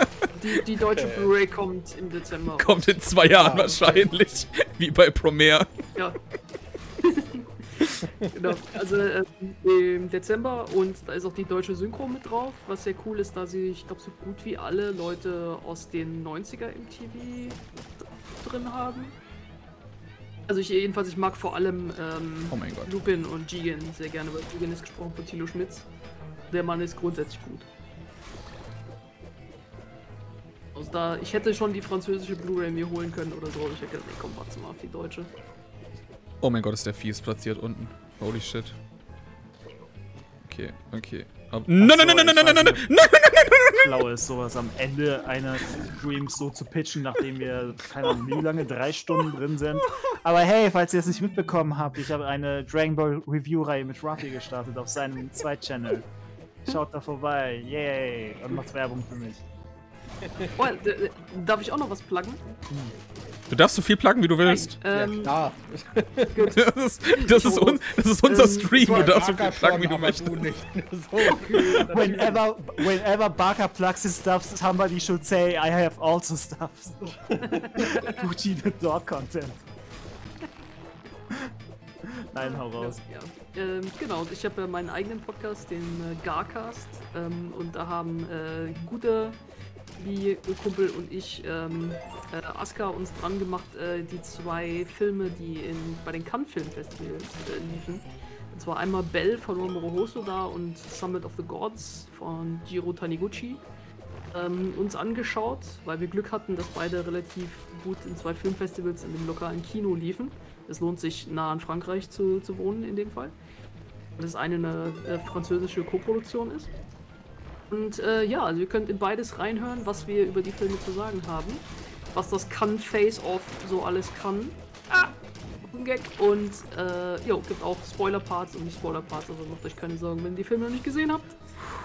Die, die deutsche Okay. Blu-ray kommt im Dezember. Kommt in zwei Jahren Ah, okay. wahrscheinlich. Wie bei Promare. Ja. genau. Also äh, im Dezember und da ist auch die deutsche Synchro mit drauf, was sehr cool ist, da sie, ich glaube, so gut wie alle Leute aus den 90er MTV drin haben. Also ich jedenfalls, ich mag vor allem ähm, Oh. Lupin und Jigen sehr gerne, weil Jigen ist gesprochen von Thilo Schmitz. Der Mann ist grundsätzlich gut. Also da, ich hätte schon die französische Blu-ray mir holen können oder so, aber ich hätte gedacht, nee, komm, warte mal auf die deutsche. Oh mein Gott, ist der fies platziert unten. Holy shit. Okay, okay. Ab- Nein, nein, nein, nein, nein, nein, nein, nein, nein, Schlau ist, sowas am Ende eines Streams so zu pitchen, nachdem wir, keine Ahnung, wie lange, drei Stunden drin sind. Aber hey, falls ihr es nicht mitbekommen habt, ich habe eine Dragon Ball Review-Reihe mit Ruffy gestartet auf seinem Zweit-Channel. Schaut da vorbei, yay, und macht Werbung für mich. Oh, darf ich auch noch was pluggen? Du darfst so viel pluggen, wie du willst. Ähm, ja. Das ist, das ist, un, das ist unser Ähm, Stream. Du darfst so viel pluggen, wie du möchtest. du nicht. So, Whenever, whenever Barker plugs his stuff, somebody should say, I have also stuff. Gucci the Dog Content. Nein, hau raus. Ja. Ähm, genau, und ich habe ja meinen eigenen Podcast, den äh, Garcast. Ähm, und da haben äh, gute wie Kumpel und ich, ähm, äh, Aska, uns dran gemacht, äh, die zwei Filme, die in, bei den Cannes Film Festivals äh, liefen. Und zwar einmal Bell von Mamoru Hosoda und Summit of the Gods von Jiro Taniguchi. Ähm, uns angeschaut, weil wir Glück hatten, dass beide relativ gut in zwei Filmfestivals in dem lokalen Kino liefen. Es lohnt sich, nah an Frankreich zu, zu wohnen in dem Fall. Weil das eine eine äh, französische Koproduktion ist. Und äh, ja, also ihr könnt in beides reinhören, was wir über die Filme zu sagen haben. Was das kann Face-Off so alles kann. Ah! ein Gag. Und äh, jo, gibt auch Spoiler-Parts und nicht Spoiler-Parts, also macht euch keine Sorgen, wenn ihr die Filme noch nicht gesehen habt.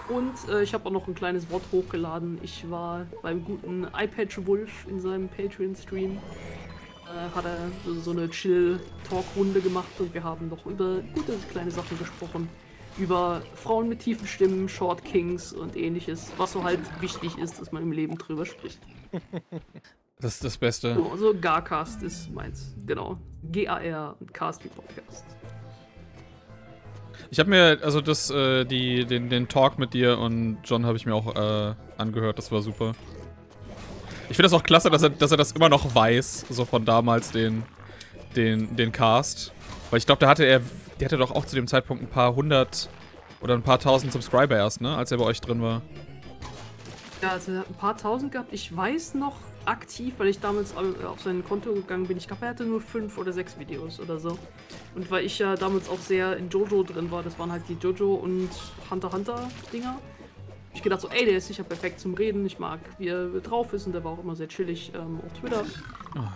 Und äh, ich habe auch noch ein kleines Wort hochgeladen. Ich war beim guten iPatch Wolf in seinem Patreon-Stream. Äh, hat er so eine Chill-Talk-Runde gemacht und wir haben noch über gute kleine Sachen gesprochen. Über Frauen mit tiefen Stimmen, Short Kings und ähnliches, was so halt wichtig ist, dass man im Leben drüber spricht. Das ist das Beste. So, also Garcast ist meins. Genau. G-A-R und Cast wie Podcast. Ich habe mir, also das, äh, die, den, den Talk mit dir und John habe ich mir auch äh, angehört. Das war super. Ich finde das auch klasse, dass er, dass er das immer noch weiß, so von damals den, den, den Cast. Weil ich glaube, da hatte er, der hatte doch auch zu dem Zeitpunkt ein paar hundert Oder ein paar tausend Subscriber erst, ne? Als er bei euch drin war. Ja, also er hat ein paar tausend gehabt. Ich weiß noch aktiv, weil ich damals au- auf sein Konto gegangen bin. Ich glaube, er hatte nur fünf oder sechs Videos oder so. Und weil ich ja damals auch sehr in Jojo drin war, das waren halt die Jojo und Hunter Hunter Dinger. Ich gedacht so, ey, der ist sicher perfekt zum Reden. Ich mag, wie er drauf ist und der war auch immer sehr chillig ähm, auf Twitter.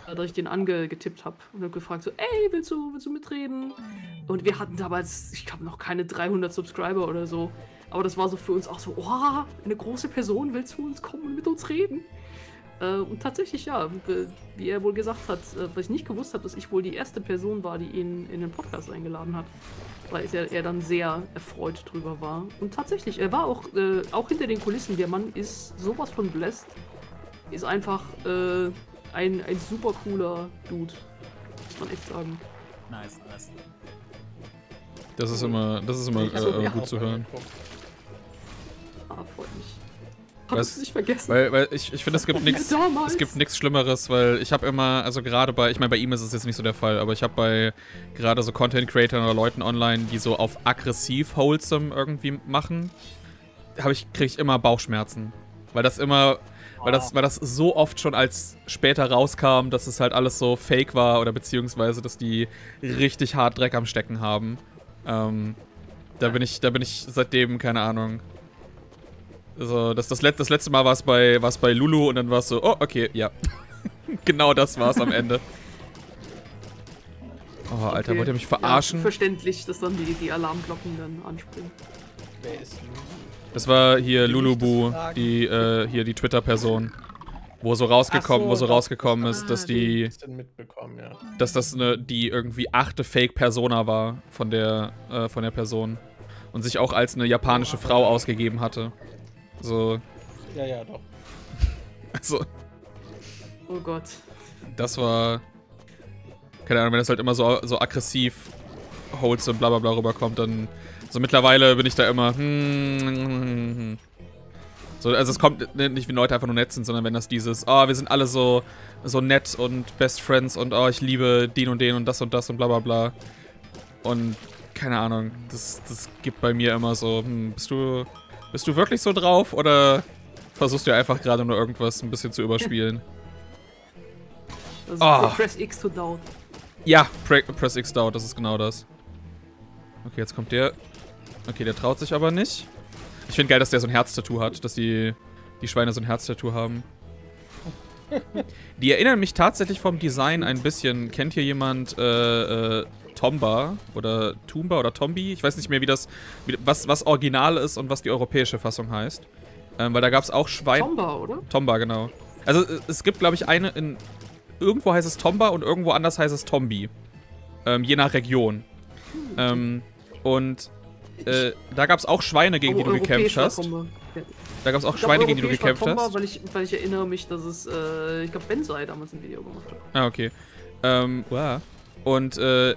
Äh, dass ich den angetippt habe und habe gefragt so, ey, willst du, willst du mitreden? Und wir hatten damals, ich glaube, noch keine 300 Subscriber oder so. Aber das war so für uns auch so, oh, eine große Person will zu uns kommen und mit uns reden. Äh, und tatsächlich, ja, wie er wohl gesagt hat, äh, was ich nicht gewusst habe, dass ich wohl die erste Person war, die ihn in den Podcast eingeladen hat. Weil er, er dann sehr erfreut drüber war. Und tatsächlich, er war auch, äh, auch hinter den Kulissen, der Mann ist sowas von blessed. Ist einfach äh, ein, ein super cooler Dude. Muss man echt sagen. Nice, nice. Das ist immer, das ist immer so, äh, ja. gut zu hören. Ah, freut mich. Hab es nicht vergessen. Weil, weil ich, ich finde, es gibt nichts. Es gibt nichts Schlimmeres, weil ich habe immer, also gerade bei, ich meine, bei ihm ist es jetzt nicht so der Fall, aber ich habe bei gerade so Content Creators oder Leuten online, die so auf aggressiv wholesome irgendwie machen, habe ich kriege ich immer Bauchschmerzen, weil das immer, weil das, weil das so oft schon als später rauskam, dass es halt alles so Fake war oder beziehungsweise, dass die richtig hart Dreck am Stecken haben. Ähm, da bin ich, da bin ich seitdem keine Ahnung. Also, das, das, letzte, das letzte Mal war es bei, war's bei Lulu und dann war es so, oh, okay, ja. genau das war es am Ende. Oh, Alter, Okay. wollt ihr mich Ja, verarschen? verständlich, dass dann die, die Alarmglocken dann anspringen. Wer ist Lulu? das war hier Lulubu, die, äh, hier die Twitter-Person. Wo so rausgekommen, so, wo so rausgekommen ist, Ah, dass die- die, bisschen mitbekommen, ja. dass das eine, die irgendwie achte Fake-Persona war von der, äh, von der Person. Und sich auch als eine japanische Frau ausgegeben hatte. So, Ja, ja, doch. also, Oh Gott. das war. Keine Ahnung, wenn das halt immer so, so aggressiv wholesome bla bla bla rüberkommt, dann. So mittlerweile bin ich da immer. hm, So, also es kommt nicht, wenn Leute einfach nur nett sind, sondern wenn das dieses, oh, wir sind alle so, so nett und Best Friends und oh, ich liebe den und den und das und das und bla bla bla. Und keine Ahnung, das, das gibt bei mir immer so, hm, bist du. Bist du wirklich so drauf oder versuchst du einfach gerade nur irgendwas ein bisschen zu überspielen? Ist Ah. Press X to doubt. Ja, Pre Press X Doubt, das ist genau das. Okay, jetzt kommt der. Okay, der traut sich aber nicht. Ich finde geil, dass der so ein Herztattoo hat, dass die, die Schweine so ein Herztattoo haben. Die erinnern mich tatsächlich vom Design ein bisschen. Kennt hier jemand äh, äh, Tomba oder Tumba oder Tombi? Ich weiß nicht mehr, wie das, wie, was, was Original ist und was die europäische Fassung heißt. Ähm, weil da gab es auch Schwein. Tomba, oder? Tomba, genau. Also äh, es gibt, glaube ich, eine in. Irgendwo heißt es Tomba und irgendwo anders heißt es Tombi. Ähm, je nach Region. Ähm, und äh, da gab es auch Schweine, gegen die du gekämpft hast. Tomba. Da gab es auch Ich glaub, Schweine, gegen die du gekämpft Tomba, hast. Weil ich, weil ich erinnere mich, dass es, äh, ich glaube, Bensai damals ein Video gemacht hat. Ah, okay. Ähm, wow. Und äh,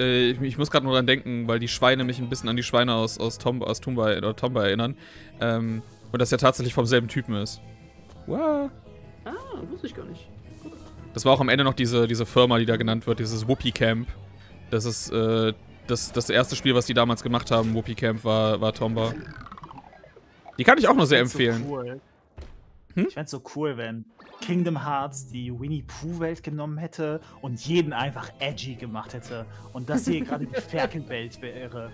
äh, ich, ich muss gerade nur dran denken, weil die Schweine mich ein bisschen an die Schweine aus, aus, Tomba, aus Tumba, oder Tomba erinnern. Ähm, und das ja tatsächlich vom selben Typen ist. Wow. Ah, wusste ich gar nicht. Das war auch am Ende noch diese, diese Firma, die da genannt wird, dieses Whoopi Camp. Das ist äh, das, das erste Spiel, was die damals gemacht haben, Whoopi Camp, war, war Tomba. Die kann ich auch nur sehr empfehlen. So cool. Hm? Ich fände so cool, wenn Kingdom Hearts die Winnie Pooh-Welt genommen hätte und jeden einfach edgy gemacht hätte. Und das hier gerade die Ferkelwelt wäre.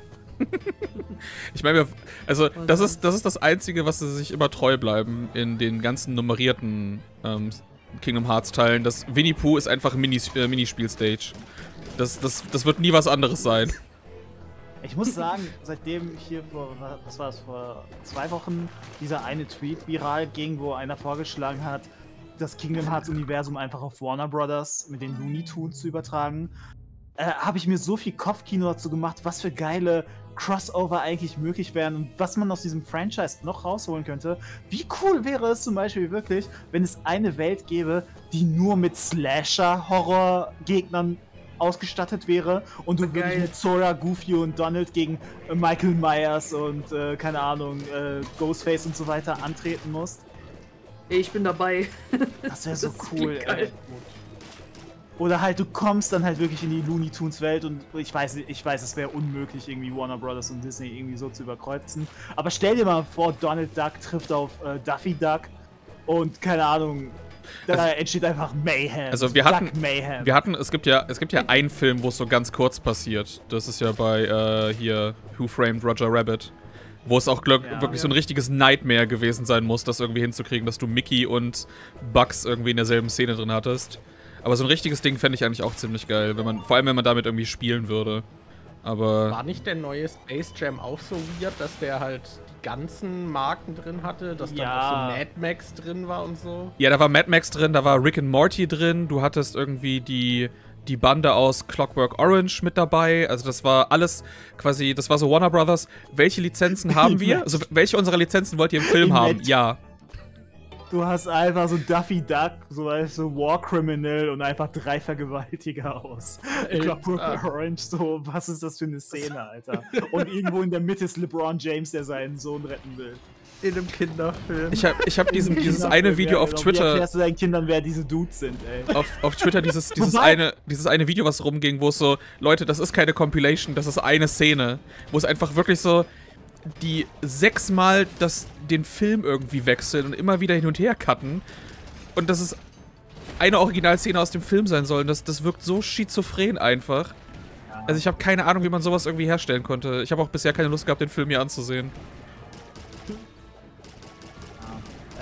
Ich meine, wir- also das ist, das ist das Einzige, was sie sich immer treu bleiben in den ganzen nummerierten ähm, Kingdom Hearts Teilen. Das Winnie Pooh ist einfach ein Mini, äh, Minispiel-Stage. Das, das, das wird nie was anderes sein. Ich muss sagen, seitdem hier vor, was war es, vor zwei Wochen dieser eine Tweet viral ging, wo einer vorgeschlagen hat, das Kingdom Hearts Universum einfach auf Warner Brothers mit den Looney Tunes zu übertragen, äh, habe ich mir so viel Kopfkino dazu gemacht, was für geile Crossover eigentlich möglich wären und was man aus diesem Franchise noch rausholen könnte. Wie cool wäre es zum Beispiel wirklich, wenn es eine Welt gäbe, die nur mit Slasher-Horror-Gegnern ausgestattet wäre und du wirklich mit Sora, Goofy und Donald gegen äh, Michael Myers und äh, keine Ahnung, äh, Ghostface und so weiter antreten musst. Ey, ich bin dabei. Das wäre so Das cool. Oder halt, du kommst dann halt wirklich in die Looney Tunes Welt und ich weiß, ich weiß, es wäre unmöglich, irgendwie Warner Brothers und Disney irgendwie so zu überkreuzen. Aber stell dir mal vor, Donald Duck trifft auf äh, Duffy Duck und keine Ahnung, da Also- entsteht einfach Mayhem. Also wir hatten- Mayhem. Wir hatten, es gibt ja, es gibt ja einen Film, wo es so ganz kurz passiert. Das ist ja bei äh, hier Who Framed Roger Rabbit. Wo es auch glaub, Ja. wirklich so ein richtiges Nightmare gewesen sein muss, das irgendwie hinzukriegen, dass du Mickey und Bugs irgendwie in derselben Szene drin hattest. Aber so ein richtiges Ding fände ich eigentlich auch ziemlich geil, wenn man, vor allem wenn man damit irgendwie spielen würde. Aber War nicht der neue Space Jam auch so weird, dass der halt die ganzen Marken drin hatte, dass Ja. da auch so Mad Max drin war und so? ja, da war Mad Max drin, da war Rick and Morty drin, du hattest irgendwie die die Bande aus Clockwork Orange mit dabei. Also das war alles quasi, das war so Warner Brothers. Welche Lizenzen haben wir? Also welche unserer Lizenzen wollt ihr im Film haben? Ja. Du hast einfach so Duffy Duck, so als so War Criminal und einfach drei Vergewaltiger aus. Clockwork Alter. Orange, so, was ist das für eine Szene, Alter? Und irgendwo in der Mitte ist LeBron James, der seinen Sohn retten will. In einem Kinderfilm. Ich habe ich hab diesen, dieses eine Video auf genau. Wie Twitter, erklärst du deinen Kindern, wer diese Dudes sind, ey? auf, auf Twitter dieses, dieses, Wobei- eine, dieses eine Video, was rumging, wo es so, Leute, das ist keine Compilation, das ist eine Szene. Wo es einfach wirklich so, die sechsmal das, den Film irgendwie wechseln und immer wieder hin und her cutten. Und das ist eine Originalszene aus dem Film sein soll. Und das, das wirkt so schizophren einfach. Also ich habe keine Ahnung, wie man sowas irgendwie herstellen konnte. Ich habe auch bisher keine Lust gehabt, den Film mir anzusehen.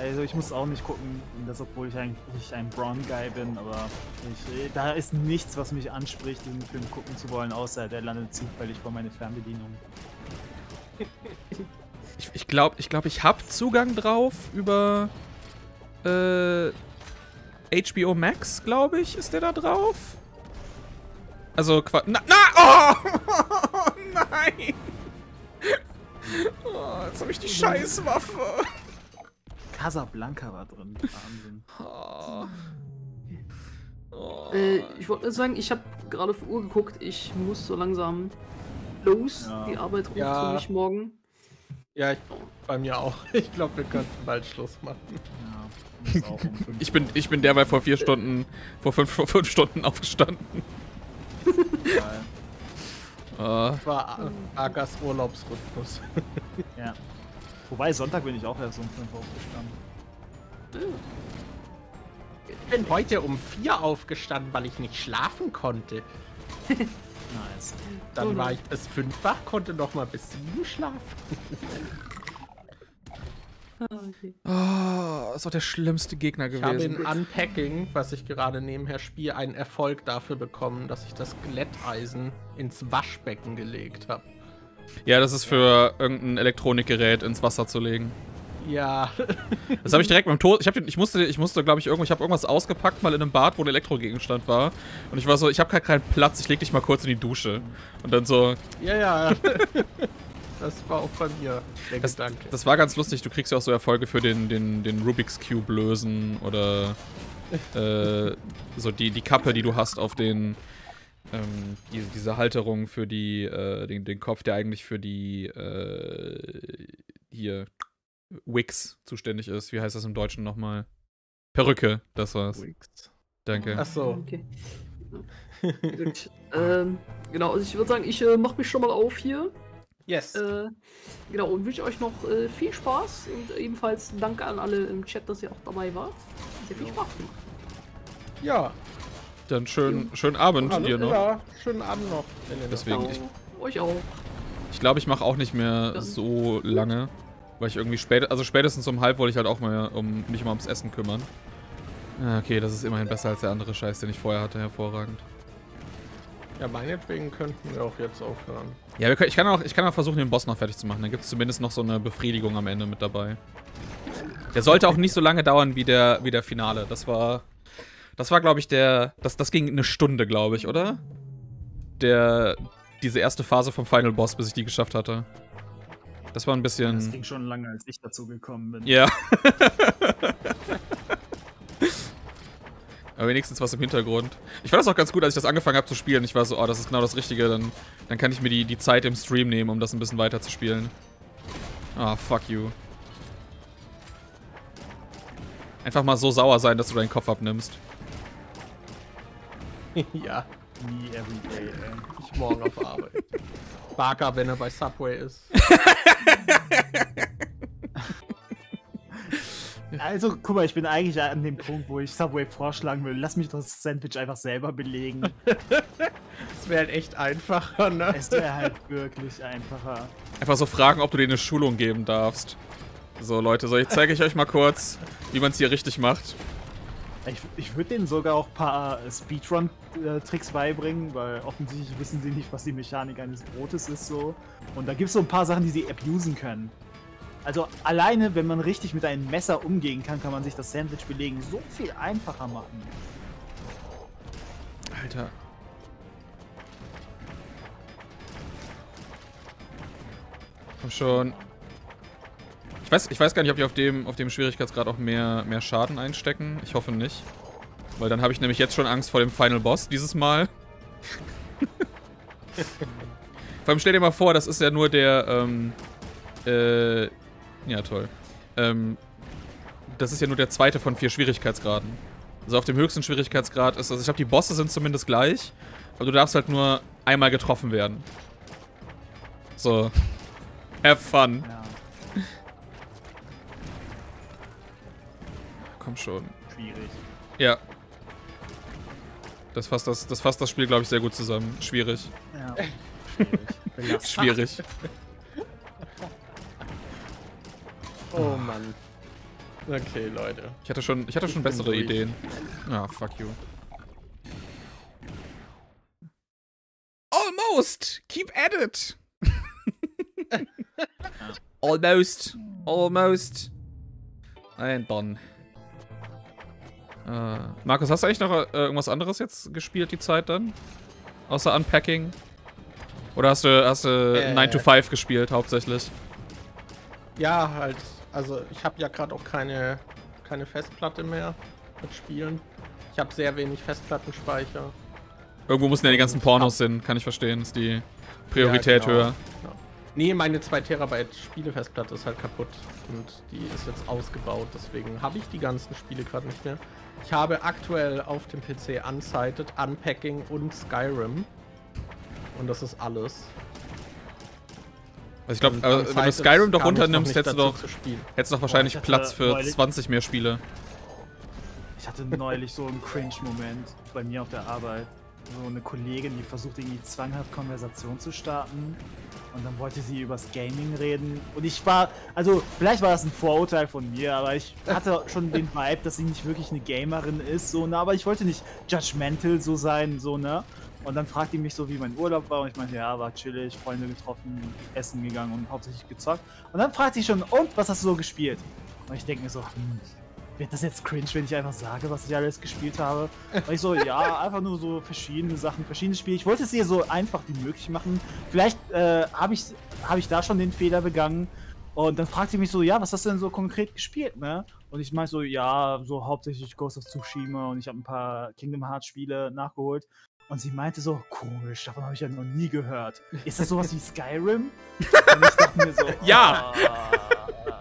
Also ich muss auch nicht gucken, das obwohl ich eigentlich ein Braun-Guy bin, aber ich, da ist nichts, was mich anspricht, diesen Film gucken zu wollen, außer der landet zufällig vor meine Fernbedienung. Ich, ich glaube, ich, glaub, ich habe Zugang drauf über äh, HBO Max, glaube ich, ist der da drauf. Also, na, na, oh, nein. Oh, jetzt habe ich die Scheißwaffe. Casablanca war drin. Wahnsinn. Oh. Oh. Äh, ich wollte nur sagen, ich habe gerade auf die Uhr geguckt, ich muss so langsam los. Ja. Die Arbeit ruft Ja. für mich morgen. ja, ich, bei mir auch. Ich glaube, wir könnten bald Schluss machen. Ja, um Ich bin, ich bin derweil vor vier Stunden, vor fünf, vor fünf Stunden aufgestanden. Oh. Das war Agas Urlaubsrhythmus. Ja. Wobei, Sonntag bin ich auch erst um 5 aufgestanden. Ich bin heute um vier aufgestanden, weil ich nicht schlafen konnte. Nice. Dann war ich bis fünf wach, konnte noch mal bis sieben schlafen. Ah, okay. oh, ist doch der schlimmste Gegner Ich habe gewesen. in Unpacking, was ich gerade nebenher spiele, einen Erfolg dafür bekommen, dass ich das Glätteisen ins Waschbecken gelegt habe. Ja, das ist für irgendein Elektronikgerät ins Wasser zu legen. Ja, Das habe ich direkt mit dem Toast. Ich, hab den, ich musste, ich musste glaube ich, irgendwo, ich habe irgendwas ausgepackt, mal in einem Bad, wo ein Elektrogegenstand war. Und ich war so, ich habe keinen Platz, ich leg dich mal kurz in die Dusche. Und dann so, ja, ja. Das war auch bei mir der das, Gedanke. das war ganz lustig. Du kriegst ja auch so Erfolge für den, den, den Rubik's Cube lösen oder äh, so die, die Kappe, die du hast auf den, ähm, die, diese Halterung für die, äh, den, den Kopf, der eigentlich für die, äh, hier, Wigs zuständig ist. Wie heißt das im Deutschen nochmal? Perücke, das war's. Danke. Ach so. Okay. Gut. ähm, genau, also ich würde sagen, ich äh, mache mich schon mal auf hier. Yes. Äh, genau, und wünsche euch noch äh, viel Spaß und ebenfalls danke an alle im Chat, dass ihr auch dabei wart. Hat Sehr viel Spaß gemacht. Ja. Dann schön, schönen Abend Hallo, dir noch. Ja, schönen Abend noch. Deswegen, ich, euch auch. ich glaube, ich mache auch nicht mehr so lange. Weil ich irgendwie spät, also spätestens um halb wollte ich halt auch mal um mich mal ums Essen kümmern. Ah, Okay, das ist immerhin besser als der andere Scheiß, den ich vorher hatte. Hervorragend. Ja, meinetwegen könnten wir auch jetzt aufhören. Ja, wir können, ich, kann auch, ich kann auch versuchen, den Boss noch fertig zu machen. Dann gibt es zumindest noch so eine Befriedigung am Ende mit dabei. Der sollte auch nicht so lange dauern wie der, wie der Finale. Das war, das war, glaube ich, der, das, das ging eine Stunde, glaube ich, oder? Der, diese erste Phase vom Final Boss, bis ich die geschafft hatte. Das war ein bisschen... Das ging schon lange, als ich dazu gekommen bin. Ja. Aber wenigstens was im Hintergrund. Ich fand das auch ganz gut, als ich das angefangen habe zu spielen. Ich war so, oh, das ist genau das Richtige. Dann, dann kann ich mir die, die Zeit im Stream nehmen, um das ein bisschen weiter zu spielen. Ah, fuck you. Einfach mal so sauer sein, dass du deinen Kopf abnimmst. ja, Nie everyday, ey. ich morgen auf Arbeit. Barker, wenn er bei Subway ist. Also, guck mal, ich bin eigentlich an dem Punkt, wo ich Subway vorschlagen will. Lass mich das Sandwich einfach selber belegen. Das wäre halt echt einfacher, ne? es wäre halt wirklich einfacher. Einfach so fragen, ob du dir eine Schulung geben darfst. So, Leute, so, jetzt zeige ich euch mal kurz, wie man es hier richtig macht. Ich, ich würde denen sogar auch ein paar äh, Speedrun-Tricks beibringen, weil offensichtlich wissen sie nicht, was die Mechanik eines Brotes ist so. Und da gibt es so ein paar Sachen, die sie abusen können. Also alleine, wenn man richtig mit einem Messer umgehen kann, kann man sich das Sandwich belegen so viel einfacher machen. Alter. Komm schon. Ich weiß, ich weiß gar nicht, ob die auf dem, auf dem Schwierigkeitsgrad auch mehr, mehr Schaden einstecken. Ich hoffe nicht. Weil dann habe ich nämlich jetzt schon Angst vor dem Final Boss dieses Mal. vor allem stell dir mal vor, das ist ja nur der, ähm, äh, ja toll. Ähm, das ist ja nur der zweite von vier Schwierigkeitsgraden. Also auf dem höchsten Schwierigkeitsgrad ist, also ich glaube, die Bosse sind zumindest gleich, aber du darfst halt nur einmal getroffen werden. So. Have fun. Ja, Komm schon. schwierig. Ja. Das fasst das, das, fasst das Spiel, glaube ich, sehr gut zusammen. Schwierig. Ja. Schwierig. Schwierig. Oh Mann. Okay, Leute. Ich hatte schon, ich hatte schon Ich bessere durch. Ideen. Ah, fuck you. Almost! Keep at it! Almost. Almost. And done. Äh, Markus, hast du eigentlich noch äh, irgendwas anderes jetzt gespielt, die Zeit dann? Außer Unpacking? Oder hast du, hast du Äh. 9 to 5 gespielt, hauptsächlich? Ja, halt. Also ich habe ja gerade auch keine, keine Festplatte mehr mit Spielen. Ich habe sehr wenig Festplattenspeicher. Irgendwo müssen ja die ganzen Pornos hin, kann ich verstehen. Ist die Priorität Ja, genau. höher. Ja. Nee, meine 2 Terabyte Spielefestplatte ist halt kaputt und die ist jetzt ausgebaut, deswegen habe ich die ganzen Spiele gerade nicht mehr. Ich habe aktuell auf dem PC Unsighted, Unpacking und Skyrim. Und das ist alles. Also ich glaube, also, wenn du Skyrim doch runternimmst, hättest du doch, hättest doch wahrscheinlich ich hatte Platz für neulich- 20 mehr Spiele. Ich hatte neulich so einen Cringe-Moment bei mir auf der Arbeit. So eine Kollegin, die versucht irgendwie zwanghaft Konversation zu starten. Und dann wollte sie übers Gaming reden. Und ich war, also vielleicht war das ein Vorurteil von mir, aber ich hatte schon den Vibe, dass sie nicht wirklich eine Gamerin ist, so, ne? Aber ich wollte nicht judgmental so sein, so, ne? Und dann fragt die mich so, wie mein Urlaub war. Und ich meinte, ja, war chillig, Freunde getroffen, essen gegangen und hauptsächlich gezockt. Und dann fragt sie schon, und was hast du so gespielt? Und ich denke mir so, hm, wird das jetzt cringe, wenn ich einfach sage, was ich alles gespielt habe? Und ich so, ja, einfach nur so verschiedene Sachen, verschiedene Spiele. Ich wollte es ihr so einfach wie möglich machen. Vielleicht äh, habe ich, hab ich da schon den Fehler begangen. Und dann fragt sie mich so, ja, was hast du denn so konkret gespielt, ne? Und ich meine so, ja, so hauptsächlich Ghost of Tsushima und ich habe ein paar Kingdom Hearts Spiele nachgeholt. Und sie meinte so, komisch, davon habe ich ja noch nie gehört. Ist das sowas wie Skyrim? Und ich dachte mir so, Ja. ah.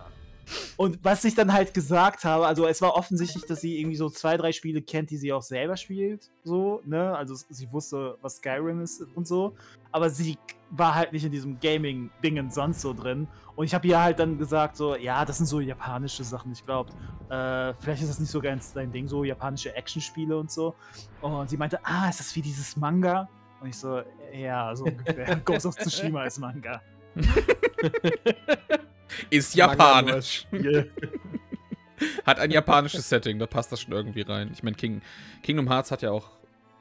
Und was ich dann halt gesagt habe, also es war offensichtlich, dass sie irgendwie so zwei, drei Spiele kennt, die sie auch selber spielt, so, ne? Also sie wusste, was Skyrim ist und so. Aber sie war halt nicht in diesem Gaming-Dingen sonst so drin. Und ich habe ihr halt dann gesagt, so, ja, das sind so japanische Sachen, ich glaube. Äh, vielleicht ist das nicht so ganz dein Ding, so japanische Actionspiele und so. Und sie meinte, ah, ist das wie dieses Manga? Und ich so, ja, so ungefähr. Ghost of Tsushima ist Manga. Ist japanisch. Hat ein japanisches Setting, da passt das schon irgendwie rein. Ich meine, King, Kingdom Hearts hat ja auch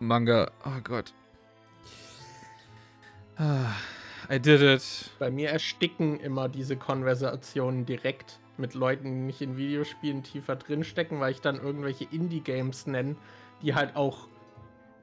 Manga. Oh Gott. Ah, I did it. Bei mir ersticken immer diese Konversationen direkt mit Leuten, die nicht in Videospielen tiefer drinstecken, weil ich dann irgendwelche Indie-Games nenne, die halt auch,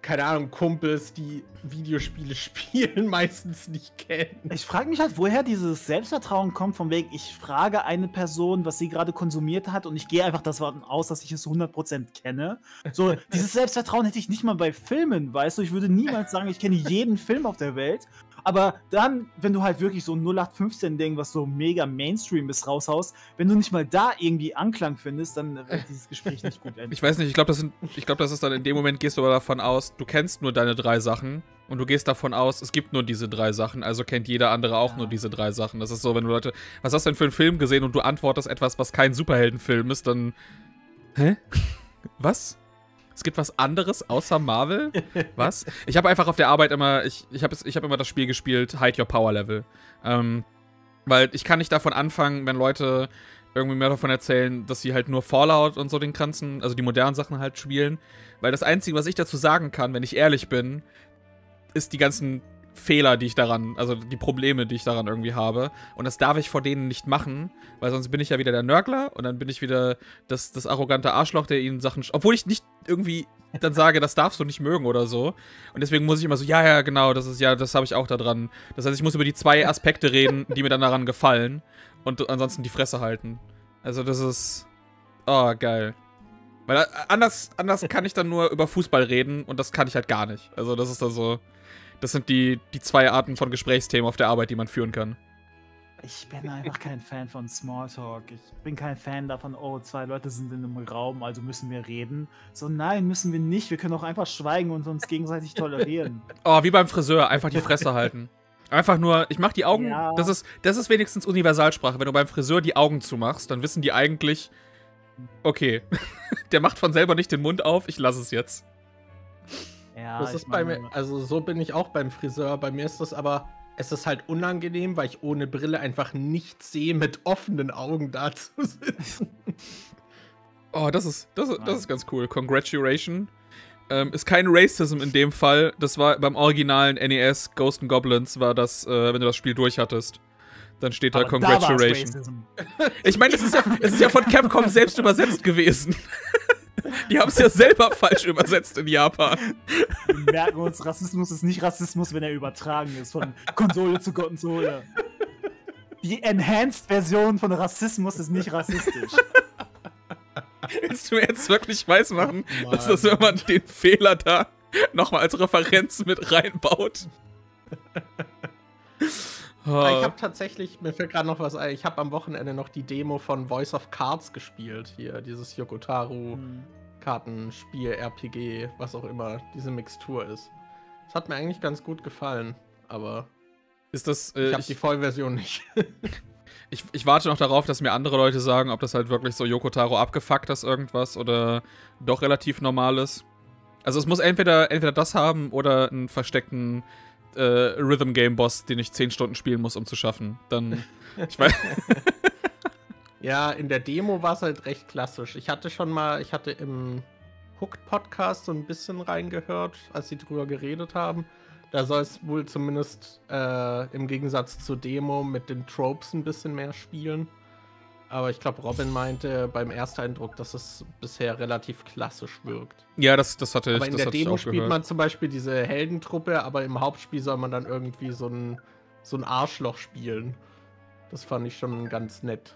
keine Ahnung, Kumpels, die Videospiele spielen, meistens nicht kennen. Ich frage mich halt, woher dieses Selbstvertrauen kommt, von wegen, ich frage eine Person, was sie gerade konsumiert hat und ich gehe einfach davon aus, dass ich es 100% kenne. So, dieses Selbstvertrauen hätte ich nicht mal bei Filmen, weißt du? Ich würde niemals sagen, ich kenne jeden Film auf der Welt. Aber dann, wenn du halt wirklich so ein 0815-Ding, was so mega Mainstream ist, raushaust, wenn du nicht mal da irgendwie Anklang findest, dann wird dieses Gespräch nicht gut enden. Ich weiß nicht, ich glaube, das, sind- ich glaub, das ist dann in dem Moment, gehst du aber davon aus, du kennst nur deine drei Sachen und du gehst davon aus, es gibt nur diese drei Sachen, also kennt jeder andere auch Ja. nur diese drei Sachen. Das ist so, wenn du Leute, was hast du denn für einen Film gesehen und du antwortest etwas, was kein Superheldenfilm ist, dann. Hä? Was? Es gibt was anderes außer Marvel? Was? Ich habe einfach auf der Arbeit immer, ich, ich habe ich hab immer das Spiel gespielt, Hide Your Power Level. Ähm, weil ich kann nicht davon anfangen, wenn Leute irgendwie mehr davon erzählen, dass sie halt nur Fallout und so den ganzen, also die modernen Sachen halt spielen. Weil das Einzige, was ich dazu sagen kann, wenn ich ehrlich bin, ist die ganzen Fehler, die ich daran, also die Probleme, die ich daran irgendwie habe. Und das darf ich vor denen nicht machen, weil sonst bin ich ja wieder der Nörgler und dann bin ich wieder das, das arrogante Arschloch, der ihnen Sachen. Obwohl ich nicht irgendwie dann sage, das darfst du nicht mögen oder so. Und deswegen muss ich immer so, ja, ja, genau, das ist ja, das habe ich auch da dran. Das heißt, ich muss über die zwei Aspekte reden, die mir dann daran gefallen und ansonsten die Fresse halten. Also das ist. Oh, geil. Weil äh, anders, anders kann ich dann nur über Fußball reden und das kann ich halt gar nicht. Also das ist dann so. Das sind die, die zwei Arten von Gesprächsthemen auf der Arbeit, die man führen kann. Ich bin einfach kein Fan von Smalltalk. Ich bin kein Fan davon, oh, zwei Leute sind in einem Raum, also müssen wir reden. So, nein, müssen wir nicht. Wir können auch einfach schweigen und uns gegenseitig tolerieren. Oh, wie beim Friseur, einfach die Fresse halten. Einfach nur, ich mach die Augen. Ja. Das, ist, das ist wenigstens Universalsprache. Wenn du beim Friseur die Augen zumachst, dann wissen die eigentlich, okay, der macht von selber nicht den Mund auf, ich lasse es jetzt. Ja, Das ist bei mir, also so bin ich auch beim Friseur. Bei mir ist das aber, es ist halt unangenehm, weil ich ohne Brille einfach nicht sehe, mit offenen Augen da zu sitzen. Oh, das ist, das, ist- das ist ganz cool. Congratulation. Ähm, ist kein Racism in dem Fall. Das war beim originalen NES Ghost and Goblins, war das, äh, wenn du das Spiel durchhattest. Dann steht da aber da war's Congratulation. Racism. Ich meine, es ist, ja, es ist ja von Capcom selbst übersetzt gewesen. Die haben es ja selber falsch übersetzt in Japan. Wir merken uns, Rassismus ist nicht Rassismus, wenn er übertragen ist von Konsole zu Konsole. Die Enhanced-Version von Rassismus ist nicht rassistisch. Willst du mir jetzt wirklich weismachen, Mann. dass das, wenn man den Fehler da nochmal als Referenz mit reinbaut? Aber Ich Oh. habe tatsächlich, mir fällt gerade noch was ein, ich habe am Wochenende noch die Demo von Voice of Cards gespielt. Hier, dieses Yokotaru Hm. Kartenspiel, RPG, was auch immer diese Mixtur ist. Das hat mir eigentlich ganz gut gefallen, aber Ist das, äh, ich habe ich, die Vollversion nicht. ich, ich warte noch darauf, dass mir andere Leute sagen, ob das halt wirklich so Yokotaro abgefuckt ist, irgendwas, oder doch relativ normal ist. Also es muss entweder, entweder das haben oder einen versteckten äh, Rhythm Game Boss, den ich 10 Stunden spielen muss, um zu schaffen. Dann, ich weiß, Ja, in der Demo war es halt recht klassisch. Ich hatte schon mal, ich hatte im Hooked Podcast so ein bisschen reingehört, als sie drüber geredet haben. Da soll es wohl zumindest äh, im Gegensatz zur Demo mit den Tropes ein bisschen mehr spielen. Aber ich glaube, Robin meinte beim Ersteindruck, dass es bisher relativ klassisch wirkt. ja, das, das hatte ich, aber in der Demo spielt gehört. man zum Beispiel diese Heldentruppe, aber im Hauptspiel soll man dann irgendwie so ein, so ein Arschloch spielen. Das fand ich schon ganz nett.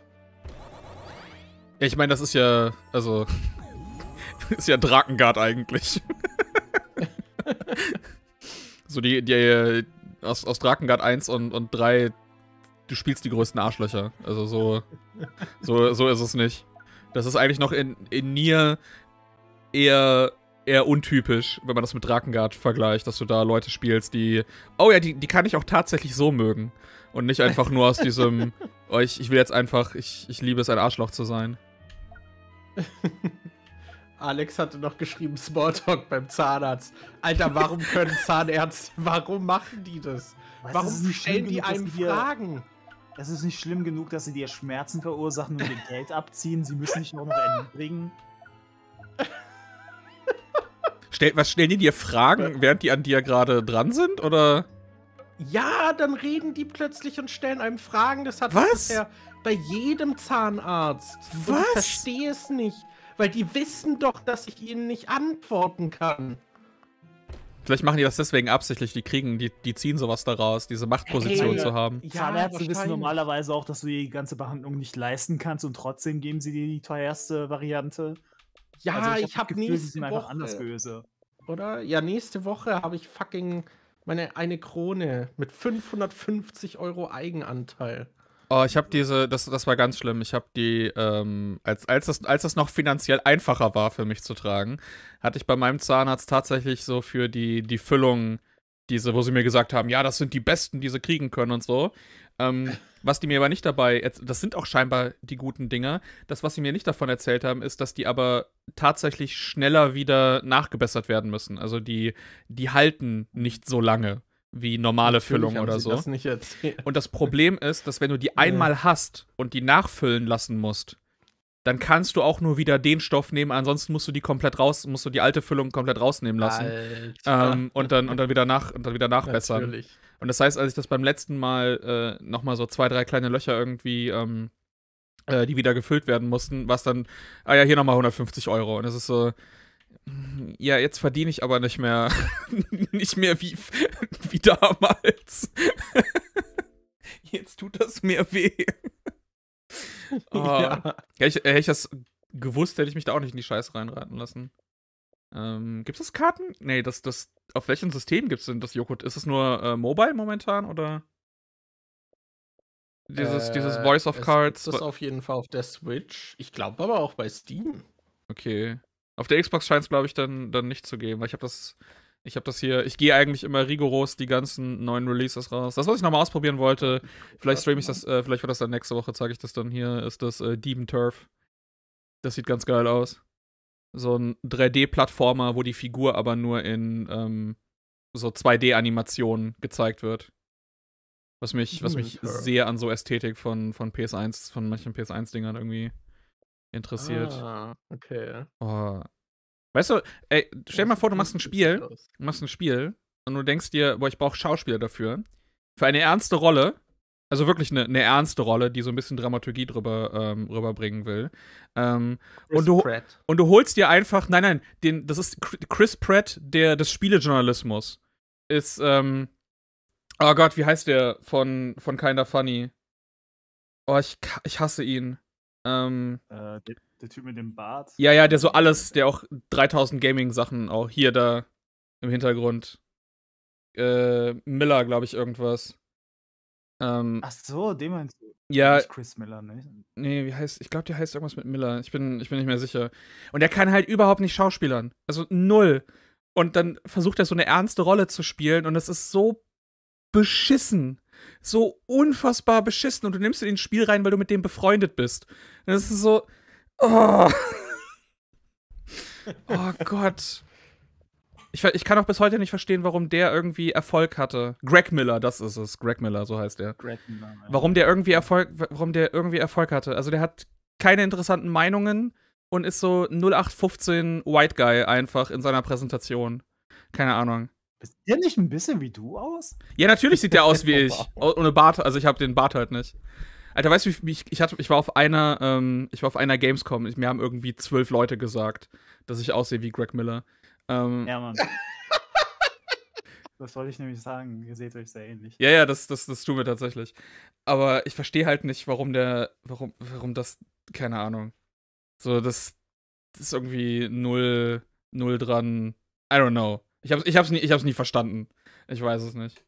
Ja, ich meine, das ist ja, also, ist ja Drakengard eigentlich. so die, die, aus, aus Drakengard 1 und, und 3, du spielst die größten Arschlöcher. Also so, so, so ist es nicht. Das ist eigentlich noch in, in Nier eher, eher untypisch, wenn man das mit Drakengard vergleicht, dass du da Leute spielst, die, oh ja, die, die kann ich auch tatsächlich so mögen. Und nicht einfach nur aus diesem, oh, ich, ich will jetzt einfach, ich, ich liebe es, ein Arschloch zu sein. Alex hatte noch geschrieben Smalltalk beim Zahnarzt. Alter, warum können Zahnärzte, warum machen die das? Es Warum stellen die einem Fragen? Es ist nicht schlimm genug, dass sie dir Schmerzen verursachen und dir Geld abziehen. Sie müssen dich nur noch erniedrigen. Stell, was stellen die dir Fragen, während die an dir gerade dran sind? Oder? Ja, dann reden die plötzlich und stellen einem Fragen. Das hat Was? bisher bei jedem Zahnarzt. Und Was? ich verstehe es nicht. Weil die wissen doch, dass ich ihnen nicht antworten kann. Vielleicht machen die das deswegen absichtlich. Die kriegen, die, die ziehen sowas daraus, diese Machtposition Hey. zu haben. Zahnärzte wissen normalerweise auch, dass du die ganze Behandlung nicht leisten kannst und trotzdem geben sie dir die teuerste Variante. Ja, Also ich hab habe sie nächste sind einfach Woche, anders böse. oder? Ja, nächste Woche habe ich fucking Meine eine Krone mit 550 Euro Eigenanteil. Oh, ich habe diese, das, das war ganz schlimm. Ich habe die, ähm, als, als, das, als das noch finanziell einfacher war für mich zu tragen, hatte ich bei meinem Zahnarzt tatsächlich so für die, die Füllung, diese, wo sie mir gesagt haben, ja, das sind die Besten, die sie kriegen können und so. Ähm, was die mir aber nicht dabei, das sind auch scheinbar die guten Dinger. Das, was sie mir nicht davon erzählt haben, ist, dass die aber tatsächlich schneller wieder nachgebessert werden müssen. Also die, die halten nicht so lange wie normale Natürlich Füllung oder so. Das. Und das Problem ist, dass wenn du die einmal hast und die nachfüllen lassen musst, dann kannst du auch nur wieder den Stoff nehmen, ansonsten musst du die komplett raus, musst du die alte Füllung komplett rausnehmen lassen. Ähm, und, dann, und dann wieder nach und dann wieder nachbessern. Natürlich. Und das heißt, als ich das beim letzten Mal äh, nochmal so zwei, drei kleine Löcher irgendwie, ähm, äh, die wieder gefüllt werden mussten, was dann, ah ja, hier nochmal 150 Euro. Und das ist so, mm, ja, jetzt verdiene ich aber nicht mehr, nicht mehr wie, wie damals. jetzt tut das mir weh. Oh. Ja. Hätte ich, hätte ich das gewusst, hätte ich mich da auch nicht in die Scheiße reinraten lassen. Ähm, gibt es Karten? Nee, das, das, auf welchem System gibt es denn das Joghurt? Ist es nur äh, mobile momentan oder? Dieses, dieses Äh, Voice of Cards. Das auf jeden Fall auf der Switch. Ich glaube aber auch bei Steam. Okay. Auf der Xbox scheint es, glaube ich, dann, dann nicht zu geben, weil ich habe das. Ich habe das hier. Ich gehe eigentlich immer rigoros die ganzen neuen Releases raus. Das, was ich nochmal ausprobieren wollte, vielleicht streame ich das, äh, vielleicht wird das dann nächste Woche, zeige ich das dann hier, ist das äh, Demon Turf. Das sieht ganz geil aus. So ein 3D-Plattformer, wo die Figur aber nur in ähm, so 2D-Animationen gezeigt wird. Was mich, was mich sehr an so Ästhetik von, von PS1, von manchen PS1-Dingern irgendwie interessiert. Ah, okay. Oh. Weißt du, ey, stell dir mal vor, du machst ein Spiel, machst ein Spiel und du denkst dir, boah, ich brauche Schauspieler dafür. Für eine ernste Rolle, also wirklich eine, eine ernste Rolle, die so ein bisschen Dramaturgie drüber ähm, rüberbringen will. Ähm, und, du, Pratt. und du holst dir einfach, nein, nein, den, das ist Chris- Pratt, der des Spielejournalismus. Ist, ähm, oh Gott, wie heißt der von, von Kinda Funny? Oh, ich, ich hasse ihn. Ähm, Äh, der, der Typ mit dem Bart. ja, ja, der so alles, der auch 3000 Gaming-Sachen auch hier, da im Hintergrund. Äh, Miller, glaube ich, irgendwas. Ähm, Ach so, den meinst du? ja, Nicht Chris Miller, ne? nee, wie heißt, ich glaube, der heißt irgendwas mit Miller. Ich bin, ich bin nicht mehr sicher. Und der kann halt überhaupt nicht schauspielern. Also null. Und dann versucht er so eine ernste Rolle zu spielen und es ist so beschissen. So unfassbar beschissen. Und du nimmst ihn ins Spiel rein, weil du mit dem befreundet bist. Und es ist so. Oh. oh Gott. Ich, ich kann auch bis heute nicht verstehen, warum der irgendwie Erfolg hatte. Greg Miller, das ist es. Greg Miller, so heißt er. Greg Miller. ja. Warum der irgendwie Erfolg, warum der irgendwie Erfolg hatte. Also der hat keine interessanten Meinungen und ist so 0815 White Guy einfach in seiner Präsentation. Keine Ahnung. Sieht der nicht ein bisschen wie du aus? Ja, natürlich sieht der aus wie ich. Oh- Ohne Bart, also ich habe den Bart halt nicht. Alter, weißt du, wie ich, ich, hatte, ich war auf einer, ähm, ich war auf einer Gamescom. Ich, mir haben irgendwie zwölf Leute gesagt, dass ich aussehe wie Greg Miller. Ähm, ja. Ja, Mann. das wollte ich nämlich sagen. Ihr seht euch sehr ähnlich. ja, das, das, das tun wir tatsächlich. Aber ich verstehe halt nicht, warum der, warum, warum das, keine Ahnung. So, das, das ist irgendwie null, null dran. I don't know. Ich hab's, ich hab's, nie, ich hab's nie verstanden. Ich weiß es nicht.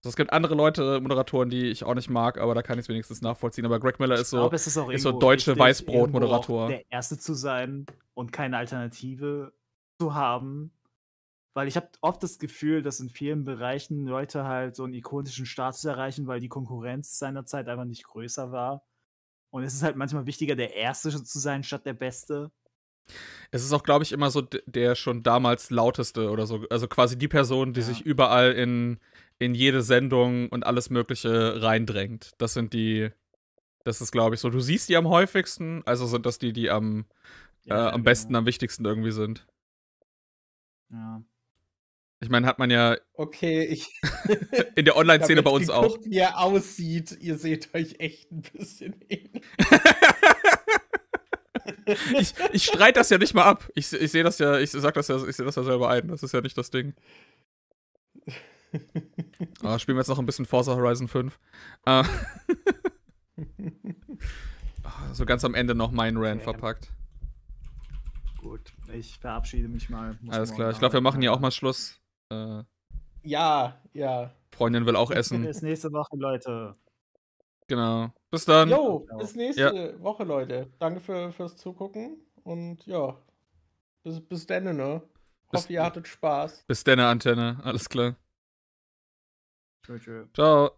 So, es gibt andere Leute, Moderatoren, die ich auch nicht mag, aber da kann ich es wenigstens nachvollziehen. Aber Greg Miller ist so. glaube, es ist ist so deutsche Weißbrot-Moderator. Der Erste zu sein und keine Alternative zu haben. Weil ich habe oft das Gefühl, dass in vielen Bereichen Leute halt so einen ikonischen Status erreichen, weil die Konkurrenz seinerzeit einfach nicht größer war. Und es ist halt manchmal wichtiger, der Erste zu sein, statt der Beste. Es ist auch, glaube ich, immer so der schon damals lauteste oder so. Also quasi die Person, die Ja. sich überall in, in jede Sendung und alles Mögliche reindrängt. Das sind die. Das ist, glaube ich, so. Du siehst die am häufigsten, also sind das die, die am, äh, Ja, am besten, genau. am wichtigsten irgendwie sind. Ja. Ich meine, hat man ja Okay, ich. in der Online-Szene bei uns auch. geguckt, Wie er aussieht. Ihr seht euch echt ein bisschen ähnlich. ich ich streite das ja nicht mal ab. Ich, ich sehe das ja, ich sag das ja, ich sehe das ja selber ein. Das ist ja nicht das Ding. Ah, spielen wir jetzt noch ein bisschen Forza Horizon 5. Äh, ah, so ganz am Ende noch mein Rant Okay. verpackt. Gut, ich verabschiede mich mal. Muss Alles klar. Ich glaube, wir machen hier auch mal Schluss. Äh, Ja, ja. Freundin will auch essen. Bis nächste Woche, Leute. Genau. Bis dann. Jo, bis nächste Woche, Leute. Danke für, fürs Zugucken und ja, bis, bis dann, ne? Bis- Hoffe, ihr hattet Spaß. Bis dann, Antenne. Alles klar. Tschö, tschö. Ciao.